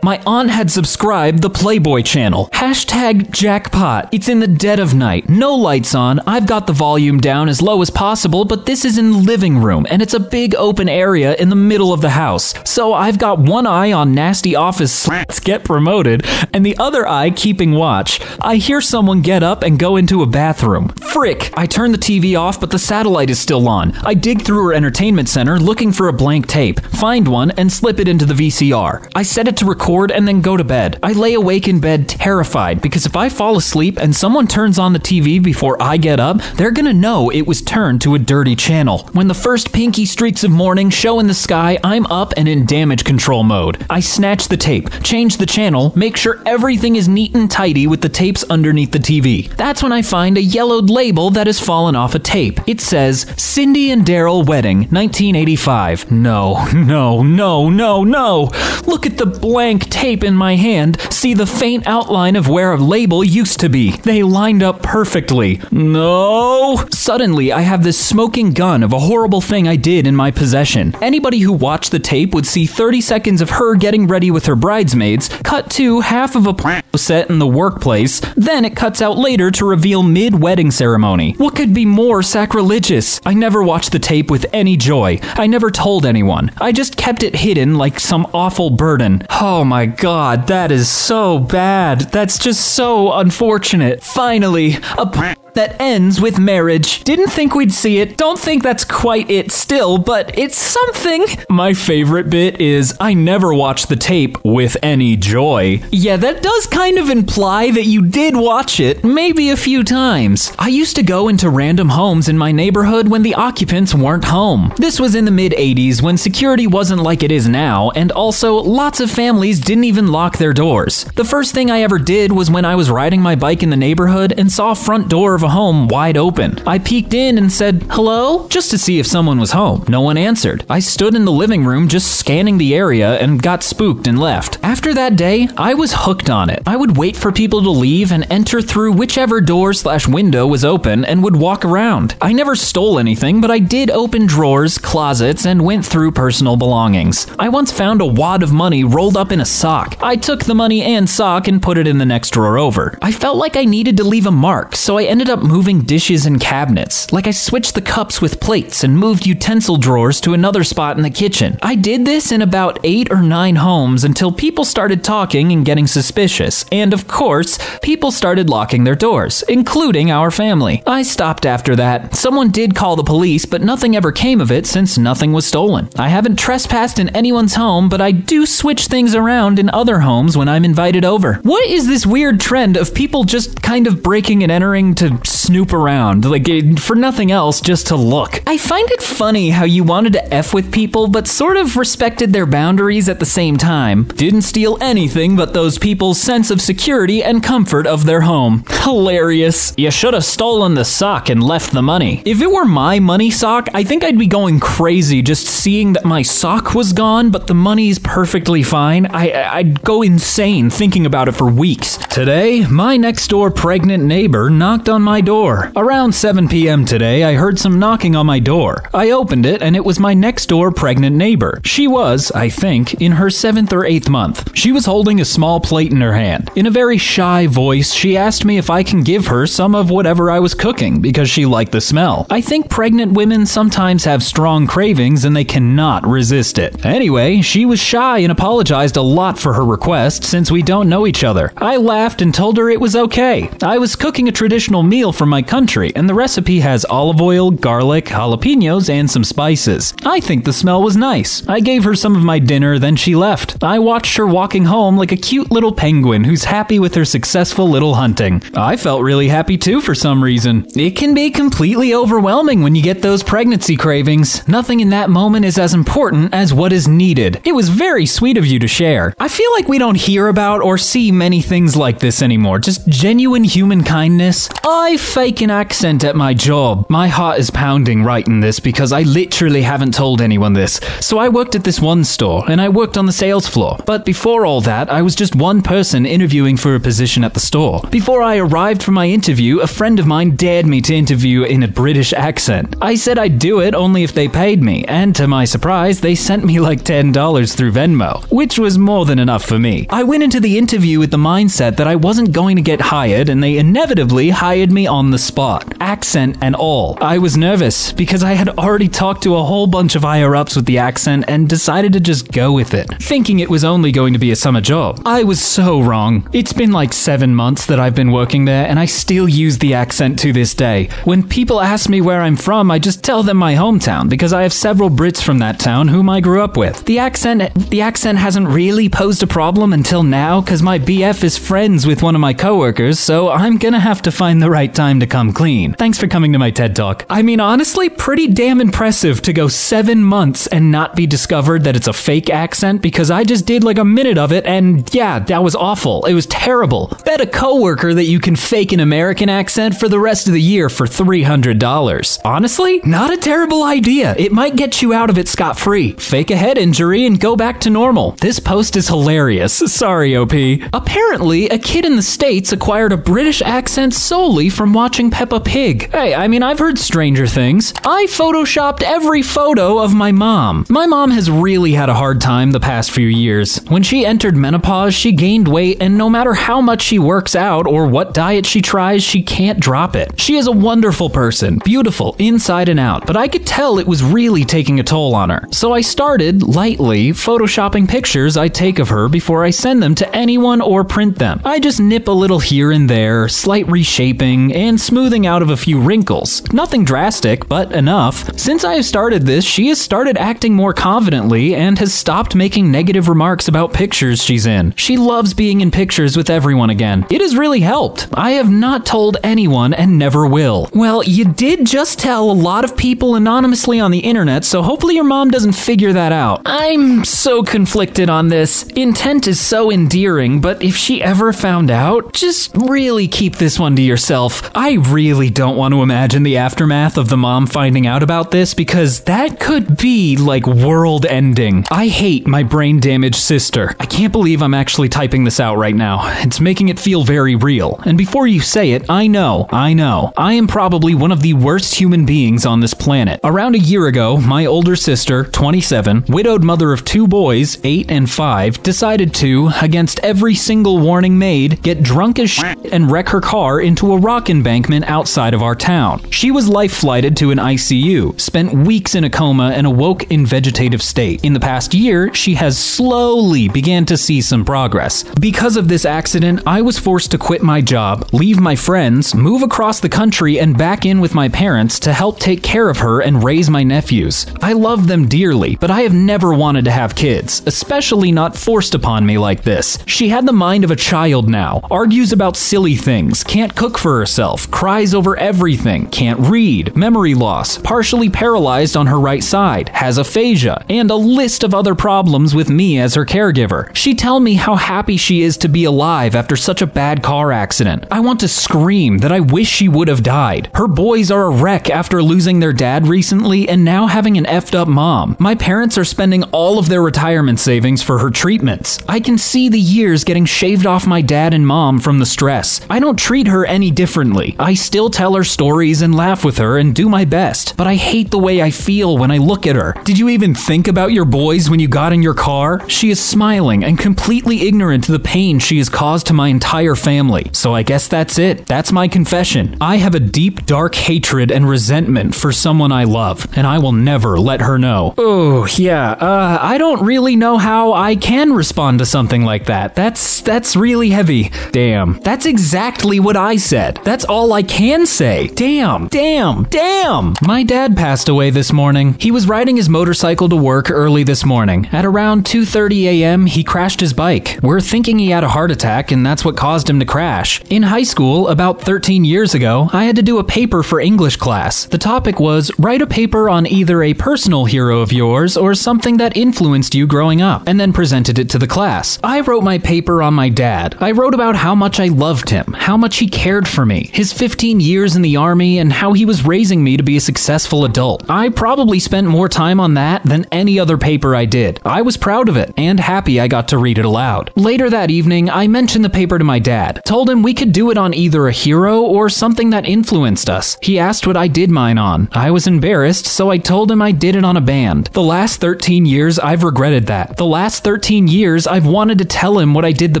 My aunt had subscribed the Playboy channel. Hashtag jackpot. It's in the dead of night. No lights on. I've got the volume down as low as possible, but this is in the living room, and it's a big open area in the middle of the house. So I've got one eye on nasty office sluts get promoted, and the other eye keeping watch. I hear someone get up and go into a bathroom. Frick! I turn the TV off, but the satellite is still on. I dig through her entertainment center looking for a blank tape, find one, and slip it into the VCR. I set it to record and then go to bed. I lay awake in bed terrified because if I fall asleep and someone turns on the TV before I get up, they're gonna know it was turned to a dirty channel. When the first pinky streaks of morning show in the sky, I'm up and in damage control mode. I snatch the tape, change the channel, make sure everything is neat and tidy with the tapes underneath the TV. That's when I find a yellowed label that has fallen off a tape. It says Cindy and Daryl Wedding, 1985. No, no, no, no, no. Look at the blank tape in my hand. See the faint outline of where a label used to be. They lined up perfectly. No. Suddenly, I have this smoking gun of a horrible thing I did in my possession. Anybody who watched the tape would see 30 seconds of her getting ready with her bridesmaids, cut to half of a set in the workplace, then it cuts out later to reveal mid wedding ceremony. What could be more sacrilegious? I never watched the tape with any joy. I never told anyone. I just kept it hidden like some awful burden. Oh my god, that is so bad. That's just so unfortunate. Finally, a p- that ends with marriage. Didn't think we'd see it. Don't think that's quite it still, but it's something. My favorite bit is I never watched the tape with any joy. Yeah, that does kind of imply that you did watch it, maybe a few times. I used to go into random homes in my neighborhood when the occupants weren't home. This was in the mid 80s when security wasn't like it is now, and also lots of families didn't even lock their doors. The first thing I ever did was when I was riding my bike in the neighborhood and saw front door of a home wide open. I peeked in and said, hello, just to see if someone was home. No one answered. I stood in the living room just scanning the area and got spooked and left. After that day, I was hooked on it. I would wait for people to leave and enter through whichever door slash window was open and would walk around. I never stole anything, but I did open drawers, closets, and went through personal belongings. I once found a wad of money rolled up in a sock. I took the money and sock and put it in the next drawer over. I felt like I needed to leave a mark, so I ended up moving dishes and cabinets. Like I switched the cups with plates and moved utensil drawers to another spot in the kitchen. I did this in about eight or nine homes until people started talking and getting suspicious. And of course, people started locking their doors, including our family. I stopped after that. Someone did call the police, but nothing ever came of it since nothing was stolen. I haven't trespassed in anyone's home, but I do switch things around in other homes when I'm invited over. What is this weird trend of people just kind of breaking and entering to snoop around, like for nothing else, just to look? I find it funny how you wanted to F with people, but sort of respected their boundaries at the same time. Didn't steal anything but those people's sense of security and comfort of their home. Hilarious. You should have stolen the sock and left the money. If it were my money sock, I think I'd be going crazy just seeing that my sock was gone, but the money's perfectly fine. I, I'd go insane thinking about it for weeks. Today, my next door pregnant neighbor knocked on my door. Around 7 p.m. today, I heard some knocking on my door. I opened it, and it was my next door pregnant neighbor. She was, I think, in her seventh or eighth month. She was holding a small plate in her hand. In a very shy voice, she asked me if I can give her some of whatever I was cooking because she liked the smell. I think pregnant women sometimes have strong cravings and they cannot resist it. Anyway, she was shy and apologized a lot for her request since we don't know each other. I laughed and told her it was okay. I was cooking a traditional meal from my country and the recipe has olive oil, garlic, jalapenos, and some spices. I think the smell was nice. I gave her some of my dinner, then she left. I watched her walking home like a cute little penguin who's happy with her successful little hunting. I felt really happy too for some reason. It can be completely overwhelming when you get those pregnancy cravings. Nothing in that moment is as important as what is needed. It was very sweet of you to share. I feel like we don't hear about or see many things like this anymore. Just genuine human kindness. I fake an accent at my job. My heart is pounding writing this because I literally haven't told anyone this. So I worked at this one store and I worked on the sales floor. But before all that, I was just one person interviewing for a position at the store. Before I arrived for my interview, a friend of mine dared me to interview in a British accent. I said I'd do it only if they paid me, and to my surprise, they sent me like $10 through Venmo, which was more than enough for me. I went into the interview with the mindset that I wasn't going to get hired, and they inevitably hired me on the spot, accent and all. I was nervous because I had already talked to a whole bunch of higher ups with the accent and decided to just go with it, thinking it was only going to be a summer job. I was so wrong. It's been like seven months that I've been working there, and I still use the accent to this day. When people ask me where I'm from, I just tell them my hometown because I have several Brits from that town whom I grew up with. The accent the accent hasn't really posed a problem until now cuz my BF is friends with one of my coworkers, so I'm to have to find the right time to come clean. Thanks for coming to my TED Talk. I mean, honestly, pretty damn impressive to go 7 months and not be discovered that it's a fake accent because I just did like a minute of it and yeah, that was awful. It was terrible. Bet a coworker that you can fake an American accent for the rest of the year for $300. Honestly, not a terrible idea. It might get you out of it scot free. Fake a head injury and go back to normal. This post is hilarious. Sorry, OP. Apparently, a kid in the States acquired a British accent solely from watching Peppa Pig. Hey, I mean, I've heard stranger things. I photoshopped every photo of my mom. My mom has really had a hard time the past few years. When she entered menopause, she gained weight, and no matter how much she works out or what diet she tries, she can't drop it. She is a wonderful person, beautiful inside and out, but I could tell it was really taking a toll on her. So I started, lightly, photoshopping pictures I take of her before I send them to anyone or print them. I just nip a little here and there, slight reshaping, and smoothing out of a few wrinkles. Nothing drastic, but enough. Since I have started this, she has started acting more confidently and has stopped making negative remarks about pictures she's in. She loves being in pictures with everyone again. It has really helped. I have not told anyone and never will. Well, you did just tell a lot of people anonymously on the internet, so hopefully your mom doesn't figure that out. I'm so conflicted on this. Intent is so endearing, but if she ever found out, just really keep this one to yourself. I really don't want to imagine the aftermath of the mom finding out about this because that could be like world ending. I hate my brain damaged sister. I can't believe I'm actually typing this out right now. It's making it feel very real. And before you say it, I know, I know, I am probably one of the worst human beings on this planet. Around a year ago, my older sister, 27, widowed mother of two boys, 8 and 5, decided to, against every single warning made, get drunk as shit and wreck her car into a rock embankment outside of our town. She was life flighted to an ICU, spent weeks in a coma, and awoke in vegetative state. In the past year, she has slowly began to see some progress. Because of this accident, I was forced to quit my job, leave my friends, move across the country, and back in with my parents to help take care of her and raise my nephews. I love them dearly, but I have never wanted to have kids, especially not forced upon me like this. She had the mind of a child now, argues about silly things, can't cook for herself, cries over everything, can't read, memory loss, partially paralyzed on her right side, has aphasia, and a list of other problems with me as her caregiver. She tell me how happy she is to be alive after such a bad car accident. I want to scream that I wish she would have died. Her boys are a wreck after losing their dad recently and now having an effed up mom. My parents are spending all of their retirement savings for her treatments. I can see the years getting shaved off my dad and mom from the stress. I don't treat her any differently. I still tell her stories and laugh with her and do my best, but I hate the way I feel when I look at her. Did you even think about your boys when you got in your car? She is smiling and completely ignorant to the pain she has caused to my entire family. So I guess that's it. That's my confession. I have a deep, dark hatred and resentment for someone I love, and I will never let her know. Oh, yeah. Uh, I don't really know how I can respond to something like that. That's that's really heavy. Damn. That's exactly what I said. That's all I can say. Damn. Damn. Damn. My dad passed away this morning. He was riding his motorcycle to work early this morning. At around 2:30 a.m., he crashed his bike. We're thinking he had a heart attack and that's what caused him to crash. In high school, about 13 years ago, I had to do a paper for English class. The topic was write a paper on either a personal hero of yours or something that influenced you growing up, and then presented it to the class. I wrote my paper on my dad. I wrote about how much I loved him, how much he cared for me, his 15 years in the army, and how he was raising me to be a successful adult. I probably spent more time on that than any other paper I did. I was proud of it and happy I got to read it aloud. Later that evening, I mentioned the paper to my dad, told him we could do it on either a hero or something that influenced us. He asked what I did mine on. I was embarrassed, so I told him I did it on a band. The last 13 years, I've regretted that. The last 13 years, I've wanted to tell him what I did the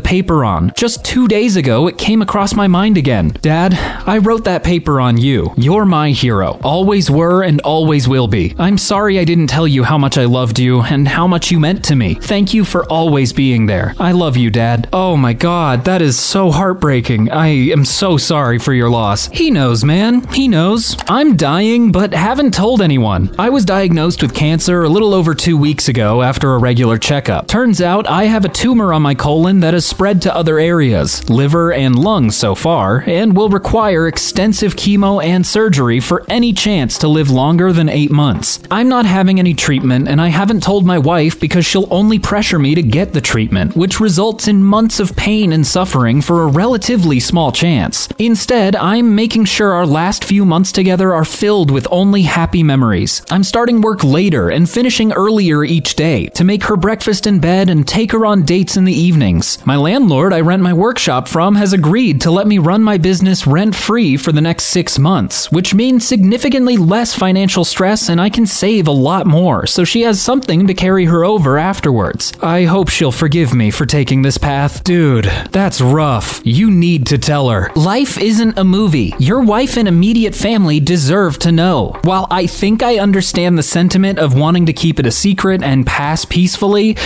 paper on. Just two days ago, it came across my mind again. Dad, I wrote that paper on you. You're my hero. Always were and always will be. I'm sorry I didn't tell you how much I loved you and how much you meant to me. Thank you for always being there. I love you, Dad. Oh my god, that is so heartbreaking. I am so sorry for your loss. He knows, man. He knows. I'm dying, but haven't told anyone. I was diagnosed with cancer a little over two weeks ago after a regular checkup. Turns out I have a tumor on my colon that has spread to other areas, liver and lungs so far, and will require extensive chemo and surgery for any chance to live longer than eight months. I'm not having any treatment, and I haven't told my wife because she'll only pressure me to get the treatment, which results in months of pain and suffering for a relatively small chance. Instead, I'm making sure our last few months together are filled with only happy memories. I'm starting work later and finishing earlier each day to make her breakfast in bed and take her on dates in the evenings. My landlord I rent my workshop from has agreed to let me run my business rent free for the next six months, which means significantly less financial stress and I can save a lot more, so she has something to carry her over afterwards. I hope she'll forgive me for taking this path. Dude, that's rough. You need to tell her. Life isn't a movie. Your wife and immediate family deserve to know. While I think I understand the sentiment of wanting to keep it a secret and pass peacefully,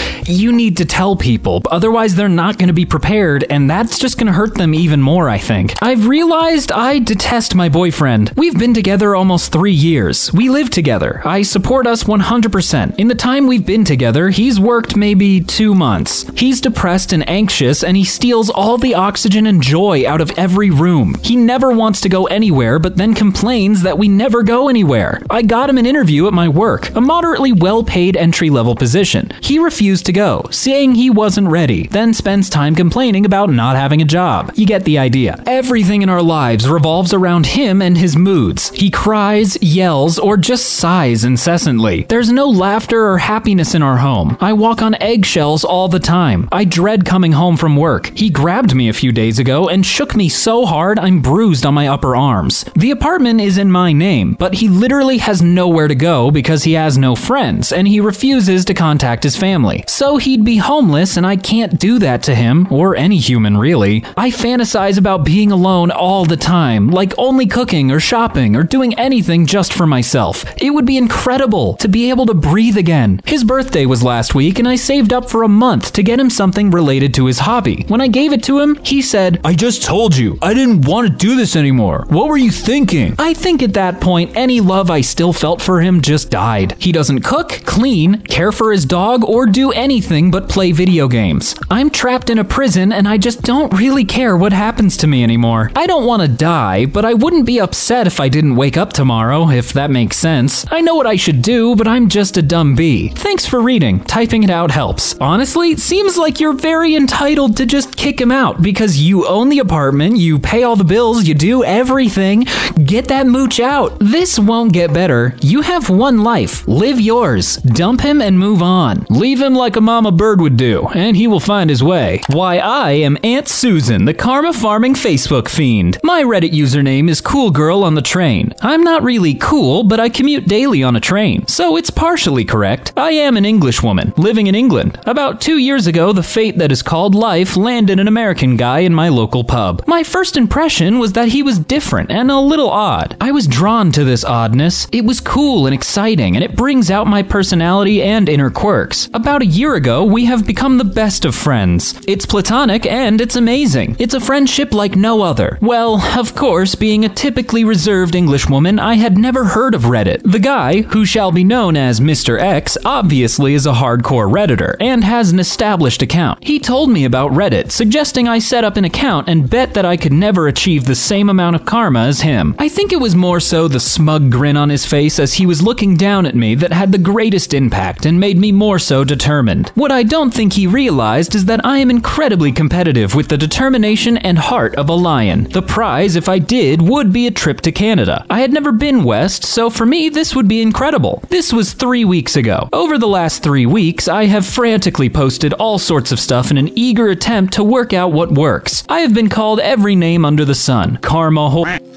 you need to tell people, otherwise, they're not going to be prepared, and that's just going to hurt them even more, I think. I've realized I detest my boyfriend. We've been together almost three years. We live together. I support us 100%. In the time we've been together, he's worked maybe two months. He's depressed and anxious, and he steals all the oxygen and joy out of every room. He never wants to go anywhere, but then complains that we never go anywhere. I got him an interview at my work, a moderately well paid entry level position. He refused to go, saying he wasn't ready, then spends time complaining about not having a job. You get the idea. Everything in our lives revolves around him and his moods. He cries, yells, or just sighs incessantly. There's no laughter or happiness in our home. I walk on eggshells all the time. I dread coming home from work. He grabbed me a few days ago and shook me so hard I'm bruised on my upper arms. The apartment is in my name, but he literally has nowhere to go because he has no friends and he refuses to contact his family. So he'd be homeless and I can't do that to him, or any human really. I fantasize about being alone all the time, like only cooking or shopping or doing anything just for myself. It would be incredible to be able to breathe again. His birthday was last week and I saved up for a month to get him something related to his hobby. When I gave it to him, he said, I just told you, I didn't want to do this anymore. What were you thinking? I think at that point, any love I still felt for him just died. He doesn't cook, clean, care for his dog, or do anything but play video games. I'm trapped in a prison and I just don't really care what happens to me anymore. I don't want to die, but I wouldn't be upset if I didn't wake up tomorrow, if that makes sense. I know what I should do, but I'm just a dumb bee. Thanks for reading. Typing it out helps. Honestly, it seems like you're very entitled to just kick him out because you own the apartment, you pay all the bills, you do everything. Get that mooch out. This won't get better. You have one life. Live yours. Dump him and move on. Leave him like a mama bird would do, and he will find his way. Why, I am Aunt Susan, the karma farming Facebook fiend. My Reddit username is Cool Girl on the Train. I'm not really cool, but I commute daily on a train, so it's partially correct. I am an English woman, living in England. About two years ago, the fate that is called life landed an American guy in my local pub. My first impression was that he was different and a little odd. I was drawn to this oddness. It was cool and exciting, and it brings out my personality and inner quirks. About a year ago, we have become the best of friends. It's platonic and it's amazing. It's a friendship like no other. Well, of course, being a typically reserved Englishwoman, I had never heard of Reddit. The guy, who shall be known as Mr. X, obviously is a hardcore Redditor and has an established account. He told me about Reddit, suggesting I set up an account and bet that I could never achieve the same amount of karma as him. I think it was more so the smug grin on his face as he was looking down at me that had the greatest impact and made me more so determined. What I don't think he realized is that I am incredibly competitive with the determination and heart of a lion. The prize if I did would be a trip to Canada. I had never been west, so for me, this would be incredible. This was three weeks ago. Over the last three weeks, I have frantically posted all sorts of stuff in an eager attempt to work out what works. I have been called every name under the sun Karma.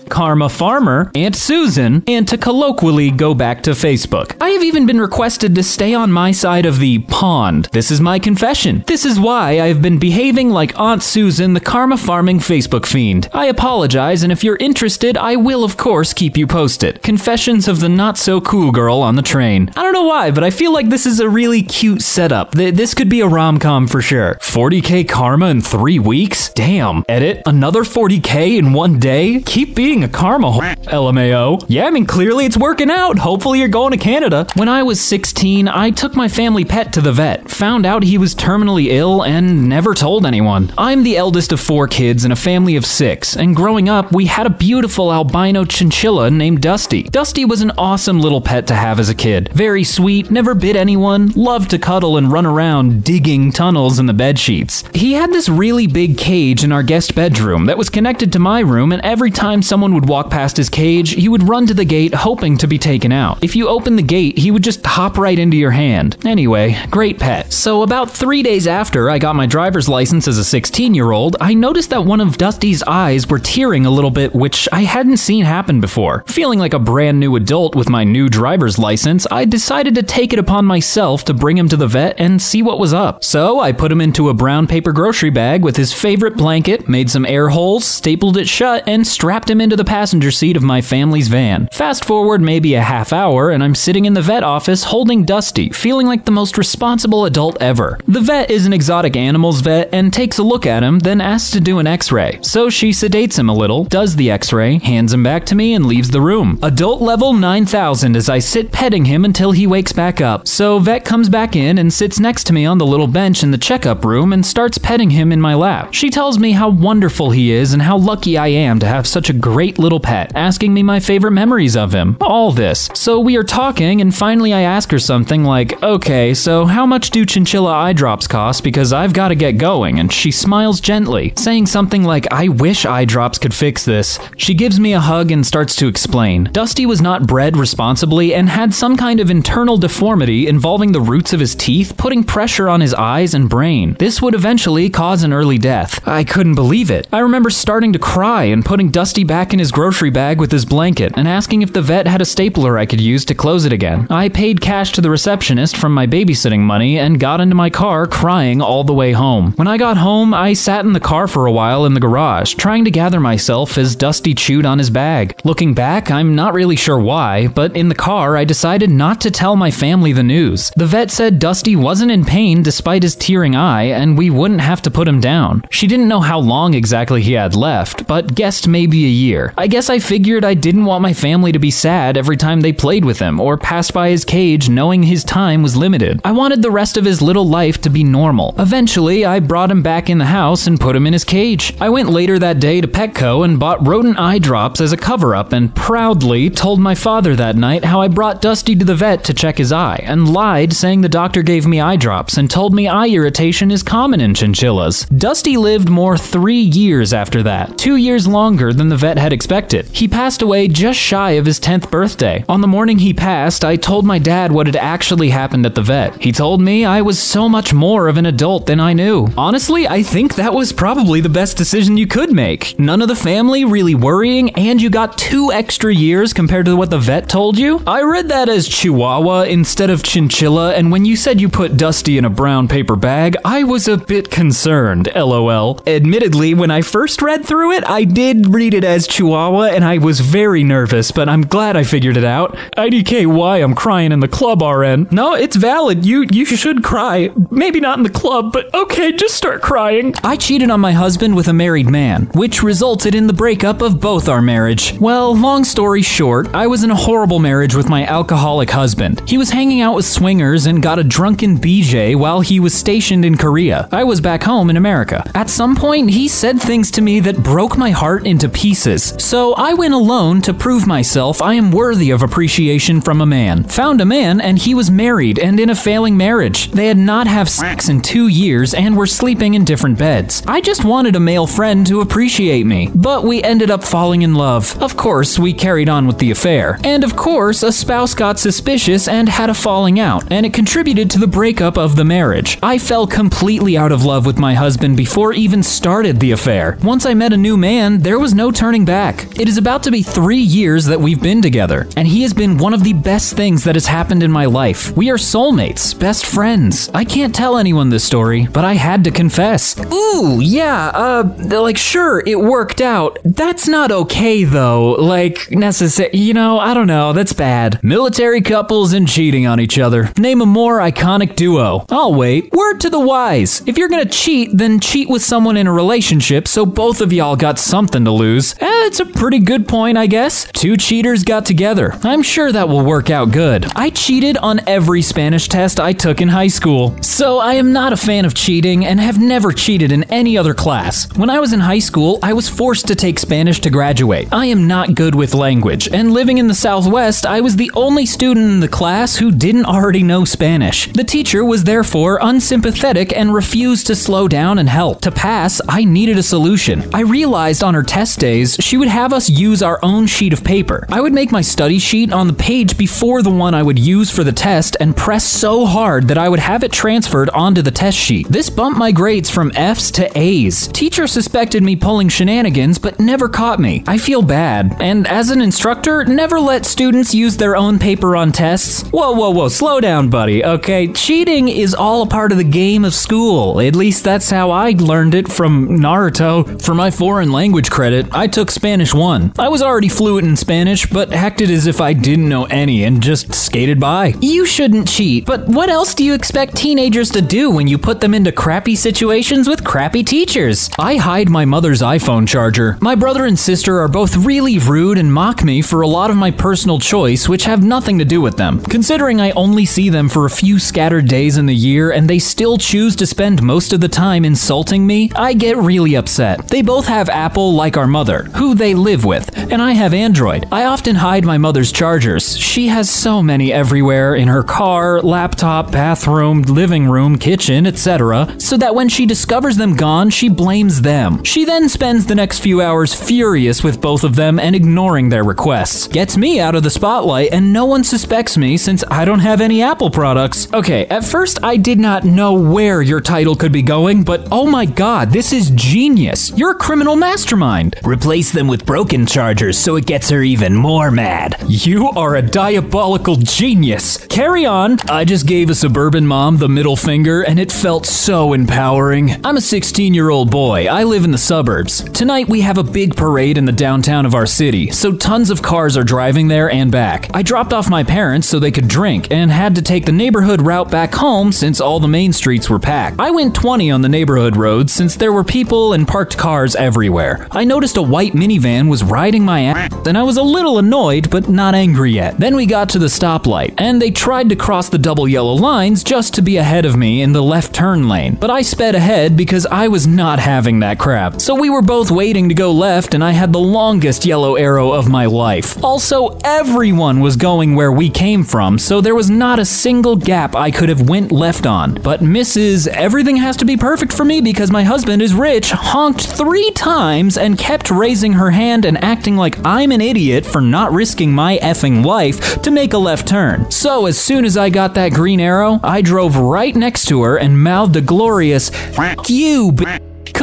Karma Farmer, Aunt Susan, and to colloquially go back to Facebook. I have even been requested to stay on my side of the pond. This is my confession. This is why I have been behaving like Aunt Susan, the karma farming Facebook fiend. I apologize, and if you're interested, I will, of course, keep you posted. Confessions of the not so cool girl on the train. I don't know why, but I feel like this is a really cute setup. This could be a rom com for sure. 40k karma in three weeks? Damn. Edit. Another 40k in one day? Keep being a karma LMAO. Yeah, I mean, clearly it's working out. Hopefully you're going to Canada. When I was 16, I took my family pet to the vet, found out he was terminally ill, and never told anyone. I'm the eldest of four kids in a family of six, and growing up, we had a beautiful albino chinchilla named Dusty. Dusty was an awesome little pet to have as a kid. Very sweet, never bit anyone, loved to cuddle and run around digging tunnels in the bed sheets. He had this really big cage in our guest bedroom that was connected to my room, and every time someone would walk past his cage, he would run to the gate hoping to be taken out. If you opened the gate, he would just hop right into your hand. Anyway, great pet. So, about three days after I got my driver's license as a 16 year old, I noticed that one of Dusty's eyes were tearing a little bit, which I hadn't seen happen before. Feeling like a brand new adult with my new driver's license, I decided to take it upon myself to bring him to the vet and see what was up. So, I put him into a brown paper grocery bag with his favorite blanket, made some air holes, stapled it shut, and strapped him into the passenger seat of my family's van. Fast forward maybe a half hour, and I'm sitting in the vet office holding Dusty, feeling like the most responsible adult ever. The vet is an exotic animals vet and takes a look at him, then asks to do an x ray. So she sedates him a little, does the x ray, hands him back to me, and leaves the room. Adult level 9000 as I sit petting him until he wakes back up. So vet comes back in and sits next to me on the little bench in the checkup room and starts petting him in my lap. She tells me how wonderful he is and how lucky I am to have such a great little pet, asking me my favorite memories of him. All this. So we are talking, and finally I ask her something like, Okay, so how much do chinchilla eye drops cost? Because I've got to get going. And she smiles gently, saying something like, I wish eye drops could fix this. She gives me a hug and starts to explain. Dusty was not bred responsibly and had some kind of internal deformity involving the roots of his teeth, putting pressure on his eyes and brain. This would eventually cause an early death. I couldn't believe it. I remember starting to cry and putting Dusty back in his grocery bag with his blanket and asking if the vet had a stapler I could use to close it again. I paid cash to the receptionist from my babysitting money and got into my car crying all the way home. When I got home, I sat in the car for a while in the garage, trying to gather myself as Dusty chewed on his bag. Looking back, I'm not really sure why, but in the car, I decided not to tell my family the news. The vet said Dusty wasn't in pain despite his tearing eye, and we wouldn't have to put him down. She didn't know how long exactly he had left, but guessed maybe a year. I guess I figured I didn't want my family to be sad every time they played with him or passed by his cage knowing his time was limited. I wanted the rest of his little life to be normal. Eventually, I brought him back in the house and put him in his cage. I went later that day to Petco and bought rodent eye drops as a cover up and proudly told my father that night how I brought Dusty to the vet to check his eye and lied saying the doctor gave me eye drops and told me eye irritation is common in chinchillas. Dusty lived more three years after that, two years longer than the vet had expected. He passed away just shy of his 10th birthday. On the morning he passed, I told my dad what had actually happened at the vet. He told me I was so much more of an adult than I knew. Honestly, I think that was probably the best decision you could make. None of the family really worrying, and you got two extra years compared to what the vet told you. I read that as Chihuahua instead of Chinchilla, and when you said you put Dusty in a brown paper bag, I was a bit concerned, lol. Admittedly, when I first read through it, I did read it as Chihuahua and I was very nervous, but I'm glad I figured it out. IDK, why I'm crying in the club, RN. No, it's valid. You you should cry. Maybe not in the club, but okay, just start crying. I cheated on my husband with a married man, which resulted in the breakup of both our marriage. Well, long story short, I was in a horrible marriage with my alcoholic husband. He was hanging out with swingers and got a drunken BJ while he was stationed in Korea. I was back home in America. At some point, he said things to me that broke my heart into pieces. So I went alone to prove myself I am worthy of appreciation from a man. Found a man, and he was married and in a failing marriage. They had not have sex in two years and were sleeping in different beds. I just wanted a male friend to appreciate me, but we ended up falling in love. Of course, we carried on with the affair. And of course, a spouse got suspicious and had a falling out, and it contributed to the breakup of the marriage. I fell completely out of love with my husband before even started the affair. Once I met a new man, there was no turning back. It is about to be three years that we've been together, and he has been one of the best things that has happened in my life. We are soulmates, best friends. I can't tell anyone this story, but I had to confess. Ooh, yeah, uh, like, sure, it worked out. That's not okay, though. Like, necessary, you know, I don't know, that's bad. Military couples and cheating on each other. Name a more iconic duo. I'll wait. Word to the wise. If you're gonna cheat, then cheat with someone in a relationship so both of y'all got something to lose. Eh, it's a pretty good point, I guess. Two cheaters got together. I'm sure that will work out good. I cheated on every Spanish test I took in high school. So I am not a fan of cheating and have never cheated in any other class. When I was in high school, I was forced to take Spanish to graduate. I am not good with language, and living in the Southwest, I was the only student in the class who didn't already know Spanish. The teacher was therefore unsympathetic and refused to slow down and help. To pass, I needed a solution. I realized on her test days, she would have us use our own sheet of paper. I would make my study sheet on the page before the one I would use for the test and press so hard that I would have it transferred onto the test sheet. This bumped my grades from F's to A's. Teacher suspected me pulling shenanigans, but never caught me. I feel bad. And as an instructor, never let students use their own paper on tests. Whoa, whoa, whoa, slow down, buddy, okay? Cheating is all a part of the game of school. At least that's how I learned it from Naruto. For my foreign language credit, I took Spanish 1. I was already fluent in Spanish, but acted as if I didn't know any and just skated by. You shouldn't cheat, but what else do you expect teenagers to do when you put them into crappy situations with crappy teachers? I hide my mother's iPhone charger. My brother and sister are both really rude and mock me for a lot of my personal choice, which have nothing to do with them. Considering I only see them for a few scattered days in the year and they still choose to spend most of the time insulting me, I get really upset. They both have Apple like our mother, who they live with, and I have Android. I often hide my mother's chargers. She has so many everywhere in her car, laptop, bathroom, living room, kitchen, etc., so that when she discovers them gone, she blames them. She then spends the next few hours furious with both of them and ignoring their requests. Gets me out of the spotlight, and no one suspects me since I don't have any Apple products. Okay, at first I did not know where your title could be going, but oh my god, this is genius. You're a criminal mastermind. Replace them with broken chargers so it gets her even more mad. You are a diabolical genius. Carry on. I just gave a suburban mom the middle finger, and it felt so empowering. I'm a 16 year old boy. I live in the suburbs. Tonight we have a big parade in the downtown of our city, so tons of cars are driving there and back. I dropped off my parents so they could drink and had to take the neighborhood route back home since all the main streets were packed. I went 20 on the neighborhood roads since there were people and parked cars everywhere. I noticed a white minivan was riding my ass, and I was a little annoyed but not angry yet. Then we got to the stoplight, and they tried to cross the double yellow lines just to be ahead of me in the left turn lane. But I sped ahead because I was not having that crap. So we were both waiting to go left, and I had the longest yellow arrow of my life. Also, everyone was going where we came from, so there was not a single gap I could have went left on. But Mrs. Everything has to be perfect for me because my husband is rich honked three times and kept raising her hand and acting like I'm an idiot for not risking my effing life to make a left turn. So as soon as I got that green arrow, I drove right next to her and mouthed a glorious "F you, b-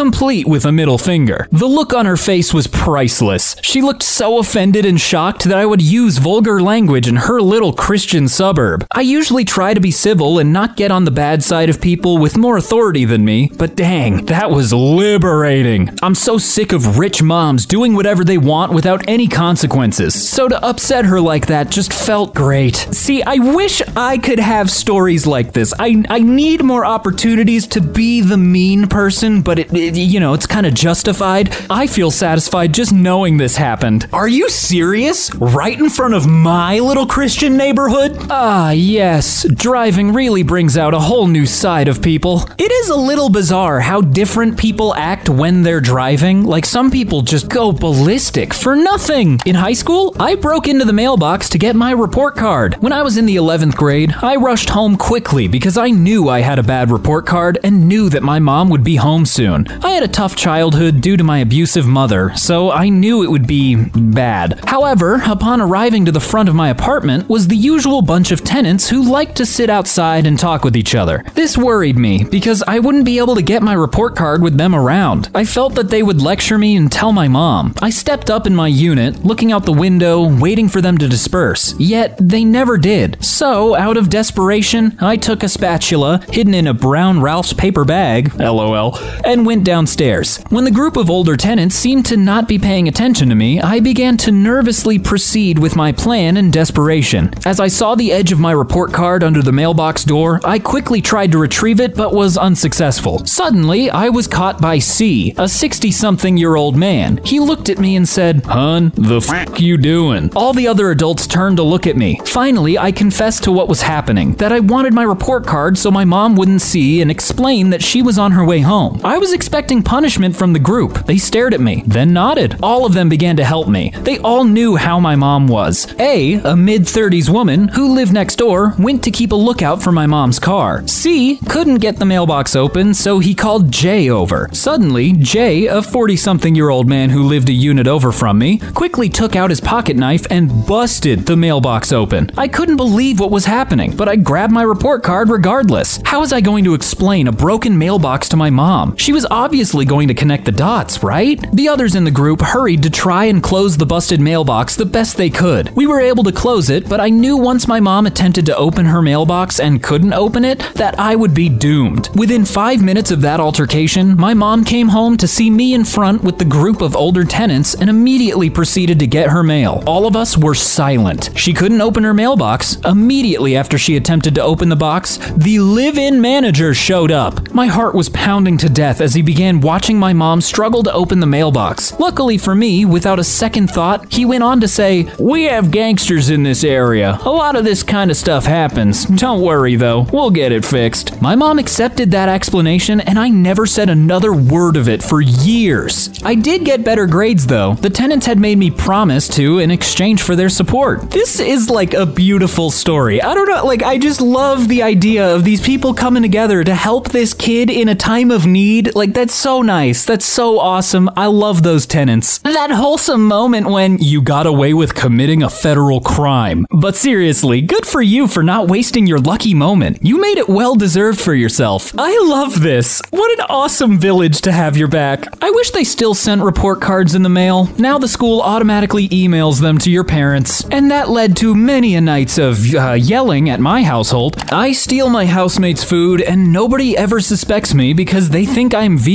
complete with a middle finger. The look on her face was priceless. She looked so offended and shocked that I would use vulgar language in her little Christian suburb. I usually try to be civil and not get on the bad side of people with more authority than me, but dang, that was liberating. I'm so sick of rich moms doing whatever they want without any consequences. So to upset her like that just felt great. See, I wish I could have stories like this. I I need more opportunities to be the mean person, but it, it you know, it's kind of justified. I feel satisfied just knowing this happened. Are you serious? Right in front of my little Christian neighborhood? Ah, yes. Driving really brings out a whole new side of people. It is a little bizarre how different people act when they're driving. Like, some people just go ballistic for nothing. In high school, I broke into the mailbox to get my report card. When I was in the 11th grade, I rushed home quickly because I knew I had a bad report card and knew that my mom would be home soon. I had a tough childhood due to my abusive mother, so I knew it would be bad. However, upon arriving to the front of my apartment was the usual bunch of tenants who liked to sit outside and talk with each other. This worried me because I wouldn't be able to get my report card with them around. I felt that they would lecture me and tell my mom. I stepped up in my unit, looking out the window, waiting for them to disperse. Yet they never did. So, out of desperation, I took a spatula, hidden in a brown Ralph's paper bag, lol, and went downstairs. When the group of older tenants seemed to not be paying attention to me, I began to nervously proceed with my plan in desperation. As I saw the edge of my report card under the mailbox door, I quickly tried to retrieve it but was unsuccessful. Suddenly, I was caught by C, a 60 something year old man. He looked at me and said, Hun, the f you doing? All the other adults turned to look at me. Finally, I confessed to what was happening that I wanted my report card so my mom wouldn't see and explain that she was on her way home. I was expecting punishment from the group. They stared at me, then nodded. All of them began to help me. They all knew how my mom was. A, a mid 30s woman who lived next door, went to keep a lookout for my mom's car. C, couldn't get the mailbox open, so he called J over. Suddenly, J, a 40 something year old man who lived a unit over from me, quickly took out his pocket knife and busted the mailbox open. I couldn't believe what was happening, but I grabbed my report card regardless. How was I going to explain a broken mailbox to my mom? She was obviously going to connect the dots, right? The others in the group hurried to try and close the busted mailbox the best they could. We were able to close it, but I knew once my mom attempted to open her mailbox and couldn't open it, that I would be doomed. Within five minutes of that altercation, my mom came home to see me in front with the group of older tenants and immediately proceeded to get her mail. All of us were silent. She couldn't open her mailbox. Immediately after she attempted to open the box, the live in manager showed up. My heart was pounding to death as he began watching my mom struggle to open the mailbox. Luckily for me, without a second thought, he went on to say, We have gangsters in this area. A lot of this kind of stuff happens. Don't worry though, we'll get it fixed. My mom accepted that explanation and I never said another word of it for years. I did get better grades though. The tenants had made me promise to in exchange for their support. This is like a beautiful story. I don't know, like, I just love the idea of these people coming together to help this kid in a time of need. Like, that's so nice. That's so awesome. I love those tenants. That wholesome moment when you got away with committing a federal crime. But seriously, good for you for not wasting your lucky moment. You made it well deserved for yourself. I love this. What an awesome village to have your back. I wish they still sent report cards in the mail. Now the school automatically emails them to your parents. And that led to many a nights of uh, yelling at my household. I steal my housemates' food and nobody ever suspects me because they think I'm vegan.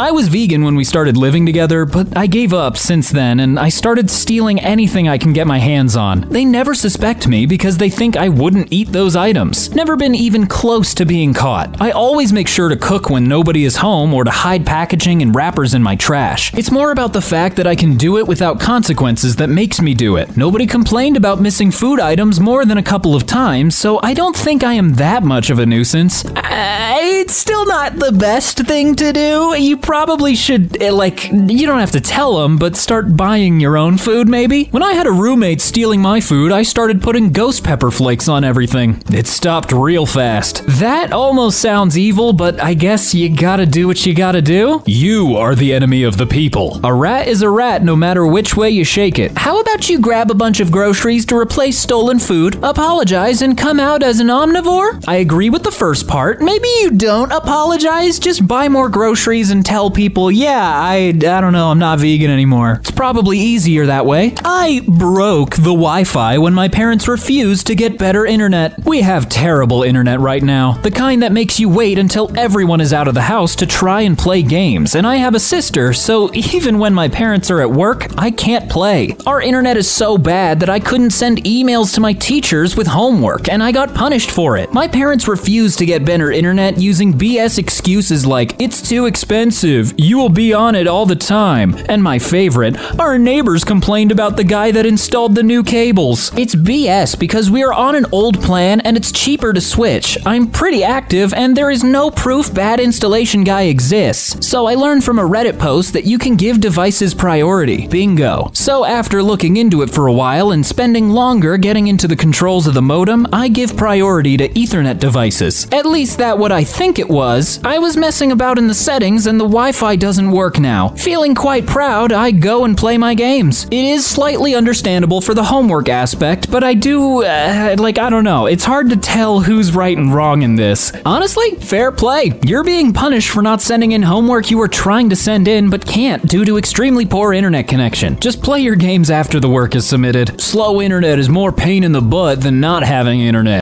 I was vegan when we started living together, but I gave up since then and I started stealing anything I can get my hands on. They never suspect me because they think I wouldn't eat those items. Never been even close to being caught. I always make sure to cook when nobody is home or to hide packaging and wrappers in my trash. It's more about the fact that I can do it without consequences that makes me do it. Nobody complained about missing food items more than a couple of times, so I don't think I am that much of a nuisance. Uh, it's still not the best thing to do. You probably should, uh, like, you don't have to tell them, but start buying your own food maybe. When I had a roommate stealing my food, I started putting ghost pepper flakes on everything. It stopped real fast. That almost sounds evil, but I guess you gotta do what you gotta do. You are the enemy of the people. A rat is a rat no matter which way you shake it. How about you grab a bunch of groceries to replace stolen food, apologize, and come out as an omnivore? I agree with the first part. Maybe you don't apologize, just buy more groceries and tell people, yeah, I, I don't know, I'm not vegan anymore. It's probably easier that way. I broke the Wi Fi when my parents refused to get better internet. We have terrible internet right now, the kind that makes you wait until everyone is out of the house to try and play games. And I have a sister, so even when my parents are at work, I can't play. Our internet is so bad that I couldn't send emails to my teachers with homework, and I got punished for it. My parents refused to get better internet using BS excuses like, it's too too expensive. You will be on it all the time. And my favorite, our neighbors complained about the guy that installed the new cables. It's BS because we are on an old plan and it's cheaper to switch. I'm pretty active and there is no proof bad installation guy exists. So I learned from a Reddit post that you can give devices priority. Bingo. So after looking into it for a while and spending longer getting into the controls of the modem, I give priority to Ethernet devices. At least that what I think it was. I was messing about in the settings and the Wi-Fi doesn't work now. Feeling quite proud, I go and play my games. It is slightly understandable for the homework aspect, but I do uh, like I don't know. It's hard to tell who's right and wrong in this. Honestly, fair play. You're being punished for not sending in homework you were trying to send in but can't due to extremely poor internet connection. Just play your games after the work is submitted. Slow internet is more pain in the butt than not having internet.